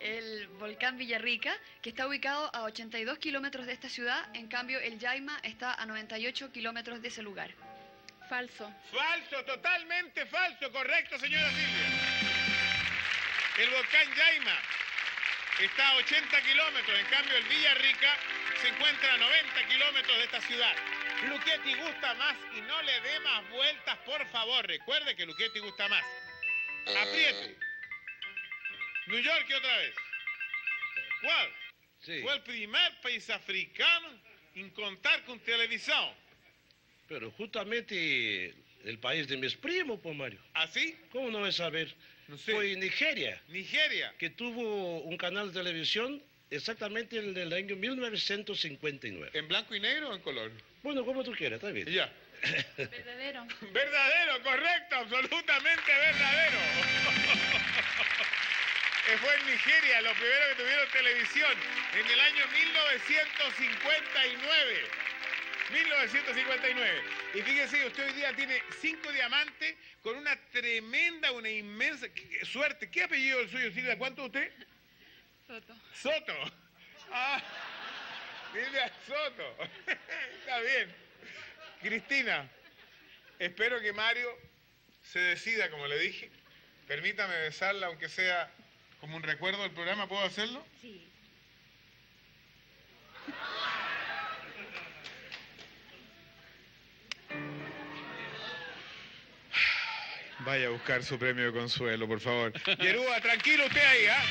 [SPEAKER 67] El volcán Villarrica, que está ubicado a 82 kilómetros de esta ciudad, en cambio el Yaima está a 98 kilómetros de ese lugar.
[SPEAKER 65] Falso.
[SPEAKER 1] Falso, totalmente falso, correcto, señora Silvia. El volcán Yaima está a 80 kilómetros, en cambio el Villarrica se encuentra a 90 kilómetros de esta ciudad. Luchetti gusta más y no le dé más vueltas, por favor. Recuerde que Luchetti gusta más. Apriete. New York otra vez. ¿Cuál?
[SPEAKER 66] Sí.
[SPEAKER 1] Fue el primer país africano en contar con televisión.
[SPEAKER 66] Pero justamente el país de mis primos, pues Mario.
[SPEAKER 1] ¿Ah, sí?
[SPEAKER 66] ¿Cómo no vas a saber? Fue Nigeria.
[SPEAKER 1] Nigeria.
[SPEAKER 66] Que tuvo un canal de televisión exactamente en el año 1959.
[SPEAKER 1] ¿En blanco y negro o en color?
[SPEAKER 66] Bueno, como tú quieras, está bien.
[SPEAKER 1] Ya.
[SPEAKER 65] Verdadero.
[SPEAKER 1] Verdadero, correcto, absolutamente verdadero. Eh, Fue en Nigeria, los primeros que tuvieron televisión, en el año 1959. 1959. Y fíjese, usted hoy día tiene cinco diamantes con una tremenda, una inmensa qué- suerte. ¿Qué apellido el suyo, Silvia? ¿Cuánto usted?
[SPEAKER 65] Soto.
[SPEAKER 1] Soto. Ah, Silvia Soto. Está bien. Cristina, espero que Mario se decida, como le dije. Permítame besarla, aunque sea como un recuerdo del programa. ¿Puedo hacerlo?
[SPEAKER 67] Sí.
[SPEAKER 1] Vaya a buscar su premio de consuelo, por favor. Yerúa, tranquilo usted ahí, ¿ah?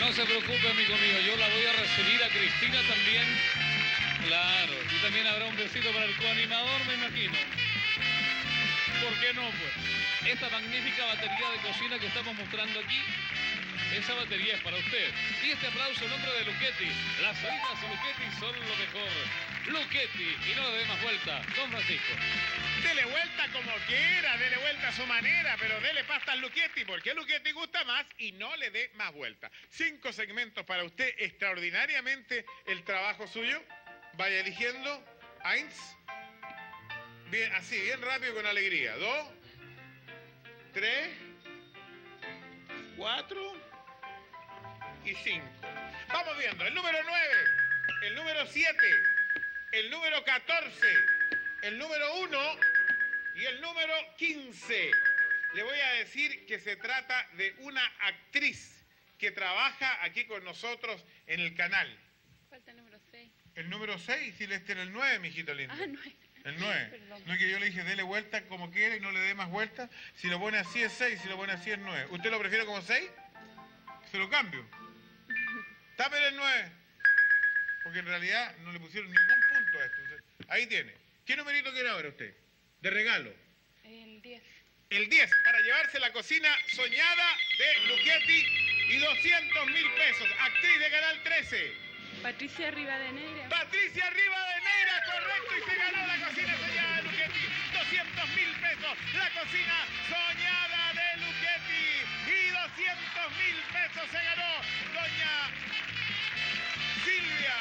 [SPEAKER 35] No se preocupe, amigo mío, yo la voy a recibir a Cristina también. Claro, y también habrá un besito para el coanimador, me imagino. ¿Por qué no, pues? Esta magnífica batería de cocina que estamos mostrando aquí, esa batería es para usted. Y este aplauso en nombre de Luchetti. Las harinas Luchetti son lo mejor. Luchetti, y no le dé más vuelta. Don Francisco.
[SPEAKER 1] Dele vuelta como quiera, dele vuelta a su manera, pero dele pasta al Luchetti, porque Luchetti gusta más y no le dé más vuelta. Cinco segmentos para usted, extraordinariamente el trabajo suyo. Vaya eligiendo. Eins. Bien, así, bien rápido con alegría. Dos. Tres. Cuatro. Y cinco. Vamos viendo. El número nueve. El número siete. El número catorce. El número uno. Y el número 15. Le voy a decir que se trata de una actriz que trabaja aquí con nosotros en el canal.
[SPEAKER 65] Falta el número 6.
[SPEAKER 1] El número 6, si este era el 9, mijito lindo.
[SPEAKER 65] Ah, no es.
[SPEAKER 1] El 9.
[SPEAKER 65] Perdón.
[SPEAKER 1] No es que yo le dije, dele vuelta como quiera y no le dé más vueltas. Si lo pone así es 6, si lo pone así es 9. ¿Usted lo prefiere como 6? Se lo cambio. Tápele el 9. Porque en realidad no le pusieron ningún punto a esto. Ahí tiene. ¿Qué numerito quiere ahora usted? De regalo.
[SPEAKER 65] El 10.
[SPEAKER 1] El 10 para llevarse la cocina soñada de Luchetti y 200 mil pesos. Actriz de Canal 13.
[SPEAKER 65] Patricia Rivadeneira.
[SPEAKER 1] Patricia Rivadeneira, correcto, y se ganó la cocina soñada de Luchetti. 200 mil pesos. La cocina soñada de Luchetti. Y 200 mil pesos se ganó doña Silvia.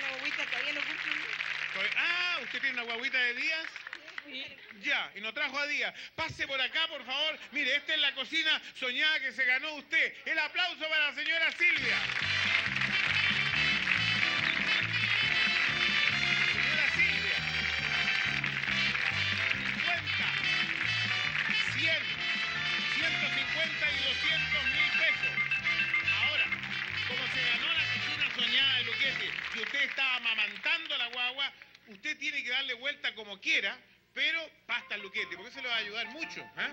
[SPEAKER 68] la guaguita, todavía no cumple
[SPEAKER 1] Ah, ¿usted tiene una guaguita de días? Ya, y nos trajo a Díaz. Pase por acá, por favor. Mire, esta es la cocina soñada que se ganó usted. El aplauso para la señora Silvia. Señora Silvia. 50, 100, 150 y 200 mil pesos. Ahora, como se ganó la cocina soñada de Luquete y usted está amamantando la guagua, usted tiene que darle vuelta como quiera, pero pasta al Luquete, porque eso le va a ayudar mucho. ¿ah?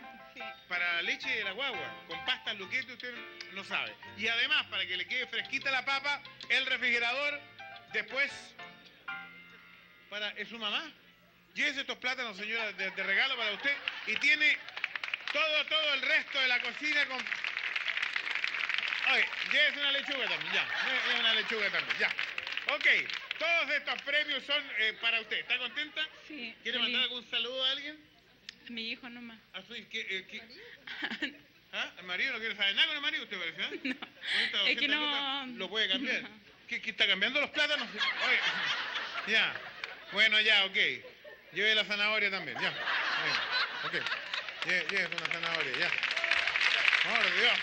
[SPEAKER 1] Para la leche de la guagua, con pasta al Luquete usted no sabe. Y además, para que le quede fresquita la papa, el refrigerador, después, para, ¿es su mamá? Llévese estos plátanos, señora, de, de regalo para usted. Y tiene todo, todo el resto de la cocina con... Oye, llévese una lechuga también, ya. Llévese una lechuga también, ya. Ok, todos estos premios son eh, para usted. ¿Está contenta?
[SPEAKER 65] Sí.
[SPEAKER 1] ¿Quiere
[SPEAKER 65] feliz.
[SPEAKER 1] mandar algún saludo a alguien?
[SPEAKER 65] A mi hijo nomás.
[SPEAKER 1] ¿A su ¿qué, eh, qué? ¿Ah? ¿El marido no quiere saber nada con el marido? ¿Usted parece? ¿eh? No.
[SPEAKER 65] Es que no-
[SPEAKER 1] ¿Lo puede cambiar? ¿Qué, qué está cambiando los plátanos? Oye, ya. Bueno, ya, ok. Lleve la zanahoria también, ya. Ok. Lle- Lleve una zanahoria, ya. Por Dios.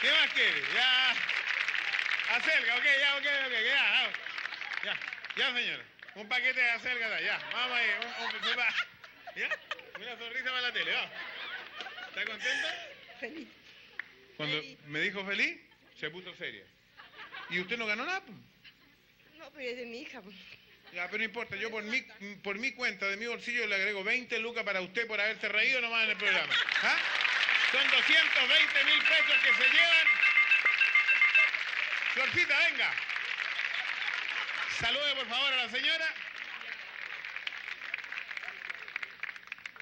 [SPEAKER 1] ¿Qué más quiere? Ya. Acerca, ok, ya, ok, ok, ya. vamos. Ya, ya, señora. Un paquete de acerca, ya. Vamos ahí. Un, un. ¿Ya? Una sonrisa para la tele, va. ¿Está contenta?
[SPEAKER 68] Feliz.
[SPEAKER 1] Cuando me dijo feliz, se puso seria. ¿Y usted no ganó nada? pues?
[SPEAKER 68] No, pero es de mi hija. pues.
[SPEAKER 1] Ya, pero no importa, yo por mi, por mi cuenta, de mi bolsillo, le agrego 20 lucas para usted por haberse reído nomás en el programa. ¿Ah? Son 220 mil pesos que se llevan. Florcita, venga. Salude por favor a la señora.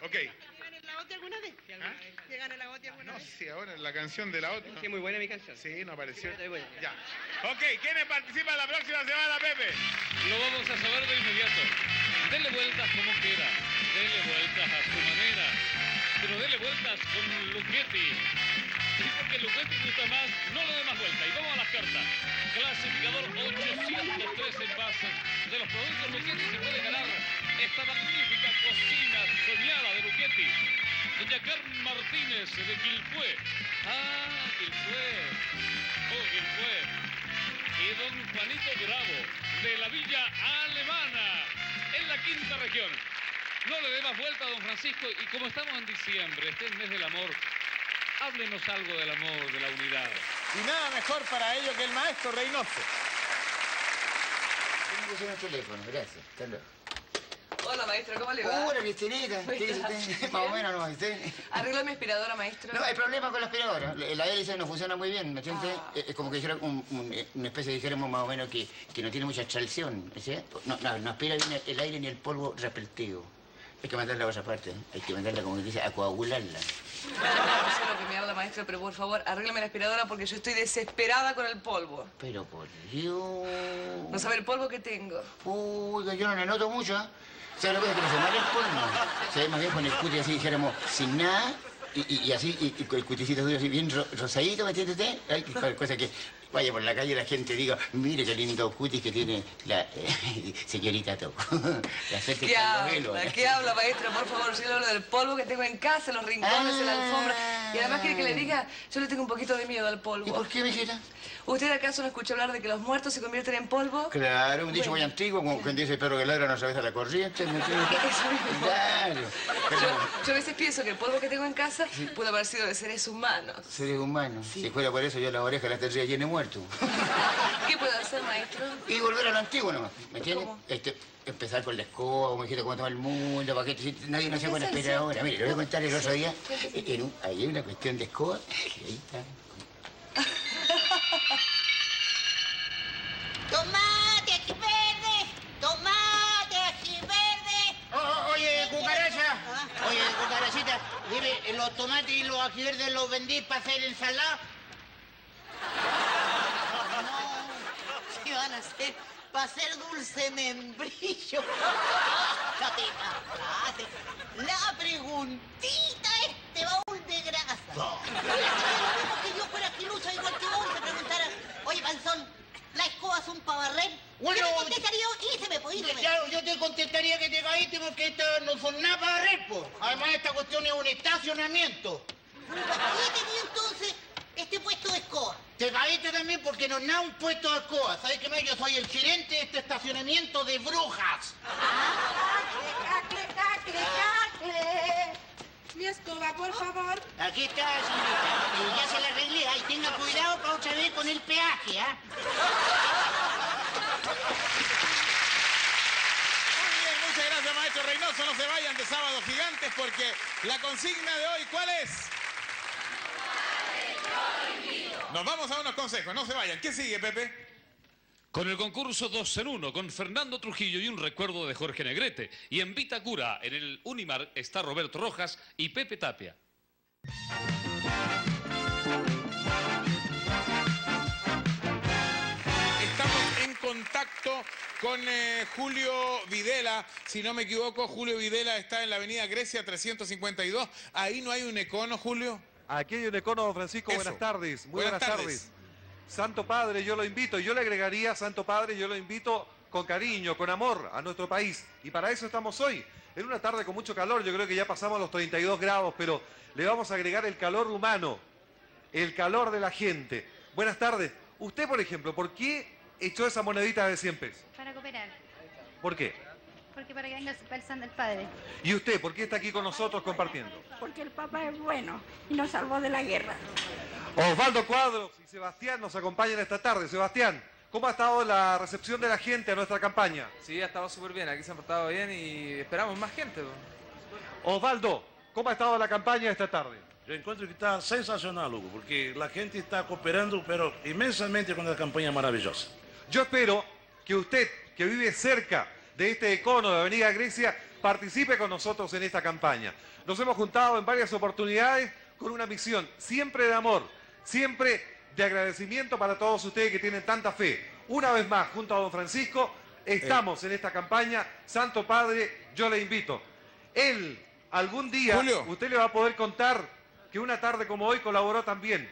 [SPEAKER 1] Ok.
[SPEAKER 68] ¿Llegan en la OTI alguna vez?
[SPEAKER 1] ¿Ah?
[SPEAKER 68] ¿Llegan en la OTI alguna
[SPEAKER 1] No,
[SPEAKER 68] vez?
[SPEAKER 1] sí, ahora la canción de la otra.
[SPEAKER 68] Sí, muy buena mi canción.
[SPEAKER 1] Sí, no apareció.
[SPEAKER 68] Muy buena.
[SPEAKER 1] Ya. Ok, ¿quiénes participan la próxima semana, Pepe?
[SPEAKER 35] Lo vamos a saber de inmediato. Dele vueltas como quiera, dele vueltas a su manera, pero dele vueltas con Luchetti. Porque Luchetti gusta más, no le dé más vuelta. Y vamos a las cartas. Clasificador 803 envases de los productos Luchetti se puede ganar esta magnífica cocina soñada de Luchetti. Doña Carmen Martínez de Quilpué. Ah, Quilpué. Oh, Quilpué y don Juanito Bravo, de la Villa Alemana, en la quinta región. No le dé más vuelta don Francisco y como estamos en diciembre, este es el mes del amor, háblenos algo del amor, de la unidad.
[SPEAKER 1] Y nada mejor para ello que el maestro Reynoso.
[SPEAKER 69] Tengo el teléfono, gracias. Hasta luego.
[SPEAKER 70] Hola, maestro, ¿cómo le va?
[SPEAKER 69] Hola, Cristinita. ¿Qué dice usted? Más o menos, ¿no? ¿Usted?
[SPEAKER 70] Arregla mi aspiradora, maestro.
[SPEAKER 69] No, hay problema con la aspiradora. La hélice no funciona muy bien, ¿me entiende?
[SPEAKER 70] Ah.
[SPEAKER 69] Es como que dijera un- un- una especie, dijéramos más o menos, que, que no tiene mucha extracción. ¿sí? No, no, no aspira bien el aire ni el polvo respectivo. Hay que mandarla a otra parte. ¿eh? Hay que mandarla, como que dice, a coagularla.
[SPEAKER 70] No sé lo que me habla, maestro, pero por favor, arréglame la aspiradora porque yo estoy desesperada con el polvo.
[SPEAKER 69] Pero por Dios.
[SPEAKER 70] No sabe el polvo que tengo.
[SPEAKER 69] Uy, que yo no le noto mucho, ¿eh? ¿Sabes lo que es que no se mal el polvo? Se ve más bien con el cutis así, dijéramos, sin nada, y, y- y así, y, y con el cuticito duro así, bien ro- rosadito, ¿me entiende usted? Ay, cosa que vaya por la calle y la gente diga, mire qué lindo cutis que tiene la eh, señorita Toco. la suerte
[SPEAKER 70] ¿Qué
[SPEAKER 69] en lo
[SPEAKER 70] habla?
[SPEAKER 69] velo,
[SPEAKER 70] ¿Qué habla, maestro? Por favor, si le hablo del polvo que tengo en casa, los rincones, en la alfombra. Y además quiere que le diga, yo le tengo un poquito de miedo al polvo. ¿Y por
[SPEAKER 69] qué, mijita?
[SPEAKER 70] ¿Usted acaso no escuchó hablar de que los muertos se convierten en polvo?
[SPEAKER 69] Claro, un dicho muy antiguo, como quien dice perro que ladra no sabe a la corriente,
[SPEAKER 70] mismo.
[SPEAKER 69] Claro.
[SPEAKER 70] Yo, yo a veces pienso que el polvo que tengo en casa pudo haber sido de seres humanos.
[SPEAKER 69] Seres humanos. Si fuera por eso, yo las orejas las tendría llenas de
[SPEAKER 70] ¿Qué puedo hacer, maestro?
[SPEAKER 69] Y volver a lo antiguo nomás, ¿me entiendes? Este, empezar con la escoba, como dijiste, cómo toma el mundo, para que si nadie no se puede esperar
[SPEAKER 70] el
[SPEAKER 69] ahora. Mire, le voy a contar el otro día, en un- ahí hay una cuestión de escoba, y ahí está.
[SPEAKER 71] ¡Tomate aquí verde! ¡Tomate aquí verde!
[SPEAKER 69] Oh, oye, cucaracha.
[SPEAKER 71] Oye, cucarachita, dime, ¿los tomates y los aquí verdes los vendís para hacer ensalada? No, van a ser para hacer dulce membrillo. No pasaste. La preguntita este baúl de grasa. Mismo que yo fuera quilusa igual que vos y te preguntara, oye, ¿para
[SPEAKER 49] calzón. Las escobas son para barrer.
[SPEAKER 71] Bueno,
[SPEAKER 49] yo contestaría, íseme, pues, íseme.
[SPEAKER 71] Claro, yo te contestaría que te caíste porque estas no son nada para barrer, po. Además, esta cuestión es un estacionamiento.
[SPEAKER 49] Bueno, ¿para qué tenía entonces este puesto de escoba?
[SPEAKER 71] Te caíste también porque no es nada un puesto de escoba. ¿Sabes qué más? Yo soy el gerente de este estacionamiento de brujas.
[SPEAKER 72] ¡Cacle, cacle, cacle! Mi escoba, por favor.
[SPEAKER 71] Aquí está, señorita. Eh, ya se la arreglé. Ahí tenga cuidado para otra vez con el peaje, ¿ah?
[SPEAKER 1] Muy bien, muchas gracias, maestro Reynoso. No se vayan de sábado gigantes porque la consigna de hoy, ¿cuál es? Nos vamos a unos consejos, no se vayan. ¿Qué sigue, Pepe?
[SPEAKER 35] Con el concurso 2 en 1, con Fernando Trujillo y un recuerdo de Jorge Negrete. Y en Vitacura, en el Unimar, está Roberto Rojas y Pepe Tapia.
[SPEAKER 1] Estamos en contacto con eh, Julio Videla. Si no me equivoco, Julio Videla está en la avenida Grecia 352. Ahí no hay un econo, Julio.
[SPEAKER 73] Aquí hay un econo, don Francisco.
[SPEAKER 1] Eso.
[SPEAKER 73] Buenas tardes. Muy
[SPEAKER 1] Buenas
[SPEAKER 73] buenas,
[SPEAKER 1] tardes.
[SPEAKER 73] tardes. Santo Padre, yo lo invito. Yo le agregaría, Santo Padre, yo lo invito con cariño, con amor a nuestro país. Y para eso estamos hoy. En una tarde con mucho calor, yo creo que ya pasamos los 32 grados, pero le vamos a agregar el calor humano, el calor de la gente. Buenas tardes. Usted, por ejemplo, ¿por qué echó esa monedita de 100 pesos?
[SPEAKER 74] Para cooperar.
[SPEAKER 73] ¿Por qué?
[SPEAKER 74] Porque para que venga el San del Padre.
[SPEAKER 73] ¿Y usted, por qué está aquí con nosotros compartiendo?
[SPEAKER 72] Porque el Papa es bueno y nos salvó de la guerra.
[SPEAKER 73] Osvaldo Cuadros y Sebastián nos acompañan esta tarde. Sebastián, ¿cómo ha estado la recepción de la gente a nuestra campaña?
[SPEAKER 75] Sí, ha estado súper bien, aquí se han portado bien y esperamos más gente.
[SPEAKER 73] Osvaldo, ¿cómo ha estado la campaña esta tarde?
[SPEAKER 76] Yo encuentro que está sensacional, Hugo, porque la gente está cooperando, pero inmensamente con la campaña maravillosa.
[SPEAKER 73] Yo espero que usted, que vive cerca de este icono de Avenida Grecia, participe con nosotros en esta campaña. Nos hemos juntado en varias oportunidades con una misión siempre de amor, siempre de agradecimiento para todos ustedes que tienen tanta fe. Una vez más, junto a don Francisco, estamos en esta campaña. Santo Padre, yo le invito. Él, algún día,
[SPEAKER 1] Julio.
[SPEAKER 73] usted le va a poder contar que una tarde como hoy colaboró también.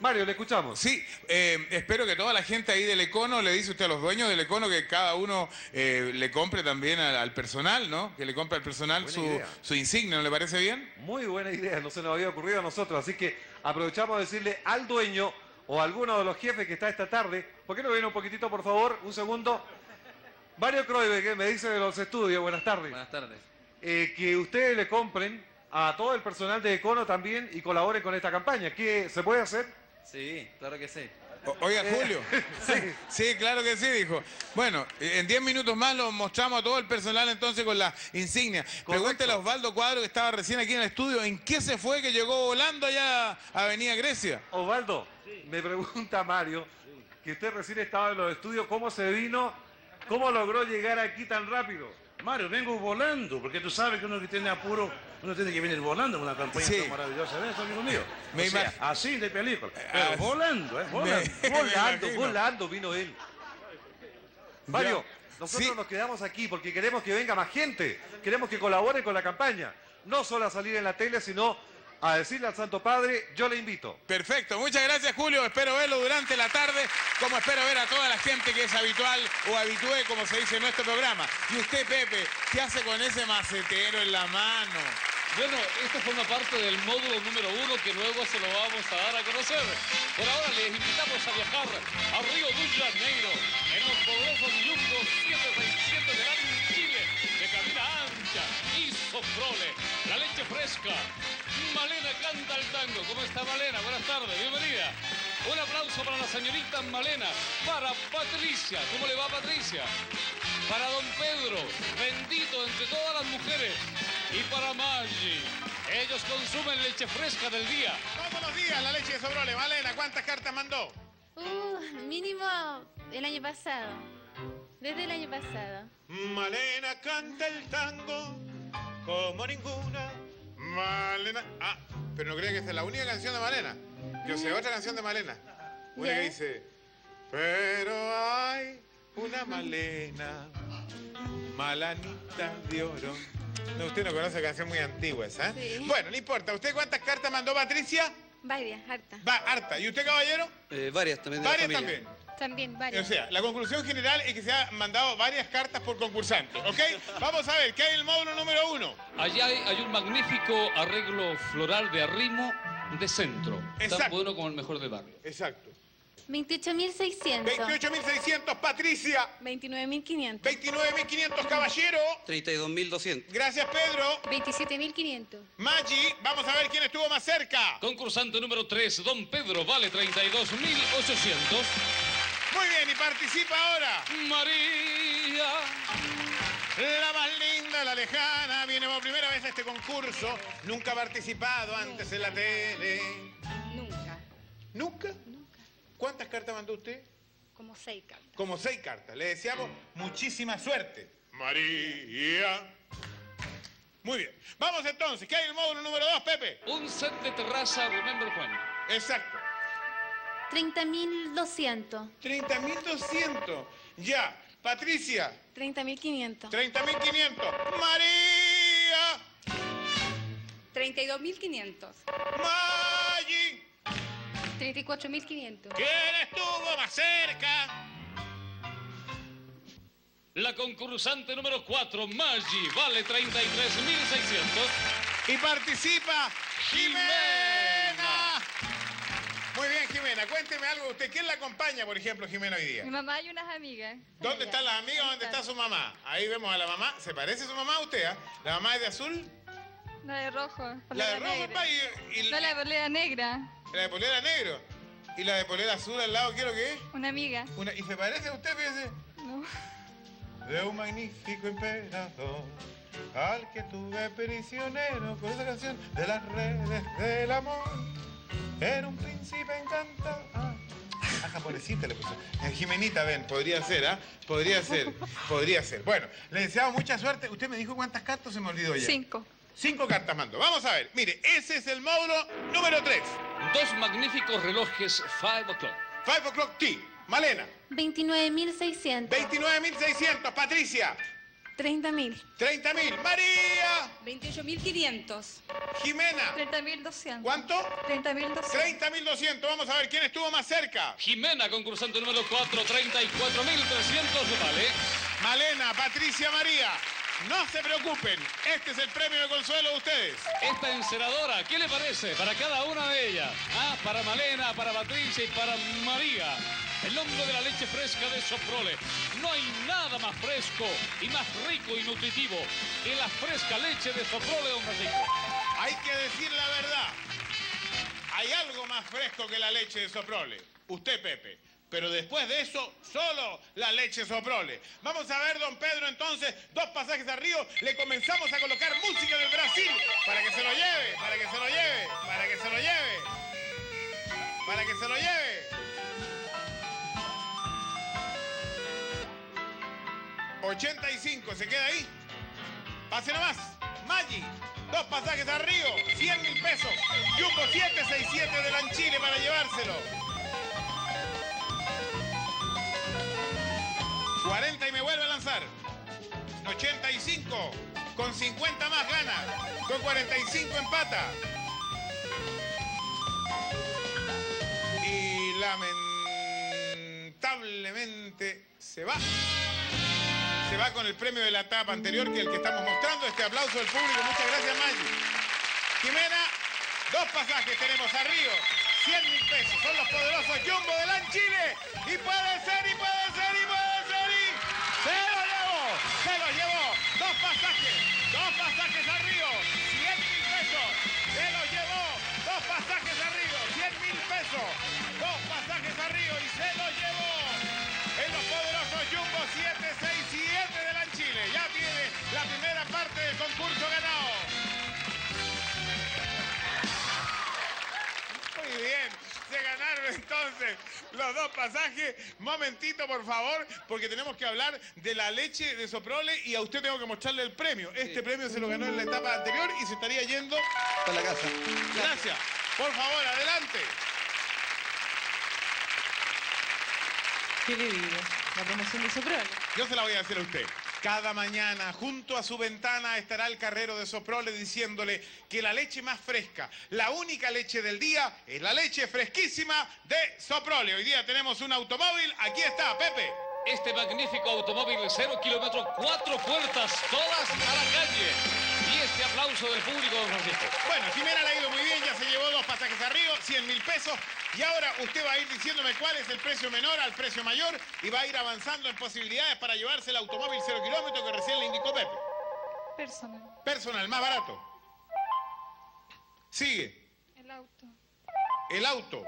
[SPEAKER 73] Mario, le escuchamos.
[SPEAKER 1] Sí, eh, espero que toda la gente ahí del Econo, le dice usted a los dueños del Econo que cada uno eh, le compre también al, al personal, ¿no? Que le compre al personal
[SPEAKER 73] Buena
[SPEAKER 1] su,
[SPEAKER 73] idea.
[SPEAKER 1] su insignia, ¿no le parece bien?
[SPEAKER 73] Muy buena idea, no se nos había ocurrido a nosotros, así que aprovechamos de decirle al dueño o a alguno de los jefes que está esta tarde, ¿por qué no viene un poquitito, por favor? Un segundo. Mario Croibe, que me dice de los estudios, buenas tardes.
[SPEAKER 75] Buenas tardes.
[SPEAKER 73] Eh, que ustedes le compren a todo el personal de Econo también y colaboren con esta campaña. ¿Qué se puede hacer?
[SPEAKER 75] Sí, claro que sí.
[SPEAKER 1] O- Oiga,
[SPEAKER 73] Eh,
[SPEAKER 1] Julio. sí. sí, claro que sí, dijo. Bueno, eh, en 10 minutos más lo mostramos a todo el personal entonces con la insignia. Pregúntele a Osvaldo Cuadro, que estaba recién aquí en el estudio, ¿en qué se fue que llegó volando allá a Avenida Grecia?
[SPEAKER 73] Osvaldo, me pregunta Mario, que usted recién estaba en los estudios, ¿cómo se vino, cómo logró llegar aquí tan rápido?
[SPEAKER 76] Mario, vengo volando, porque tú sabes que uno que tiene apuro, uno tiene que venir volando en una campaña
[SPEAKER 1] Sí.
[SPEAKER 76] tan maravillosa de eso, amigo mío.
[SPEAKER 1] Me
[SPEAKER 76] O sea,
[SPEAKER 1] imag-
[SPEAKER 76] así de película. Pero
[SPEAKER 1] Ah,
[SPEAKER 76] volando, ¿eh? Volando.
[SPEAKER 73] Volando, volando vino él. Mario,
[SPEAKER 1] Ya.
[SPEAKER 73] nosotros
[SPEAKER 1] Sí.
[SPEAKER 73] nos quedamos aquí porque queremos que venga más gente, queremos que colabore con la campaña, no solo a salir en la tele, sino a decirle al Santo Padre, yo le invito.
[SPEAKER 1] Perfecto, muchas gracias Julio, espero verlo durante la tarde, como espero ver a toda la gente que es habitual o habitué, como se dice en nuestro programa. Y usted, Pepe, ¿qué hace con ese macetero en la mano?
[SPEAKER 35] Bueno, esto forma parte del módulo número uno que luego se lo vamos a dar a conocer. Por ahora les invitamos a viajar a Río de Janeiro en los poderosos Jumbo 767 de Chile de cabina ancha y soprole, fresca. Malena canta el tango. ¿Cómo está Malena? Buenas tardes, bienvenida. Un aplauso para la señorita Malena, para Patricia. ¿Cómo le va Patricia? Para don Pedro, bendito entre todas las mujeres. Y para Maggi, ellos consumen leche fresca del día.
[SPEAKER 1] Todos los días la leche de Sobrole. Malena, ¿cuántas cartas mandó?
[SPEAKER 65] Uh, mínimo el año pasado. Desde el año pasado.
[SPEAKER 1] Malena canta el tango como ninguna. Malena. Ah, pero no creía que esa es la única canción de Malena. Yo sé otra canción de Malena. Una que dice. Pero hay una Malena, malanita de oro. No, usted no conoce canción muy antigua esa, ¿eh?
[SPEAKER 65] Sí.
[SPEAKER 1] Bueno, no importa. ¿Usted cuántas cartas mandó, Patricia?
[SPEAKER 74] Varias, harta.
[SPEAKER 1] Va, harta. ¿Y usted, caballero?
[SPEAKER 77] Eh, varias también de
[SPEAKER 1] Varias
[SPEAKER 77] la familia.
[SPEAKER 1] también.
[SPEAKER 74] También,
[SPEAKER 1] O
[SPEAKER 74] varias.
[SPEAKER 1] sea, la conclusión general es que se han mandado varias cartas por concursante, ¿ok? Vamos a ver, ¿qué hay en el módulo número uno?
[SPEAKER 35] Allá hay, hay un magnífico arreglo floral de arrimo de centro. Tan
[SPEAKER 1] Exacto.
[SPEAKER 35] bueno como el mejor del barrio.
[SPEAKER 1] Exacto.
[SPEAKER 74] 28.600.
[SPEAKER 1] 28.600, Patricia.
[SPEAKER 74] 29.500.
[SPEAKER 1] 29.500, caballero.
[SPEAKER 77] 32.200.
[SPEAKER 1] Gracias, Pedro.
[SPEAKER 74] 27.500.
[SPEAKER 1] Maggi, vamos a ver quién estuvo más cerca.
[SPEAKER 35] Concursante número 3, Don Pedro, vale 32.800.
[SPEAKER 1] Muy bien, y participa ahora.
[SPEAKER 35] María.
[SPEAKER 1] La más linda, la lejana, viene por primera vez a este concurso. Nunca ha participado antes en la tele.
[SPEAKER 74] Nunca.
[SPEAKER 1] ¿Nunca? ¿Cuántas cartas mandó usted?
[SPEAKER 74] Como seis cartas.
[SPEAKER 1] Como seis cartas. Le deseamos muchísima suerte. María. Muy bien. Vamos entonces. ¿Qué hay en el módulo número dos, Pepe?
[SPEAKER 35] Un set de terraza, remember when.
[SPEAKER 1] Exacto.
[SPEAKER 74] 30.200.
[SPEAKER 1] 30.200. Ya. Patricia.
[SPEAKER 74] 30.500.
[SPEAKER 1] 30.500. María.
[SPEAKER 72] 32.500.
[SPEAKER 1] Maggi.
[SPEAKER 74] 34.500.
[SPEAKER 1] ¿Quién estuvo más cerca?
[SPEAKER 35] La concursante número 4, Maggi, vale 33.600.
[SPEAKER 1] Y participa Jimena. Algo usted. ¿Quién la acompaña, por ejemplo, Jimena, hoy día?
[SPEAKER 74] Mi mamá y unas amigas.
[SPEAKER 1] ¿Dónde están las amigas? ¿Dónde está su mamá? Ahí vemos a la mamá. ¿Se parece a su mamá a usted? ah? ¿La mamá es de azul?
[SPEAKER 74] La de rojo.
[SPEAKER 1] La de rojo,
[SPEAKER 74] negra.
[SPEAKER 1] y, y
[SPEAKER 74] No, la de polera negra.
[SPEAKER 1] la de polera negro. ¿Y la de polera azul al lado qué es lo que es?
[SPEAKER 74] Una amiga.
[SPEAKER 1] Una, ¿Y se parece a usted, fíjese?
[SPEAKER 74] No.
[SPEAKER 1] De un magnífico emperador al que tuve prisionero con esa canción de las redes del amor. Era un príncipe encantado. Ah, ah, japonesita le puso. Eh, Jimenita, ven, podría ser, ¿ah? Podría ser, podría ser. Bueno, le deseamos mucha suerte. Usted me dijo cuántas cartas se me olvidó ya.
[SPEAKER 74] Cinco.
[SPEAKER 1] Cinco cartas mando. Vamos a ver. Mire, ese es el módulo número 3.
[SPEAKER 35] Dos magníficos relojes 5 o'clock.
[SPEAKER 1] 5 o'clock T. Malena.
[SPEAKER 74] 29.600.
[SPEAKER 1] 29.600. Patricia.
[SPEAKER 74] 30.000.
[SPEAKER 1] 30.000. María.
[SPEAKER 72] 28.500.
[SPEAKER 1] Jimena.
[SPEAKER 74] 30.200.
[SPEAKER 1] ¿Cuánto?
[SPEAKER 74] 30.200.
[SPEAKER 1] 30.200. Vamos a ver quién estuvo más cerca.
[SPEAKER 35] Jimena, concursante número 4, 34.300, vale.
[SPEAKER 1] Malena, Patricia, María. No se preocupen. Este es el premio de consuelo de ustedes.
[SPEAKER 35] Esta enceradora, ¿qué le parece? Para cada una de ellas. Ah, para Malena, para Patricia y para María. El nombre de la leche fresca de Soprole. No hay nada más fresco y más rico y nutritivo que la fresca leche de Soprole, don Francisco.
[SPEAKER 1] Hay que decir la verdad. Hay algo más fresco que la leche de Soprole. Usted, Pepe. Pero después de eso, solo la leche Soprole. Vamos a ver, don Pedro, entonces, dos pasajes a Río. Le comenzamos a colocar música del Brasil para que se lo lleve, para que se lo lleve, para que se lo lleve. Para que se lo lleve. 85, ¿se queda ahí? Pase nomás. Maggi, dos pasajes a Río, 100 mil pesos. Jumbo 767 de Lanchile para llevárselo. 40 y me vuelve a lanzar. 85, con 50 más gana. Con 45 empata. Y lamentablemente se va. Se va con el premio de la etapa anterior que el que estamos mostrando. Este aplauso del público. Muchas gracias, Maggi. Jimena, dos pasajes tenemos a Río. 100 mil pesos. Son los poderosos Jumbo de LAN Chile. Y puede ser, y puede ser, y puede ser. Y se lo llevó. Se lo llevó. Dos pasajes. Dos pasajes a Río. 100 mil pesos. Se lo llevó. Dos pasajes a Río. 100 mil pesos. Dos pasajes a Río y se lo llevó. En los poderosos Jumbo 767 de LAN Chile. Ya tiene la primera parte del concurso ganado. Muy bien, se ganaron entonces los dos pasajes. Momentito, por favor, porque tenemos que hablar de la leche de Soprole y a usted tengo que mostrarle el premio. Este premio se lo ganó en la etapa anterior y se estaría yendo
[SPEAKER 77] Para la casa.
[SPEAKER 1] Gracias. Por favor, adelante.
[SPEAKER 78] ¿Qué le digo? La promoción de Soprole.
[SPEAKER 1] Yo se la voy a hacer a usted. Cada mañana, junto a su ventana, estará el carrero de Soprole diciéndole que la leche más fresca, la única leche del día, es la leche fresquísima de Soprole. Hoy día tenemos un automóvil. Aquí está, Pepe.
[SPEAKER 35] Este magnífico automóvil cero kilómetros, cuatro puertas, todas a la calle. Y este aplauso del público, don Francisco.
[SPEAKER 1] Bueno, Jimena le ha ido muy bien, ya se llevó dos pasajes arriba, 100 mil pesos. Y ahora usted va a ir diciéndome cuál es el precio menor al precio mayor y va a ir avanzando en posibilidades para llevarse el automóvil cero kilómetros que recién le indicó Pepe.
[SPEAKER 74] Personal.
[SPEAKER 1] Personal, más barato. Sigue,
[SPEAKER 74] El auto.
[SPEAKER 1] el auto.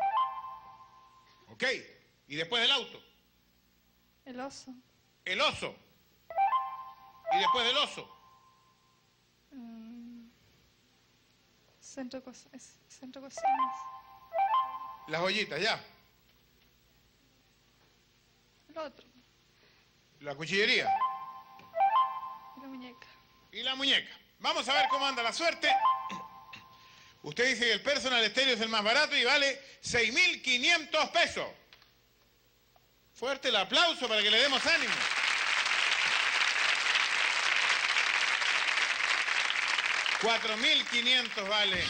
[SPEAKER 1] Ok, y después del auto,
[SPEAKER 74] El oso.
[SPEAKER 1] el oso. Y después del oso,
[SPEAKER 74] Centro, es- centro de cocinas.
[SPEAKER 1] las ollitas, ya.
[SPEAKER 74] El otro.
[SPEAKER 1] La cuchillería
[SPEAKER 74] Y la muñeca.
[SPEAKER 1] y la muñeca. Vamos a ver cómo anda la suerte. Usted dice que el personal estéreo es el más barato y vale 6.500 pesos. Fuerte el aplauso para que le demos ánimo. $4.500 vale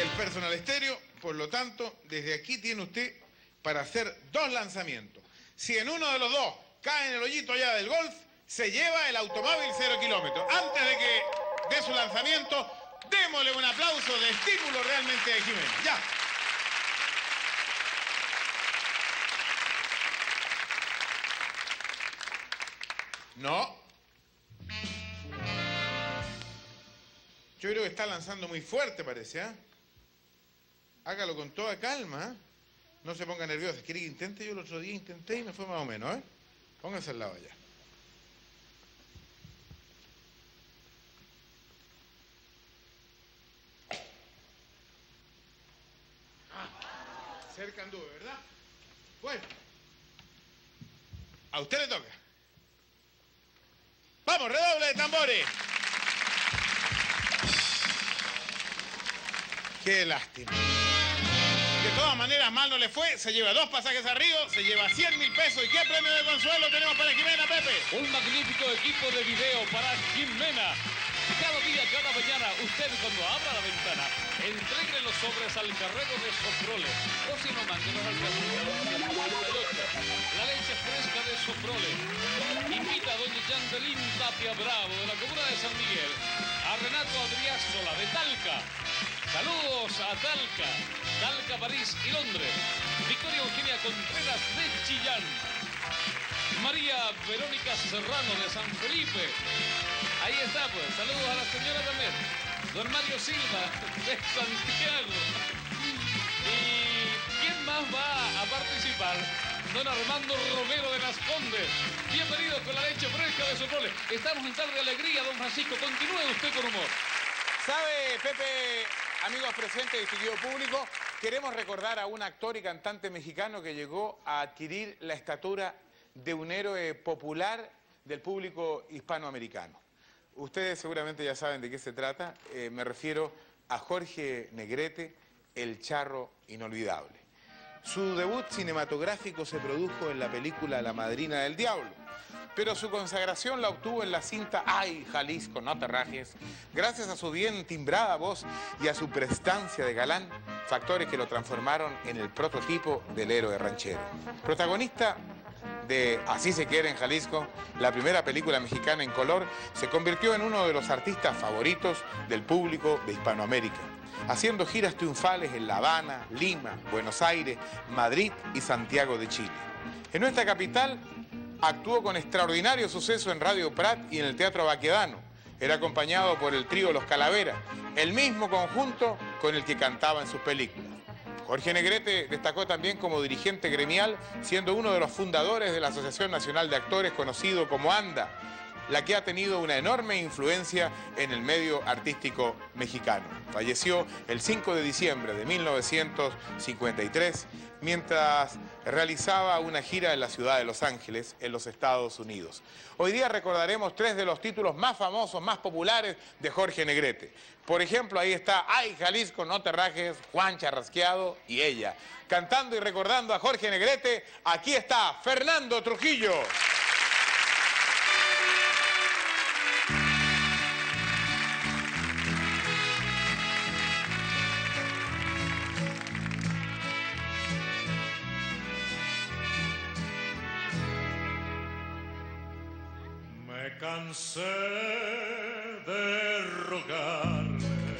[SPEAKER 1] el personal estéreo, por lo tanto, desde aquí tiene usted para hacer dos lanzamientos. Si en uno de los dos cae en el hoyito allá del golf, se lleva el automóvil cero kilómetros. Antes de que dé su lanzamiento, démosle un aplauso de estímulo realmente a Jiménez. Ya. No. Yo creo que está lanzando muy fuerte, parece, ¿ah? Hágalo con toda calma, ¿ah? No se ponga nerviosa. ¿Quiere que intente? Yo el otro día intenté y me fue más o menos, ¿eh? Póngase al lado allá. Cerca anduve, ¿verdad? Bueno. A usted le toca. Vamos, redoble de tambores. Qué lástima. De todas maneras, mal no le fue. Se lleva dos pasajes arriba, se lleva 100 mil pesos. ¿Y qué premio de consuelo tenemos para Jimena, Pepe?
[SPEAKER 35] Un magnífico equipo de video para Jimena. Cada día, cada mañana, usted cuando abra la ventana, entregue los sobres al carrero de Soprole. O si no, mándenos al carrero 148. La leche fresca de Soprole. Invita a doña Yandelín Tapia Bravo de la comuna de San Miguel. A Renato Adriázola de Talca. Saludos a Talca, Talca, París y Londres. Victoria Eugenia Contreras de Chillán. María Verónica Serrano de San Felipe. Ahí está, pues. Saludos a la señora también. Don Mario Silva de Santiago. ¿Y quién más va a participar? Don Armando Romero de Las Condes. Bienvenidos con la leche fresca de Sopole. Estamos en tarde de alegría, don Francisco. Continúe usted con humor.
[SPEAKER 1] ¿Sabe, Pepe, amigos presentes distinguido público? Queremos recordar a un actor y cantante mexicano que llegó a adquirir la estatura de un héroe popular del público hispanoamericano. Ustedes seguramente ya saben de qué se trata. Eh, me refiero a Jorge Negrete, el charro inolvidable. Su debut cinematográfico se produjo en la película La Madrina del Diablo, pero su consagración la obtuvo en la cinta Ay, Jalisco, no te gracias a su bien timbrada voz y a su prestancia de galán, factores que lo transformaron en el prototipo del héroe ranchero. Protagonista de Así se quiere en Jalisco, la primera película mexicana en color, se convirtió en uno de los artistas favoritos del público de Hispanoamérica, haciendo giras triunfales en La Habana, Lima, Buenos Aires, Madrid y Santiago de Chile. En nuestra capital actuó con extraordinario suceso en Radio Prat y en el Teatro Baquedano. Era acompañado por el trío Los Calaveras, el mismo conjunto con el que cantaba en sus películas. Jorge Negrete destacó también como dirigente gremial, siendo uno de los fundadores de la Asociación Nacional de Actores, conocido como ANDA, la que ha tenido una enorme influencia en el medio artístico mexicano. Falleció el 5 de diciembre de 1953 mientras realizaba una gira en la ciudad de Los Ángeles, en los Estados Unidos. Hoy día recordaremos tres de los títulos más famosos, más populares de Jorge Negrete. Por ejemplo, ahí está Ay Jalisco, no te rajes, Juan Charrasqueado y ella. Cantando y recordando a Jorge Negrete, aquí está Fernando Trujillo.
[SPEAKER 79] Cansé de rogarle,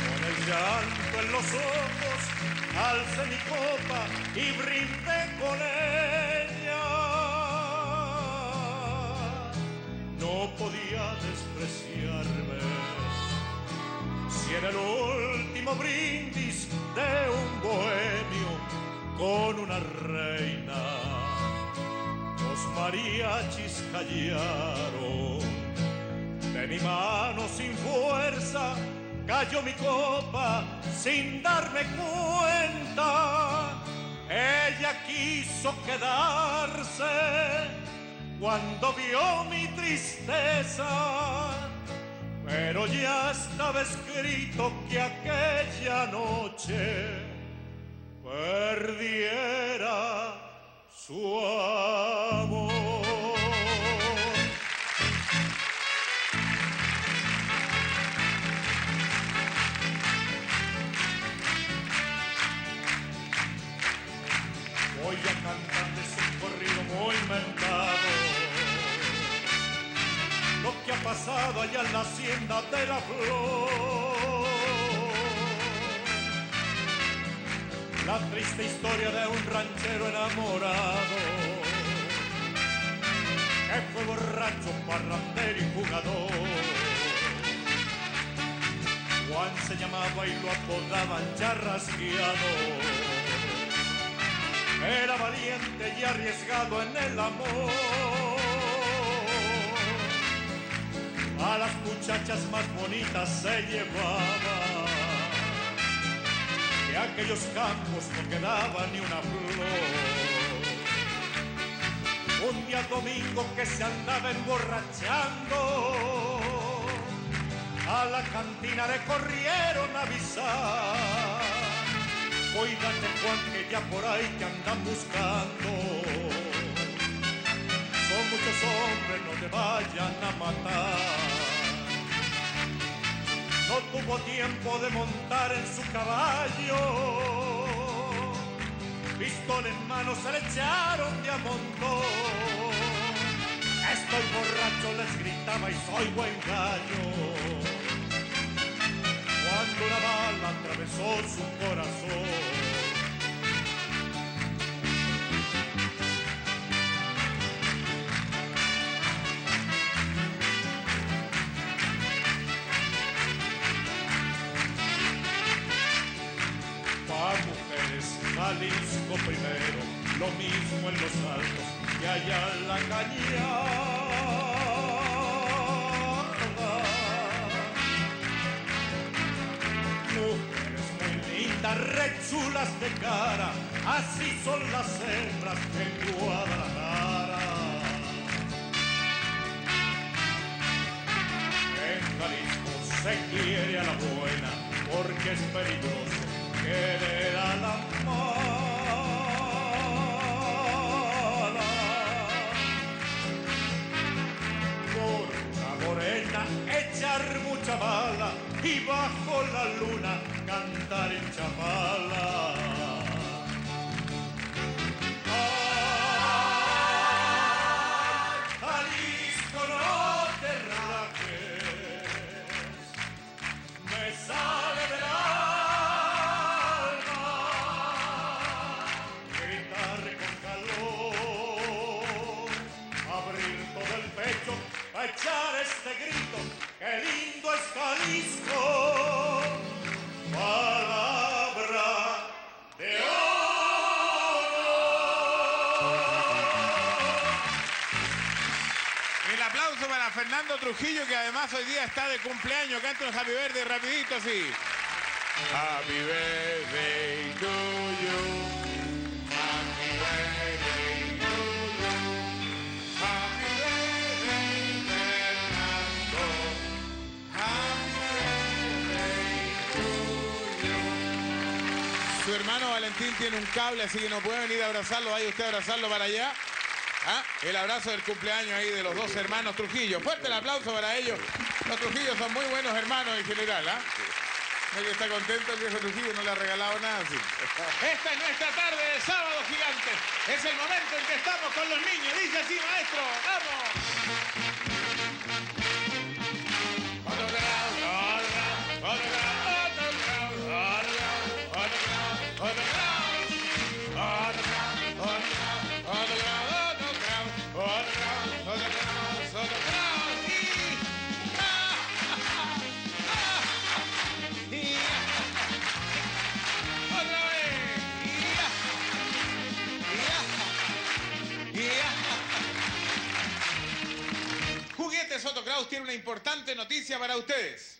[SPEAKER 79] con el llanto en los ojos, alcé mi copa y brindé con ella. No podía despreciarme. Si era el último brindis de un bohemio con una reina mariachis callaron. De mi mano sin fuerza cayó mi copa sin darme cuenta. Ella quiso quedarse cuando vio mi tristeza. Pero ya estaba escrito que aquella noche perdiera su amor. Lo que ha pasado allá en la hacienda de la flor. La triste historia de un ranchero enamorado que fue borracho, parrandero y jugador. Juan se llamaba y lo apodaban charrasqueado. Era valiente y arriesgado en el amor. A las muchachas más bonitas se llevaba de aquellos campos no quedaba ni una flor. Un día domingo que se andaba emborrachando, a la cantina le corrieron a avisar. Cuídate Juan que ya por ahí te andan buscando. Son muchos hombres, no te vayan a matar. No tuvo tiempo de montar en su caballo. Pistola en mano se le echaron de a montón. Estoy borracho, les gritaba y soy buen gallo. Una bala atravesó su corazón. Jalisco primero, lo mismo en los altos que allá en la cañada. Mujeres muy lindas, rechulas de cara, así son las hembras en Guadalajara. En Jalisco se quiere a la buena porque es peligroso querer a la mala. Por una morena echar mucha bala y bajo la luna cantar en chapala.
[SPEAKER 1] Trujillo, que además hoy día está de cumpleaños. Canta un Happy Birthday rapidito así. Happy to you. Happy to you. Happy Fernando. Happy birthday to you. Su hermano Valentín tiene un cable, así que no puede venir a abrazarlo. Vaya usted a abrazarlo para allá. ¿Ah? El abrazo del cumpleaños ahí de los dos hermanos Trujillo. Fuerte el aplauso para ellos. Los Trujillos son muy buenos hermanos en general. ¿ah? Está contento el viejo Trujillo, no le ha regalado nada. sí. Esta es nuestra tarde de sábado gigante. Es el momento en que estamos con los niños. Dice así, maestro. ¡Vamos! Soto Kraus tiene una importante noticia para ustedes.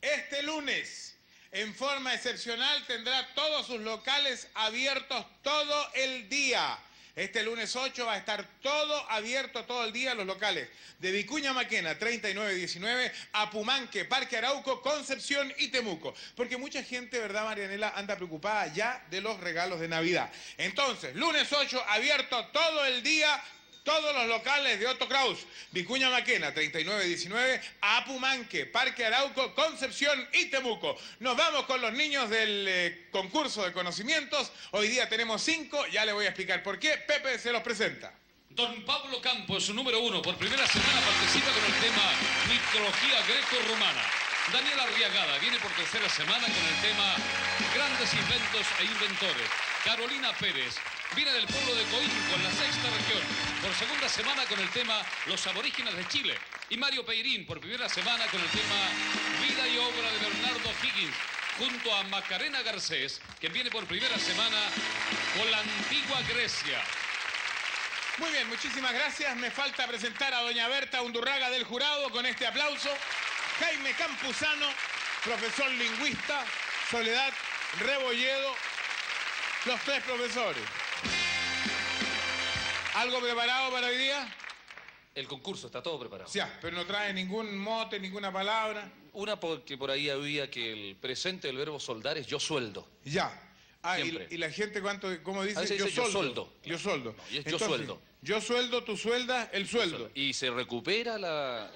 [SPEAKER 1] Este lunes, en forma excepcional, tendrá todos sus locales abiertos todo el día. Este lunes 8 va a estar todo abierto todo el día los locales de Vicuña Maquena 3919 a Pumanque, Parque Arauco, Concepción y Temuco. Porque mucha gente, ¿verdad, Marianela, anda preocupada ya de los regalos de Navidad. Entonces, lunes 8 abierto todo el día todos los locales de Otto Kraus, Vicuña Maquena, 3919, Apumanque, Parque Arauco, Concepción y Temuco. Nos vamos con los niños del eh, concurso de conocimientos. Hoy día tenemos cinco, ya le voy a explicar por qué. Pepe se los presenta.
[SPEAKER 35] Don Pablo Campos, número uno, por primera semana participa con el tema mitología greco-romana. Daniel Arriagada viene por tercera semana con el tema grandes inventos e inventores. Carolina Pérez viene del pueblo de Coinco, en la sexta región, por segunda semana con el tema los aborígenes de Chile. Y Mario Peirín por primera semana con el tema vida y obra de Bernardo Higgins junto a Macarena Garcés, que viene por primera semana con la antigua Grecia.
[SPEAKER 1] Muy bien, muchísimas gracias. Me falta presentar a doña Berta Undurraga del jurado con este aplauso. Jaime Campuzano, profesor lingüista. Soledad Rebolledo, los tres profesores. ¿Algo preparado para hoy día?
[SPEAKER 80] El concurso está todo preparado.
[SPEAKER 1] Ya, pero no trae ningún mote, ninguna palabra.
[SPEAKER 80] Una porque por ahí había que el presente del verbo soldar es yo sueldo.
[SPEAKER 1] Ya. Ah, y, la gente cuánto, cómo dice?
[SPEAKER 80] Yo sueldo.
[SPEAKER 1] Yo sueldo.
[SPEAKER 80] y es yo sueldo.
[SPEAKER 1] Yo sueldo, tu suelda, el sueldo.
[SPEAKER 80] Y se recupera la...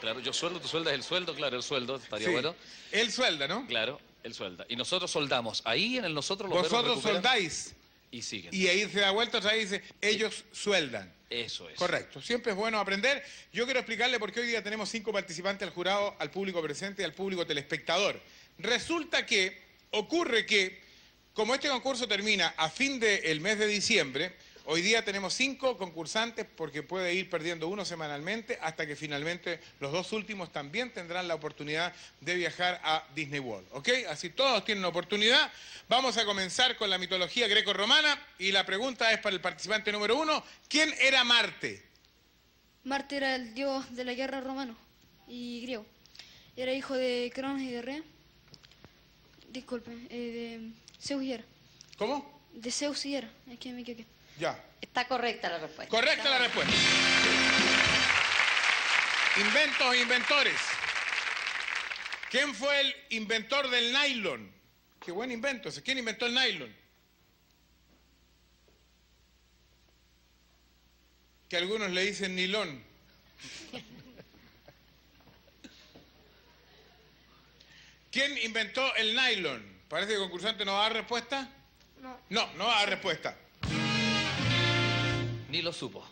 [SPEAKER 80] Claro, yo sueldo, tu suelda es el sueldo, claro, el sueldo, estaría
[SPEAKER 1] Sí.
[SPEAKER 80] bueno.
[SPEAKER 1] El suelda, ¿no?
[SPEAKER 80] Claro, el suelda. Y nosotros soldamos. Ahí en el nosotros los
[SPEAKER 1] Vosotros soldáis.
[SPEAKER 80] Y siguen.
[SPEAKER 1] Y ahí se da vuelta, otra vez dice, ellos sueldan.
[SPEAKER 80] Eso es.
[SPEAKER 1] Correcto. Siempre es bueno aprender. Yo quiero explicarle por qué hoy día tenemos cinco participantes al jurado, al público presente y al público telespectador. Resulta que ocurre que, como este concurso termina a fin del mes de diciembre, hoy día tenemos cinco concursantes porque puede ir perdiendo uno semanalmente hasta que finalmente los dos últimos también tendrán la oportunidad de viajar a Disney World. ¿Ok? Así todos tienen oportunidad. Vamos a comenzar con la mitología greco-romana y la pregunta es para el participante número uno. ¿Quién era Marte?
[SPEAKER 78] Marte era el dios de la guerra romano y griego. Era hijo de Cronos y de Rea. Disculpe, eh, de Zeus y Hera.
[SPEAKER 1] ¿Cómo?
[SPEAKER 78] De Zeus y Hera, que me equivoqué.
[SPEAKER 1] Ya.
[SPEAKER 81] Está correcta la respuesta.
[SPEAKER 1] Correcta la respuesta. Inventos e inventores. ¿Quién fue el inventor del nylon? Qué buen invento ese. ¿Quién inventó el nylon? Que algunos le dicen nilón. ¿Quién inventó el nylon? Parece que el concursante no va a dar respuesta.
[SPEAKER 78] No.
[SPEAKER 1] No, no va a dar respuesta.
[SPEAKER 80] Ni lo supo.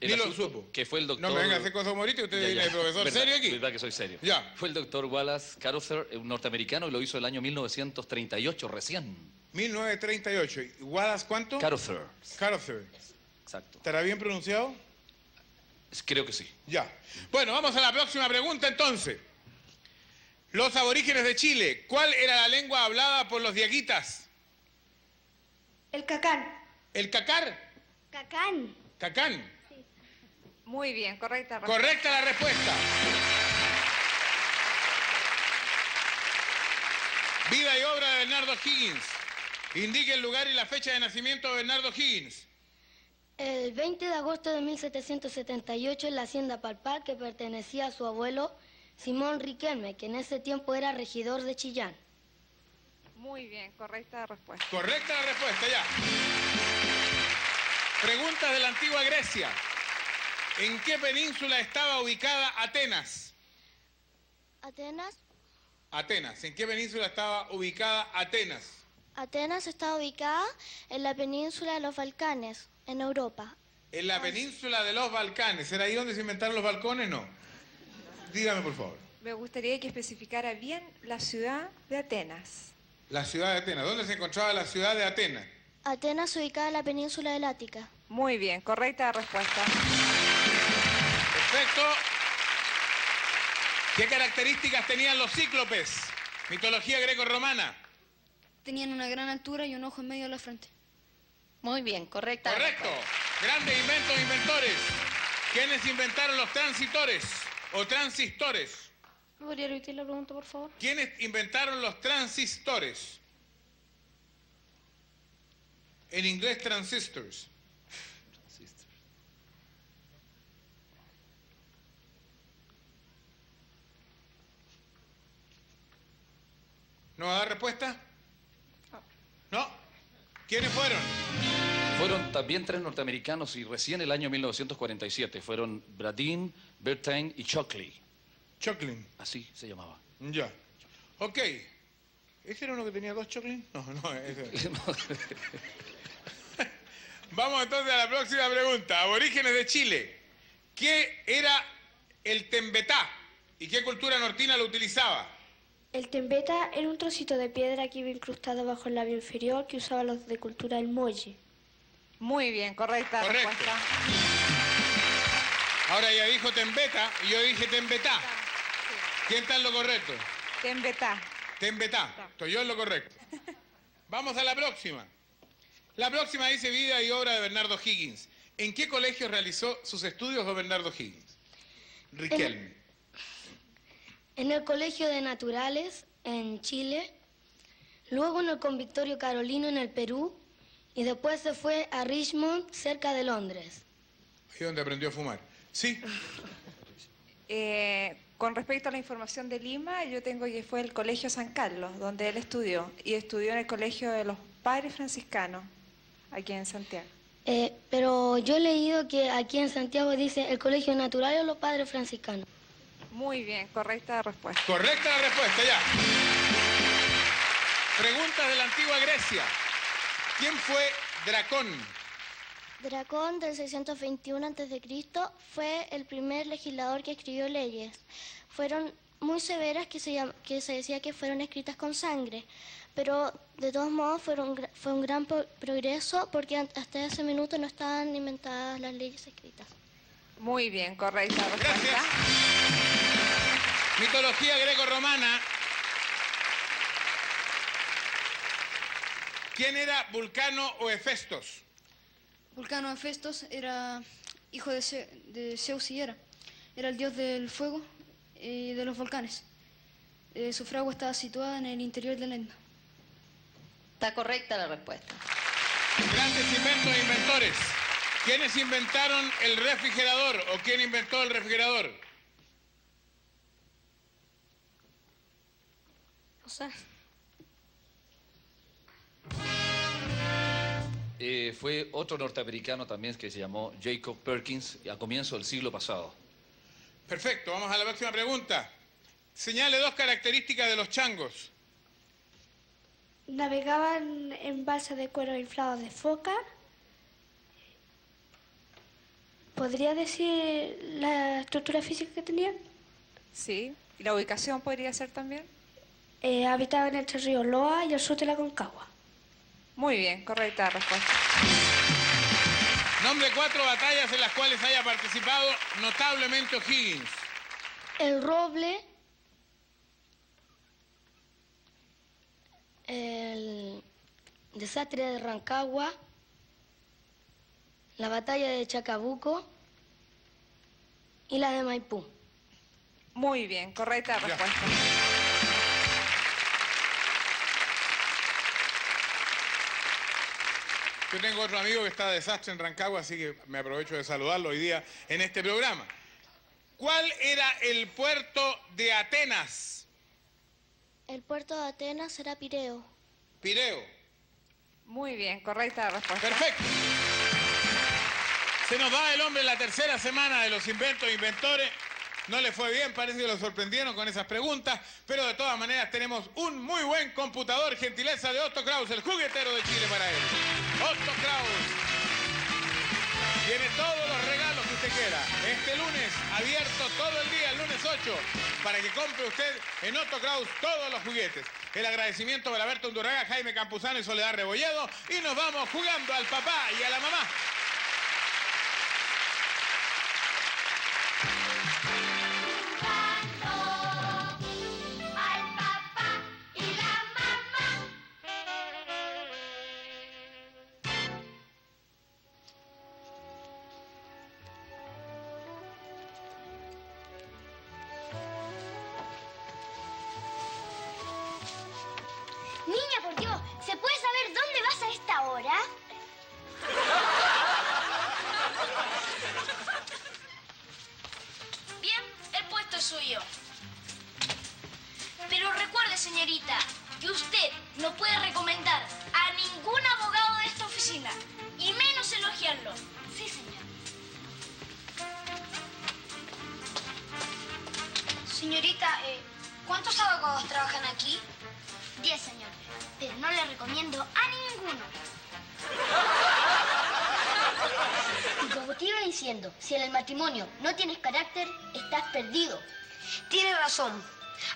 [SPEAKER 1] Ni lo supo.
[SPEAKER 80] Que fue el doctor...
[SPEAKER 1] No me venga a hacer cosas humorísticas, usted
[SPEAKER 80] Ya,
[SPEAKER 1] viene
[SPEAKER 80] ya.
[SPEAKER 1] de profesor
[SPEAKER 80] Verdad,
[SPEAKER 1] serio aquí.
[SPEAKER 80] verdad que soy serio.
[SPEAKER 1] Ya.
[SPEAKER 80] Fue el doctor Wallace Carothers, un norteamericano, y lo hizo el año 1938, recién.
[SPEAKER 1] 1938. ¿Y Wallace cuánto?
[SPEAKER 80] Carothers.
[SPEAKER 1] Carothers.
[SPEAKER 80] Exacto.
[SPEAKER 1] ¿Estará bien pronunciado?
[SPEAKER 80] Creo que sí.
[SPEAKER 1] Ya. Bueno, vamos a la próxima pregunta entonces. Los aborígenes de Chile, ¿cuál era la lengua hablada por los diaguitas?
[SPEAKER 78] El cacán.
[SPEAKER 1] ¿El cacar?
[SPEAKER 82] Cacán.
[SPEAKER 1] ¿Cacán?
[SPEAKER 83] Muy bien, correcta respuesta.
[SPEAKER 1] Correcta la respuesta. Vida y obra de Bernardo Higgins. Indique el lugar y la fecha de nacimiento de Bernardo Higgins.
[SPEAKER 82] El 20 de agosto de 1778 en la hacienda Palpal que pertenecía a su abuelo Simón Riquelme, que en ese tiempo era regidor de Chillán.
[SPEAKER 83] Muy bien, correcta respuesta.
[SPEAKER 1] Correcta la respuesta, ya. Preguntas de la antigua Grecia. ¿En qué península estaba ubicada Atenas?
[SPEAKER 82] Atenas,
[SPEAKER 1] Atenas. ¿En qué península estaba ubicada Atenas?
[SPEAKER 82] Atenas está ubicada en la península de los Balcanes, en Europa.
[SPEAKER 1] En la península de los Balcanes. ¿Era ahí donde se inventaron los balcones? No. Dígame, por favor.
[SPEAKER 83] Me gustaría que especificara bien la ciudad de Atenas.
[SPEAKER 1] La ciudad de Atenas. ¿Dónde se encontraba la ciudad de Atenas?
[SPEAKER 82] Atenas ubicada en la península del Ática.
[SPEAKER 83] Muy bien, correcta respuesta.
[SPEAKER 1] Perfecto. ¿Qué características tenían los cíclopes? Mitología greco-romana.
[SPEAKER 78] Tenían una gran altura y un ojo en medio de la frente.
[SPEAKER 81] Muy bien, correcta.
[SPEAKER 1] Correcto. Grandes inventos, inventores. ¿Quiénes inventaron los transitores o transistores?
[SPEAKER 72] ¿Me podría repetir la pregunta, por favor?
[SPEAKER 1] ¿Quiénes inventaron los transistores? En inglés, transistors. ¿No va a dar respuesta? ¿No? ¿Quiénes fueron?
[SPEAKER 80] Fueron también tres norteamericanos y recién el año 1947 fueron Bradin, Bertain y Shockley.
[SPEAKER 1] Choclin.
[SPEAKER 80] Así se llamaba.
[SPEAKER 1] Ya. Ok. ¿Ese era uno que tenía dos Choclin? No, no, ese. Vamos entonces a la próxima pregunta. Aborígenes de Chile. ¿Qué era el tembetá? ¿Y qué cultura nortina lo utilizaba?
[SPEAKER 72] El tembeta era un trocito de piedra que iba incrustado bajo el labio inferior que usaban los de cultura del molle.
[SPEAKER 83] Muy bien, correcta
[SPEAKER 1] Correcto.
[SPEAKER 83] respuesta.
[SPEAKER 1] Ahora ella dijo tembeta y yo dije tembetá. ¿Quién está en lo correcto?
[SPEAKER 83] Tembetá.
[SPEAKER 1] Tembetá. Estoy yo en lo correcto. Vamos a la próxima. La próxima dice vida y obra de Bernardo Higgins. ¿En qué colegio realizó sus estudios don Bernardo Higgins? Riquelme.
[SPEAKER 84] En el Colegio de Naturales, en Chile, luego en el Convictorio Carolino, en el Perú, y después se fue a Richmond, cerca de Londres.
[SPEAKER 1] Ahí donde aprendió a fumar. Sí.
[SPEAKER 83] Eh, con respecto a la información de Lima, yo tengo que fue el Colegio San Carlos, donde él estudió, y estudió en el Colegio de los Padres Franciscanos, aquí en Santiago.
[SPEAKER 84] Eh, pero yo he leído que aquí en Santiago dice el Colegio Natural o los Padres Franciscanos.
[SPEAKER 83] Muy bien, correcta respuesta.
[SPEAKER 1] Correcta la respuesta, ya. Preguntas de la antigua Grecia. ¿Quién fue Dracón?
[SPEAKER 82] Dracón del 621 a.C. fue el primer legislador que escribió leyes. Fueron muy severas que se, llam- que se decía que fueron escritas con sangre, pero de todos modos fueron, fue un gran pro- progreso porque hasta ese minuto no estaban inventadas las leyes escritas.
[SPEAKER 83] Muy bien, correcta respuesta.
[SPEAKER 1] Mitología greco-romana. ¿Quién era Vulcano o Hefestos?
[SPEAKER 78] Vulcano Hefestos era hijo de, Ze- de Zeus y Hera. Era el dios del fuego y de los volcanes. Eh, su fragua estaba situada en el interior del Etna.
[SPEAKER 81] Está correcta la respuesta.
[SPEAKER 1] Grandes inventos e inventores. ¿Quiénes inventaron el refrigerador o quién inventó el refrigerador?
[SPEAKER 84] O sea,
[SPEAKER 80] Eh, fue otro norteamericano también que se llamó Jacob Perkins a comienzo del siglo pasado.
[SPEAKER 1] Perfecto, vamos a la próxima pregunta. Señale dos características de los changos.
[SPEAKER 72] Navegaban en balsas de cuero inflados de foca. ¿Podría decir la estructura física que tenían?
[SPEAKER 83] Sí. ¿Y la ubicación podría ser también?
[SPEAKER 72] Eh, habitaban entre el río Loa y el sur de la Concagua.
[SPEAKER 83] Muy bien, correcta respuesta.
[SPEAKER 1] Nombre cuatro batallas en las cuales haya participado notablemente O'Higgins.
[SPEAKER 84] el roble, el desastre de Rancagua, la batalla de Chacabuco y la de Maipú.
[SPEAKER 83] Muy bien, correcta respuesta.
[SPEAKER 1] Yo tengo otro amigo que está de desastre en Rancagua, así que me aprovecho de saludarlo hoy día en este programa. ¿Cuál era el puerto de Atenas?
[SPEAKER 82] El puerto de Atenas era Pireo.
[SPEAKER 1] Pireo.
[SPEAKER 83] Muy bien, correcta respuesta.
[SPEAKER 1] Perfecto. Se nos va el hombre en la tercera semana de los inventos e inventores. no le fue bien, parece que lo sorprendieron con esas preguntas, pero de todas maneras tenemos un muy buen computador, gentileza de Otto Kraus, el juguetero de Chile para él. Otto Kraus. Tiene todos los Este lunes, abierto todo el día, el lunes 8, para que compre usted en Otto Kraus todos los juguetes. El agradecimiento para Alberto Undurraga, Jaime Campuzano y Soledad Rebolledo. Y nos vamos jugando al papá y a la mamá.
[SPEAKER 85] No
[SPEAKER 86] tienes carácter, estás perdido.
[SPEAKER 85] Tiene razón.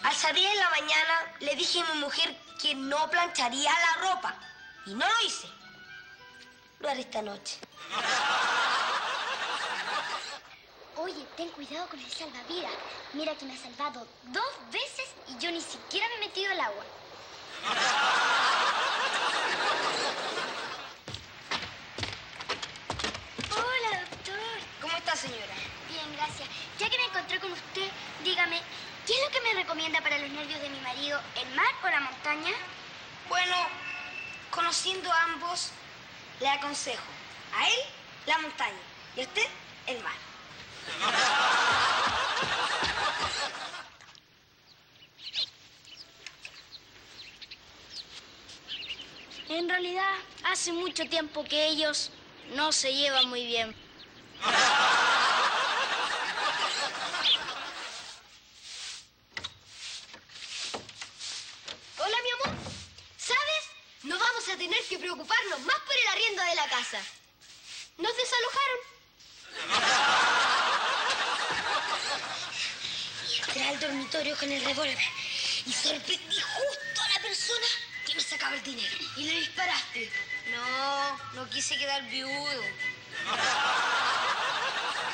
[SPEAKER 85] Al salir en la mañana le dije a mi mujer que no plancharía la ropa. Y no lo hice. Lo haré esta noche.
[SPEAKER 86] Oye, ten cuidado con el salvavidas. Mira que me ha salvado dos veces y yo ni siquiera me he metido al agua. Hola, doctor.
[SPEAKER 85] ¿Cómo está, señora?
[SPEAKER 86] Bien, gracias. Ya que me encontré con usted, dígame, ¿qué es lo que me recomienda para los nervios de mi marido, el mar o la montaña?
[SPEAKER 85] Bueno, conociendo a ambos, aconsejo a él la montaña y a usted el mar.
[SPEAKER 86] En realidad, hace mucho tiempo que ellos no se llevan muy bien.
[SPEAKER 85] Hola, mi amor. ¿Sabes? No vamos a tener que preocuparnos más por el arriendo de la casa. Nos desalojaron. Y entré al dormitorio con el revólver y sorprendí justo a la persona que me sacaba el dinero. Y le disparaste. No, no quise quedar viudo.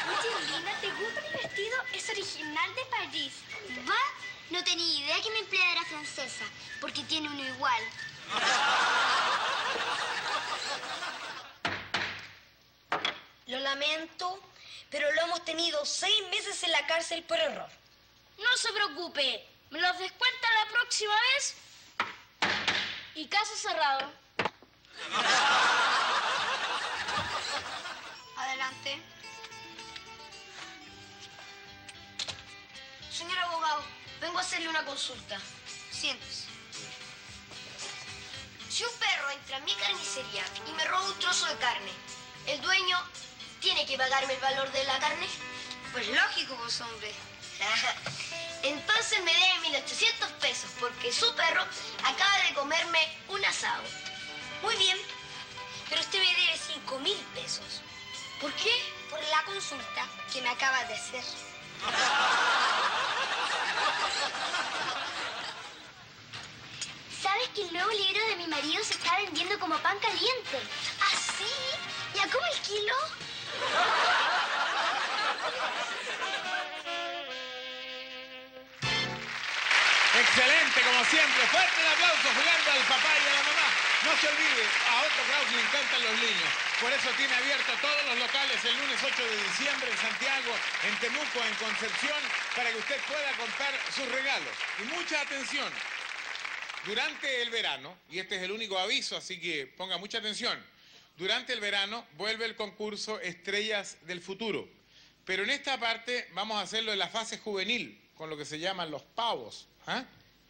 [SPEAKER 86] Oye, Lina, ¿te gusta mi vestido? Es original de París. ¿Va? No tenía idea que mi empleada era francesa, porque tiene uno igual.
[SPEAKER 85] Lo lamento, pero lo hemos tenido seis meses en la cárcel por error. No se preocupe, me los descuenta la próxima vez y caso cerrado. Adelante. Señor abogado, vengo a hacerle una consulta. Siéntese. Si un perro entra a mi carnicería y me roba un trozo de carne, ¿el dueño tiene que pagarme el valor de la carne? Pues lógico, pues hombre. Entonces me debe 1.800 pesos porque su perro acaba de comerme un asado. Muy bien, pero usted me debe 5.000 pesos. ¿Por qué? Por la consulta que me acaba de hacer.
[SPEAKER 86] ¿Sabes que el nuevo libro de mi marido se está vendiendo como pan caliente?
[SPEAKER 85] ¿Ah, sí? ¿Y a cómo el kilo?
[SPEAKER 1] Excelente, como siempre. Fuerte el aplauso jugando al papá y a la mamá. No se olvide, a Otto Kraus le encantan los niños. Por eso tiene abierto todos los locales el lunes 8 de diciembre en Santiago, en Temuco, en Concepción, para que usted pueda comprar sus regalos. Y mucha atención. Durante el verano, y este es el único aviso, así que ponga mucha atención, durante el verano vuelve el concurso Estrellas del Futuro. Pero en esta parte vamos a hacerlo en la fase juvenil, con lo que se llaman los pavos. ¿ah?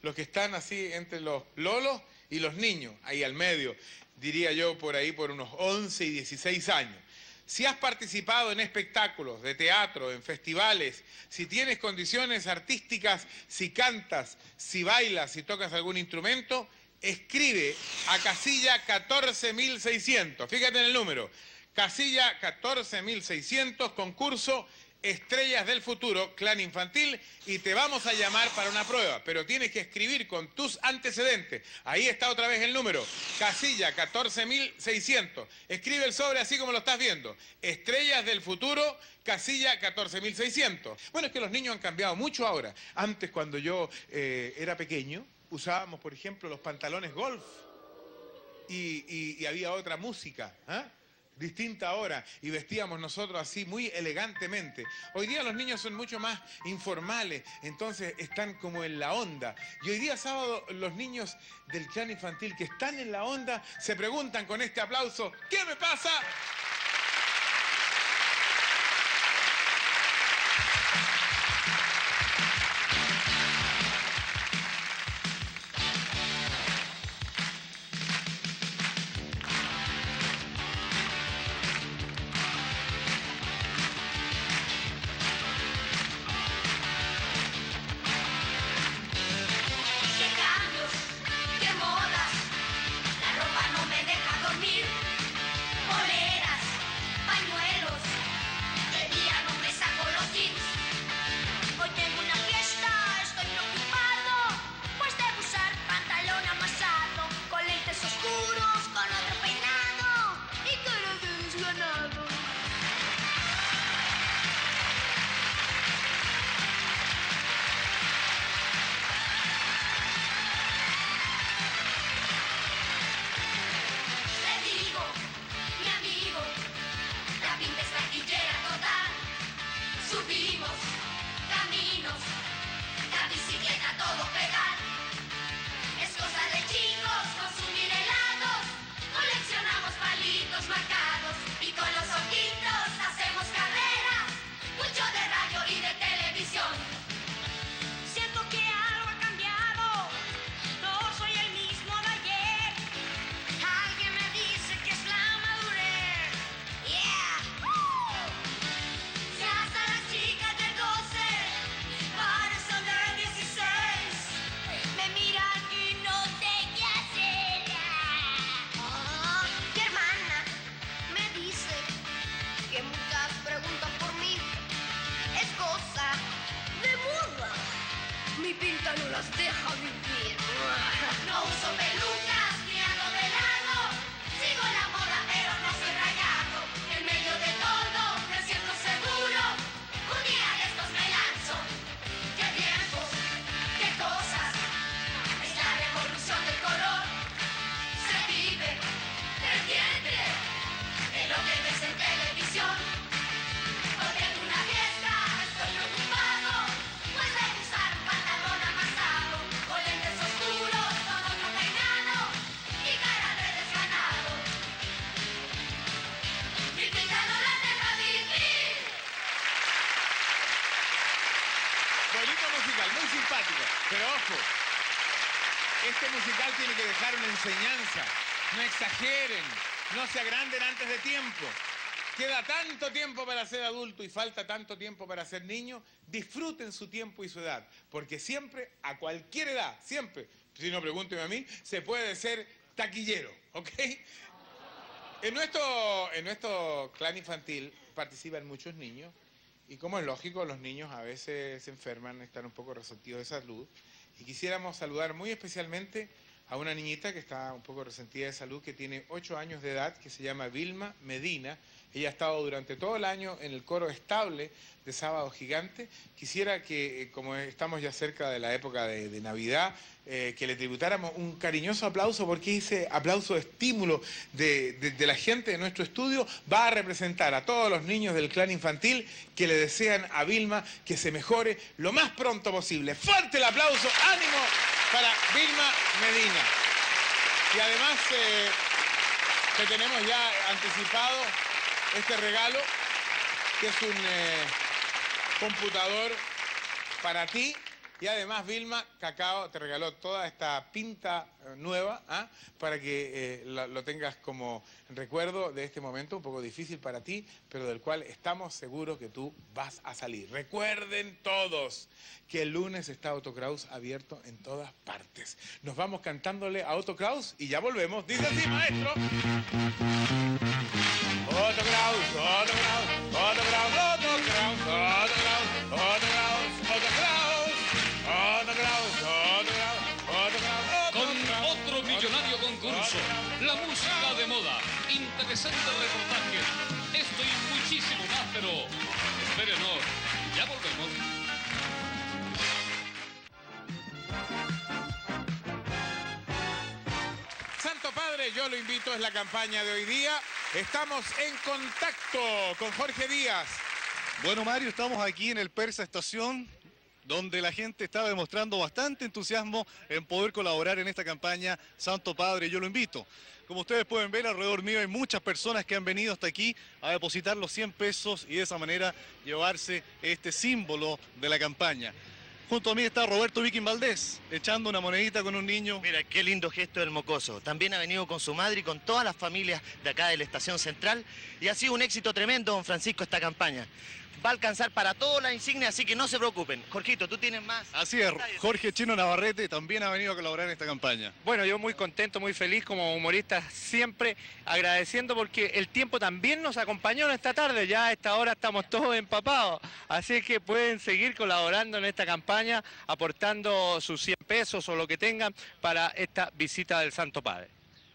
[SPEAKER 1] Los que están así entre los lolos y los niños, ahí al medio, diría yo por ahí por unos 11 y 16 años. Si has participado en espectáculos de teatro, en festivales, si tienes condiciones artísticas, si cantas, si bailas, si tocas algún instrumento, escribe a casilla 14600. Fíjate en el número. Casilla 14600, concurso Estrellas del Futuro, Clan Infantil, y te vamos a llamar para una prueba, pero tienes que escribir con tus antecedentes. Ahí está otra vez el número, casilla 14600. Escribe el sobre así como lo estás viendo. Estrellas del Futuro, casilla 14600. Bueno, es que los niños han cambiado mucho ahora. Antes, cuando yo eh, era pequeño, usábamos, por ejemplo, los pantalones golf y, había otra música. ¿ah? Distinta ahora y vestíamos nosotros así muy elegantemente. Hoy día los niños son mucho más informales, entonces están como en la onda. Y hoy día sábado los niños del clan infantil que están en la onda se preguntan con este aplauso, ¿qué me pasa? Queda tanto tiempo para ser adulto y falta tanto tiempo para ser niño. Disfruten su tiempo y su edad, porque siempre, a cualquier edad, siempre, si no pregúnteme a mí, se puede ser taquillero, ¿ok? En nuestro, en nuestro clan infantil participan muchos niños y como es lógico, los niños a veces se enferman, están un poco resentidos de salud y quisiéramos saludar muy especialmente a una niñita que está un poco resentida de salud, que tiene 8 años de edad, que se llama Vilma Medina. Ella ha estado durante todo el año en el coro estable de Sábado Gigante. Quisiera que, eh, como estamos ya cerca de la época de, Navidad, eh, que le tributáramos un cariñoso aplauso, porque ese aplauso de estímulo de, la gente de nuestro estudio va a representar a todos los niños del clan infantil que le desean a Vilma que se mejore lo más pronto posible. Fuerte el aplauso, ánimo para Vilma Medina. Y además eh, te tenemos ya anticipado este regalo, que es un eh, computador para ti Y además Vilma Cacao te regaló toda esta pinta eh, nueva ¿ah? para que eh, lo tengas como recuerdo de este momento un poco difícil para ti, pero del cual estamos seguros que tú vas a salir. Recuerden todos que el lunes está Otto Kraus abierto en todas partes. Nos vamos cantándole a Otto Kraus y ya volvemos. Dice así, maestro.
[SPEAKER 35] Con otro millonario concurso, la música de moda, interesante reportaje. esto y muchísimo más, pero espérenos, ya volvemos.
[SPEAKER 1] Santo Padre, yo lo invito, es la campaña de hoy día. Estamos en contacto con Jorge Díaz.
[SPEAKER 11] Bueno, Mario, estamos aquí en el Persa Estación, donde la gente está demostrando bastante entusiasmo en poder colaborar en esta campaña Santo Padre, yo lo invito. Como ustedes pueden ver, alrededor mío hay muchas personas que han venido hasta aquí a depositar los 100 pesos y de esa manera llevarse este símbolo de la campaña. Junto a mí está Roberto Viking Valdés, echando una monedita con un niño.
[SPEAKER 87] Mira, qué lindo gesto del mocoso. También ha venido con su madre y con todas las familias de acá de la Estación Central y ha sido un éxito tremendo, don Francisco, esta campaña. Va a alcanzar para todas las insignias, así que no se preocupen. Jorgito, tú tienes más.
[SPEAKER 11] Así es, Jorge Chino Navarrete también ha venido a colaborar en esta campaña.
[SPEAKER 88] Bueno, yo muy contento, muy feliz como humorista, siempre agradeciendo porque el tiempo también nos acompañó en esta tarde, ya a esta hora estamos todos empapados, así que pueden seguir colaborando en esta campaña, aportando sus 100 pesos o lo que tengan para esta visita del Santo Padre.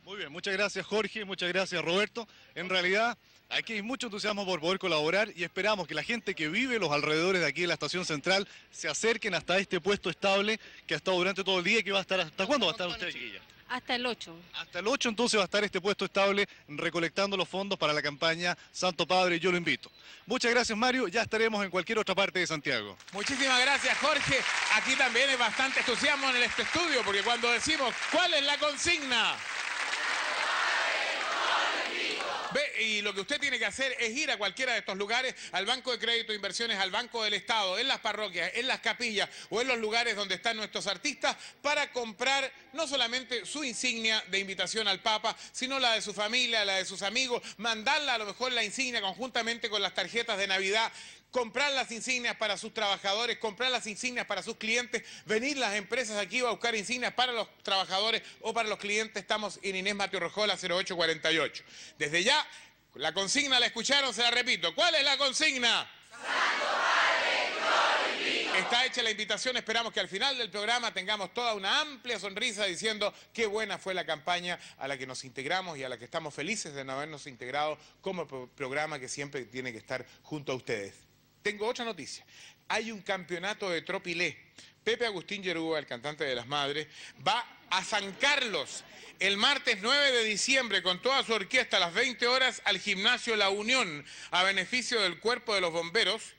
[SPEAKER 11] Muy bien, muchas gracias Jorge, muchas gracias Roberto. En realidad, aquí hay mucho entusiasmo por poder colaborar y esperamos que la gente que vive los alrededores de aquí de la estación central se acerquen hasta este puesto estable que ha estado durante todo el día y que va a estar hasta cuándo va a estar usted, chiquilla.
[SPEAKER 57] Hasta el 8.
[SPEAKER 11] Hasta el 8 entonces va a estar este puesto estable recolectando los fondos para la campaña Santo Padre, yo lo invito. Muchas gracias Mario, ya estaremos en cualquier otra parte de Santiago.
[SPEAKER 1] Muchísimas gracias, Jorge. Aquí también hay bastante entusiasmo en este estudio, porque cuando decimos cuál es la consigna. Y lo que usted tiene que hacer es ir a cualquiera de estos lugares, al Banco de Crédito e Inversiones, al Banco del Estado, en las parroquias, en las capillas o en los lugares donde están nuestros artistas, para comprar no solamente su insignia de invitación al Papa, sino la de su familia, la de sus amigos, mandarla a lo mejor la insignia conjuntamente con las tarjetas de Navidad comprar las insignias para sus trabajadores, comprar las insignias para sus clientes, venir las empresas aquí a buscar insignias para los trabajadores o para los clientes. Estamos en Inés Mateo Rojola 0848. Desde ya, la consigna la escucharon, se la repito. ¿Cuál es la consigna? Está hecha la invitación, esperamos que al final del programa tengamos toda una amplia sonrisa diciendo qué buena fue la campaña a la que nos integramos y a la que estamos felices de no habernos integrado como pro- programa que siempre tiene que estar junto a ustedes. Tengo otra noticia. Hay un campeonato de tropilé. Pepe Agustín Yerúa, el cantante de Las Madres, va a San Carlos el martes 9 de diciembre con toda su orquesta a las 20 horas al gimnasio La Unión a beneficio del Cuerpo de los Bomberos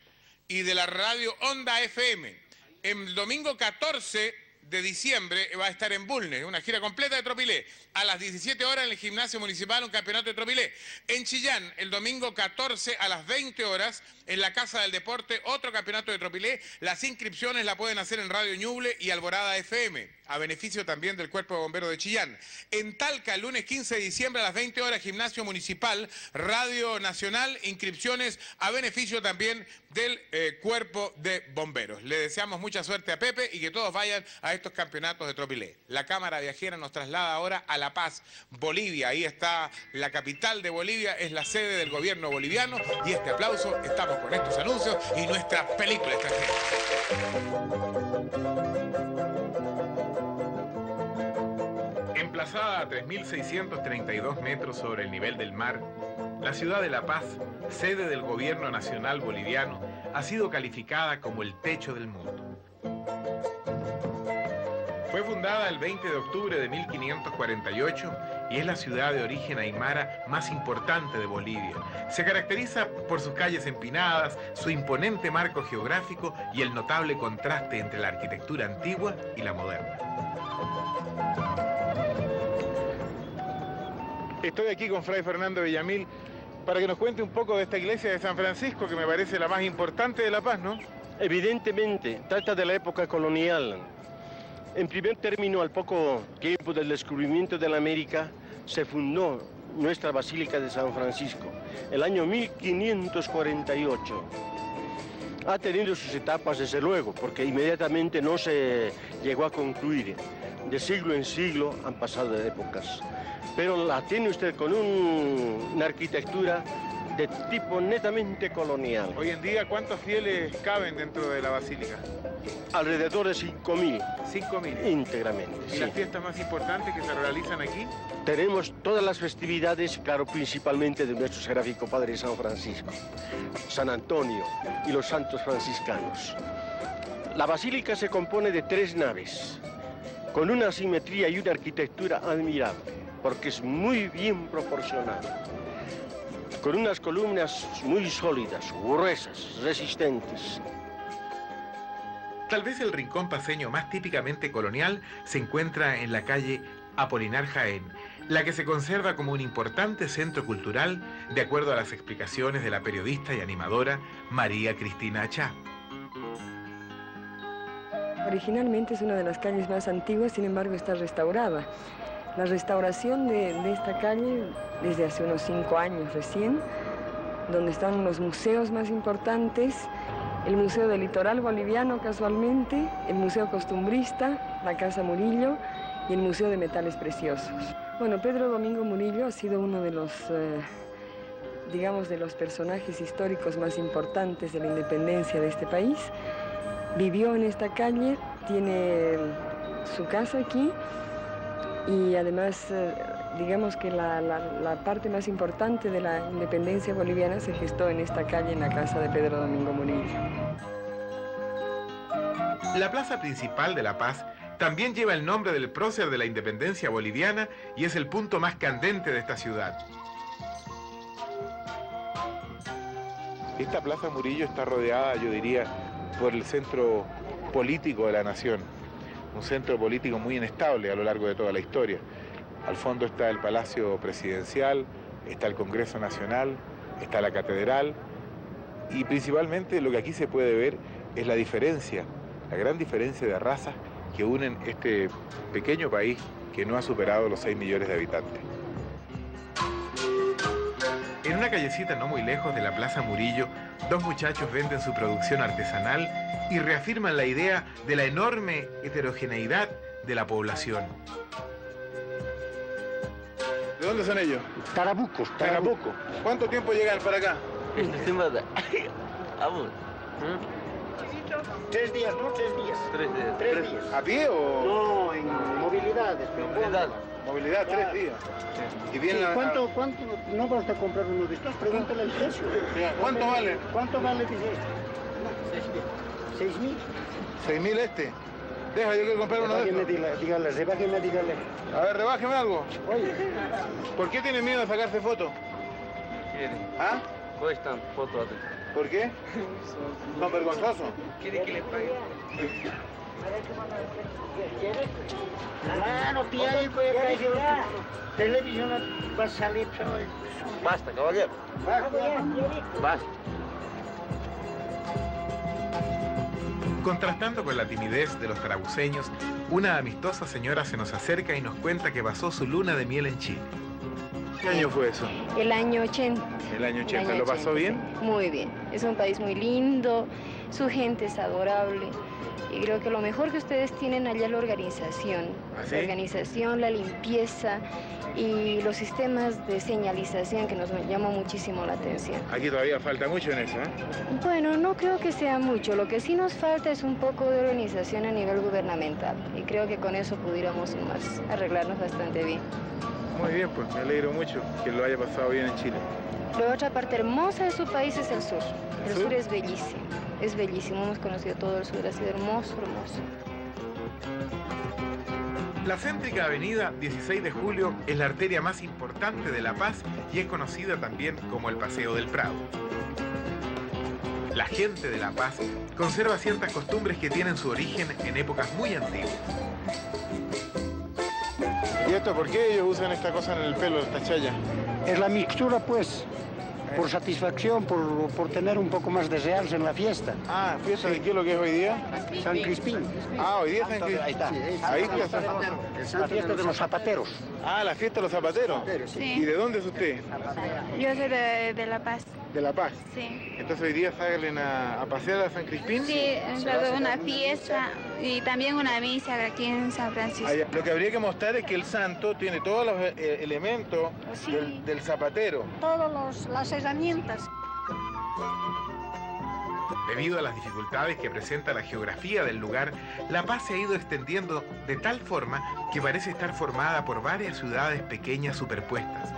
[SPEAKER 1] y de la radio Onda FM. El domingo 14 de diciembre va a estar en Bulnes, una gira completa de Tropilé. A las 17 horas en el gimnasio municipal un campeonato de Tropilé. En Chillán, el domingo 14 a las 20 horas, en la Casa del Deporte, otro campeonato de Tropilé. Las inscripciones la pueden hacer en Radio Ñuble y Alborada FM, a beneficio también del Cuerpo de Bomberos de Chillán. En Talca, lunes 15 de diciembre a las 20 horas, gimnasio municipal, Radio Nacional, inscripciones a beneficio también del eh, Cuerpo de Bomberos. Le deseamos mucha suerte a Pepe y que todos vayan a estos campeonatos de Tropilé. La Cámara Viajera nos traslada ahora a La Paz, Bolivia. Ahí está la capital de Bolivia, es la sede del gobierno boliviano y este aplauso, estamos con estos anuncios y nuestra película extranjera. Emplazada a 3.632 metros sobre el nivel del mar, la ciudad de La Paz, sede del gobierno nacional boliviano, ha sido calificada como el techo del mundo. Fue fundada el 20 de octubre de 1548 y es la ciudad de origen aymara más importante de Bolivia. Se caracteriza por sus calles empinadas, su imponente marco geográfico y el notable contraste entre la arquitectura antigua y la moderna. Estoy aquí con Fray Fernando Villamil para que nos cuente un poco de esta iglesia de San Francisco, que me parece la más importante de La Paz, ¿no?
[SPEAKER 89] Evidentemente, trata de la época colonial. En primer término, al poco tiempo del descubrimiento de la América, se fundó nuestra Basílica de San Francisco, el año 1548. Ha tenido sus etapas, desde luego, porque inmediatamente no se llegó a concluir. De siglo en siglo han pasado épocas. Pero la tiene usted con un- una arquitectura de tipo netamente colonial.
[SPEAKER 1] Hoy en día, ¿cuántos fieles caben dentro de la basílica?
[SPEAKER 89] Alrededor de 5.000.
[SPEAKER 1] 5.000.
[SPEAKER 89] Íntegramente.
[SPEAKER 1] ¿Y
[SPEAKER 89] sí.
[SPEAKER 1] las fiestas más importantes que se realizan aquí?
[SPEAKER 89] Tenemos todas las festividades, claro, principalmente de nuestro seráfico Padre San Francisco, San Antonio y los santos franciscanos. La basílica se compone de tres naves, con una simetría y una arquitectura admirable, porque es muy bien proporcionada, con unas columnas muy sólidas, gruesas, resistentes.
[SPEAKER 1] Tal vez el rincón paseño más típicamente colonial se encuentra en la calle Apolinar Jaén, la que se conserva como un importante centro cultural de acuerdo a las explicaciones de la periodista y animadora María Cristina Achá.
[SPEAKER 90] Originalmente es una de las calles más antiguas, sin embargo está restaurada. La restauración de, de esta calle desde hace unos cinco años recién, donde están los museos más importantes, el Museo del Litoral Boliviano casualmente, el Museo Costumbrista, la Casa Murillo y el Museo de Metales Preciosos. Bueno, Pedro Domingo Murillo ha sido uno de los, eh, digamos, de los personajes históricos más importantes de la independencia de este país. Vivió en esta calle, tiene su casa aquí y además, eh, digamos que la, la- la parte más importante de la independencia boliviana se gestó en esta calle, en la casa de Pedro Domingo Murillo.
[SPEAKER 1] La plaza principal de La Paz también lleva el nombre del prócer de la independencia boliviana y es el punto más candente de esta ciudad. Esta Plaza Murillo está rodeada, yo diría, por el centro político de la nación, un centro político muy inestable a lo largo de toda la historia. Al fondo está el Palacio Presidencial, está el Congreso Nacional, está la Catedral y principalmente lo que aquí se puede ver es la diferencia, la gran diferencia de razas que unen este pequeño país que no ha superado los 6 millones de habitantes. En una callecita no muy lejos de la Plaza Murillo, dos muchachos venden su producción artesanal y reafirman la idea de la enorme heterogeneidad de la población. ¿De dónde son ellos?
[SPEAKER 89] Tarabuco.
[SPEAKER 1] Tarabuco. ¿Cuánto tiempo llegan para acá?
[SPEAKER 89] Esta semana. Vamos. Tres días, ¿no? Tres días. Tres días. Tres días.
[SPEAKER 1] ¿A pie o...?
[SPEAKER 89] No, en movilidades.
[SPEAKER 1] Movilidad. Movilidad, tres días. Y vienen a-
[SPEAKER 89] ¿Cuánto, ¿Cuánto no basta comprar uno de estos? Pregúntale el precio.
[SPEAKER 1] ¿Cuánto vale?
[SPEAKER 89] ¿Cuánto vale? Dice. Seis mil.
[SPEAKER 1] ¿Seis mil este? Deja, yo quiero comprar uno de estos.
[SPEAKER 89] dígale, dígale, rebájeme, dígale.
[SPEAKER 1] A ver, rebájeme algo.
[SPEAKER 89] Oye.
[SPEAKER 1] ¿Por qué tiene miedo de sacarse foto? ¿Ah?
[SPEAKER 89] Cuestan fotos.
[SPEAKER 1] ¿Por qué? ¿Son vergonzosos?
[SPEAKER 89] ¿Quiere que le pague? Ah, no tiene televisión va a salir Basta, caballero. Basta.
[SPEAKER 1] Contrastando con la timidez de los tarabuceños, una amistosa señora se nos acerca y nos cuenta que pasó su luna de miel en Chile. ¿Qué año fue eso?
[SPEAKER 91] El año 80.
[SPEAKER 1] El año 80.
[SPEAKER 91] año
[SPEAKER 1] ¿Lo pasó
[SPEAKER 91] 80,
[SPEAKER 1] bien?
[SPEAKER 91] sí. Muy bien. Es un país muy lindo, su gente es adorable. Y creo que lo mejor que ustedes tienen allá es la organización.
[SPEAKER 1] ¿Ah, sí?
[SPEAKER 91] La organización, la limpieza y los sistemas de señalización que nos llamó muchísimo la atención.
[SPEAKER 1] Aquí todavía falta mucho en eso, ¿eh?
[SPEAKER 91] Bueno, no creo que sea mucho. Lo que sí nos falta es un poco de organización a nivel gubernamental. Y creo que con eso pudiéramos más arreglarnos bastante bien.
[SPEAKER 1] Muy bien, pues me alegro mucho que lo haya pasado bien en Chile.
[SPEAKER 91] La otra parte hermosa de su país es el sur. El
[SPEAKER 1] ¿Sur?
[SPEAKER 91] sur es bellísimo, es bellísimo. Hemos conocido todo el sur, ha sido hermoso, hermoso.
[SPEAKER 1] La céntrica avenida 16 de Julio es la arteria más importante de La Paz y es conocida también como el Paseo del Prado. La gente de La Paz conserva ciertas costumbres que tienen su origen en épocas muy antiguas. ¿Y esto por qué ellos usan esta cosa en el pelo, esta chaya?
[SPEAKER 89] Es la mixtura, pues.
[SPEAKER 92] Por satisfacción, por, por tener un poco más de realce en la fiesta.
[SPEAKER 1] Ah, ¿fiesta de qué es lo que es hoy día?
[SPEAKER 92] San Crispín.
[SPEAKER 1] Ah, hoy día es San Crispín.
[SPEAKER 92] Ahí está.
[SPEAKER 1] Ahí está.
[SPEAKER 92] La fiesta de los zapateros.
[SPEAKER 1] Ah, la fiesta de los zapateros.
[SPEAKER 72] Sí.
[SPEAKER 1] ¿Y de dónde es usted?
[SPEAKER 72] Yo soy de, de La Paz.
[SPEAKER 1] De La Paz.
[SPEAKER 72] Sí.
[SPEAKER 1] Entonces hoy día salen a, a pasear a San Crispín.
[SPEAKER 72] Sí, es claro, una fiesta y también una misa aquí en San Francisco.
[SPEAKER 1] Lo que habría que mostrar es que el santo tiene todos los eh, elementos del, del zapatero.
[SPEAKER 93] Todas las herramientas.
[SPEAKER 1] Debido a las dificultades que presenta la geografía del lugar, La Paz se ha ido extendiendo de tal forma que parece estar formada por varias ciudades pequeñas superpuestas.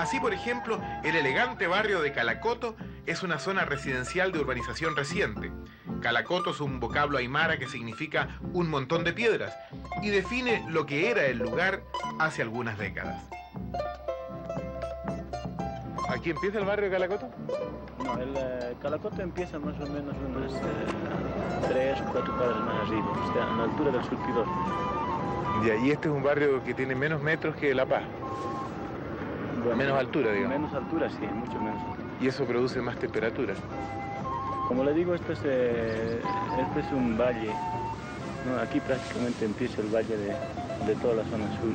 [SPEAKER 1] Así, por ejemplo, el elegante barrio de Calacoto es una zona residencial de urbanización reciente. Calacoto es un vocablo aymara que significa un montón de piedras y define lo que era el lugar hace algunas décadas. ¿Aquí empieza el barrio de Calacoto?
[SPEAKER 94] No, el eh, Calacoto empieza más o menos unas eh, tres o cuatro cuadras más arriba, está a la altura del surtidor.
[SPEAKER 1] Y este es un barrio que tiene menos metros que La Paz. Menos altura, digamos.
[SPEAKER 94] Menos altura, sí, mucho menos.
[SPEAKER 1] Y eso produce más temperatura.
[SPEAKER 94] Como le digo, esto es, eh, este es un valle. ¿no? Aquí prácticamente empieza el valle de, de toda la zona sur.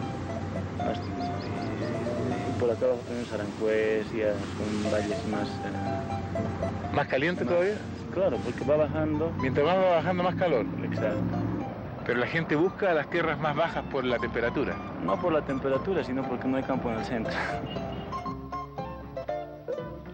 [SPEAKER 94] Y por acá abajo tenemos Aranjuez, ya son valles más... eh,
[SPEAKER 1] ¿Más caliente todavía?
[SPEAKER 94] Claro, porque va bajando.
[SPEAKER 1] Mientras más va bajando, más calor.
[SPEAKER 94] Exacto.
[SPEAKER 1] Pero la gente busca las tierras más bajas por la temperatura.
[SPEAKER 94] No por la temperatura, sino porque no hay campo en el centro.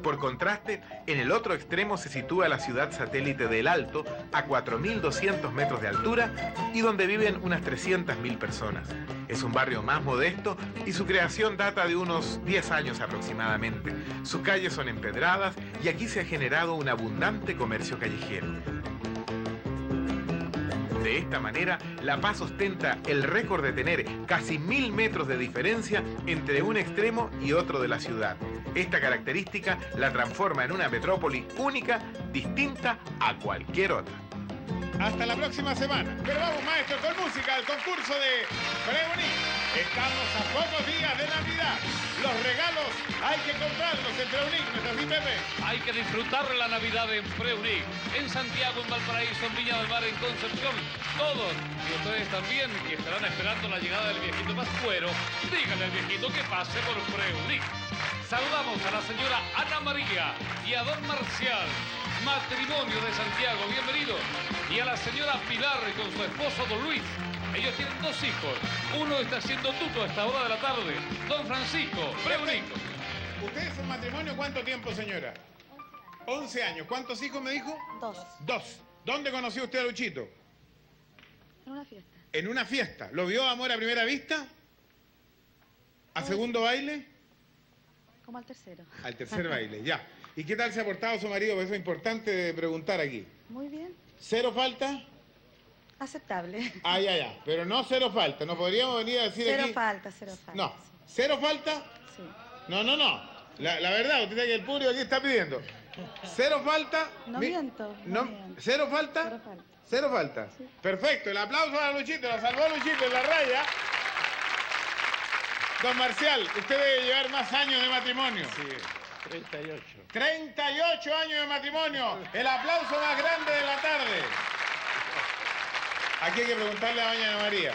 [SPEAKER 1] Por contraste, en el otro extremo se sitúa la ciudad satélite del Alto, a 4.200 metros de altura y donde viven unas 300.000 personas. Es un barrio más modesto y su creación data de unos 10 años aproximadamente. Sus calles son empedradas y aquí se ha generado un abundante comercio callejero. De esta manera, La Paz ostenta el récord de tener casi mil metros de diferencia entre un extremo y otro de la ciudad. Esta característica la transforma en una metrópoli única, distinta a cualquier otra. Hasta la próxima semana. Pero vamos, maestro, con música al concurso de Preunic. Estamos a pocos días de Navidad. Los regalos hay que comprarlos en Preunic, ¿no Pepe?
[SPEAKER 35] Hay que disfrutar la Navidad en Preunic, en Santiago, en Valparaíso, en Viña del Mar, en Concepción. Todos, y ustedes también, que estarán esperando la llegada del viejito Pascuero, díganle al viejito que pase por Preunic. Saludamos a la señora Ana María y a don Marcial, matrimonio de Santiago, bienvenido. Y a la señora Pilar con su esposo don Luis. Ellos tienen dos hijos. Uno está haciendo tuto a esta hora de la tarde. Don Francisco, Preunic.
[SPEAKER 1] ¿Ustedes son matrimonio cuánto tiempo, señora? 11 años. ¿Cuántos hijos me dijo?
[SPEAKER 93] Dos.
[SPEAKER 1] Dos. ¿Dónde conoció usted a Luchito?
[SPEAKER 93] En una fiesta.
[SPEAKER 1] En una fiesta. ¿Lo vio amor a primera vista? ¿A segundo baile?
[SPEAKER 93] Como al tercero.
[SPEAKER 1] Al tercer baile, ya. ¿Y qué tal se ha portado su marido? Eso es importante de preguntar aquí.
[SPEAKER 93] Muy bien.
[SPEAKER 1] ¿Cero falta?
[SPEAKER 93] Aceptable.
[SPEAKER 1] Ah, ya, ya. Pero no cero falta. No podríamos venir a decir
[SPEAKER 93] Cero
[SPEAKER 1] aquí...
[SPEAKER 93] falta, cero falta.
[SPEAKER 1] No. ¿Cero falta?
[SPEAKER 93] Sí.
[SPEAKER 1] No, no, no. La, la verdad, usted sabe que el público aquí está pidiendo. ¿Cero falta?
[SPEAKER 93] No
[SPEAKER 1] Mi-
[SPEAKER 93] miento. No,
[SPEAKER 1] No,
[SPEAKER 93] miento.
[SPEAKER 1] ¿Cero falta?
[SPEAKER 93] Cero falta.
[SPEAKER 1] Cero falta. Perfecto, el aplauso a Luchito, la salvó Luchito en la raya. Don Marcial, usted debe llevar más años de matrimonio.
[SPEAKER 89] Sí, 38.
[SPEAKER 1] 38 años de matrimonio. El aplauso más grande de la tarde. Aquí hay que preguntarle a doña Ana María.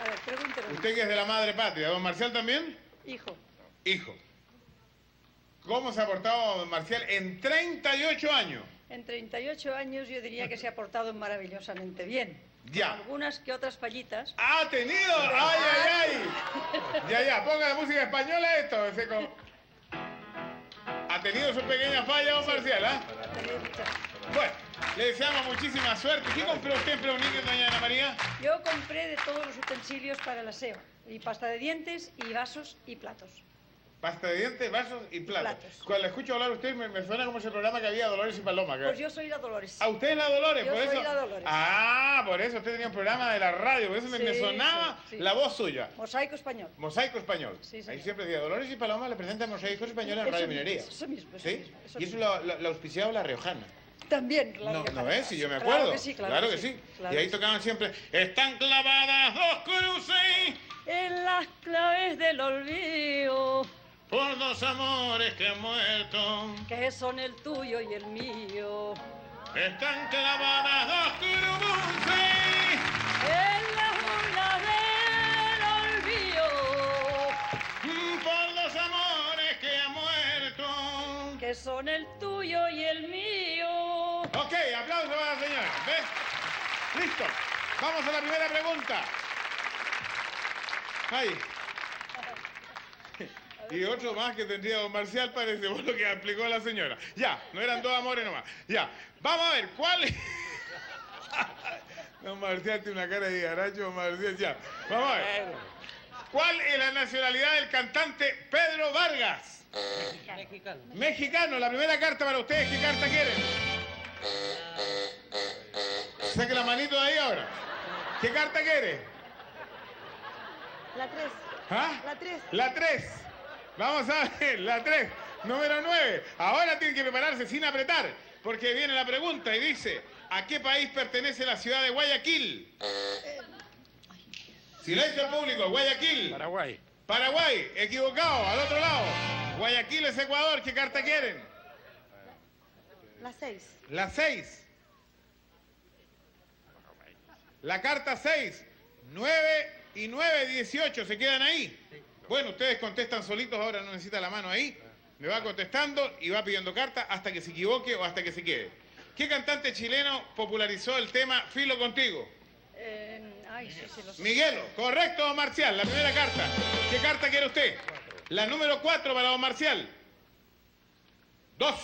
[SPEAKER 93] A ver, pregúntelo.
[SPEAKER 1] Usted que es de la madre patria, ¿don Marcial también?
[SPEAKER 93] Hijo.
[SPEAKER 1] Hijo. ¿Cómo se ha portado don Marcial en 38 años?
[SPEAKER 93] En 38 años yo diría que se ha portado maravillosamente bien.
[SPEAKER 1] Ya.
[SPEAKER 93] Con algunas que otras fallitas.
[SPEAKER 1] ¡Ha tenido! ¡Ay, ay, ay! Ya, ya, ponga de música española esto. ese con- Ha tenido su pequeña falla, don Marcial, ¿ah? Bueno, le deseamos muchísima suerte. ¿Qué compró usted en Preunique, doña Ana María?
[SPEAKER 93] Yo compré de todos los utensilios para el aseo. Y pasta de dientes y vasos y platos.
[SPEAKER 1] Pasta de dientes, vasos y platos.
[SPEAKER 93] Platos.
[SPEAKER 1] Cuando la escucho hablar a usted, me, me suena como ese programa que había Dolores y Paloma. que-
[SPEAKER 93] Pues yo soy la Dolores.
[SPEAKER 1] ¿A usted es la Dolores?
[SPEAKER 93] Yo
[SPEAKER 1] por
[SPEAKER 93] soy
[SPEAKER 1] eso?
[SPEAKER 93] la Dolores.
[SPEAKER 1] Ah, por eso usted tenía un programa de la radio, por eso me, me sonaba
[SPEAKER 93] sí, sí.
[SPEAKER 1] la voz suya.
[SPEAKER 93] Mosaico español.
[SPEAKER 1] Mosaico español. Ahí siempre decía, Dolores y Paloma le presentan Mosaico español en
[SPEAKER 93] Eso
[SPEAKER 1] Radio
[SPEAKER 93] mismo,
[SPEAKER 1] Minería.
[SPEAKER 93] Eso mismo, eso
[SPEAKER 1] ¿Sí?
[SPEAKER 93] mismo, eso
[SPEAKER 1] Y eso
[SPEAKER 93] mismo.
[SPEAKER 1] lo, lo, lo auspiciaba la Riojana.
[SPEAKER 93] También, claro.
[SPEAKER 1] No, no es, si yo me
[SPEAKER 93] Claro
[SPEAKER 1] acuerdo.
[SPEAKER 93] que sí, claro,
[SPEAKER 1] que sí.
[SPEAKER 93] claro
[SPEAKER 1] y ahí tocaban siempre, están clavadas dos cruces.
[SPEAKER 93] En las claves del olvido.
[SPEAKER 1] Por dos amores que han muerto.
[SPEAKER 93] Que son el tuyo y el mío.
[SPEAKER 1] Están clavadas dos turumunces
[SPEAKER 93] En la jungla del olvido.
[SPEAKER 1] por dos amores que han muerto.
[SPEAKER 93] Que son el tuyo y el mío.
[SPEAKER 1] Ok, aplauso para la señora. ¿Ves? Listo. Vamos a la primera pregunta. Ahí. Y otro más que tendría don Marcial parece por lo que aplicó la señora. Ya, no eran dos amores nomás. Ya, vamos a ver, ¿cuál es? Don Marcial tiene una cara de garacho, don Marcial, ya. Vamos a ver. ¿Cuál es la nacionalidad del cantante Pedro Vargas?
[SPEAKER 95] Mexicano.
[SPEAKER 1] Mexicano, la primera carta para ustedes, ¿qué carta quieren? Saque la manito de ahí ahora. ¿Qué carta quiere?
[SPEAKER 96] La 3.
[SPEAKER 1] ¿Ah?
[SPEAKER 96] La 3.
[SPEAKER 1] La 3. Vamos a ver, la 3. Número 9. Ahora tienen que prepararse sin apretar, porque viene la pregunta y dice, ¿a qué país pertenece la ciudad de Guayaquil? Silencio público, Guayaquil.
[SPEAKER 95] Paraguay.
[SPEAKER 1] Paraguay, equivocado, al otro lado. Guayaquil es Ecuador, ¿qué carta quieren?
[SPEAKER 96] La 6.
[SPEAKER 1] La 6. La carta 6. 9 y 9, 18. ¿Se quedan ahí? Bueno, ustedes contestan solitos, ahora no necesita la mano ahí. Me va contestando y va pidiendo carta hasta que se equivoque o hasta que se quede. ¿Qué cantante chileno popularizó el tema Filo contigo?
[SPEAKER 93] Eh, ay, sí, sí, lo sé.
[SPEAKER 1] Miguelo, correcto, don Marcial. La primera carta. ¿Qué carta quiere usted? La número 4 para don Marcial. Dos.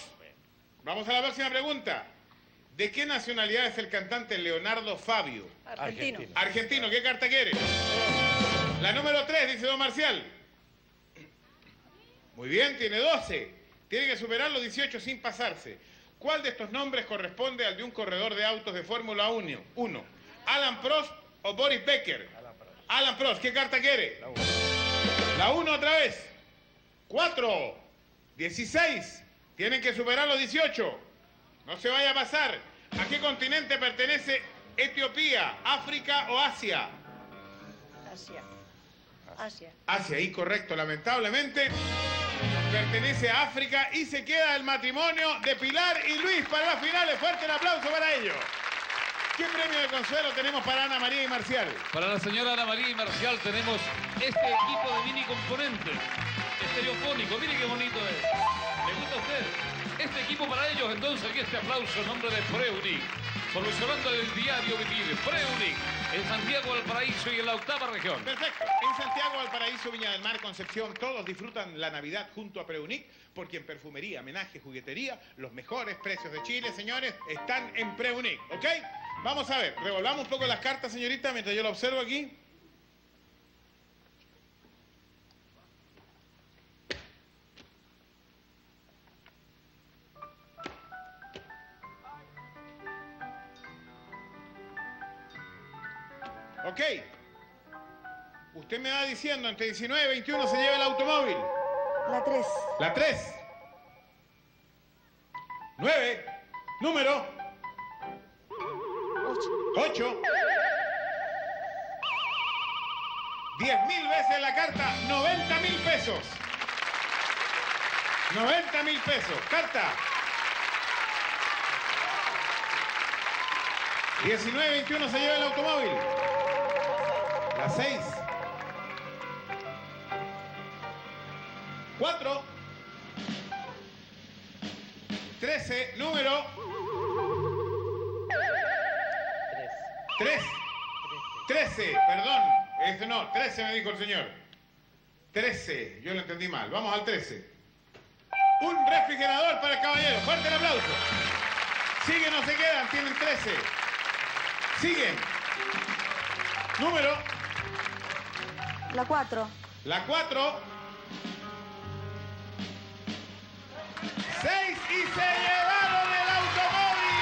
[SPEAKER 1] Vamos a la próxima pregunta. ¿De qué nacionalidad es el cantante Leonardo Fabio?
[SPEAKER 93] Argentino.
[SPEAKER 1] Argentino, ¿qué carta quiere? La número 3, dice don Marcial. Muy bien, tiene 12. Tiene que superar los 18 sin pasarse. ¿Cuál de estos nombres corresponde al de un corredor de autos de Fórmula 1? Uno. ¿Alan Prost o Boris Becker? Alan Prost, ¿qué carta quiere? La 1 otra vez. 4. 16. Tienen que superar los 18. No se vaya a pasar. ¿A qué continente pertenece Etiopía, África o Asia?
[SPEAKER 93] Asia. Asia.
[SPEAKER 1] Asia, incorrecto, lamentablemente. Pertenece a África y se queda el matrimonio de Pilar y Luis para las finales. Fuerte el aplauso para ellos. ¿Qué premio de consuelo tenemos para Ana María y Marcial?
[SPEAKER 35] Para la señora Ana María y Marcial tenemos este equipo de mini componentes. Estereofónico, mire qué bonito es. ¿Le gusta a usted? Este equipo para ellos, entonces, aquí este aplauso en nombre de Preunic. Solucionando el diario vivir. Preunic, en Santiago del Paraíso y en la octava región.
[SPEAKER 1] Perfecto. En Santiago, Valparaíso, Viña del Mar, Concepción, todos disfrutan la Navidad junto a Preunic, porque en perfumería, homenaje, juguetería, los mejores precios de Chile, señores, están en Preunic, ¿ok? Vamos a ver, revolvamos un poco las cartas, señorita, mientras yo la observo aquí. Usted me va diciendo, entre 19 y 21 se lleva el automóvil.
[SPEAKER 96] La 3.
[SPEAKER 1] La 3. 9. Número. 8. 10 mil veces la carta, 90 mil pesos. 90 mil pesos. Carta. 19 21 se lleva el automóvil. La 6. 4. 13. Número. 3. 13. Perdón. Este no. 13 me dijo el señor. 13. Yo lo entendí mal. Vamos al 13. Un refrigerador para el caballero. Fuerte el aplauso. Siguen o se quedan. Tienen 13. Siguen. Número.
[SPEAKER 96] La 4.
[SPEAKER 1] La 4. Y se llevaron el automóvil.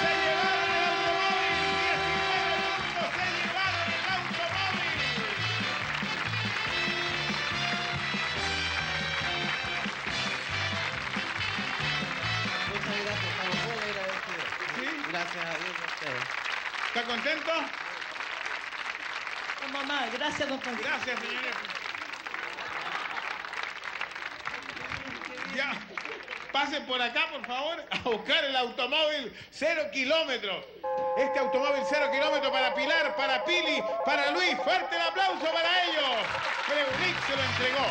[SPEAKER 1] Se llevaron el automóvil. 19 puntos. Se llevaron el automóvil.
[SPEAKER 95] Muchas gracias, estamos muy agradecidos. Gracias a Dios a ustedes.
[SPEAKER 1] ¿Está contento?
[SPEAKER 93] Mamá, gracias, don Francisco.
[SPEAKER 1] Gracias, señores. pasen por acá, por favor, a buscar el automóvil cero kilómetros. Este automóvil cero kilómetros para Pilar, para Pili, para Luis. Fuerte el aplauso para ellos. Preunic se lo entregó.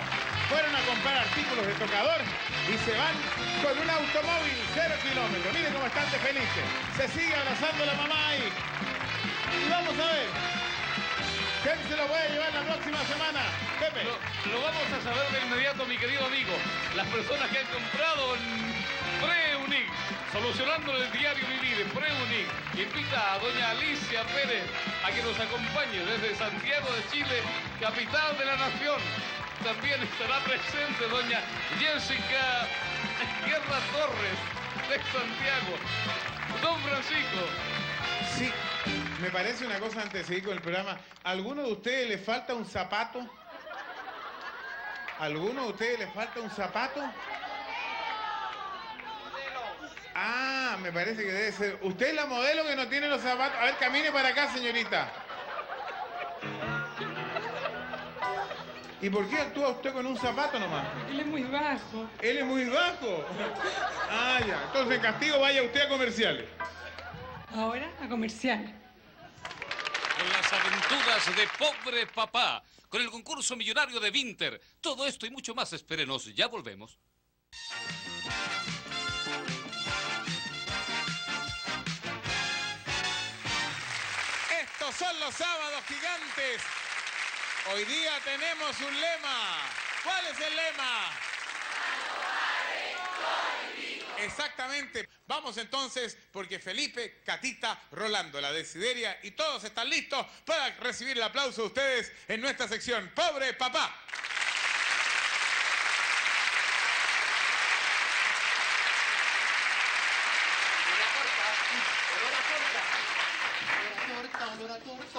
[SPEAKER 1] Fueron a comprar artículos de tocador y se van con un automóvil cero kilómetros. Miren cómo están de felices. Se sigue abrazando la mamá ahí. Y vamos a ver. ¿Quién se lo puede llevar la próxima semana? Pepe.
[SPEAKER 35] Lo, lo vamos a saber de inmediato, mi querido amigo. Las personas que han comprado en Preunic, solucionando el diario vivir en Preunic, invita a doña Alicia Pérez a que nos acompañe desde Santiago de Chile, capital de la nación. También estará presente doña Jessica Guerra Torres de Santiago. Don Francisco,
[SPEAKER 1] Sí, me parece una cosa antes de seguir con el programa. ¿A ¿Alguno de ustedes le falta un zapato? ¿A ¿Alguno de ustedes le falta un zapato? Ah, me parece que debe ser. ¿Usted es la modelo que no tiene los zapatos? A ver, camine para acá, señorita. ¿Y por qué actúa usted con un zapato nomás?
[SPEAKER 97] Él es muy bajo.
[SPEAKER 1] ¿Él es muy bajo? Ah, ya. Entonces, en castigo, vaya usted a comerciales.
[SPEAKER 97] Ahora a comercial.
[SPEAKER 35] En las aventuras de Pobre Papá, con el concurso millonario de Winter. Todo esto y mucho más, espérenos, ya volvemos.
[SPEAKER 1] Estos son los sábados gigantes. Hoy día tenemos un lema. ¿Cuál es el lema? Exactamente. Vamos entonces, porque Felipe, Catita, Rolando, la Desideria y todos están listos para recibir el aplauso de ustedes en nuestra sección Pobre Papá.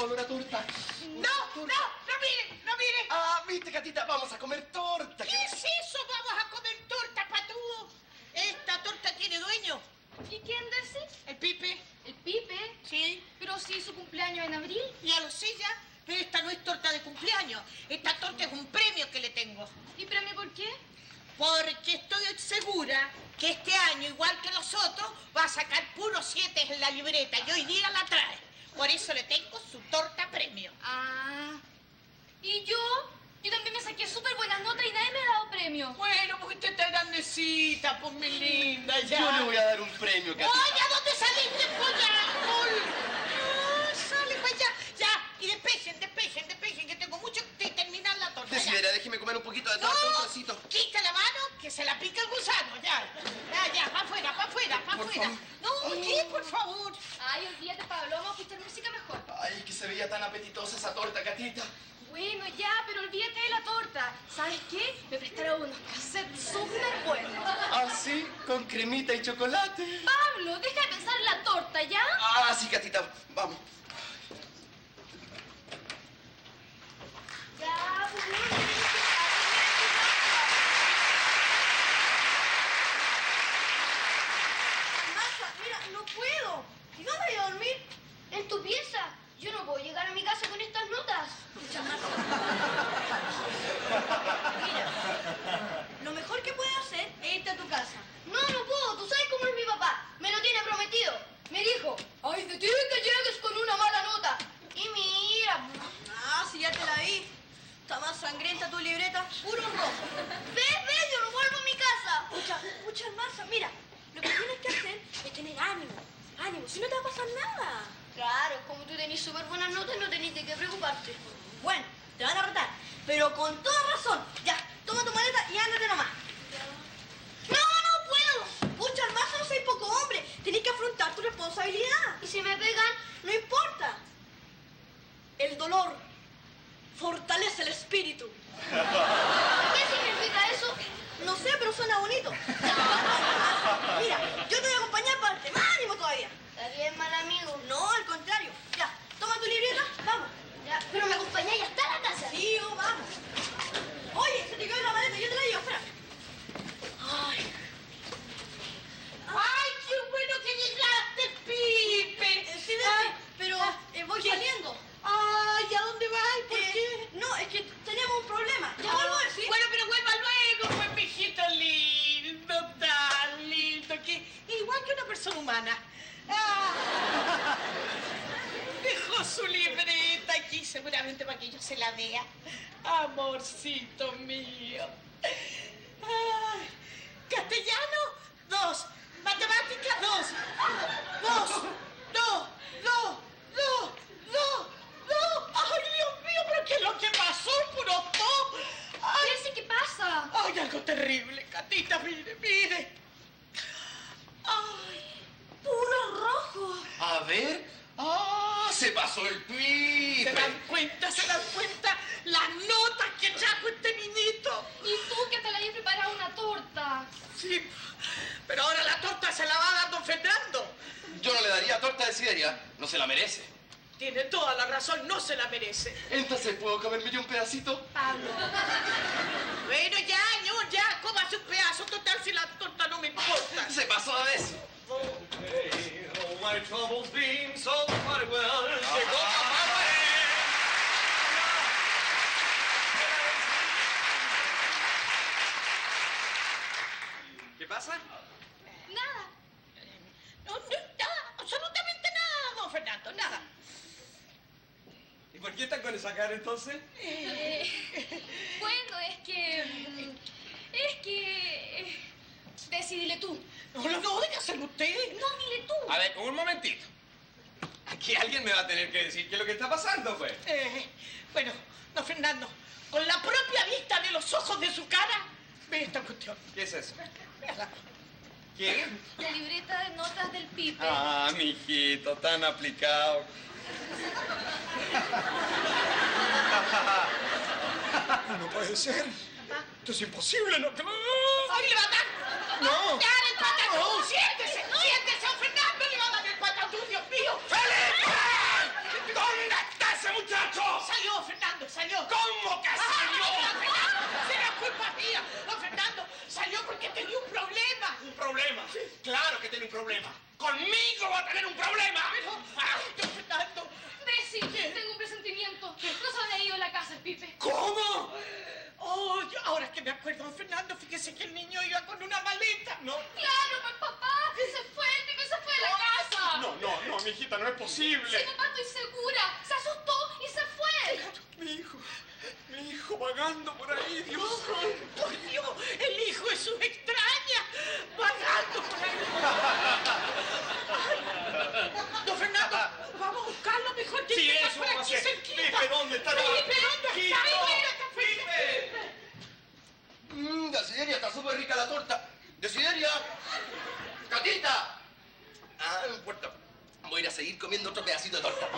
[SPEAKER 98] Olor a torta.
[SPEAKER 99] No, no, no mire, no mire.
[SPEAKER 98] Ah, viste, Catita, vamos a comer torta.
[SPEAKER 99] ¿Qué es eso? Vamos a comer torta, patúo. Esta torta tiene dueño.
[SPEAKER 65] ¿Y quién dice?
[SPEAKER 99] El Pipe.
[SPEAKER 65] ¿El Pipe?
[SPEAKER 99] Sí.
[SPEAKER 65] Pero si su cumpleaños en abril.
[SPEAKER 99] Ya lo sé ya. Pero esta no es torta de cumpleaños. Esta torta es un premio que le tengo.
[SPEAKER 65] ¿Y premio por qué?
[SPEAKER 99] Porque estoy segura que este año, igual que los otros, va a sacar puros siete en la libreta y hoy día la trae. Por eso le tengo su torta premio.
[SPEAKER 65] Ah. ¿Y yo? Yo también me saqué súper buenas notas y nadie me ha dado premio.
[SPEAKER 99] Bueno, porque usted está grandecita, pues mi linda, ya.
[SPEAKER 98] Yo le voy a dar un premio, Catita.
[SPEAKER 99] ¡Oye, ¿a dónde saliste, polla? No, sale para allá. Ya, y despejen, despejen, despejen, que tengo mucho que terminar la torta.
[SPEAKER 98] Desidera, déjeme comer un poquito de torta, un trocito.
[SPEAKER 99] Quita la mano, que se la pica el gusano, ya. Ya, ya, para afuera, para afuera, para afuera. No, ¿qué? Por favor.
[SPEAKER 65] Ay, olvídate, Pablo, vamos a escuchar música mejor.
[SPEAKER 98] Ay, que se veía tan apetitosa esa torta, Catita.
[SPEAKER 65] Bueno, ya, pero olvídate de la torta. ¿Sabes qué? Me prestaron unos cassettes súper buenos.
[SPEAKER 98] Ah, sí, con cremita y chocolate.
[SPEAKER 65] Pablo, deja de pensar en la torta, ¿ya?
[SPEAKER 98] Ah, sí, Catita, vamos.
[SPEAKER 65] Ya, pues no,
[SPEAKER 86] Marta, mira, no puedo. ¿Y dónde voy a dormir? En tu pieza. Yo no puedo llegar a mi casa con estas notas.
[SPEAKER 96] Escucha, Marta. Mira, lo mejor que puedes hacer es irte a tu casa.
[SPEAKER 86] No, no puedo. Tú sabes cómo es mi papá. Me lo tiene prometido. Me dijo, ay, de ti que llegues con una mala nota. Y mira,
[SPEAKER 96] Ah, si ya te la vi. Está más sangrienta tu libreta, puro rojo.
[SPEAKER 86] ve, ve, yo no vuelvo a mi casa.
[SPEAKER 96] Escucha, escucha, Marta, mira, lo que tienes que hacer es tener ánimo. Ánimo, si no te va a pasar nada.
[SPEAKER 86] Claro, como tú tenés súper buenas notas, no tenés de qué preocuparte.
[SPEAKER 96] Bueno, te van a retar, pero con toda razón. Ya, toma tu maleta y ándate nomás. No, no puedo. Pucha, más no soy poco hombre. Tienes que afrontar tu responsabilidad.
[SPEAKER 86] ¿Y si me pegan?
[SPEAKER 96] No importa. El dolor fortalece el espíritu.
[SPEAKER 86] ¿Qué significa eso?
[SPEAKER 96] No sé, pero suena bonito. Mira, yo te voy a acompañar para más ánimo todavía.
[SPEAKER 86] Está bien, mal amigo.
[SPEAKER 96] No, al contrario. Ya, toma tu libreta, vamos.
[SPEAKER 86] Ya, pero me acompañáis hasta la casa.
[SPEAKER 96] Sí, oh, vamos. Oye, se te quedó la maleta, yo te la llevo, espera. Ay. ¡Ay,
[SPEAKER 99] qué bueno que
[SPEAKER 96] llegaste,
[SPEAKER 99] Pipe!
[SPEAKER 96] Eh, ah, sí, pero ah, eh, voy pues, saliendo.
[SPEAKER 99] Ay, ¿a dónde
[SPEAKER 96] vas? ¿Por eh,
[SPEAKER 99] qué?
[SPEAKER 96] No, es que tenemos un problema. Ya ah, vuelvo a decir. Bueno,
[SPEAKER 99] pero vuelva luego, pues, mijito lindo, tan lindo, que igual que una persona humana. Ah. Dejó su libreta aquí, seguramente para que yo se la vea. Amorcito mío. Ay, Castellano, dos. Matemática, dos. Dos. No, no, no, no, no. Ay, Dios mío, pero ¿qué es lo que pasó, puro todo? Ay,
[SPEAKER 65] ¿Qué pasa?
[SPEAKER 99] Ay, algo terrible, Catita, mire, mire. Ay, puro rojo.
[SPEAKER 100] A ver. ¡Ah! Se pasó el pibe.
[SPEAKER 99] ¿Se dan cuenta? ¿Se dan cuenta? Las notas que trajo este niñito.
[SPEAKER 65] Y tú que te la habías preparado una torta.
[SPEAKER 99] Sí, pero ahora la torta se la va a dar don Fernando.
[SPEAKER 100] Yo no le daría torta de sideria. No se la merece.
[SPEAKER 99] Tiene toda la razón, no se la merece.
[SPEAKER 100] Entonces, ¿puedo comerme yo un pedacito?
[SPEAKER 99] Pablo. Bueno, ya, no, ya, cómase un pedazo total si la torta no me importa.
[SPEAKER 100] Se pasó de eso.
[SPEAKER 101] All my troubles being solved quite well. Llegó mamá
[SPEAKER 99] ¿Qué pasa? Nada. No, no, nada, absolutamente nada, don Fernando, nada.
[SPEAKER 101] ¿Y por qué están con esa cara entonces?
[SPEAKER 65] Eh, bueno, es que... Es que... Decidile tú.
[SPEAKER 99] No, no, no, déjaselo usted.
[SPEAKER 65] No, dile tú.
[SPEAKER 101] A ver, un momentito. Aquí alguien me va a tener que decir qué es lo que está pasando, pues.
[SPEAKER 99] Eh, bueno, don Fernando, con la propia vista de los ojos de su cara, ve esta cuestión.
[SPEAKER 101] ¿Qué es eso?
[SPEAKER 99] Véala.
[SPEAKER 101] ¿Qué?
[SPEAKER 65] La libreta de notas del Pipe.
[SPEAKER 101] Ah, mijito, tan aplicado.
[SPEAKER 99] No puede ser. Esto es imposible, ¿no? ¡Ay, le va a dar!
[SPEAKER 101] ¡No!
[SPEAKER 99] ¡Dar el patatús! ¡Siéntese! ¡Siéntese, don Fernando! ¡Le va a dar el patatús, Dios mío! ¡Felipe!
[SPEAKER 101] ¿Dónde está ese muchacho?
[SPEAKER 99] Salió, Fernando, salió.
[SPEAKER 101] ¿Cómo que
[SPEAKER 99] Ah,
[SPEAKER 101] salió?
[SPEAKER 99] Fernando, Será culpa mía. Don Fernando salió porque tenía un problema.
[SPEAKER 101] ¿Un problema? Claro que tiene un problema. ¡Conmigo va a tener un problema! Ah,
[SPEAKER 99] Ay, don Fernando.
[SPEAKER 65] Desi, tengo un presentimiento. No se había ido a la casa Pipe.
[SPEAKER 101] ¿Cómo?
[SPEAKER 99] Oh, yo- ahora que me acuerdo, Fernando, fíjese que el niño iba con una maleta. No.
[SPEAKER 65] Claro, pues papá, se fue, el Pipe se fue de la casa.
[SPEAKER 101] No, no, no, mijita, no es posible.
[SPEAKER 65] Sí, papá, estoy segura. Se asustó y se fue.
[SPEAKER 101] Mi hijo, mi hijo vagando por ahí, Dios.
[SPEAKER 99] Oh, por Dios, el hijo de su extraña, vagando por ahí. Ay. Don Fernando, vamos a buscarlo mejor que
[SPEAKER 101] Sí, eso
[SPEAKER 99] por aquí cerquita.
[SPEAKER 101] Pipe, ¿dónde está?
[SPEAKER 99] Pipe, ¿dónde
[SPEAKER 101] Pipe.
[SPEAKER 99] está? Pipe,
[SPEAKER 100] Mmm, Desideria, está súper rica la torta. Desideria. Catita. Ah, no importa. Voy a ir a seguir comiendo otro pedacito de torta.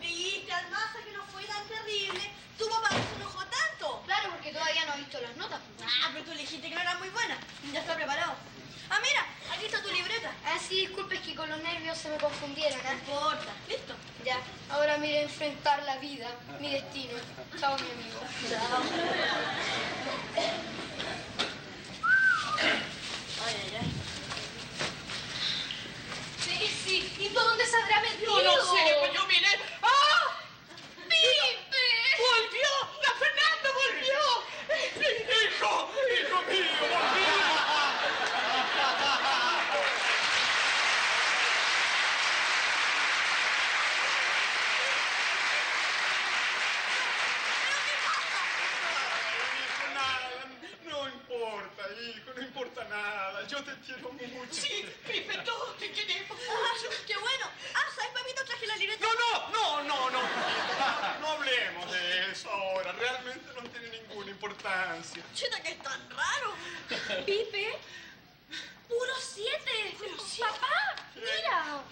[SPEAKER 96] ¿Viste, Almaza, que no fue tan terrible? Tu papá no se enojó tanto.
[SPEAKER 65] Claro, porque todavía no ha visto las notas.
[SPEAKER 96] Ah, pero tú le dijiste que no eran muy buenas. Ya está preparado. Ah, mira, aquí está tu libreta.
[SPEAKER 65] Ah, sí, disculpe, es que con los nervios se me confundieron.
[SPEAKER 96] No
[SPEAKER 65] ¿eh?
[SPEAKER 96] importa. ¿Listo?
[SPEAKER 65] Ya, ahora mire enfrentar la vida, mi destino. Chao, mi amigo.
[SPEAKER 96] Chao. Ay, ay, ay.
[SPEAKER 65] Sí, sí. ¿Y tú dónde se habrá metido?
[SPEAKER 99] Yo no sé, pues yo miré. ¡Ah!
[SPEAKER 65] ¡Pipe!
[SPEAKER 99] ¡Volvió! ¡La Fernando volvió!
[SPEAKER 101] ¡Hijo! ¡Hijo mío! Nada, no importa, hijo, importa nada. Yo te quiero mucho.
[SPEAKER 99] Sí, Pipe, todos te queremos
[SPEAKER 96] Ah,
[SPEAKER 99] mucho.
[SPEAKER 96] ¡Qué bueno! Ah, ¿sabes, papito? Traje la libreta.
[SPEAKER 101] No, no, no, no, no. No hablemos de eso ahora. Realmente no tiene ninguna importancia.
[SPEAKER 96] Chita, que es tan raro.
[SPEAKER 65] Pipe, puro siete. Papá, mira.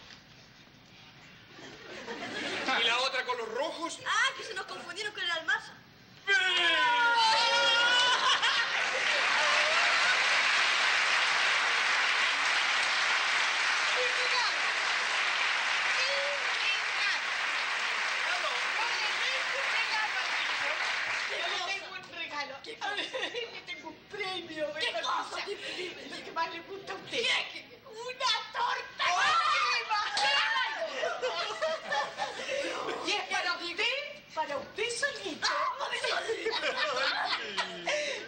[SPEAKER 101] ¿Y la otra con los rojos?
[SPEAKER 96] Ah, que se nos confundieron con el almaza.
[SPEAKER 99] Yo le tengo un regalo. Le tengo un premio.
[SPEAKER 96] ¿Qué cosa?
[SPEAKER 99] Lo que más le gusta a usted. ¡Una torta! Y es para usted, para usted solito.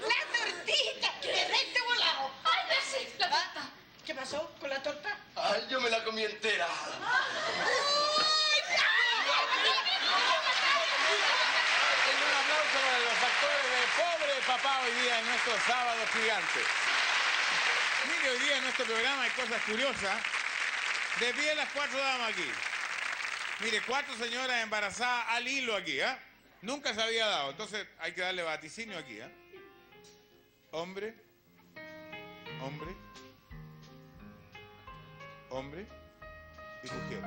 [SPEAKER 99] La tortita de rete volado.
[SPEAKER 65] Ay, Bessie, la torta.
[SPEAKER 98] mi entera.
[SPEAKER 1] Un aplauso para los actores de Pobre Papá hoy día en nuestro sábado gigante. Mire, hoy día en nuestro programa hay cosas curiosas. De pie las cuatro damas aquí. Mire, cuatro señoras embarazadas al hilo aquí, ¿ah? Nunca se había dado. Entonces hay que darle vaticinio aquí, ¿ah? Hombre, hombre, hombre y mujer.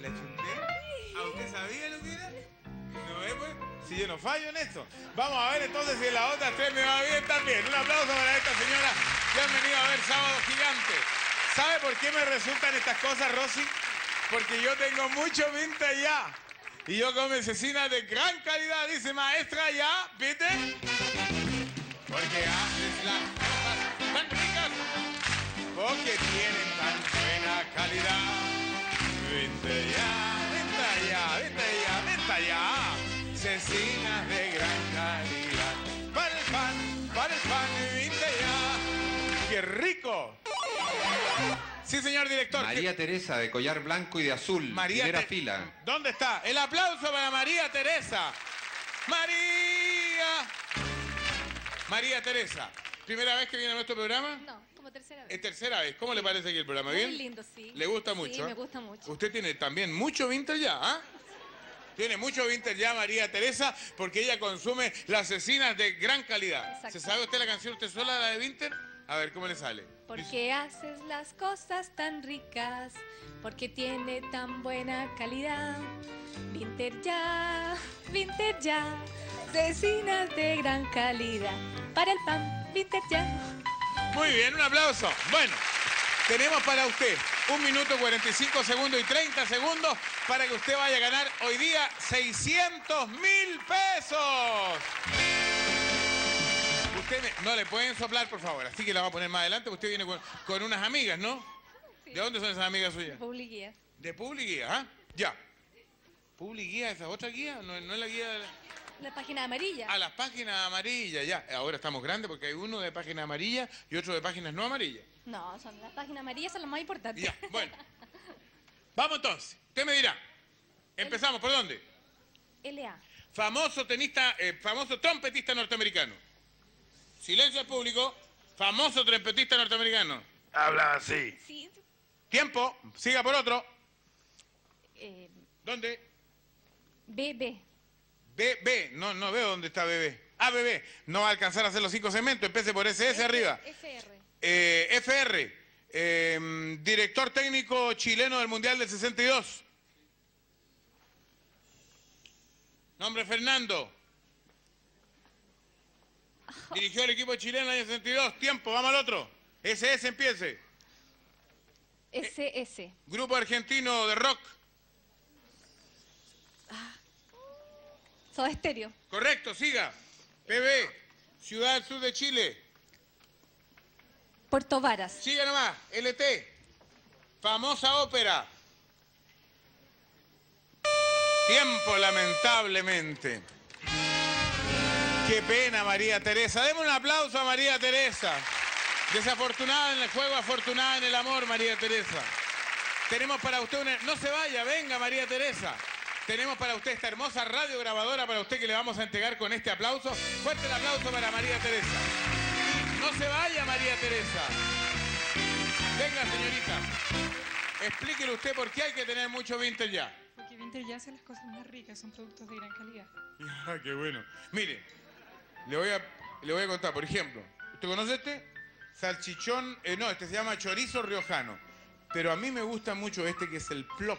[SPEAKER 1] ¿Le chunté? ¿A usted sabía lo que era? ¿No ve, pues? Si yo no fallo en esto. Vamos a ver entonces si en la otra tres me va bien también. Un aplauso para esta señora que han venido a ver Sábado Gigante. ¿Sabe por qué me resultan estas cosas, Rosy? Porque yo tengo mucho vintage ya. Y yo como asesina de gran calidad, dice maestra ya, ¿viste? Porque haces las cosas tan ricas, porque tienen tan buena calidad. Vente ya, vente ya, vente ya, vente ya. Cecinas de gran calidad. Para el pan, para el pan, vente ya. ¡Qué rico! Sí, señor director.
[SPEAKER 102] María Teresa de collar blanco y de azul,
[SPEAKER 1] María
[SPEAKER 102] primera
[SPEAKER 1] Te-
[SPEAKER 102] fila.
[SPEAKER 1] ¿Dónde está? El aplauso para María Teresa. María. María Teresa. ¿Primera vez que viene a nuestro programa?
[SPEAKER 103] No, como tercera vez.
[SPEAKER 1] Es tercera vez. ¿Cómo le parece aquí el programa?
[SPEAKER 103] Muy
[SPEAKER 1] ¿Bien?
[SPEAKER 103] lindo, sí.
[SPEAKER 1] ¿Le gusta
[SPEAKER 103] Sí,
[SPEAKER 1] mucho?
[SPEAKER 103] me
[SPEAKER 1] eh?
[SPEAKER 103] gusta mucho.
[SPEAKER 1] Usted tiene también mucho vintage ya, ¿ah? Tiene mucho vintage ya María Teresa porque ella consume las asesinas de gran calidad.
[SPEAKER 103] Exacto.
[SPEAKER 1] ¿Se sabe usted la canción usted sola, la de vintage? A ver, ¿cómo le sale?
[SPEAKER 103] Porque haces las cosas tan ricas, porque tiene tan buena calidad. Vinter ya, Vinter ya, cecinas de gran calidad. Para el pan, Vinter ya.
[SPEAKER 1] Muy bien, un aplauso. Bueno, tenemos para usted un minuto 45 segundos y 30 segundos para que usted vaya a ganar hoy día 600 mil pesos. Usted me- no le pueden soplar, por favor. Así que la vamos a poner más adelante. Usted viene con, con unas amigas, ¿no? ¿De dónde son esas amigas suyas?
[SPEAKER 103] Publicidad.
[SPEAKER 1] De Publiguía, ¿ah? Ya. ¿Publiguía? ¿Esa otra guía? ¿No, no es la guía de la...
[SPEAKER 103] La página amarilla.
[SPEAKER 1] A las páginas amarillas, ya. Ahora estamos grandes porque hay uno de páginas amarillas y otro de páginas no amarillas.
[SPEAKER 103] No, son las páginas amarillas son las más importantes.
[SPEAKER 1] Ya, bueno. Vamos entonces. Usted me dirá. Empezamos, ¿por dónde?
[SPEAKER 103] LA.
[SPEAKER 1] Famoso tenista, eh, famoso trompetista norteamericano. Silencio al público. Famoso trompetista norteamericano. Habla así.
[SPEAKER 103] Sí.
[SPEAKER 1] Tiempo. Siga por otro.
[SPEAKER 103] Eh,
[SPEAKER 1] ¿Dónde?
[SPEAKER 103] BB.
[SPEAKER 1] BB. No, no veo dónde está BB. Ah, BB. No va a alcanzar a hacer los cinco segmentos. Empiece por SS arriba.
[SPEAKER 103] FR.
[SPEAKER 1] Eh, FR. eh, director técnico chileno del Mundial del 62. Nombre Fernando. Dirigió el equipo chileno en el año 62. Tiempo, vamos al otro. SS empiece.
[SPEAKER 103] SS.
[SPEAKER 1] Grupo argentino de rock.
[SPEAKER 103] Soda Estéreo.
[SPEAKER 1] Correcto, siga. PB. Ciudad Sur de Chile.
[SPEAKER 103] Puerto Varas.
[SPEAKER 1] Siga nomás. LT. Famosa ópera. Tiempo, lamentablemente. Qué pena, María Teresa. Demos un aplauso a María Teresa. Desafortunada en el juego, afortunada en el amor, María Teresa. Tenemos para usted una... No se vaya, venga, María Teresa. Tenemos para usted esta hermosa radio grabadora para usted que le vamos a entregar con este aplauso. Fuerte el aplauso para María Teresa. No se vaya, María Teresa. Venga, señorita. Explíquele usted por qué hay que tener mucho vintage ya.
[SPEAKER 97] Porque Vinter ya hace las cosas más ricas, son productos de gran calidad.
[SPEAKER 1] Ah, qué bueno. Mire, le voy a, le voy a contar, por ejemplo, ¿usted conoce este? Salchichón, eh, no, este se llama chorizo riojano. Pero a mí me gusta mucho este que es el ploc.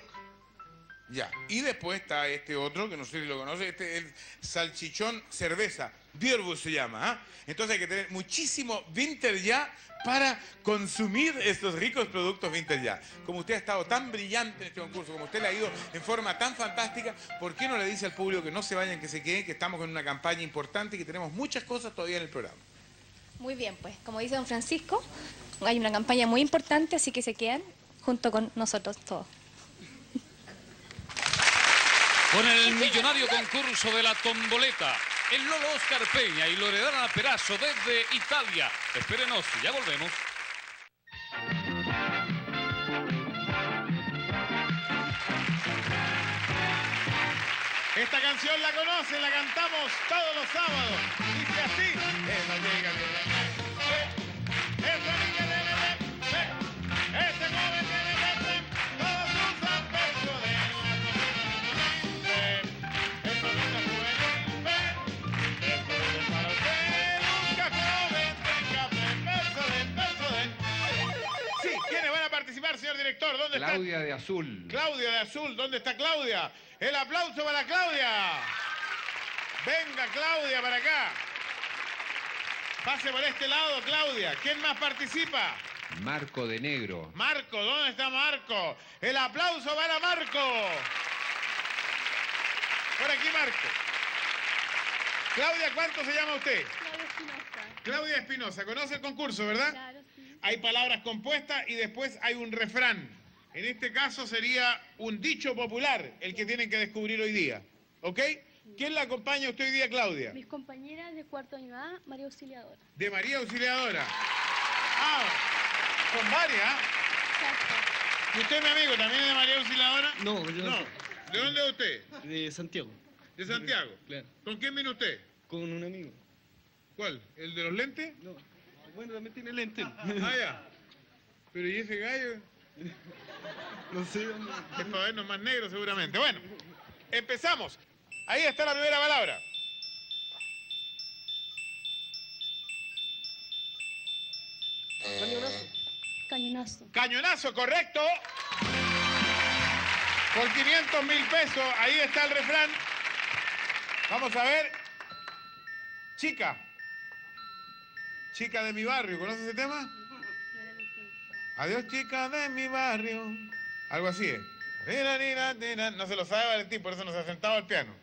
[SPEAKER 1] Ya. Y después está este otro, que no sé si lo conoce, este es el salchichón cerveza. Bierbus se llama, ¿ah? Entonces hay que tener muchísimo vinter ya para consumir estos ricos productos vinter ya. Como usted ha estado tan brillante en este concurso, como usted le ha ido en forma tan fantástica, ¿por qué no le dice al público que no se vayan, que se queden, que estamos con una campaña importante y que tenemos muchas cosas todavía en el programa?
[SPEAKER 103] Muy bien, pues, como dice don Francisco, hay una campaña muy importante, así que se quedan junto con nosotros todos.
[SPEAKER 35] Con el millonario concurso de la tomboleta, el Lolo Oscar Peña y Loredana Perazo desde Italia. Espérenos, ya volvemos.
[SPEAKER 1] Esta canción la conocen, la cantamos todos los sábados. Está?
[SPEAKER 102] Claudia de Azul.
[SPEAKER 1] Claudia de Azul, ¿dónde está Claudia? El aplauso para Claudia. Venga, Claudia, para acá. Pase por este lado, Claudia. ¿Quién más participa?
[SPEAKER 102] Marco de Negro.
[SPEAKER 1] Marco, ¿dónde está Marco? El aplauso para Marco. Por aquí, Marco. Claudia, ¿cuánto se llama usted?
[SPEAKER 104] Claudia Espinosa.
[SPEAKER 1] Claudia Espinosa. ¿Conoce el concurso, verdad?
[SPEAKER 104] Claro, sí.
[SPEAKER 1] Hay palabras compuestas y después hay un refrán. En este caso sería un dicho popular el que tienen que descubrir hoy día. ¿Ok? ¿Quién la acompaña a usted hoy día, Claudia?
[SPEAKER 104] Mis compañeras de cuarto año A, María Auxiliadora.
[SPEAKER 1] De María Auxiliadora. Ah, son varias. ¿Y usted, mi amigo, también es de María Auxiliadora?
[SPEAKER 105] No, yo no.
[SPEAKER 1] No. ¿De dónde es usted?
[SPEAKER 105] De Santiago.
[SPEAKER 1] ¿De Santiago?
[SPEAKER 105] Claro.
[SPEAKER 1] ¿Con quién vino usted?
[SPEAKER 105] Con un amigo.
[SPEAKER 1] ¿Cuál? ¿El de los lentes?
[SPEAKER 105] No. Bueno, también tiene lente.
[SPEAKER 1] Ah, ya. Pero ¿y ese gallo?
[SPEAKER 105] No sé dónde.
[SPEAKER 1] Es para vernos más negros seguramente. Bueno, empezamos. Ahí está la primera palabra.
[SPEAKER 105] Cañonazo.
[SPEAKER 104] Cañonazo.
[SPEAKER 1] Cañonazo, correcto. Por 500 mil pesos, ahí está el refrán. Vamos a ver. Chica. Chica de mi barrio, ¿conoces ese tema? Adiós, chica de mi barrio. Algo así es. No se lo sabe Valentín, por eso no se ha sentado al piano.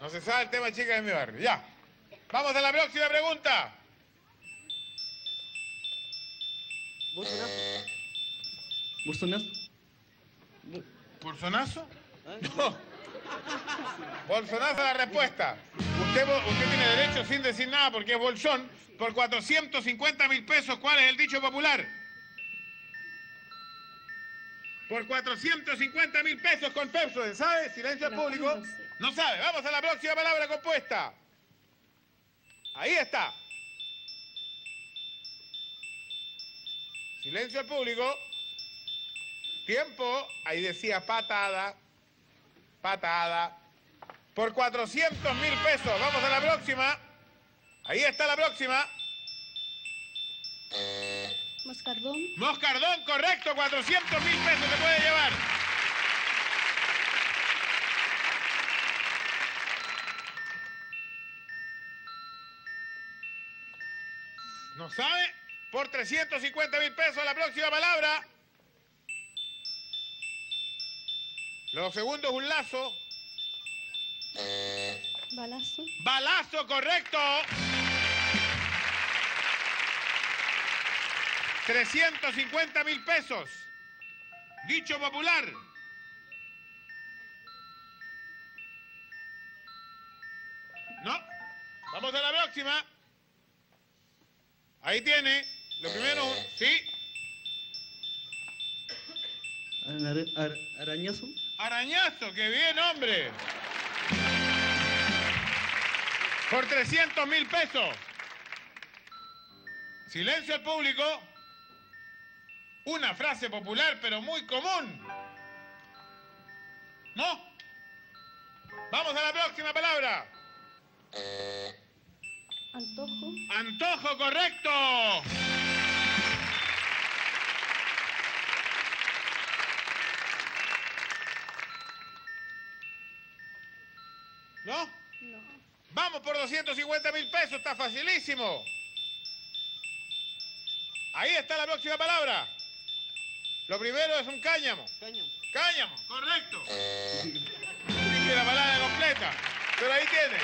[SPEAKER 1] No se sabe el tema chica de mi barrio. Ya. Vamos a la próxima pregunta.
[SPEAKER 105] Bolsonazo. Bolsonazo.
[SPEAKER 1] ¿Bolsonazo? No. Bolsonazo la respuesta. Usted tiene derecho sin decir nada porque es bolsón. Por 450 mil pesos, ¿cuál es el dicho popular? Por 450 mil pesos con Pepsodent, ¿sabe? Silencio al público. No sabe. Vamos a la próxima palabra compuesta. Ahí está. Silencio al público. Tiempo. Ahí decía patada. Patada. Por 400 mil pesos. Vamos a la próxima. Ahí está la próxima.
[SPEAKER 104] Moscardón.
[SPEAKER 1] Moscardón, correcto. 400 mil pesos se puede llevar. ¿No sabe? Por 350 mil pesos la próxima palabra. Lo segundo es un lazo.
[SPEAKER 104] Balazo.
[SPEAKER 1] Balazo, correcto. 350 mil pesos. Dicho popular. ¿No? Vamos a la próxima. Ahí tiene. Lo primero, sí.
[SPEAKER 105] Ara- ara- arañazo.
[SPEAKER 1] Arañazo, qué bien, hombre. Por 300 mil pesos. Silencio al público. Una frase popular, pero muy común. ¿No? Vamos a la próxima palabra.
[SPEAKER 104] Antojo.
[SPEAKER 1] Antojo, correcto. ¿No?
[SPEAKER 104] No.
[SPEAKER 1] Vamos por 250 mil pesos, está facilísimo. Ahí está la próxima palabra. Lo primero es un cáñamo.
[SPEAKER 105] Cáñamo.
[SPEAKER 1] Cáñamo, correcto. Dije la palabra completa, pero ahí tiene.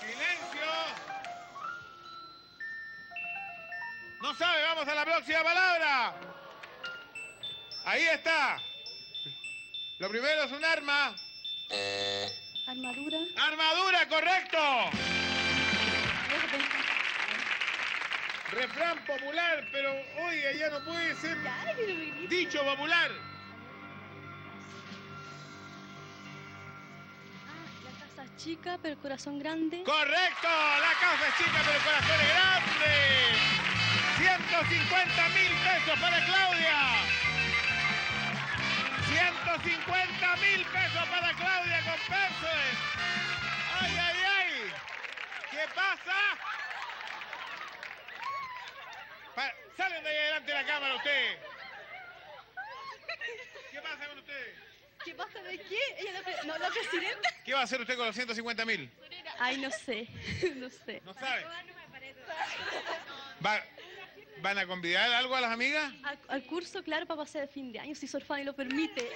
[SPEAKER 1] Silencio. No sabe, vamos a la próxima palabra. Ahí está. Lo primero es un arma.
[SPEAKER 104] Armadura.
[SPEAKER 1] Armadura, correcto. refrán popular, pero hoy ya no puede ser dicho popular.
[SPEAKER 20] Ah, la casa chica, pero el corazón grande.
[SPEAKER 1] Correcto, la casa es chica, pero el corazón es grande. 150 mil pesos para Claudia. 150 mil pesos para Claudia con pesos. ¡Ay, ay, ay! ¿Qué pasa? Salen de ahí adelante de la cámara usted. ¿Qué pasa con usted?
[SPEAKER 20] ¿Qué pasa de qué? Ella la pre- no, la presidenta.
[SPEAKER 1] ¿Qué va a hacer usted con los 150 mil?
[SPEAKER 20] Ay, no sé, no sé.
[SPEAKER 1] ¿No sabe? Va- ¿Van a convidar algo a las amigas?
[SPEAKER 20] Al, al curso, claro, para pasar el fin de año, si Sorfani lo permite.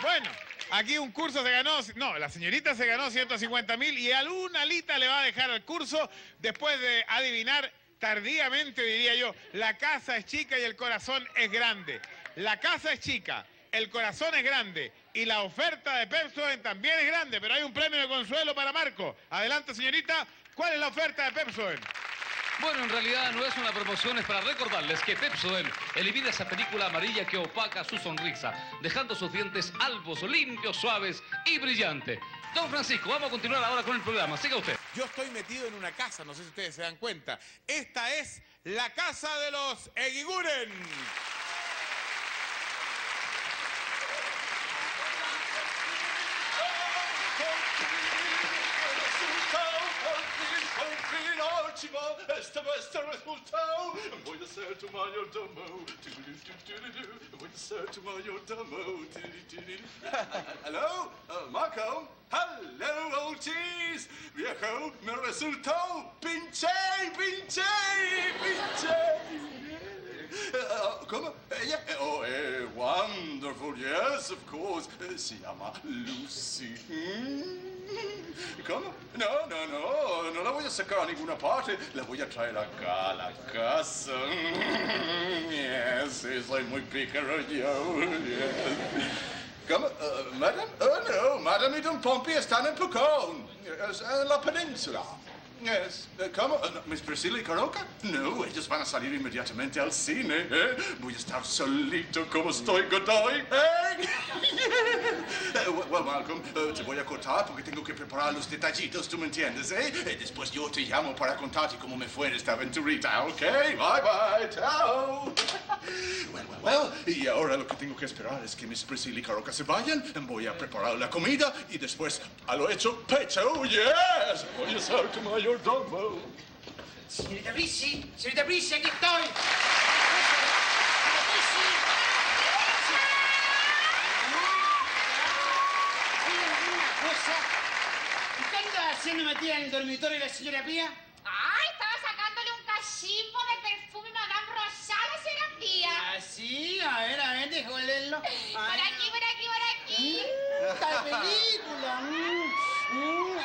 [SPEAKER 1] Bueno, aquí un curso se ganó, no, la señorita se ganó 150 mil y alguna alita le va a dejar al curso después de adivinar tardíamente, diría yo, la casa es chica y el corazón es grande. La casa es chica, el corazón es grande y la oferta de Pepsodent también es grande, pero hay un premio de consuelo para Marco. Adelante, señorita, ¿cuál es la oferta de Pepsodent?
[SPEAKER 35] Bueno, en realidad no es una promoción, es para recordarles que Pepsodent elimina esa película amarilla que opaca su sonrisa, dejando sus dientes albos, limpios, suaves y brillantes. Don Francisco, vamos a continuar ahora con el programa. Siga usted.
[SPEAKER 1] Yo estoy metido en una casa, no sé si ustedes se dan cuenta. Esta es la casa de los Eguiguren.
[SPEAKER 101] Este va a estar resultado. Voy a ser tu mayordomo. Voy a ser tu mayordomo. Hello, uh, Marco. Hello, Ortiz. Viejo, me resultó. Pinche, pinche, pinche. Uh, ¿Cómo? Ella? Oh, eh, wonderful. Yes, of course. Eh, Se llama Lucy. Mm. ¿Cómo? No, no, no. No la voy a sacar a ninguna parte. La voy a traer acá a la casa. Mm, Yes, soy muy pícaro yo. Yes. ¿Cómo? Uh, madam? Oh, no. Madam y Don Pompey están en Pucón. En la península. Yes. Eh, ¿Cómo? Eh, ¿Miss Priscilla y Caroca? No, ellos van a salir inmediatamente al cine. ¿eh? Voy a estar solito como estoy, Godoy. ¿eh? Eh, well, Malcolm, eh, te voy a cortar porque tengo que preparar los detallitos, ¿tú me entiendes, eh? Después yo te llamo para contarte cómo me fue esta aventurita, ¿ok? Bye, bye, chao. Well, well, well, y ahora lo que tengo que esperar es que Miss Priscilla y Caroca se vayan. Voy a preparar la comida y después, a lo hecho, pecho, yes. Voy a ser tu mayordomo.
[SPEAKER 106] Señorita Brissi, señorita Brissi, aquí estoy. una cosa. ¿Y qué anda haciendo metida en el dormitorio la señora Pía?
[SPEAKER 107] Ay, estaba sacándole un cachimbo de perfume Madame Rosales, era Pía.
[SPEAKER 106] ¿Ah, sí? A ver, a ver, déjame leerlo.
[SPEAKER 107] Por aquí, por aquí, por aquí.
[SPEAKER 106] Esta película. mm, mm.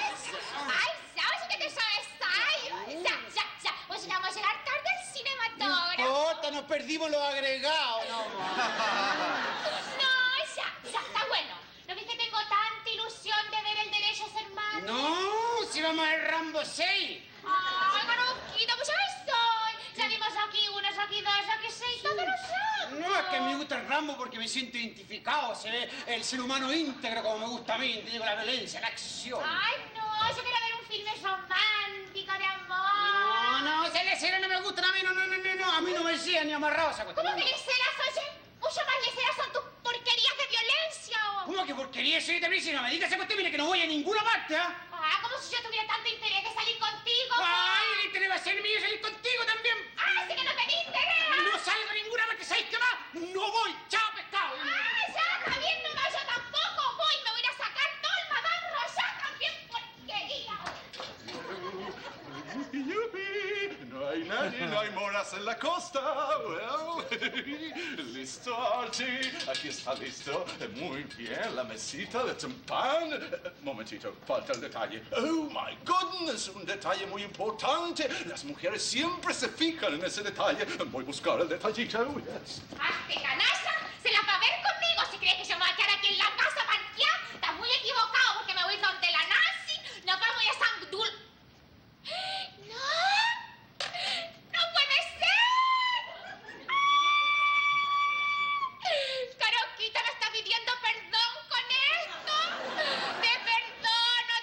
[SPEAKER 107] Ay, Pues vamos a llegar tarde al cinematógrafo.
[SPEAKER 106] Importa, nos perdimos los agregados, no.
[SPEAKER 107] No, ya, ya, está bueno. ¿No ves que tengo tanta ilusión de ver el derecho a ser madre?
[SPEAKER 106] No, si vamos al Rambo 6.
[SPEAKER 107] Ay, Maruquita, pues ya estoy. Ya vimos aquí unos, aquí dos, aquí seis, todos nosotros.
[SPEAKER 106] No, es que me gusta el Rambo porque me siento identificado. Se ve el ser humano íntegro como me gusta a mí. Digo, la violencia, la acción.
[SPEAKER 107] Ay, no, yo quiero ver un filme romántico
[SPEAKER 106] No. No, esas leceras no me gustan a mí, no, no, no, no, no, a mí no me decían ni amarrado esa cuestión.
[SPEAKER 107] ¿Cómo que leceras, oye? Mucho más leceras son tus porquerías de violencia.
[SPEAKER 106] ¿Cómo que porquería de si no me digas esa cuestión? Mire que no voy a ninguna parte, ¿ah?
[SPEAKER 107] Ah, como si yo tuviera tanto interés de salir contigo.
[SPEAKER 106] ¡Ay, el interés va a ser mío salir contigo también!
[SPEAKER 107] ¡Ay, sí que no tenés interés!
[SPEAKER 106] ¡No salgo a ninguna parte! ¿Sabéis qué más? ¡No voy! ¡Chao, pescado!
[SPEAKER 107] ¡Ah, ya, está bien, no, no, yo tampoco voy. Me voy a ir a sacar todo el Madame Rosat también porquería.
[SPEAKER 101] Yupi, No hay moras en la costa. Well, listo, Archie. Aquí está listo. Muy bien, la mesita de champán. Momentito, falta el detalle. Oh, my goodness, un detalle muy importante. Las mujeres siempre se fijan en ese detalle. Voy a buscar el detallito. Yes.
[SPEAKER 107] ¡Hazte canalla! ¡Se la va a ver conmigo! Si crees que yo me voy a quedar aquí en la casa parqueada, estás muy equivocado porque me voy donde la Nancy. Nos vamos a San Dul... ¡No! ¡No puede ser! Caroquita me está pidiendo perdón con esto. Te perdono,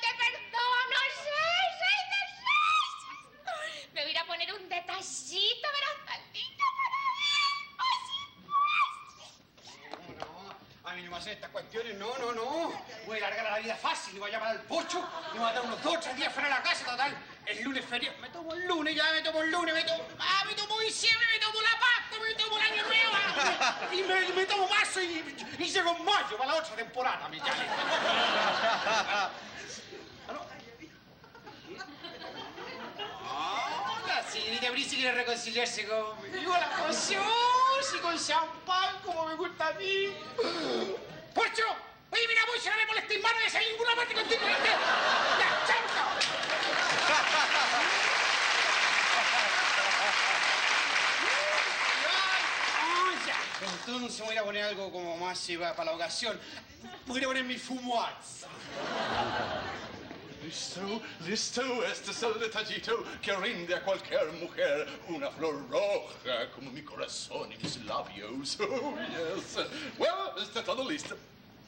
[SPEAKER 106] hacer estas cuestiones. No, no, no. Voy a largar a la vida fácil. Voy a llamar al pocho. Me voy a dar unos dos o tres días fuera de la casa. Total, el lunes feriado. Me tomo el lunes, ya me tomo el lunes. Me tomo, ah, me tomo diciembre, me tomo la pasta, me tomo el año nuevo. Y me, me tomo marzo y, y llego en mayo para la otra temporada. Me llame. Ah, la señorita Brisi quiere reconciliarse conmigo. La poción y con champán como me gusta a mí. ¡Pocho! Oye, mira, Pocho, no me molestes más, no voy a ninguna parte contigo. Ya, chao, chao. Entonces voy a poner algo como más para la ocasión. Voy a poner mi fumoats.
[SPEAKER 101] Listo, listo, el detallito que rinde a cualquier mujer una flor roja como mi corazón y mis labios. Oh, yes. Well, está todo listo.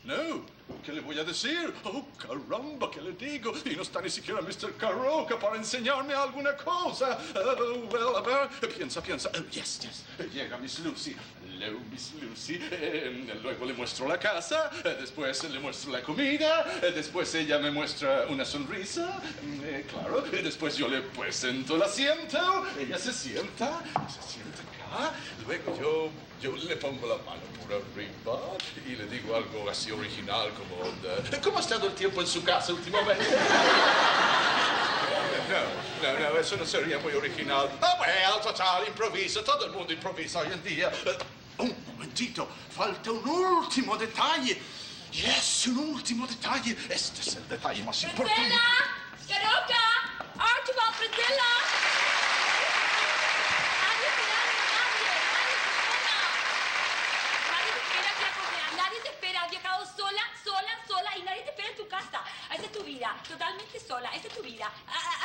[SPEAKER 101] No, ¿qué le voy a decir? Oh, caramba, ¿qué le digo? Y no está ni siquiera Mr. Carroca para enseñarme alguna cosa. Oh, well, a ver, piensa, piensa. Oh, yes, yes. Llega Miss Lucy. Hello, Miss Lucy. Eh, luego le muestro la casa, eh, después le muestro la comida, eh, después ella me muestra una sonrisa, mm, eh, claro, y después yo le presento el asiento, ella se sienta, se sienta luego yo, yo le pongo la mano por arriba y le digo algo así original como, de, ¿cómo ha estado el tiempo en su casa últimamente? No, no, no, eso no sería muy original. Ah, well, total, improviso, todo el mundo improvisa hoy en día. Eh, un momentito, falta un último detalle. Yes, un último detalle. Este es el detalle más importante.
[SPEAKER 60] Priscilla! Caroca! Archibald, Priscilla! Viajado sola, sola, sola y nadie te espera en tu casa. Esa es tu vida, totalmente sola, esa es tu vida.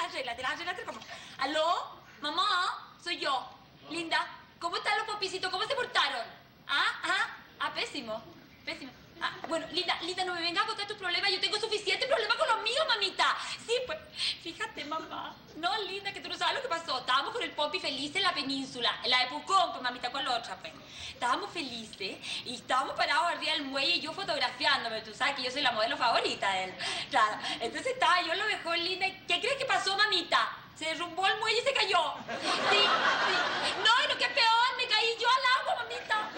[SPEAKER 60] Arréglatela, arréglatela como... ¿Aló? ¿Mamá? Soy yo. Linda, ¿cómo están los popicitos? ¿Cómo se portaron? ¿Ah? ¿Ah? Ah, pésimo, pésimo. Ah, bueno, Linda, Linda, no me vengas a contar tus problemas. Yo tengo suficiente problema con los míos, mamita. Sí, pues, fíjate, mamá. No, Linda, que tú no sabes lo que pasó. Estábamos con el Pompi feliz en la península, en la de Pucón, pues, mamita, con la otra, pues. Estábamos felices y estábamos parados arriba del muelle y yo fotografiándome. Tú sabes que yo soy la modelo favorita de él. Claro. Entonces estaba yo lo mejor, Linda. ¿Qué crees que pasó, mamita? Se derrumbó el muelle y se cayó. Sí, sí. No, y lo que es peor, me caí yo al agua, mamita.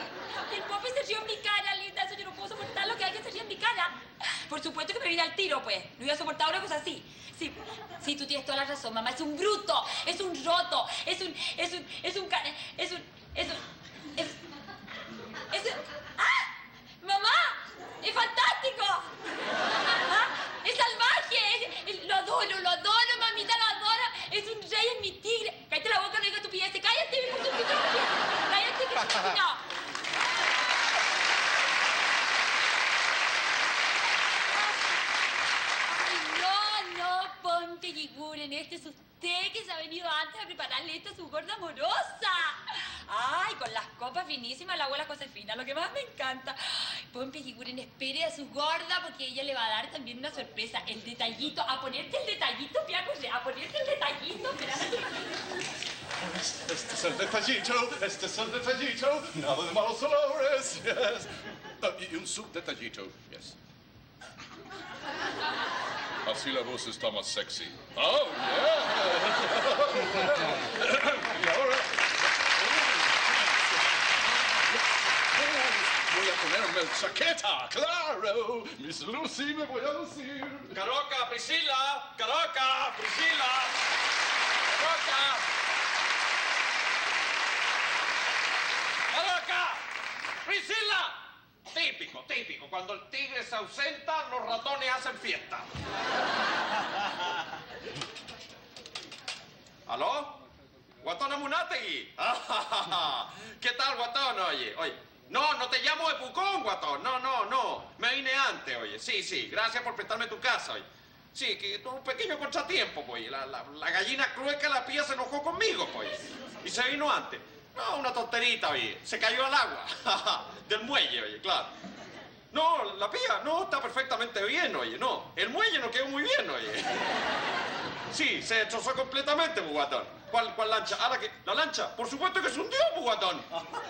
[SPEAKER 60] Y el Pompi se rió en mi cara, Linda. Eso yo no puedo soportar lo que alguien se ríe en mi cara. Por supuesto que me vine al tiro, pues. No iba a soportar una cosa así. Sí, sí, tú tienes toda la razón, mamá. Es un bruto, es un roto, es un, es un, es un, ca- es un, es un, es, es un, ¡ah! ¡Mamá! ¡Es fantástico! ¿Ah? ¡Es salvaje! lo adoro, lo adoro, mamita, lo adoro. Es un rey, es mi tigre. Cállate la boca, no digas estupideces. Cállate, mi estúpido. Cállate, que no. Ay, no, no, ponte Yiguren. Este es que se ha venido antes a prepararle esto a su gorda amorosa. Ay, con las copas finísimas, la abuela Josefina, lo que más me encanta. Pompe Yiguren, espere a su gorda porque ella le va a dar también una sorpresa. El detallito, a ponerte el detallito, Piaco, a ponerte el detallito.
[SPEAKER 101] Este, es el detallito, este es el detallito, nada de malos olores. Yes. Ah, y un subdetallito, yes. Así la voz está más sexy. Oh, yeah. y ahora... Voy a ponerme chaqueta, claro. Miss Lucy, me voy a lucir.
[SPEAKER 98] Caroca, Priscila, Caroca, Priscila, Caroca. Caroca, Priscila. Típico, típico. Cuando el tigre se ausenta, los ratones hacen fiesta. ¿Aló? ¿Guatón Amunategui? ¿Qué tal, guatón? Oye, oye. No, no te llamo de Pucón, guatón. No, no, no. Me vine antes, oye. Sí, sí. Gracias por prestarme tu casa, oye. Sí, que tuve un pequeño contratiempo, pues. La, la, la gallina crueca, la pía, se enojó conmigo, pues. Y se vino antes. No, una tonterita, oye. Se cayó al agua. Del muelle, oye, claro. No, la pía, no, está perfectamente bien, oye, no. El muelle no quedó muy bien, oye. Sí, se destrozó completamente, guatón. ¿Cuál, ¿Cuál lancha? ¿Ahora que ¿La lancha? Por supuesto que se hundió, guatón.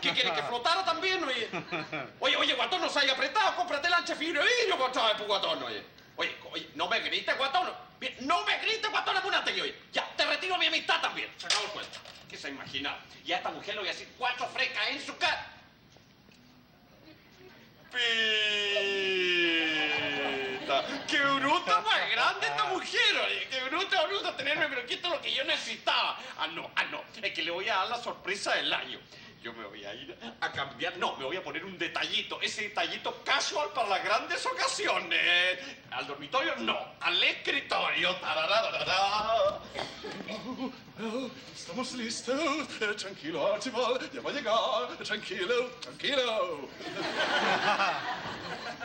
[SPEAKER 98] ¿Qué quiere que flotara también, oye? Oye, oye, guatón, no se haya apretado. Cómprate lancha vidrio, pues, ¿sabes, pues, guatón, oye. Oye, oye, no me grites, guatón. Bien, No me grites, guatón, apúrate oye. Ya, te retiro mi amistad también. Se acabó el cuento. ¿Qué se imagina? Y a esta mujer le voy a decir cuatro frecas en su cara. Pita. ¡Qué bruta más grande esta mujer! ¡Qué bruta, bruta tenerme! Pero ¿qué es lo que yo necesitaba? Ah, no, ah, no. Es que le voy a dar la sorpresa del año. Yo me voy a ir a cambiar. No, me voy a poner un detallito. Ese detallito casual para las grandes ocasiones. Al dormitorio, no. Al escritorio. Tarararara.
[SPEAKER 101] Estamos listos. Eh, Tranquilo, Archibald. Ya va a llegar. Tranquilo, tranquilo.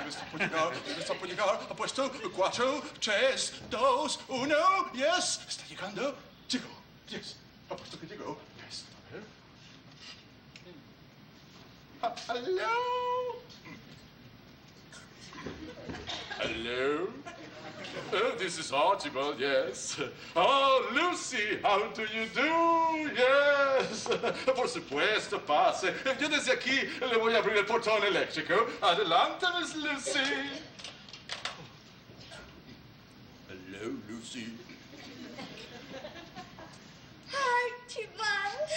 [SPEAKER 101] Está por llegar, está por llegar. Ha puesto cuatro, tres, dos, uno. Yes. Está llegando. Llegó. Yes. Ha puesto que llegó. Hello. Hello. Uh, this is Archibald, yes. Oh, Lucy, how do you do? Yes. Por supuesto, pase. Yo desde aquí le voy a abrir el portón eléctrico. Adelante, Miss Lucy. Hello, Lucy.
[SPEAKER 96] Archibald.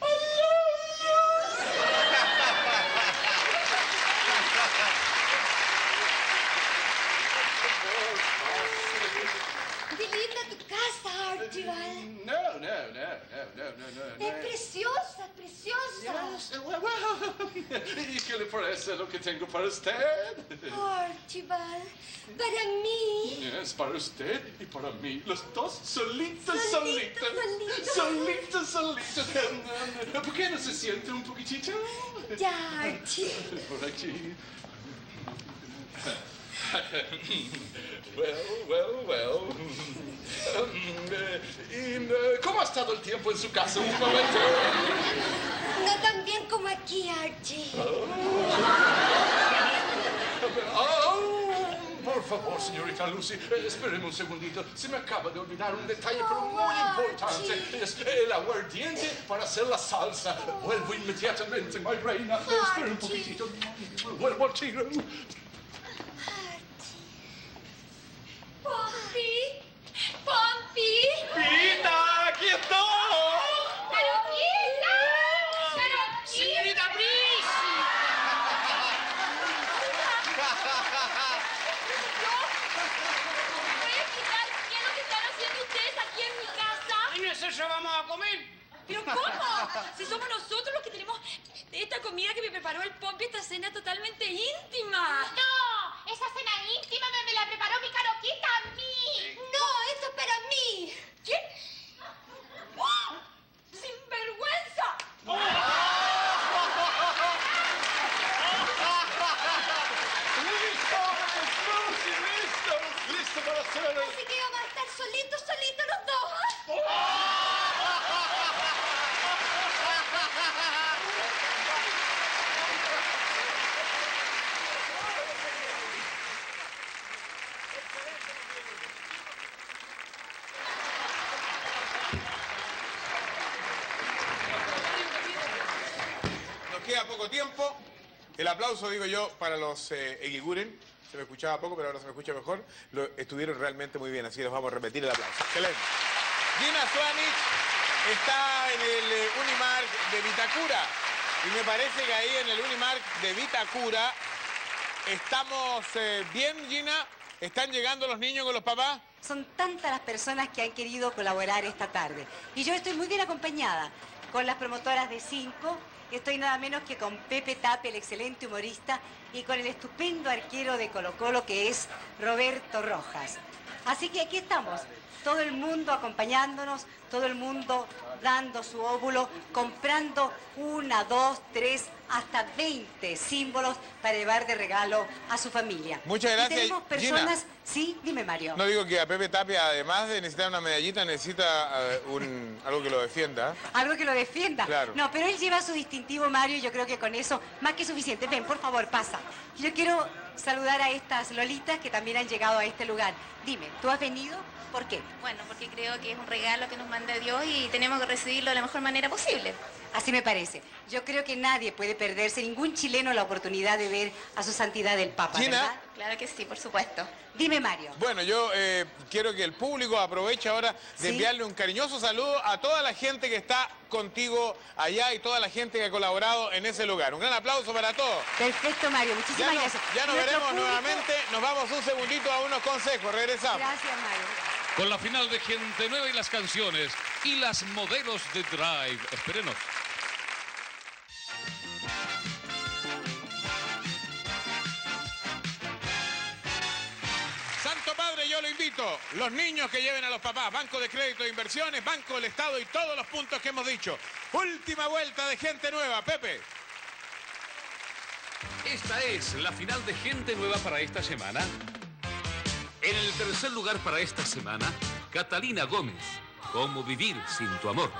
[SPEAKER 96] Qué linda tu casa, Archibald.
[SPEAKER 101] No, no, no, no, no, no, no.
[SPEAKER 96] Es preciosa, preciosa.
[SPEAKER 101] Yes, well, well. ¿Y qué le parece lo que tengo para usted?
[SPEAKER 96] Archibald, para mí.
[SPEAKER 101] Es para usted y para mí, los dos solitos,
[SPEAKER 96] Solitos,
[SPEAKER 101] solitos. Solitos, solitos. ¿Por qué no se siente un poquitito?
[SPEAKER 96] Ya, Archie.
[SPEAKER 101] Por aquí. Well, well, well. Eh, ¿Cómo ha estado el tiempo en su casa últimamente?
[SPEAKER 96] No tan bien como aquí, Archie.
[SPEAKER 101] Oh, por favor, señorita Lucy, espéreme un segundito. Se me acaba de olvidar un detalle, pero muy importante. Es el aguardiente para hacer la salsa. Vuelvo inmediatamente, my reina. Espera un poquitito. Vuelvo al tiro.
[SPEAKER 96] Pompi, Pompi.
[SPEAKER 98] ¡Pita, aquí estoy!
[SPEAKER 96] ¡Carolina! ¡Carolina!
[SPEAKER 106] ¡Señorita Prisi!
[SPEAKER 96] ¿Puede explicar qué es lo que están haciendo ustedes aquí en mi casa?
[SPEAKER 106] ¿Y nosotros vamos a comer?
[SPEAKER 103] ¿Pero cómo? Si somos nosotros los que tenemos esta comida que me preparó el Pompi, esta cena totalmente íntima.
[SPEAKER 86] ¡No! Esa cena íntima me, me la preparó mi caroquita a mí.
[SPEAKER 96] No, eso es para mí.
[SPEAKER 103] ¿Qué? ¡Oh! ¡Sinvergüenza!
[SPEAKER 101] ¡Listo, Miss Lucy! ¡Listo! ¡Listo para hacer el...
[SPEAKER 96] Así que vamos a estar solitos, solitos los dos.
[SPEAKER 1] Nos queda tiempo. El aplauso, digo yo, para los eh. Se me escuchaba poco, pero ahora se me escucha mejor. Lo, estuvieron realmente muy bien, así que les vamos a repetir el aplauso. Excelente. Gina Suanich está en el eh, Unimark de Vitacura. Y me parece que ahí en el Unimark de Vitacura estamos eh, bien, Gina. ¿Están llegando los niños con los papás?
[SPEAKER 44] Son tantas las personas que han querido colaborar esta tarde. Y yo estoy muy bien acompañada con las promotoras de Cinco. Estoy nada menos que con Pepe Tape, el excelente humorista, y con el estupendo arquero de Colo Colo que es Roberto Rojas. Así que aquí estamos, todo el mundo acompañándonos, todo el mundo dando su óvulo, comprando una, dos, tres, hasta 20 símbolos para llevar de regalo a su familia.
[SPEAKER 1] Muchas
[SPEAKER 44] Y
[SPEAKER 1] gracias,
[SPEAKER 44] tenemos
[SPEAKER 1] Gina.
[SPEAKER 44] personas... Sí, dime Mario.
[SPEAKER 1] No digo que a Pepe Tapia, además de necesitar una medallita, necesita eh, un, algo que lo defienda.
[SPEAKER 44] Algo que lo defienda.
[SPEAKER 1] Claro.
[SPEAKER 44] No, pero él lleva su distintivo, Mario, y yo creo que con eso, más que suficiente. Ven, por favor, pasa. Yo quiero saludar a estas lolitas que también han llegado a este lugar. Dime, ¿tú has venido? ¿Por qué?
[SPEAKER 108] Bueno, porque creo que es un regalo que nos manda Dios y tenemos que recibirlo de la mejor manera posible.
[SPEAKER 44] Así me parece. Yo creo que nadie puede perderse, ningún chileno, la oportunidad de ver a su santidad el Papa,
[SPEAKER 1] Gina.
[SPEAKER 44] ¿verdad?
[SPEAKER 108] Claro que sí, por supuesto.
[SPEAKER 44] Dime, Mario.
[SPEAKER 1] Bueno, yo eh, quiero que el público aproveche ahora de
[SPEAKER 44] Sí.
[SPEAKER 1] enviarle un cariñoso saludo a toda la gente que está contigo allá y toda la gente que ha colaborado en ese lugar. Un gran aplauso para todos.
[SPEAKER 44] Perfecto, Mario. Muchísimas
[SPEAKER 1] Ya, no-
[SPEAKER 44] gracias.
[SPEAKER 1] ya nos
[SPEAKER 44] Nuestro
[SPEAKER 1] veremos
[SPEAKER 44] público-
[SPEAKER 1] nuevamente. Nos vamos un segundito a unos consejos. Regresamos.
[SPEAKER 44] Gracias, Mario.
[SPEAKER 35] Con la final de Gente Nueva y las canciones y las modelos de Drive. Espérenos.
[SPEAKER 1] Santo Padre, yo lo invito. Los niños que lleven a los papás, Banco de Crédito de Inversiones, Banco del Estado y todos los puntos que hemos dicho. Última vuelta de gente nueva, Pepe.
[SPEAKER 35] Esta es la final de Gente Nueva para esta semana. En el tercer lugar para esta semana, Catalina Gómez. ¿Cómo vivir sin tu amor?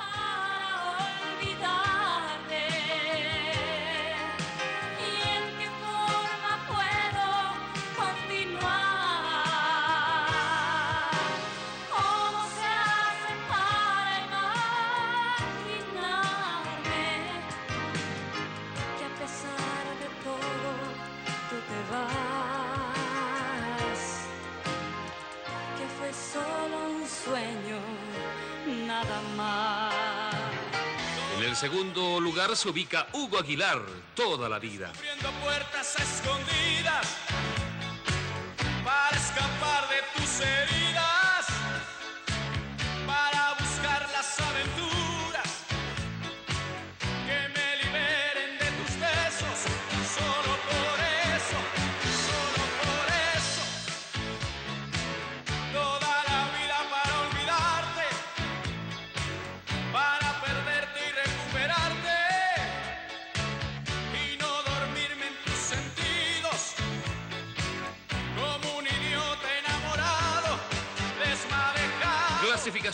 [SPEAKER 35] Segundo lugar se ubica Hugo Aguilar, toda la vida.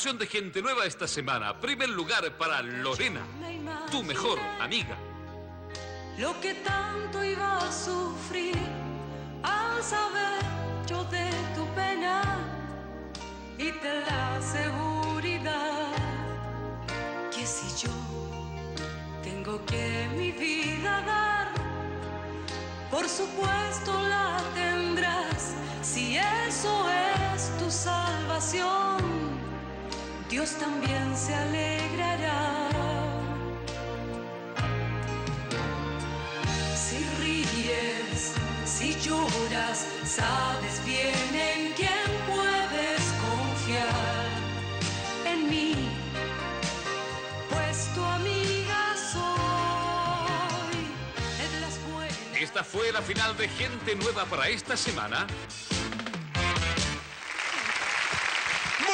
[SPEAKER 60] De
[SPEAKER 35] Gente Nueva esta semana. Primer lugar para Lorena, tu mejor amiga.
[SPEAKER 60] Lo que tanto iba a sufrir al saber yo de tu pena y de la seguridad que si yo tengo que mi vida dar, por supuesto la tendrás si eso es tu salvación. Dios también se alegrará. Si ríes, si lloras, sabes bien en quién puedes confiar. En mí, pues tu amiga soy. Es las buenas.
[SPEAKER 35] Esta fue la final de Gente Nueva para esta semana.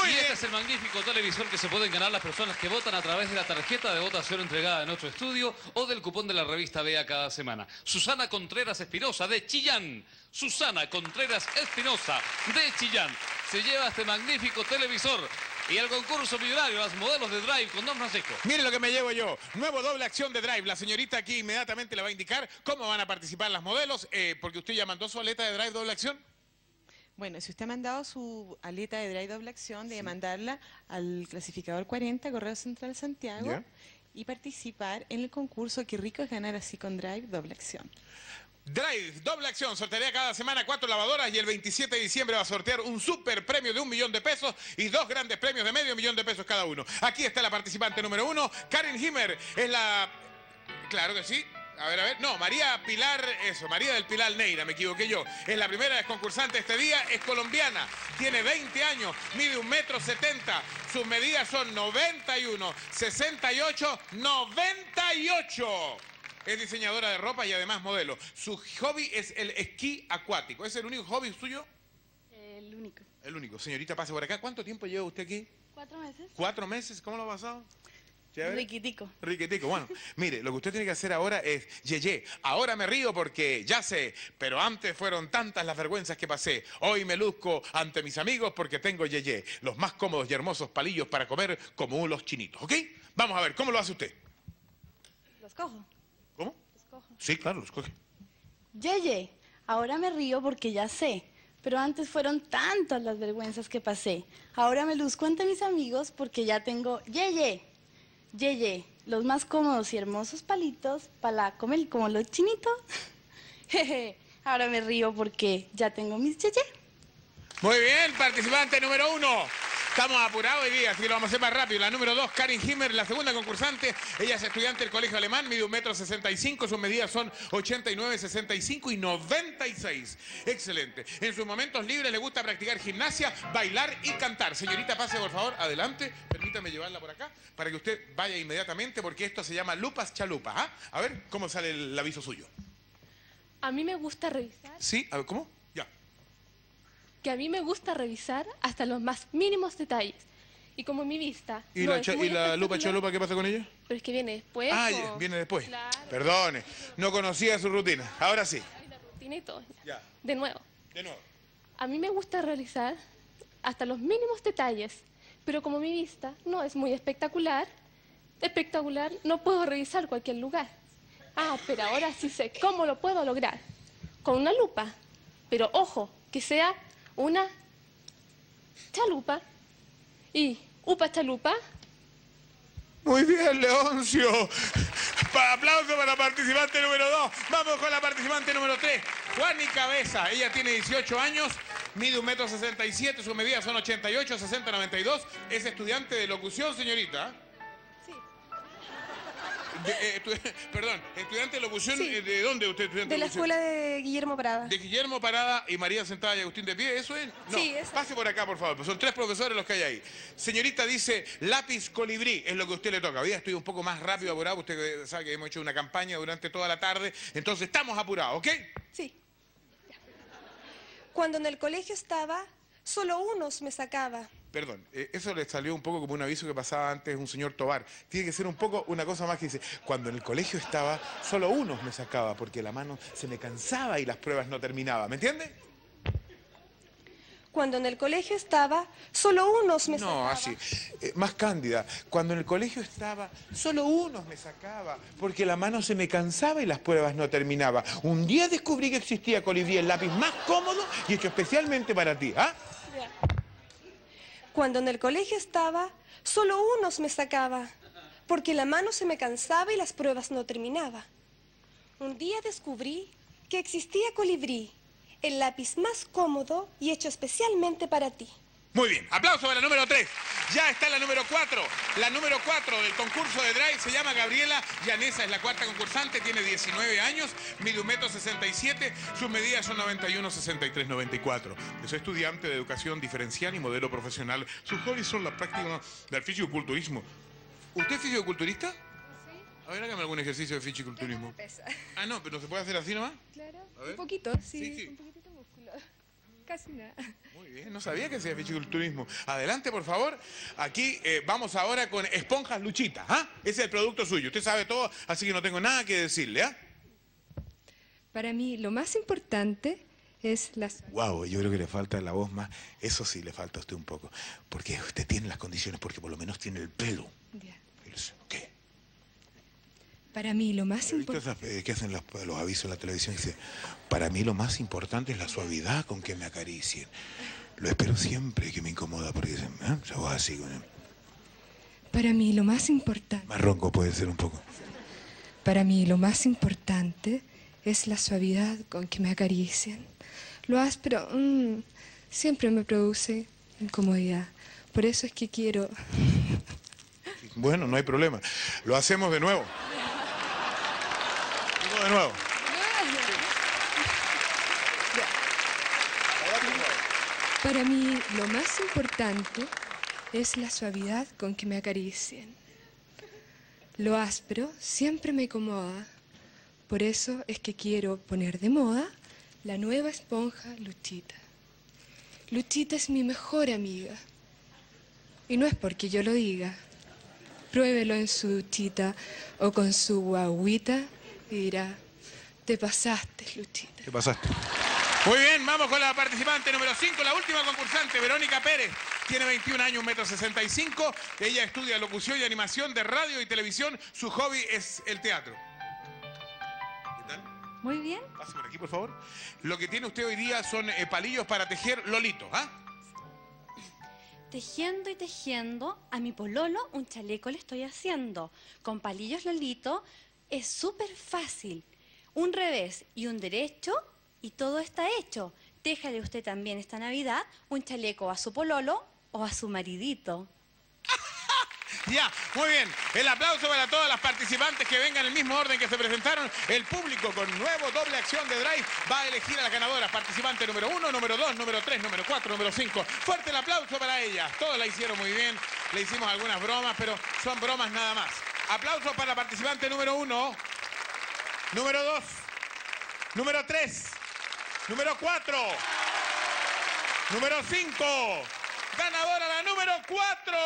[SPEAKER 1] Muy
[SPEAKER 35] y este es el magnífico televisor que se pueden ganar las personas que votan a través de la tarjeta de votación entregada en nuestro estudio o del cupón de la revista Vea cada semana. Susana Contreras Espinosa de Chillán. Susana Contreras Espinosa de Chillán. Se lleva este magnífico televisor y el concurso millonario, las modelos de Drive con Don Francisco.
[SPEAKER 1] Mire lo que me llevo yo. Nuevo doble acción de Drive. La señorita aquí inmediatamente le va a indicar cómo van a participar las modelos, eh, porque usted ya mandó su aleta de Drive doble acción.
[SPEAKER 109] Bueno, si usted ha mandado su aleta de drive doble acción, debe mandarla al clasificador 40, Correo Central Santiago, y participar en el concurso Qué rico es ganar así con drive doble acción.
[SPEAKER 1] Drive, doble acción, sortearía cada semana cuatro lavadoras y el 27 de diciembre va a sortear un super premio de un millón de pesos y dos grandes premios de medio millón de pesos cada uno. Aquí está la participante número uno, Karen Himmer, es la... Claro que sí. A ver, a ver. No, María Pilar, eso, María del Pilar Neira, me equivoqué yo. Es la primera concursante este día, es colombiana, tiene 20 años, mide un metro 70. Sus medidas son 91, 68, 98. Es diseñadora de ropa y además modelo. Su hobby es el esquí acuático. ¿Es el único hobby suyo?
[SPEAKER 104] El único.
[SPEAKER 1] El único. Señorita, pase por acá. ¿Cuánto tiempo lleva usted aquí?
[SPEAKER 104] ¿Cuatro meses?
[SPEAKER 1] ¿Cuatro meses? ¿Cómo lo ha pasado? Chévere.
[SPEAKER 104] Riquitico.
[SPEAKER 1] Riquetico, bueno, mire, lo que usted tiene que hacer ahora es, yeye, ahora me río porque ya sé, pero antes fueron tantas las vergüenzas que pasé. Hoy me luzco ante mis amigos porque tengo yeye, los más cómodos y hermosos palillos para comer como los chinitos, ¿ok? Vamos a ver, ¿cómo lo hace usted?
[SPEAKER 104] Los cojo.
[SPEAKER 1] ¿Cómo? Sí, claro, los coge.
[SPEAKER 104] Yeye, ahora me río porque ya sé. Pero antes fueron tantas las vergüenzas que pasé. Ahora me luzco ante mis amigos porque ya tengo Yeye. Yeye, los más cómodos y hermosos palitos para comer como los chinitos. Jeje, ahora me río porque ya tengo mis Yeye.
[SPEAKER 1] Muy bien, participante número uno. Estamos apurados hoy día, así que lo vamos a hacer más rápido. La número dos, Karin Himmer, la segunda concursante. Ella es estudiante del Colegio Alemán, mide un metro sesenta y cinco, sus medidas son 89, 65 y 96. Excelente. En sus momentos libres le gusta practicar gimnasia, bailar y cantar. Señorita, pase por favor, adelante. Permítame llevarla por acá para que usted vaya inmediatamente porque esto se llama Lupas Chalupas. ¿ah? A ver, ¿cómo sale el aviso suyo?
[SPEAKER 103] A mí me gusta revisar,
[SPEAKER 1] ¿Sí? A ver, ¿cómo?
[SPEAKER 103] Que a mí me gusta revisar hasta los más mínimos detalles. Y como mi vista
[SPEAKER 1] ¿Y
[SPEAKER 103] no
[SPEAKER 1] la,
[SPEAKER 103] es muy
[SPEAKER 1] y la lupa chalupa qué pasa con ella?
[SPEAKER 103] Pero es que viene después.
[SPEAKER 1] Ah,
[SPEAKER 103] o-
[SPEAKER 1] viene después.
[SPEAKER 103] Claro.
[SPEAKER 1] Perdone, no conocía su rutina. Ahora sí.
[SPEAKER 103] Tiene todo.
[SPEAKER 1] Ya.
[SPEAKER 103] De nuevo.
[SPEAKER 1] De nuevo.
[SPEAKER 103] A mí me gusta realizar hasta los mínimos detalles, pero como mi vista no es muy espectacular, espectacular, no puedo revisar cualquier lugar. Ah, pero ahora sí sé cómo lo puedo lograr. Con una lupa. Pero ojo, que sea una chalupa. Y upa chalupa.
[SPEAKER 1] Muy bien, Leoncio. Pa- aplauso para la participante número 2. Vamos con la participante número 3. Juani Cabeza. Ella tiene 18 años, mide un metro 67, sus medidas son 88, 60, 92. Es estudiante de locución, señorita.
[SPEAKER 103] Sí.
[SPEAKER 1] De- eh, perdón, estudiante de locución, eh, ¿de dónde usted es estudiante
[SPEAKER 110] De la
[SPEAKER 1] locución?
[SPEAKER 110] escuela de Guillermo Parada.
[SPEAKER 1] De Guillermo Parada y María Sentada y Agustín de Pie, ¿eso es? No,
[SPEAKER 110] Sí, esa.
[SPEAKER 1] pase por acá, por favor. pues Son tres profesores los que hay ahí. Señorita dice, lápiz colibrí, es lo que a usted le toca. Hoy estoy un poco más rápido, apurado. Usted sabe que hemos hecho una campaña durante toda la tarde. Entonces, estamos apurados, ¿ok?
[SPEAKER 110] Sí. Cuando en el colegio estaba, solo unos me sacaba.
[SPEAKER 1] Perdón, eh, eso le salió un poco como un aviso que pasaba antes un señor Tobar. Tiene que ser un poco una cosa más que dice, cuando en el colegio estaba, solo unos me sacaba porque la mano se me cansaba y las pruebas no terminaban. ¿Me entiende?
[SPEAKER 110] Cuando en el colegio estaba, solo unos me
[SPEAKER 1] No,
[SPEAKER 110] sacaba.
[SPEAKER 1] así. Eh, más cándida. Cuando en el colegio estaba, solo unos me sacaba, porque la mano se me cansaba y las pruebas no terminaban. Un día descubrí que existía colibrí, el lápiz más cómodo y hecho especialmente para ti. ¿ah?
[SPEAKER 110] Cuando en el colegio estaba, solo unos me sacaba, porque la mano se me cansaba y las pruebas no terminaba. Un día descubrí que existía colibrí, el lápiz más cómodo y hecho especialmente para ti.
[SPEAKER 1] Muy bien, aplauso para la número 3. Ya está la número 4. La número 4 del concurso de Drive se llama Gabriela Llanesa, es la cuarta concursante, tiene 19 años, mide un metro 67, sus medidas son 91, 63, 94. Es estudiante de educación diferencial y modelo profesional. Sus hobbies son la práctica del fisiculturismo. ¿Usted es fisiculturista? Sí. A ver, hágame algún ejercicio de fisiculturismo. Ah, no, pero ¿no se puede hacer así nomás?
[SPEAKER 110] Claro, un poquito, sí,
[SPEAKER 1] Sí, sí.
[SPEAKER 110] un músculo. Casi nada.
[SPEAKER 1] Muy bien, no sabía que hacía fisiculturismo. Adelante, por favor. Aquí eh, vamos ahora con esponjas Luchita. ¿ah? Ese es el producto suyo. Usted sabe todo, así que no tengo nada que decirle. ¿ah?
[SPEAKER 110] Para mí, lo más importante es las...
[SPEAKER 1] Wow, yo creo que le falta la voz más. Eso sí, le falta a usted un poco. Porque usted tiene las condiciones, porque por lo menos tiene el pelo. ¿Qué?
[SPEAKER 110] Para mí, lo más
[SPEAKER 1] ¿Has visto esas, eh, que hacen los, los avisos en la televisión? Dice, para mí lo más importante es la suavidad con que me acaricien. Lo espero siempre que me incomoda, porque dicen, ¿eh? esa voz así, con el-
[SPEAKER 110] Para mí, lo más importante...
[SPEAKER 1] más ronco puede ser un poco.
[SPEAKER 110] Para mí lo más importante es la suavidad con que me acarician. Lo áspero mm, siempre me produce incomodidad. Por eso es que quiero...
[SPEAKER 1] Bueno, no hay problema. Lo hacemos de nuevo. De nuevo.
[SPEAKER 110] Para mí lo más importante es la suavidad con que me acarician. Lo áspero siempre me incomoda. Por eso es que quiero poner de moda la nueva esponja Luchita. Luchita es mi mejor amiga. Y no es porque yo lo diga. Pruébelo en su duchita o con su guaguita y dirá, te pasaste, Luchita.
[SPEAKER 1] ¿Qué pasaste? Muy bien, vamos con la participante número 5, la última concursante, Verónica Pérez. Tiene 21 años, 1,65 m. Ella estudia locución y animación de radio y televisión. Su hobby es el teatro. ¿Qué tal?
[SPEAKER 111] Muy bien.
[SPEAKER 1] Pase por aquí, por favor. Lo que tiene usted hoy día son eh, palillos para tejer lolito, ¿ah?
[SPEAKER 111] Tejiendo y tejiendo, a mi pololo un chaleco le estoy haciendo. Con palillos Lolito es súper fácil. Un revés y un derecho y todo está hecho. Téjale usted también esta Navidad un chaleco a su pololo o a su maridito.
[SPEAKER 1] Ya, muy bien. El aplauso para todas las participantes que vengan en el mismo orden que se presentaron. El público con nuevo doble acción de Drive va a elegir a la ganadora. Participante número uno, número dos, número tres, número cuatro, número cinco. Fuerte el aplauso para ellas. Todas la hicieron muy bien. Le hicimos algunas bromas, pero son bromas nada más. Aplauso para la participante número uno, número dos, número tres, número cuatro, número cinco. Ganadora la número cuatro.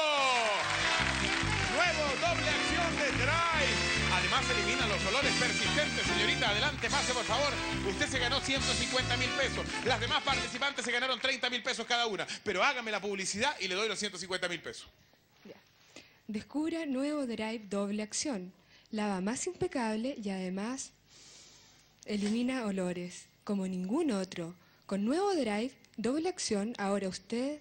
[SPEAKER 1] Nuevo doble acción de Drive. Además elimina los olores persistentes. Señorita, adelante, pase por favor. Usted se ganó 150 mil pesos. Las demás participantes se ganaron 30 mil pesos cada una. Pero hágame la publicidad y le doy los 150 mil pesos.
[SPEAKER 110] Descubra nuevo Drive doble acción. Lava más impecable y además elimina olores como ningún otro. Con nuevo Drive doble acción, ahora usted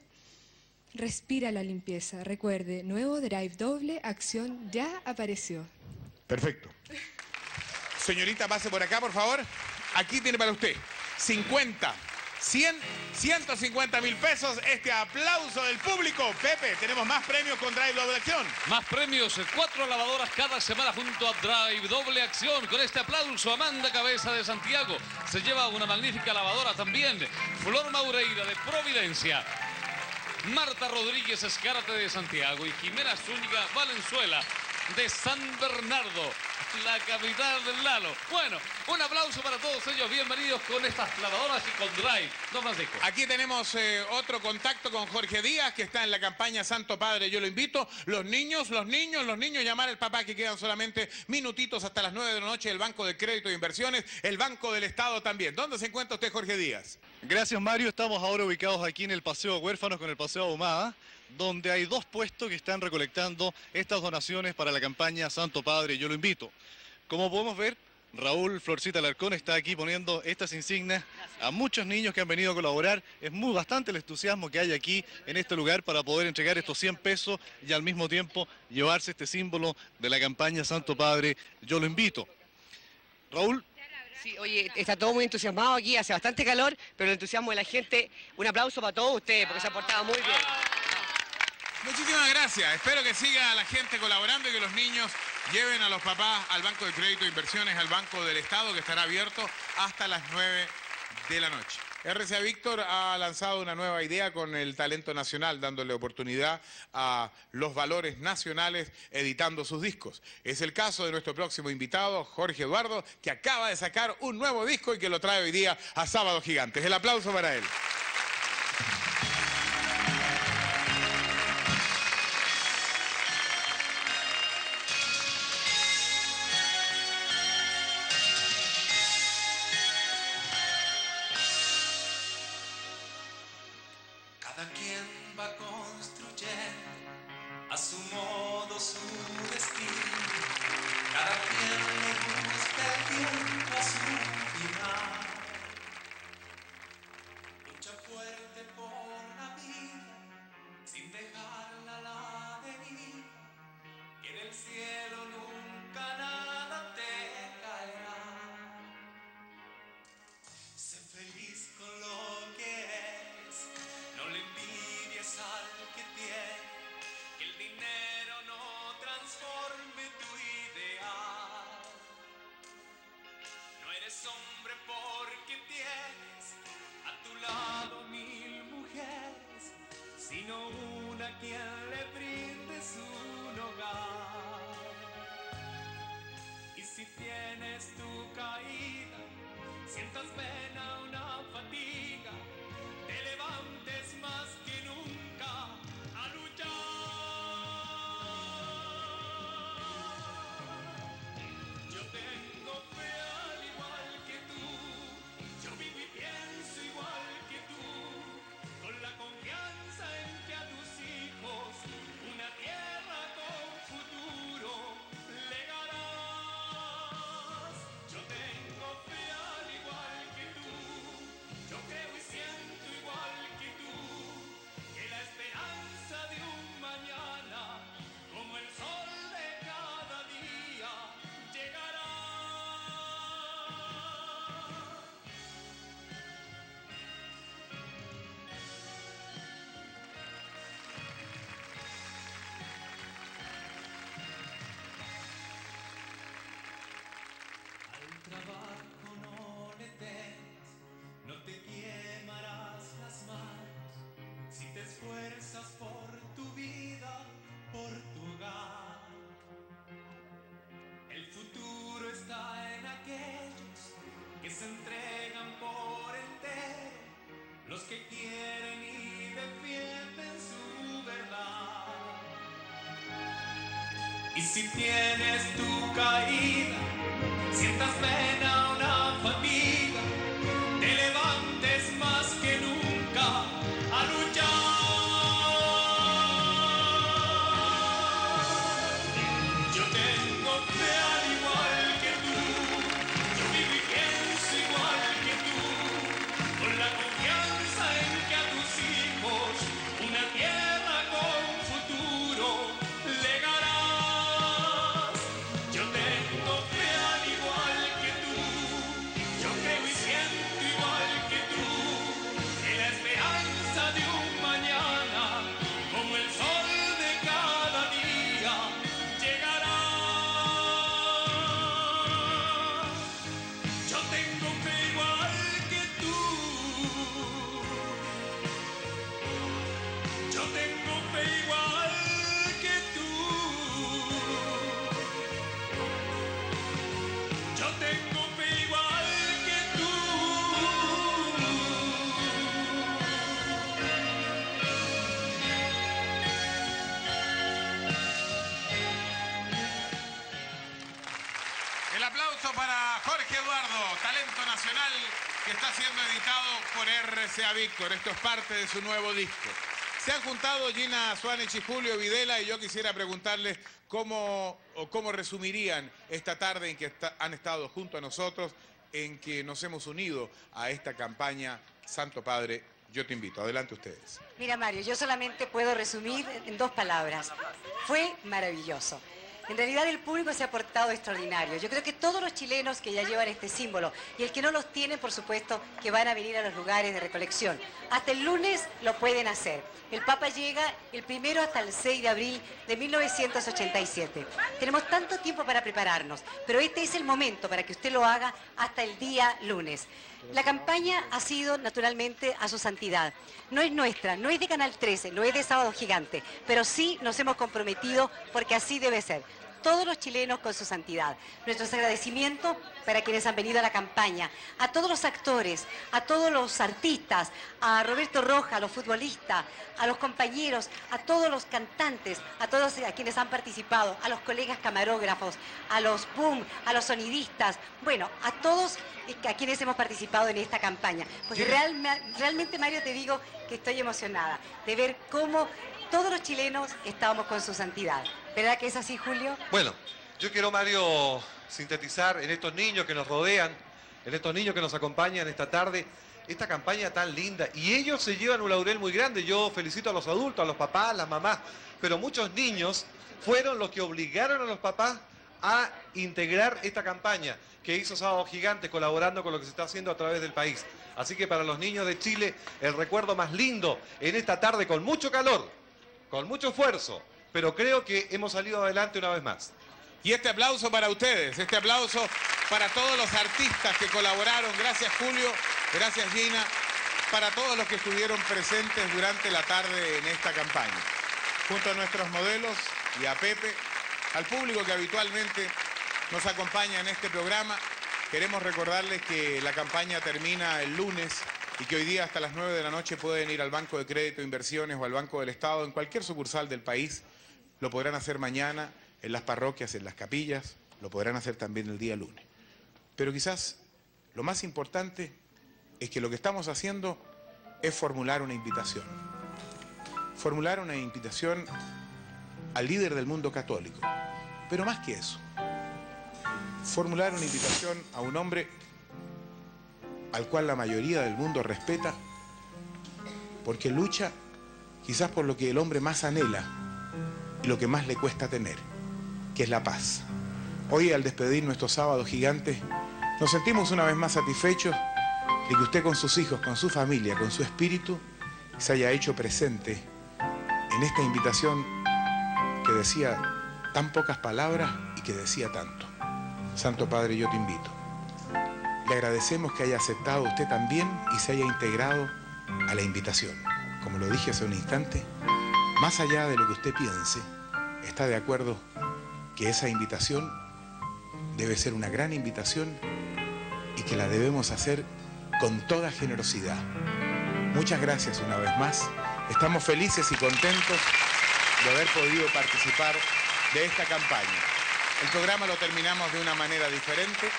[SPEAKER 110] respira la limpieza. Recuerde, nuevo Drive doble acción ya apareció.
[SPEAKER 1] Perfecto. Señorita, pase por acá, por favor. Aquí tiene para usted 50, 100, 150 mil pesos. Este aplauso del público. Pepe, tenemos más premios con Drive Doble Acción.
[SPEAKER 35] Más premios, eh, cuatro lavadoras cada semana junto a Drive Doble Acción. Con este aplauso, Amanda Cabeza de Santiago se lleva una magnífica lavadora también. Flor Maureira de Providencia. Marta Rodríguez Escárate de Santiago y Jimena Zúñiga Valenzuela de San Bernardo, la capital del Lalo. Bueno, un aplauso para todos ellos. Bienvenidos con estas lavadoras y con Drive. Don Francisco.
[SPEAKER 1] Aquí tenemos eh, otro contacto con Jorge Díaz, que está en la campaña Santo Padre. Yo lo invito. Los niños, los niños, los niños, llamar al papá que quedan solamente minutitos hasta las 9 de la noche. El Banco de Crédito e Inversiones, el Banco del Estado también. ¿Dónde se encuentra usted, Jorge Díaz?
[SPEAKER 112] Gracias Mario, estamos ahora ubicados aquí en el Paseo Huérfanos con el Paseo Ahumada, donde hay dos puestos que están recolectando estas donaciones para la campaña Santo Padre, yo lo invito. Como podemos ver, Raúl Florcita Larcón está aquí poniendo estas insignias a muchos niños que han venido a colaborar. Es muy bastante el entusiasmo que hay aquí en este lugar para poder entregar estos 100 pesos y al mismo tiempo llevarse este símbolo de la campaña Santo Padre, yo lo invito. Raúl,
[SPEAKER 113] Sí, oye, está todo muy entusiasmado aquí, hace bastante calor, pero el entusiasmo de la gente, un aplauso para todos ustedes, porque se han portado muy bien.
[SPEAKER 1] Muchísimas gracias. Espero que siga la gente colaborando y que los niños lleven a los papás al Banco de Crédito e Inversiones, al Banco del Estado, que estará abierto hasta las 9 de la noche. RCA Víctor ha lanzado una nueva idea con el talento nacional, dándole oportunidad a los valores nacionales editando sus discos. Es el caso de nuestro próximo invitado, Jorge Eduardo, que acaba de sacar un nuevo disco y que lo trae hoy día a Sábado Gigantes. El aplauso para él.
[SPEAKER 60] que quieren y defienden su verdad.
[SPEAKER 36] Y si tienes tu caída, sientas pena
[SPEAKER 1] por RCA Víctor. Esto es parte de su nuevo disco. Se han juntado Gina Suárez y Julio Videla y yo quisiera preguntarles cómo, o cómo resumirían esta tarde en que han estado junto a nosotros, en que nos hemos unido a esta campaña Santo Padre, yo te invito. Adelante ustedes.
[SPEAKER 44] Mira, Mario, yo solamente puedo resumir en dos palabras. Fue maravilloso. En realidad el público se ha portado extraordinario. Yo creo que todos los chilenos que ya llevan este símbolo y el que no los tiene, por supuesto, que van a venir a los lugares de recolección. Hasta el lunes lo pueden hacer. El Papa llega el primero hasta el 6 de abril de 1987. Tenemos tanto tiempo para prepararnos, pero este es el momento para que usted lo haga hasta el día lunes. La campaña ha sido naturalmente a su santidad. No es nuestra, no es de Canal 13, no es de Sábado Gigante, pero sí nos hemos comprometido porque así debe ser. Todos los chilenos con su santidad. Nuestros agradecimientos para quienes han venido a la campaña, a todos los actores, a todos los artistas, a Roberto Roja, a los futbolistas, a los compañeros, a todos los cantantes, a todos a quienes han participado, a los colegas camarógrafos, a los boom, a los sonidistas, bueno, a todos eh, a quienes hemos participado en esta campaña. Porque real- realmente, Mario, te digo que estoy emocionada de ver cómo todos los chilenos estábamos con su santidad. ¿Verdad que es así, Julio?
[SPEAKER 114] Bueno, yo quiero, Mario, sintetizar en estos niños que nos rodean, en estos niños que nos acompañan esta tarde, esta campaña tan linda. Y ellos se llevan un laurel muy grande. Yo felicito a los adultos, a los papás, a las mamás, pero muchos niños fueron los que obligaron a los papás a integrar esta campaña que hizo Sábado Gigante colaborando con lo que se está haciendo a través del país. Así que para los niños de Chile, el recuerdo más lindo en esta tarde con mucho calor, con mucho esfuerzo, pero creo que hemos salido adelante una vez más.
[SPEAKER 1] Y este aplauso para ustedes, este aplauso para todos los artistas que colaboraron. Gracias Julio, gracias Gina, para todos los que estuvieron presentes durante la tarde en esta campaña. Junto a nuestros modelos y a Pepe, al público que habitualmente nos acompaña en este programa, queremos recordarles que la campaña termina el lunes y que hoy día hasta las 9 de la noche pueden ir al Banco de Crédito Inversiones o al Banco del Estado en cualquier sucursal del país. Lo podrán hacer mañana en las parroquias, en las capillas, lo podrán hacer también el día lunes. Pero quizás lo más importante es que lo que estamos haciendo es formular una invitación. Formular una invitación al líder del mundo católico. Pero más que eso, formular una invitación a un hombre al cual la mayoría del mundo respeta porque lucha quizás por lo que el hombre más anhela y lo que más le cuesta tener, que es la paz. Hoy al despedir nuestro sábado gigante, nos sentimos una vez más satisfechos de que usted con sus hijos, con su familia, con su espíritu, se haya hecho presente en esta invitación que decía tan pocas palabras y que decía tanto. Santo Padre, yo te invito. Le agradecemos que haya aceptado usted también y se haya integrado a la invitación. Como lo dije hace un instante, más allá de lo que usted piense, está de acuerdo que esa invitación debe ser una gran invitación y que la debemos hacer con toda generosidad. Muchas gracias una vez más. Estamos felices y contentos de haber podido participar de esta campaña. El programa lo terminamos de una manera diferente,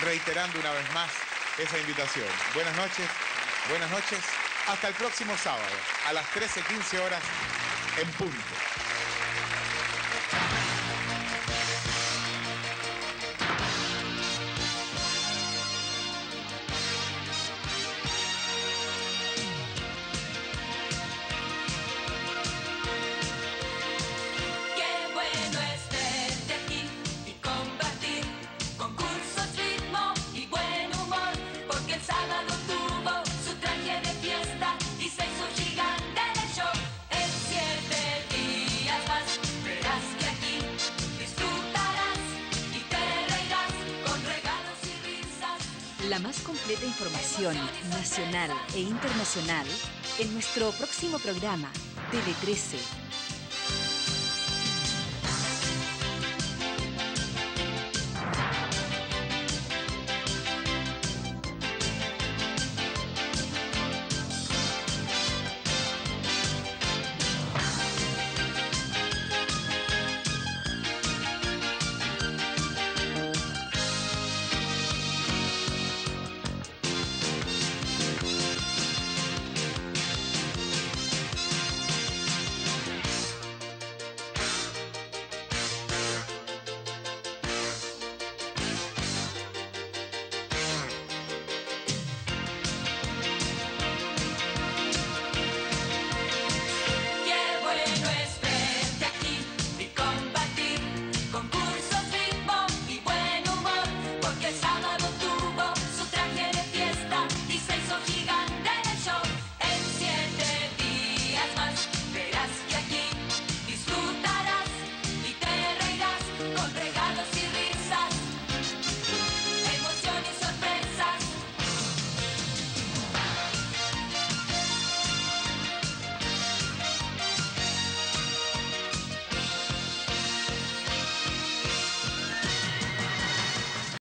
[SPEAKER 1] reiterando una vez más esa invitación. Buenas noches, buenas noches. Hasta el próximo sábado, a las 13.15 horas. En
[SPEAKER 115] público. información nacional e internacional en nuestro próximo programa, Tele 13